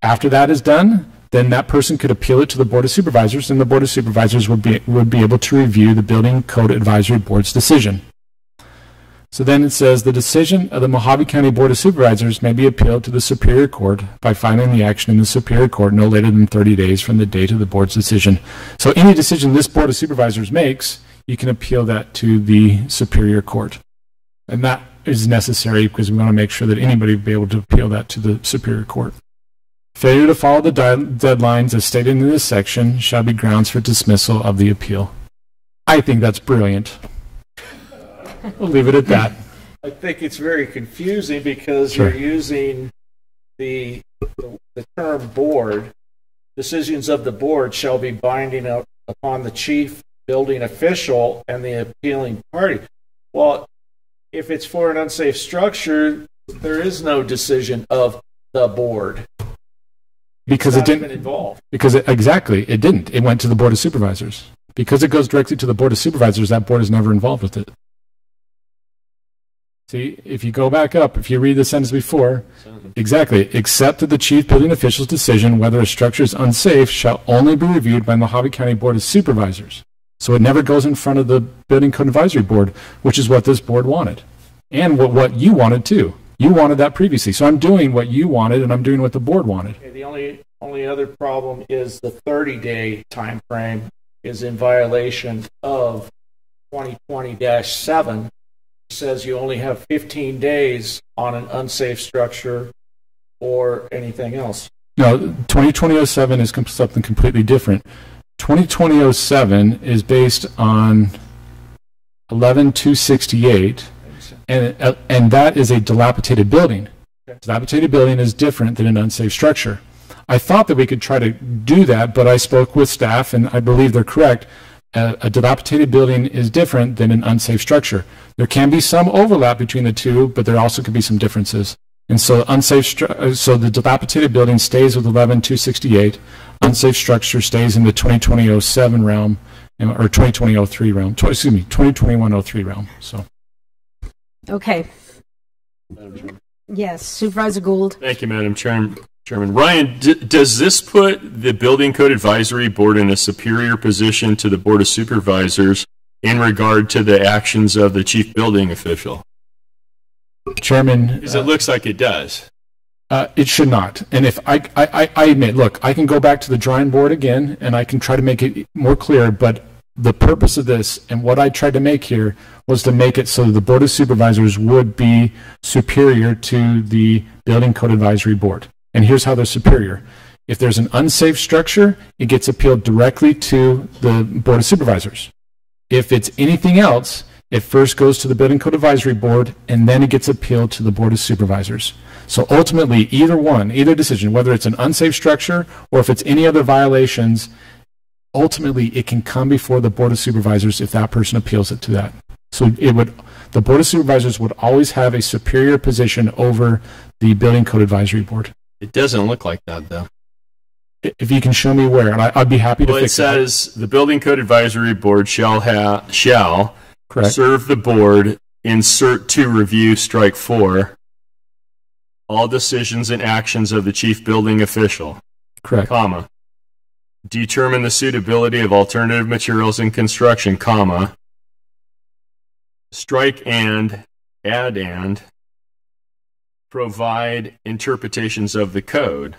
After that is done, then that person could appeal it to the Board of Supervisors, and the Board of Supervisors would be, would be able to review the Building Code Advisory Board's decision. So then it says the decision of the Mohave County Board of Supervisors may be appealed to the Superior Court by filing the action in the Superior Court no later than 30 days from the date of the board's decision. So any decision this Board of Supervisors makes, you can appeal that to the Superior Court. And that is necessary because we want to make sure that anybody will be able to appeal that to the Superior Court. Failure to follow the deadlines as stated in this section shall be grounds for dismissal of the appeal. I think that's brilliant. We'll leave it at that. I think it's very confusing because Sure. you're using the, the, the term board. Decisions of the board shall be binding up upon the chief building official and the appealing party. Well, if it's for an unsafe structure, there is no decision of the board. Because it didn't even involved. Because it, exactly, it didn't. It went to the Board of Supervisors. Because it goes directly to the Board of Supervisors, that board is never involved with it. See, if you go back up, if you read the sentence before, exactly, except that the chief building official's decision whether a structure is unsafe shall only be reviewed by the Mohave County Board of Supervisors. So it never goes in front of the Building Code Advisory Board, which is what this board wanted. And what, what you wanted too. You wanted that previously. So I'm doing what you wanted and I'm doing what the board wanted. Okay, the only only other problem is the 30 day time frame is in violation of 2020-7 says you only have 15 days on an unsafe structure or anything else. No, 2020-07 is com- something completely different. 2020-07 is based on 11268, and uh, and that is a dilapidated building. Dilapidated building is different than an unsafe structure. I thought that we could try to do that, but I spoke with staff, and I believe they're correct. A, a dilapidated building is different than an unsafe structure. There can be some overlap between the two, but there also could be some differences. And so unsafe, stru- uh, so the dilapidated building stays with 11268. Unsafe structure stays in the 2020-07 realm, or 2020-03 realm. Excuse me, 2021-03 realm. So. Okay. Yes, Supervisor Gould. Thank you, Madam Chairman. Chairman Ryan, d- does this put the Building Code Advisory Board in a superior position to the Board of Supervisors in regard to the actions of the chief building official? Chairman, Because it looks like it does. Uh, it should not. And if I, I, I- I admit, look, I can go back to the drawing board again and I can try to make it more clear, but the purpose of this and what I tried to make here was to make it so the Board of Supervisors would be superior to the Building Code Advisory Board. And here's how they're superior. If there's an unsafe structure, it gets appealed directly to the Board of Supervisors. If it's anything else, it first goes to the Building Code Advisory Board and then it gets appealed to the Board of Supervisors. So ultimately, either one, either decision, whether it's an unsafe structure or if it's any other violations, ultimately it can come before the Board of Supervisors if that person appeals it to that. So it would, The Board of Supervisors would always have a superior position over the Building Code Advisory Board. It doesn't look like that, though. If you can show me where, and I, I'd be happy to Well, it fix that. says the Building Code Advisory Board shall have shall Correct. serve the board. Insert to review. Strike four. All decisions and actions of the chief building official. Correct. Comma. Determine the suitability of alternative materials in construction. Comma. Strike and add and provide interpretations of the code.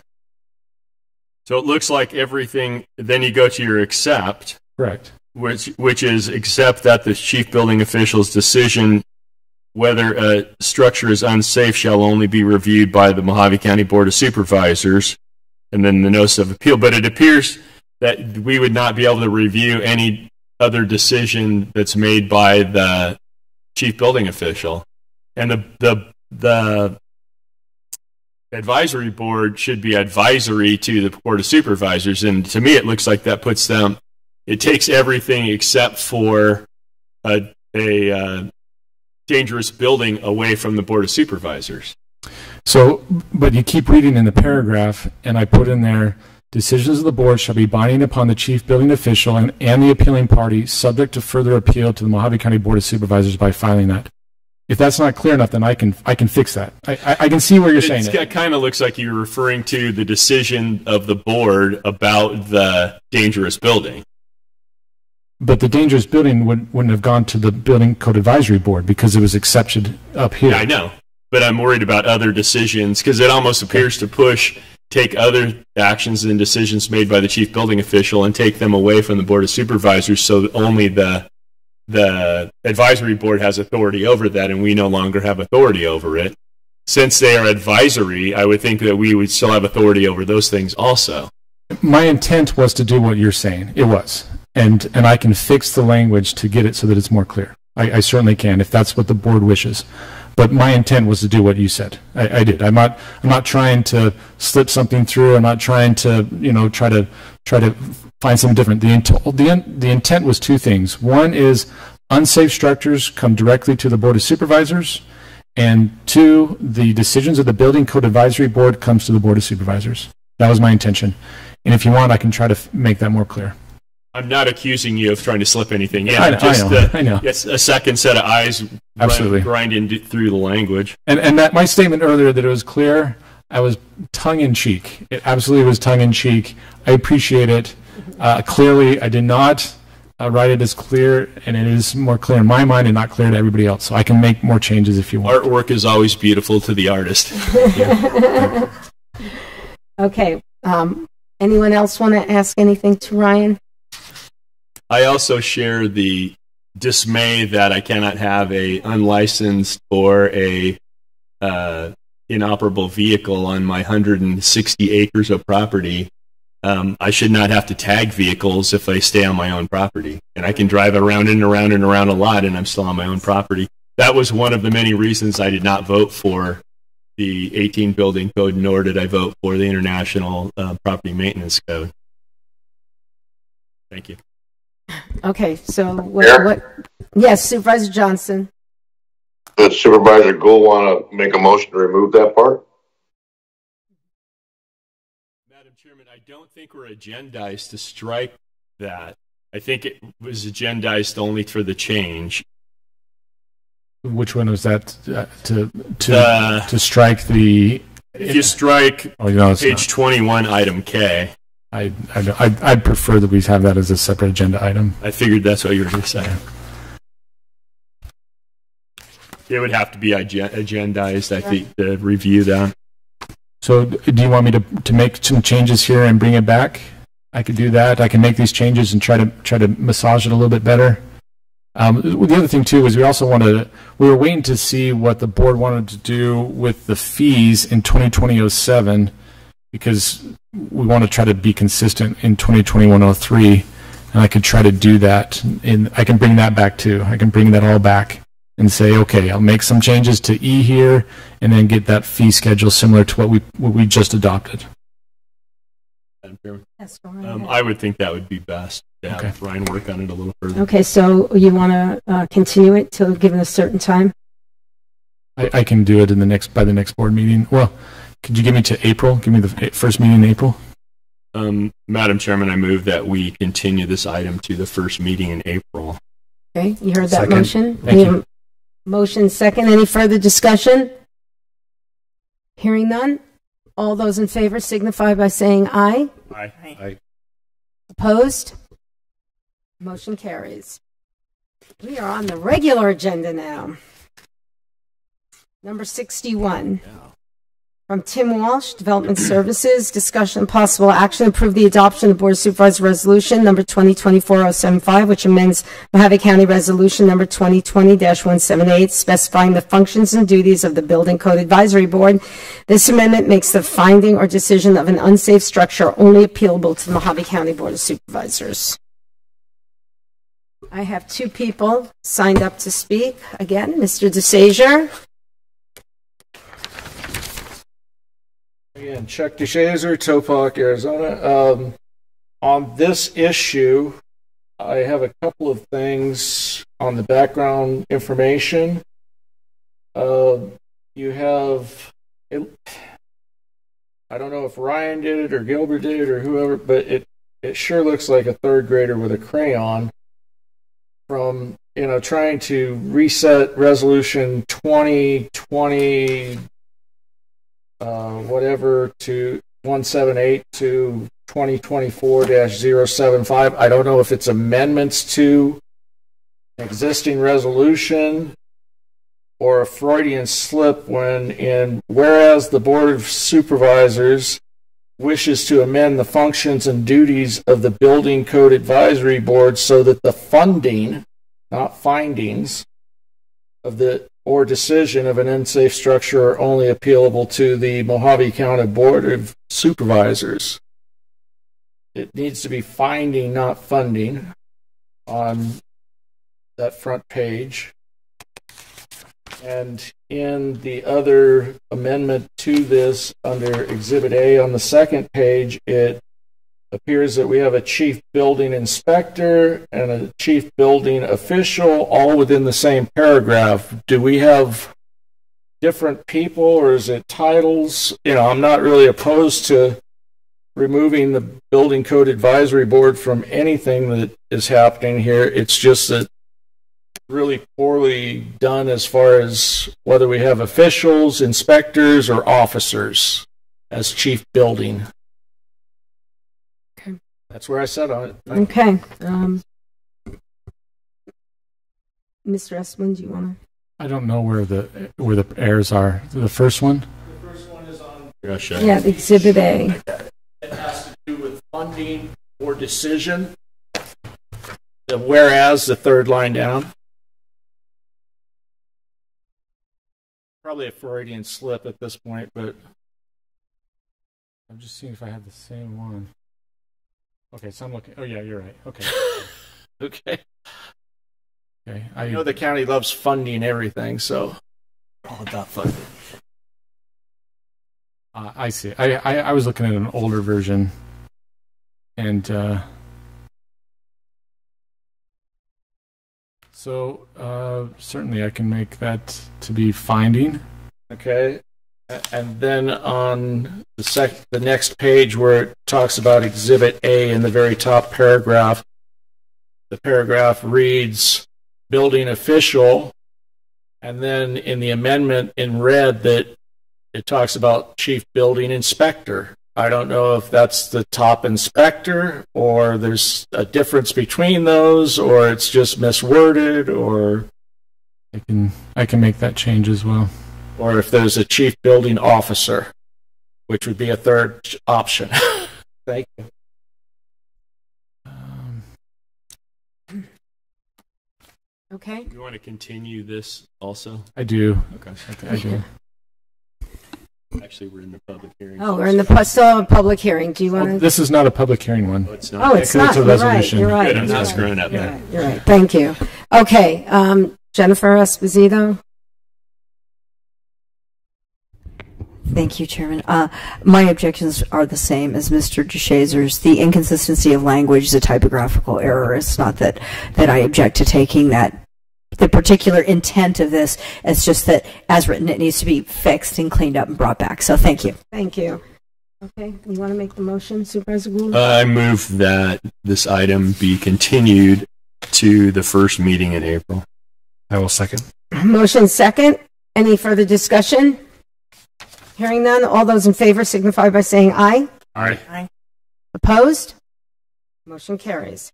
So it looks like everything. Then you go to your accept, Correct. which which is accept that the chief building official's decision whether a structure is unsafe shall only be reviewed by the Mohave County Board of Supervisors, and then the notice of appeal. But it appears that we would not be able to review any other decision that's made by the chief building official, and the the the advisory board should be advisory to the board of supervisors. And to me it looks like that puts them it takes everything except for a, a uh, dangerous building away from the board of supervisors. So, but you keep reading in the paragraph, and I put in there, decisions of the board shall be binding upon the chief building official and, and the appealing party, subject to further appeal to the Mohave County Board of Supervisors by filing that. If that's not clear enough, then I can, I can fix that. I, I, I can see where you're saying it. it kind of looks like you're referring to the decision of the board about the dangerous building But the dangerous building would, wouldn't have gone to the Building Code Advisory Board because it was accepted up here. Yeah, I know, but I'm worried about other decisions because it almost appears to push take other actions and decisions made by the chief building official and take them away from the board of supervisors, so only the the advisory board has authority over that, and we no longer have authority over it. Since they are advisory, I would think that we would still have authority over those things also. My intent was to do what you're saying. It was. And, and I can fix the language to get it so that it's more clear. I, I certainly can, if that's what the board wishes. But my intent was to do what you said. I, I did. I'm not, I'm not trying to slip something through. I'm not trying to, you know, try to, try to find something different. The, the, the intent was two things. One is unsafe structures come directly to the board of supervisors. And two, the decisions of the building code advisory board comes to the board of supervisors. That was my intention. And if you want, I can try to make that more clear. I'm not accusing you of trying to slip anything in. I know, I just know, that I know. It's a second set of eyes Absolutely. grinding through the language. And and that my statement earlier that it was clear, I was tongue in cheek. It absolutely was tongue in cheek. I appreciate it. Uh, clearly, I did not uh, write it as clear, and it is more clear in my mind and not clear to everybody else. So I can make more changes if you want. Artwork is always beautiful to the artist. Okay, um, anyone else want to ask anything to Ryan? I also share the dismay that I cannot have a unlicensed or a uh, inoperable vehicle on my 160 acres of property. Um, I should not have to tag vehicles if I stay on my own property, and I can drive around and around and around a lot, and I'm still on my own property. That was one of the many reasons I did not vote for the 18 building code, nor did I vote for the International uh, Property Maintenance Code. Thank you. Okay, so what, Mayor? what, yes, Supervisor Johnson. Does Supervisor Gould want to make a motion to remove that part? Madam Chairman, I don't think we're agendized to strike that. I think it was agendized only for the change. Which one was that uh, to to The- to strike the? If you strike Oh, no, it's page 21, item K, I I I'd, I'd prefer that we have that as a separate agenda item. I figured that's what you were going to say. It would have to be agen- agendized, I think, to review that. So do you want me to, to make some changes here and bring it back? I could do that. I can make these changes and try to try to massage it a little bit better. Um, the other thing too is we also wanted to, we were waiting to see what the board wanted to do with the fees in 2020-07 because we want to try to be consistent in 2021-03 and I could try to do that and I can bring that back too. I can bring that all back and say, okay, I'll make some changes to E here and then get that fee schedule similar to what we what we just adopted. Madam Chairman. Um. I would think that would be best to have Okay. Ryan work on it a little further. Okay, so you want to uh, continue it till given a certain time? I, I can do it in the next, by the next board meeting. Well, could you give me to April? Give me the first meeting in April? Um, Madam Chairman, I move that we continue this item to the first meeting in April. Okay, you heard that Second. motion? Thank We you. Motion second. Any further discussion? Hearing none. All those in favor signify by saying aye. Aye. Aye. Opposed? Motion carries. We are on the regular agenda now. Number 61. From Tim Walsh, Development Services, discussion and possible action, approve the adoption of Board of Supervisors Resolution Number 2024-075, which amends Mohave County Resolution Number 2020-178, specifying the functions and duties of the Building Code Advisory Board. This amendment makes the finding or decision of an unsafe structure only appealable to the Mohave County Board of Supervisors. I have two people signed up to speak. Again, Mr. DeShazer. Again, Chuck DeShazer, Topock, Arizona. Um, on this issue, I have a couple of things on the background information. Uh, you have, it, I don't know if Ryan did it or Gilbert did it or whoever, but it, it sure looks like a third grader with a crayon from, you know, trying to reset resolution 2020 uh, whatever to 178 to 2024-075. I don't know if it's amendments to existing resolution or a Freudian slip when in whereas the Board of Supervisors wishes to amend the functions and duties of the Building Code Advisory Board so that the funding, not findings, of the or decision of an unsafe structure are only appealable to the Mohave County Board of Supervisors. It needs to be finding, not funding, on that front page. And in the other amendment to this, under Exhibit A on the second page, it appears that we have a chief building inspector and a chief building official all within the same paragraph. Do we have different people or is it titles? You know, I'm not really opposed to removing the building code advisory board from anything that is happening here. It's just that really poorly done as far as whether we have officials, inspectors, or officers as chief building. Okay. That's where I said on it. Okay. Um, Mr. Esplin, do you want to? I don't know where the, where the errors are. The first one? The first one Is on. Yeah, Exhibit A. It has to do with funding or decision. The whereas, the third line down. Probably a Freudian slip at this point, but I'm just seeing if I have the same one. Okay, so I'm looking. Oh, yeah, you're right. Okay. okay. Okay. I know the county loves funding everything, so all about funding. Uh, I see. I, I I was looking at an older version, and uh, so uh, certainly I can make that to be finding. Okay. And then on the sec, the next page where it talks about Exhibit A in the very top paragraph, the paragraph reads building official, and then in the amendment in red that it talks about chief building inspector. I don't know if that's the top inspector or there's a difference between those or it's just misworded or I can I can make that change as well. Or if there's a chief building officer, which would be a third option. Thank you. Okay. You want to continue this also? I do. Okay. I, I do. Actually, we're in the public hearing. Oh, we're in the, pu- still have a public hearing. Do you want to? This is not a public hearing one. Oh, it's not. Oh, it's Yeah, 'cause not. a You're right. resolution. You're right. Good, I'm You're not right. screwing up You're right. You're right. Thank you. Okay. Um, Jennifer Esposito. Thank you, Chairman. Uh, my objections are the same as Mr. DeShazer's. The inconsistency of language is a typographical error. It's not that, that I object to taking that the particular intent of this. It's just that, as written, it needs to be fixed and cleaned up and brought back. So thank you. Thank you. Okay, you want to make the motion, Supervisor Gould? I move that this item be continued to the first meeting in April. I will second. Motion second. Any further discussion? Hearing none, all those in favor signify by saying aye. Aye. Opposed? Motion carries.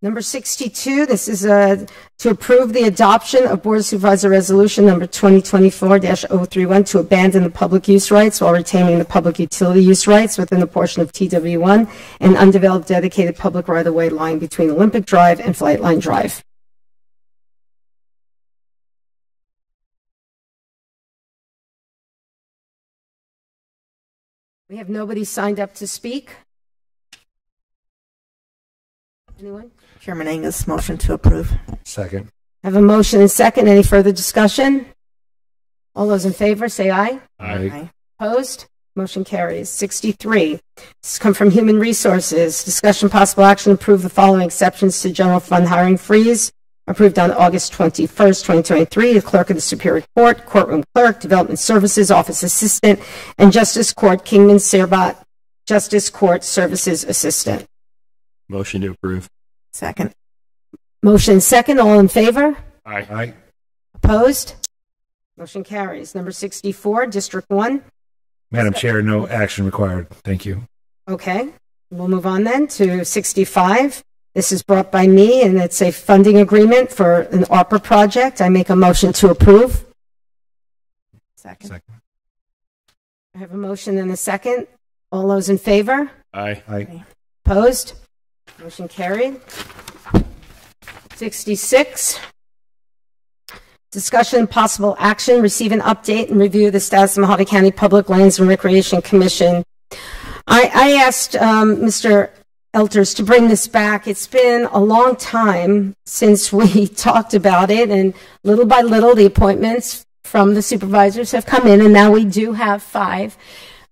Number 62, this is uh, to approve the adoption of Board of Supervisor Resolution Number 2024-031 to abandon the public use rights while retaining the public utility use rights within the portion of TW1 and undeveloped dedicated public right-of-way lying between Olympic Drive and Flightline Drive. We have nobody signed up to speak. Anyone? Chairman Angius, motion to approve. Second. I have a motion and second. Any further discussion? All those in favor, say aye. Aye. Opposed? Motion carries. 63. This has come from Human Resources. Discussion possible action to approve the following exceptions to general fund hiring freeze. Approved on August 21st, 2023. The clerk of the Superior Court, courtroom clerk, development services, office assistant, and Justice Court, Kingman Cerbat, Justice Court Services Assistant. Motion to approve. Second. Motion second. All in favor? Aye. Aye. Opposed? Motion carries. Number 64, District 1. Madam Chair, no action required. Thank you. Okay, we'll move on then to 65. This is brought by me, and it's a funding agreement for an ARPA project. I make a motion to approve. Second. Second. I have a motion and a second. All those in favor? Aye. Aye. Opposed? Motion carried. 66. Discussion and possible action, receive an update and review the status of Mohave County Public Lands and Recreation Commission. I, I asked um, Mr. Elters to bring this back. It's been a long time since we talked about it, and little by little, the appointments from the supervisors have come in, and now we do have five.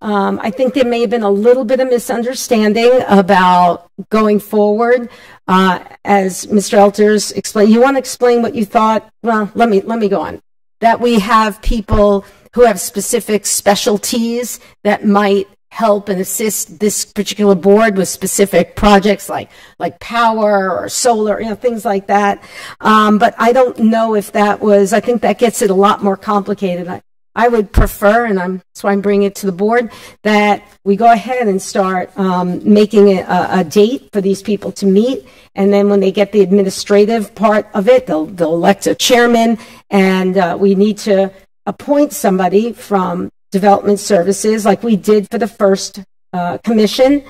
Um, I think there may have been a little bit of misunderstanding about going forward. Uh, as Mr. Elters explained, you want to explain what you thought? Well, let me let me go on. That we have people who have specific specialties that might help and assist this particular board with specific projects like like power or solar, you know, things like that. Um, but I don't know if that was. I think that gets it a lot more complicated. I, I would prefer, and I'm, that's why I'm bringing it to the board, that we go ahead and start um, making a, a date for these people to meet. And then when they get the administrative part of it, they'll, they'll elect a chairman, and uh, we need to appoint somebody from development services, like we did for the first uh, commission,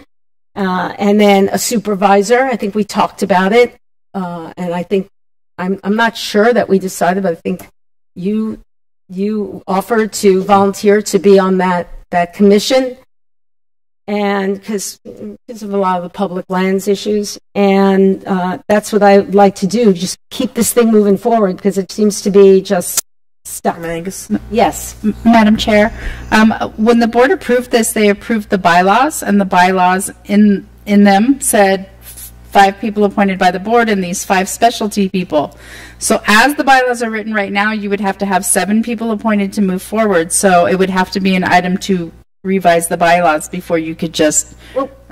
uh, and then a supervisor. I think we talked about it, uh, and I think I'm I'm not sure that we decided, but I think you you offered to volunteer to be on that that commission and because because of a lot of the public lands issues and uh, that's what i'd like to do just keep this thing moving forward because it seems to be just stuck yes Madam Chair, um, when the board approved this, they approved the bylaws, and the bylaws in in them said five people appointed by the board and these five specialty people. So as the bylaws are written right now, you would have to have seven people appointed to move forward. So it would have to be an item to revise the bylaws before you could just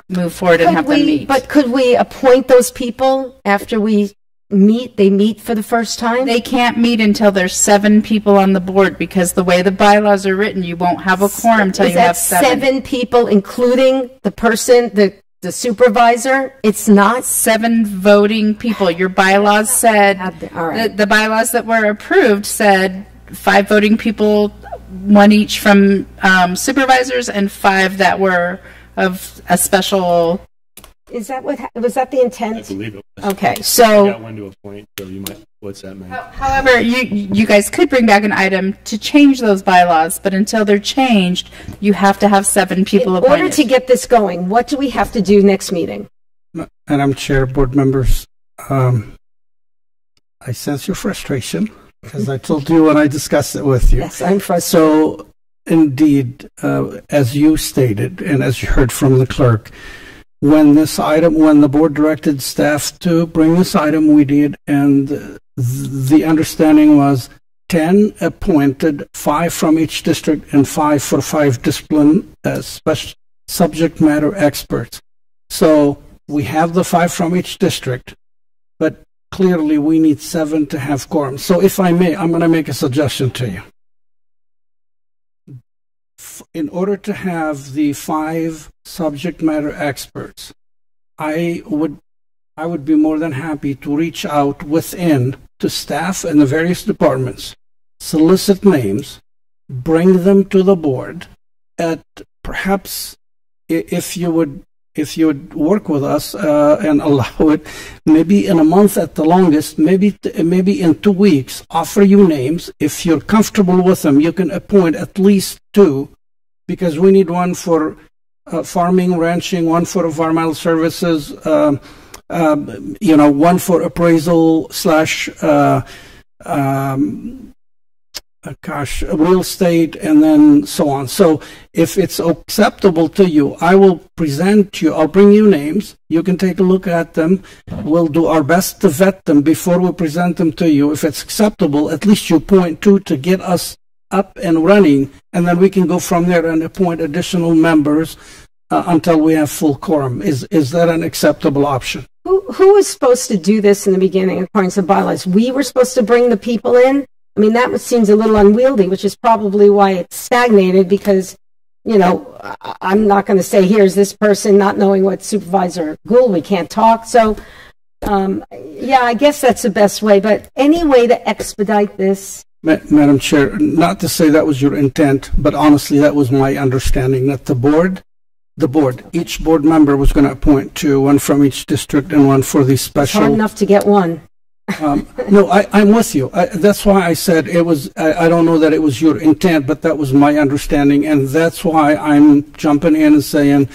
move forward and have them meet. but could we appoint those people after we meet they meet for the first time They can't meet until there's seven people on the board because the way the bylaws are written, you won't have a quorum until you have seven. seven people including the person the the supervisor it's not seven voting people. Your bylaws said the, the bylaws that were approved said five voting people, one each from um, supervisors, and five that were of a special. Is that what ha- was that the intent I believe it was. okay I so got one to a point, so you might, what's that mean? However, you you guys could bring back an item to change those bylaws, but until they're changed, you have to have seven people in order appointed. to get this going what do we have to do next meeting Madam Chair, board members, um, I sense your frustration because I told you when I discussed it with you. Yes, I'm frustrated. So indeed, uh, as you stated and as you heard from the clerk, when this item, when the board directed staff to bring this item, we did, and th- the understanding was 10 appointed, five from each district, and five for five discipline uh, special subject matter experts. So we have the five from each district, but clearly we need seven to have quorum. So if I may, I'm going to make a suggestion to you. In order to have the five subject matter experts, I would I would be more than happy to reach out within to staff in the various departments, solicit names, bring them to the board at perhaps if you would if you would work with us uh, and allow it maybe in a month at the longest maybe maybe in two weeks offer you names. If you're comfortable with them you can appoint at least two because we need one for uh, farming ranching one for environmental services um, um, you know one for appraisal slash uh, um, uh, gosh, real estate, and then so on. So if it's acceptable to you, I will present you, I'll bring you names. You can take a look at them. We'll do our best to vet them before we present them to you. If it's acceptable, at least you point point to to get us up and running, and then we can go from there and appoint additional members uh, until we have full quorum. Is, is that an acceptable option? Who, who was supposed to do this in the beginning, according to bylaws? We were supposed to bring the people in? I mean, that seems a little unwieldy, which is probably why it's stagnated because, you know, I'm not going to say, here's this person not knowing what Supervisor Gould, we can't talk. So, um, yeah, I guess that's the best way, but any way to expedite this? Ma- Madam Chair, not to say that was your intent, but honestly, that was my understanding, that the board, the board, each board member was going to appoint two, one from each district and one for the It's hard special. enough to get one. Um, no, I, I'm with you. I, that's why I said it was, I, I don't know that it was your intent, but that was my understanding. And that's why I'm jumping in and saying,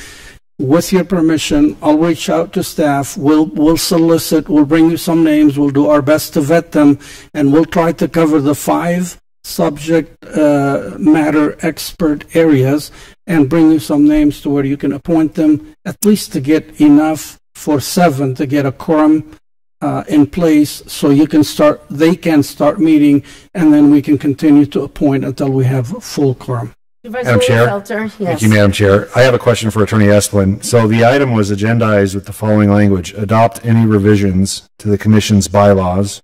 with your permission, I'll reach out to staff. We'll, we'll solicit, we'll bring you some names. We'll do our best to vet them and we'll try to cover the five subject uh, matter expert areas and bring you some names to where you can appoint them, at least to get enough for seven to get a quorum uh, in place so you can start, they can start meeting, and then we can continue to appoint until we have full quorum. Madam Chair. Felter, Thank you, Madam Chair. I have a question for Attorney Esplin. So the item was agendized with the following language: adopt any revisions to the commission's bylaws,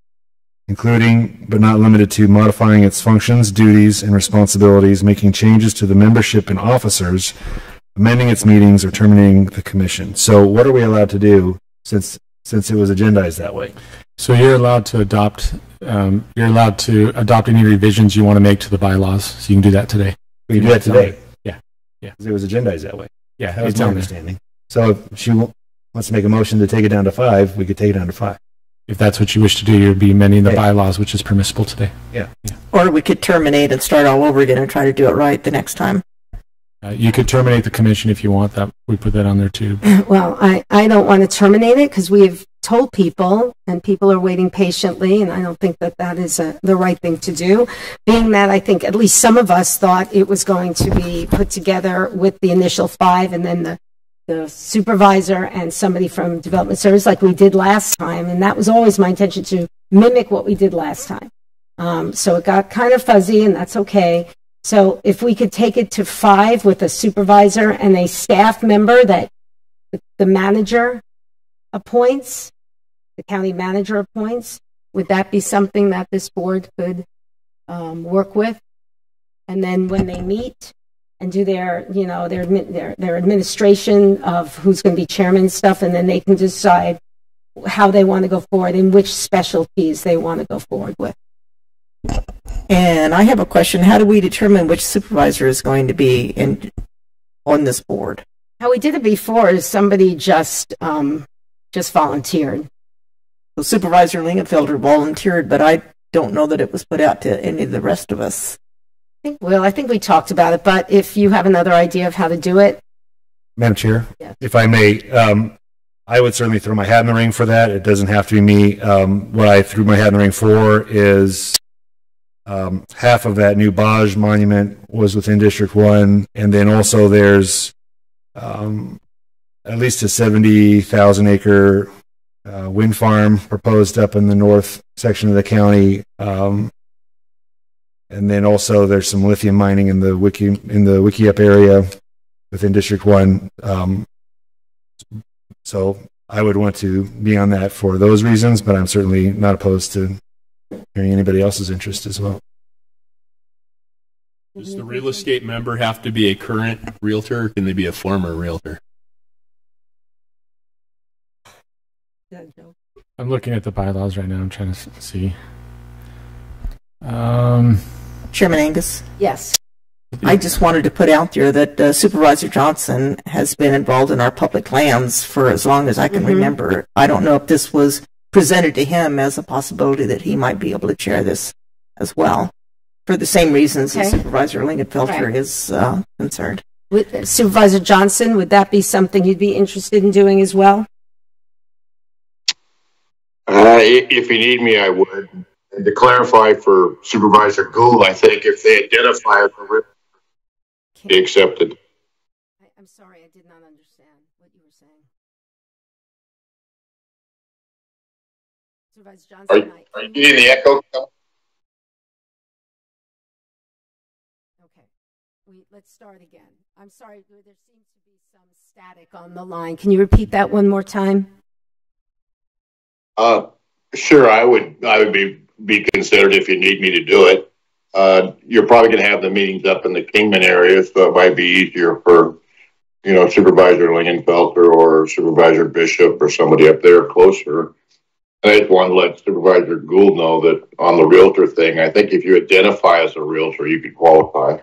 including but not limited to modifying its functions, duties, and responsibilities, making changes to the membership and officers, amending its meetings, or terminating the commission. So what are we allowed to do since since it was agendized that way? So you're allowed to adopt, um, you're allowed to adopt any revisions you want to make to the bylaws. So you can do that today. We can do that today. Yeah. Yeah. Because it was agendized that way. Yeah, That was my on there. understanding. So if she wants to make a motion to take it down to five, we could take it down to five. If that's what you wish to do, you'd be amending the bylaws, which is permissible today. Yeah. Or we could terminate and start all over again and try to do it right the next time. Uh, you could terminate the commission if you want that. We put that on there too. Well, I, I don't want to terminate it because we have told people and people are waiting patiently, and I don't think that that is a, the right thing to do. Being that I think at least some of us thought it was going to be put together with the initial five and then the, the supervisor and somebody from development service like we did last time, and that was always my intention to mimic what we did last time. Um, so it got kind of fuzzy, and that's okay. So if we could take it to five with a supervisor and a staff member that the manager appoints, the county manager appoints, would that be something that this board could um, work with? And then when they meet and do their, you know, their, their, their administration of who's going to be chairman and stuff, and then they can decide how they want to go forward and which specialties they want to go forward with. And I have a question. How do we determine which supervisor is going to be in, on this board? How we did it before is somebody just, um, just volunteered. So Supervisor Lingenfelter volunteered, but I don't know that it was put out to any of the rest of us. I think, well, I think we talked about it, but if you have another idea of how to do it, Madam Chair, if I may, um, I would certainly throw my hat in the ring for that. It doesn't have to be me. Um, what I threw my hat in the ring for is Um, half of that new Baaj monument was within District 1. And then also there's um, at least a 70,000 acre uh, wind farm proposed up in the north section of the county. Um, and then also there's some lithium mining in the wiki in the Wikieup area within District One. Um, so I would want to be on that for those reasons, but I'm certainly not opposed to hearing anybody else's interest as well. Does the real estate member have to be a current realtor or can they be a former realtor? I'm looking at the bylaws right now. I'm trying to see. Um, Chairman Angius? Yes. I just wanted to put out there that uh, Supervisor Johnson has been involved in our public lands for as long as I can Mhm. remember. I don't know if this was presented to him as a possibility that he might be able to chair this as well, for the same reasons that Supervisor Lingenfelter Right. is uh, concerned. Would- Supervisor Johnson, would that be something you'd be interested in doing as well? Uh, if you need me, I would. And to clarify for Supervisor Gould, I think if they identify as a real, be accepted. I'm sorry, I did not understand what you were saying. Supervisor Are, Johnson, I- are you getting the echo? Okay, we, let's start again. I'm sorry, there seems to be some static on the line. Can you repeat that one more time? Uh, sure, I would, I would be, be considered if you need me to do it. Uh, you're probably gonna have the meetings up in the Kingman area, so it might be easier for, you know, Supervisor Lingenfelter or Supervisor Bishop or somebody up there closer. I just want to let Supervisor Gould know that on the Realtor thing, I think if you identify as a Realtor, you could qualify.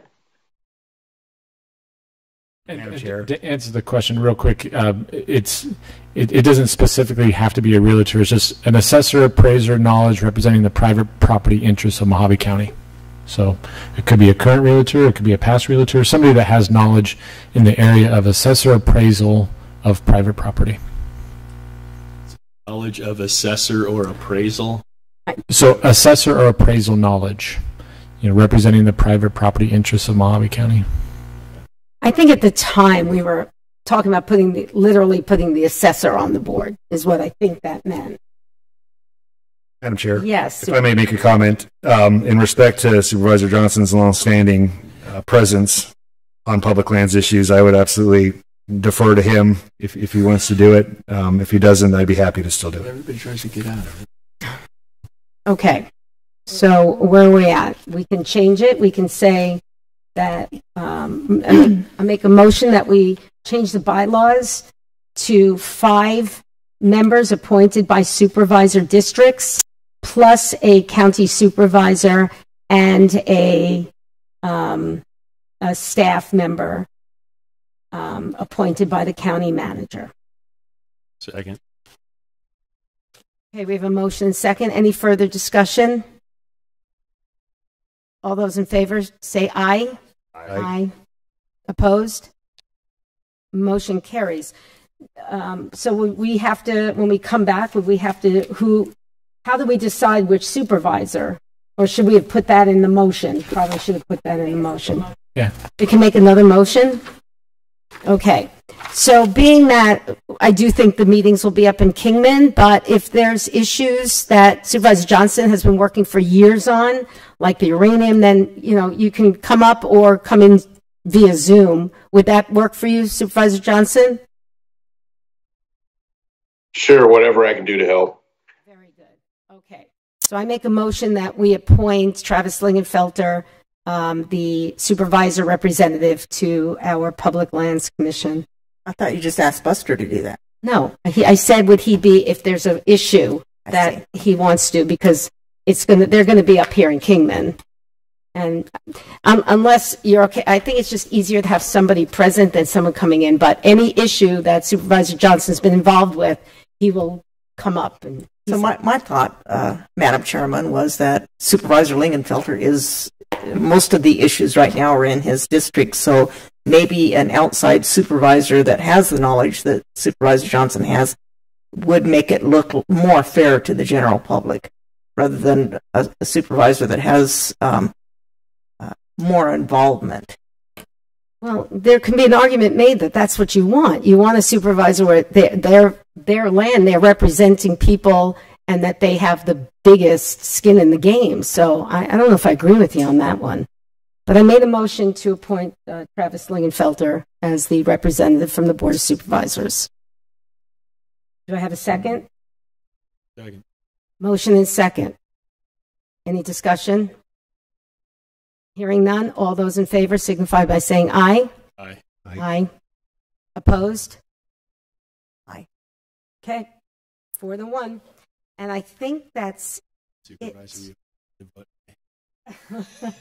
And- and To answer the question real quick, um, it's it, it doesn't specifically have to be a realtor. It's just an assessor, appraiser, knowledge representing the private property interests of Mohave County. So it could be a current realtor, it could be a past realtor, somebody that has knowledge in the area of assessor appraisal of private property. Knowledge of assessor or appraisal? So assessor or appraisal knowledge, you know, representing the private property interests of Mohave County. I think at the time we were talking about putting the, literally putting the assessor on the board is what I think that meant. Madam Chair? Yes. If I may make a comment, um, in respect to Supervisor Johnson's longstanding uh, presence on public lands issues, I would absolutely defer to him if, if he wants to do it. Um, if he doesn't, I'd be happy to still do it. Everybody tries to get out of it. Okay. So where are we at? We can change it. We can say that, um, I make- a motion that we change the bylaws to five members appointed by supervisor districts plus a county supervisor and a, um, a staff member, um, appointed by the county manager. Second. Okay, we have a motion second. Any further discussion? All those in favor say aye. Aye. Opposed? Motion carries. Um, so would we have to, when we come back, would we have to, who, how do we decide which supervisor? Or should we have put that in the motion? Probably should have put that in the motion. Yeah. We can make another motion? Okay. So being that I do think the meetings will be up in Kingman, but if there's issues that Supervisor Johnson has been working for years on, like the uranium, then, you know, you can come up or come in via Zoom. Would that work for you, Supervisor Johnson? Sure, whatever I can do to help. Very good. Okay. So I make a motion that we appoint Travis Lingenfelter, um, the supervisor representative to our Public Lands Commission. I thought you just asked Buster to do that. No, he, I said would he be if there's an issue that he wants to because it's gonna they're gonna be up here in Kingman, and um, unless you're okay, I think it's just easier to have somebody present than someone coming in. But any issue that Supervisor Johnson's been involved with, he will come up and. So my, my thought, uh, Madam Chairman, was that Supervisor Lingenfelter is, most of the issues right now are in his district, so maybe an outside supervisor that has the knowledge that Supervisor Johnson has would make it look more fair to the general public. rather than a, a supervisor that has um, uh, more involvement. Well, there can be an argument made that that's what you want. You want a supervisor where their their their land, they're representing people, and that they have the biggest skin in the game. So I, I don't know if I agree with you on that one. But I made a motion to appoint uh, Travis Lingenfelter as the representative from the Board of Supervisors. Do I have a second? Second. Motion is second. Any discussion? Hearing none, all those in favor signify by saying aye. Aye. Aye. Opposed? Aye. Okay, four to one. And I think that's Supervisor, it.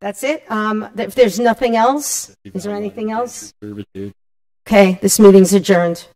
That's it. Um, if there's nothing else, is there anything else? Okay, this meeting's adjourned.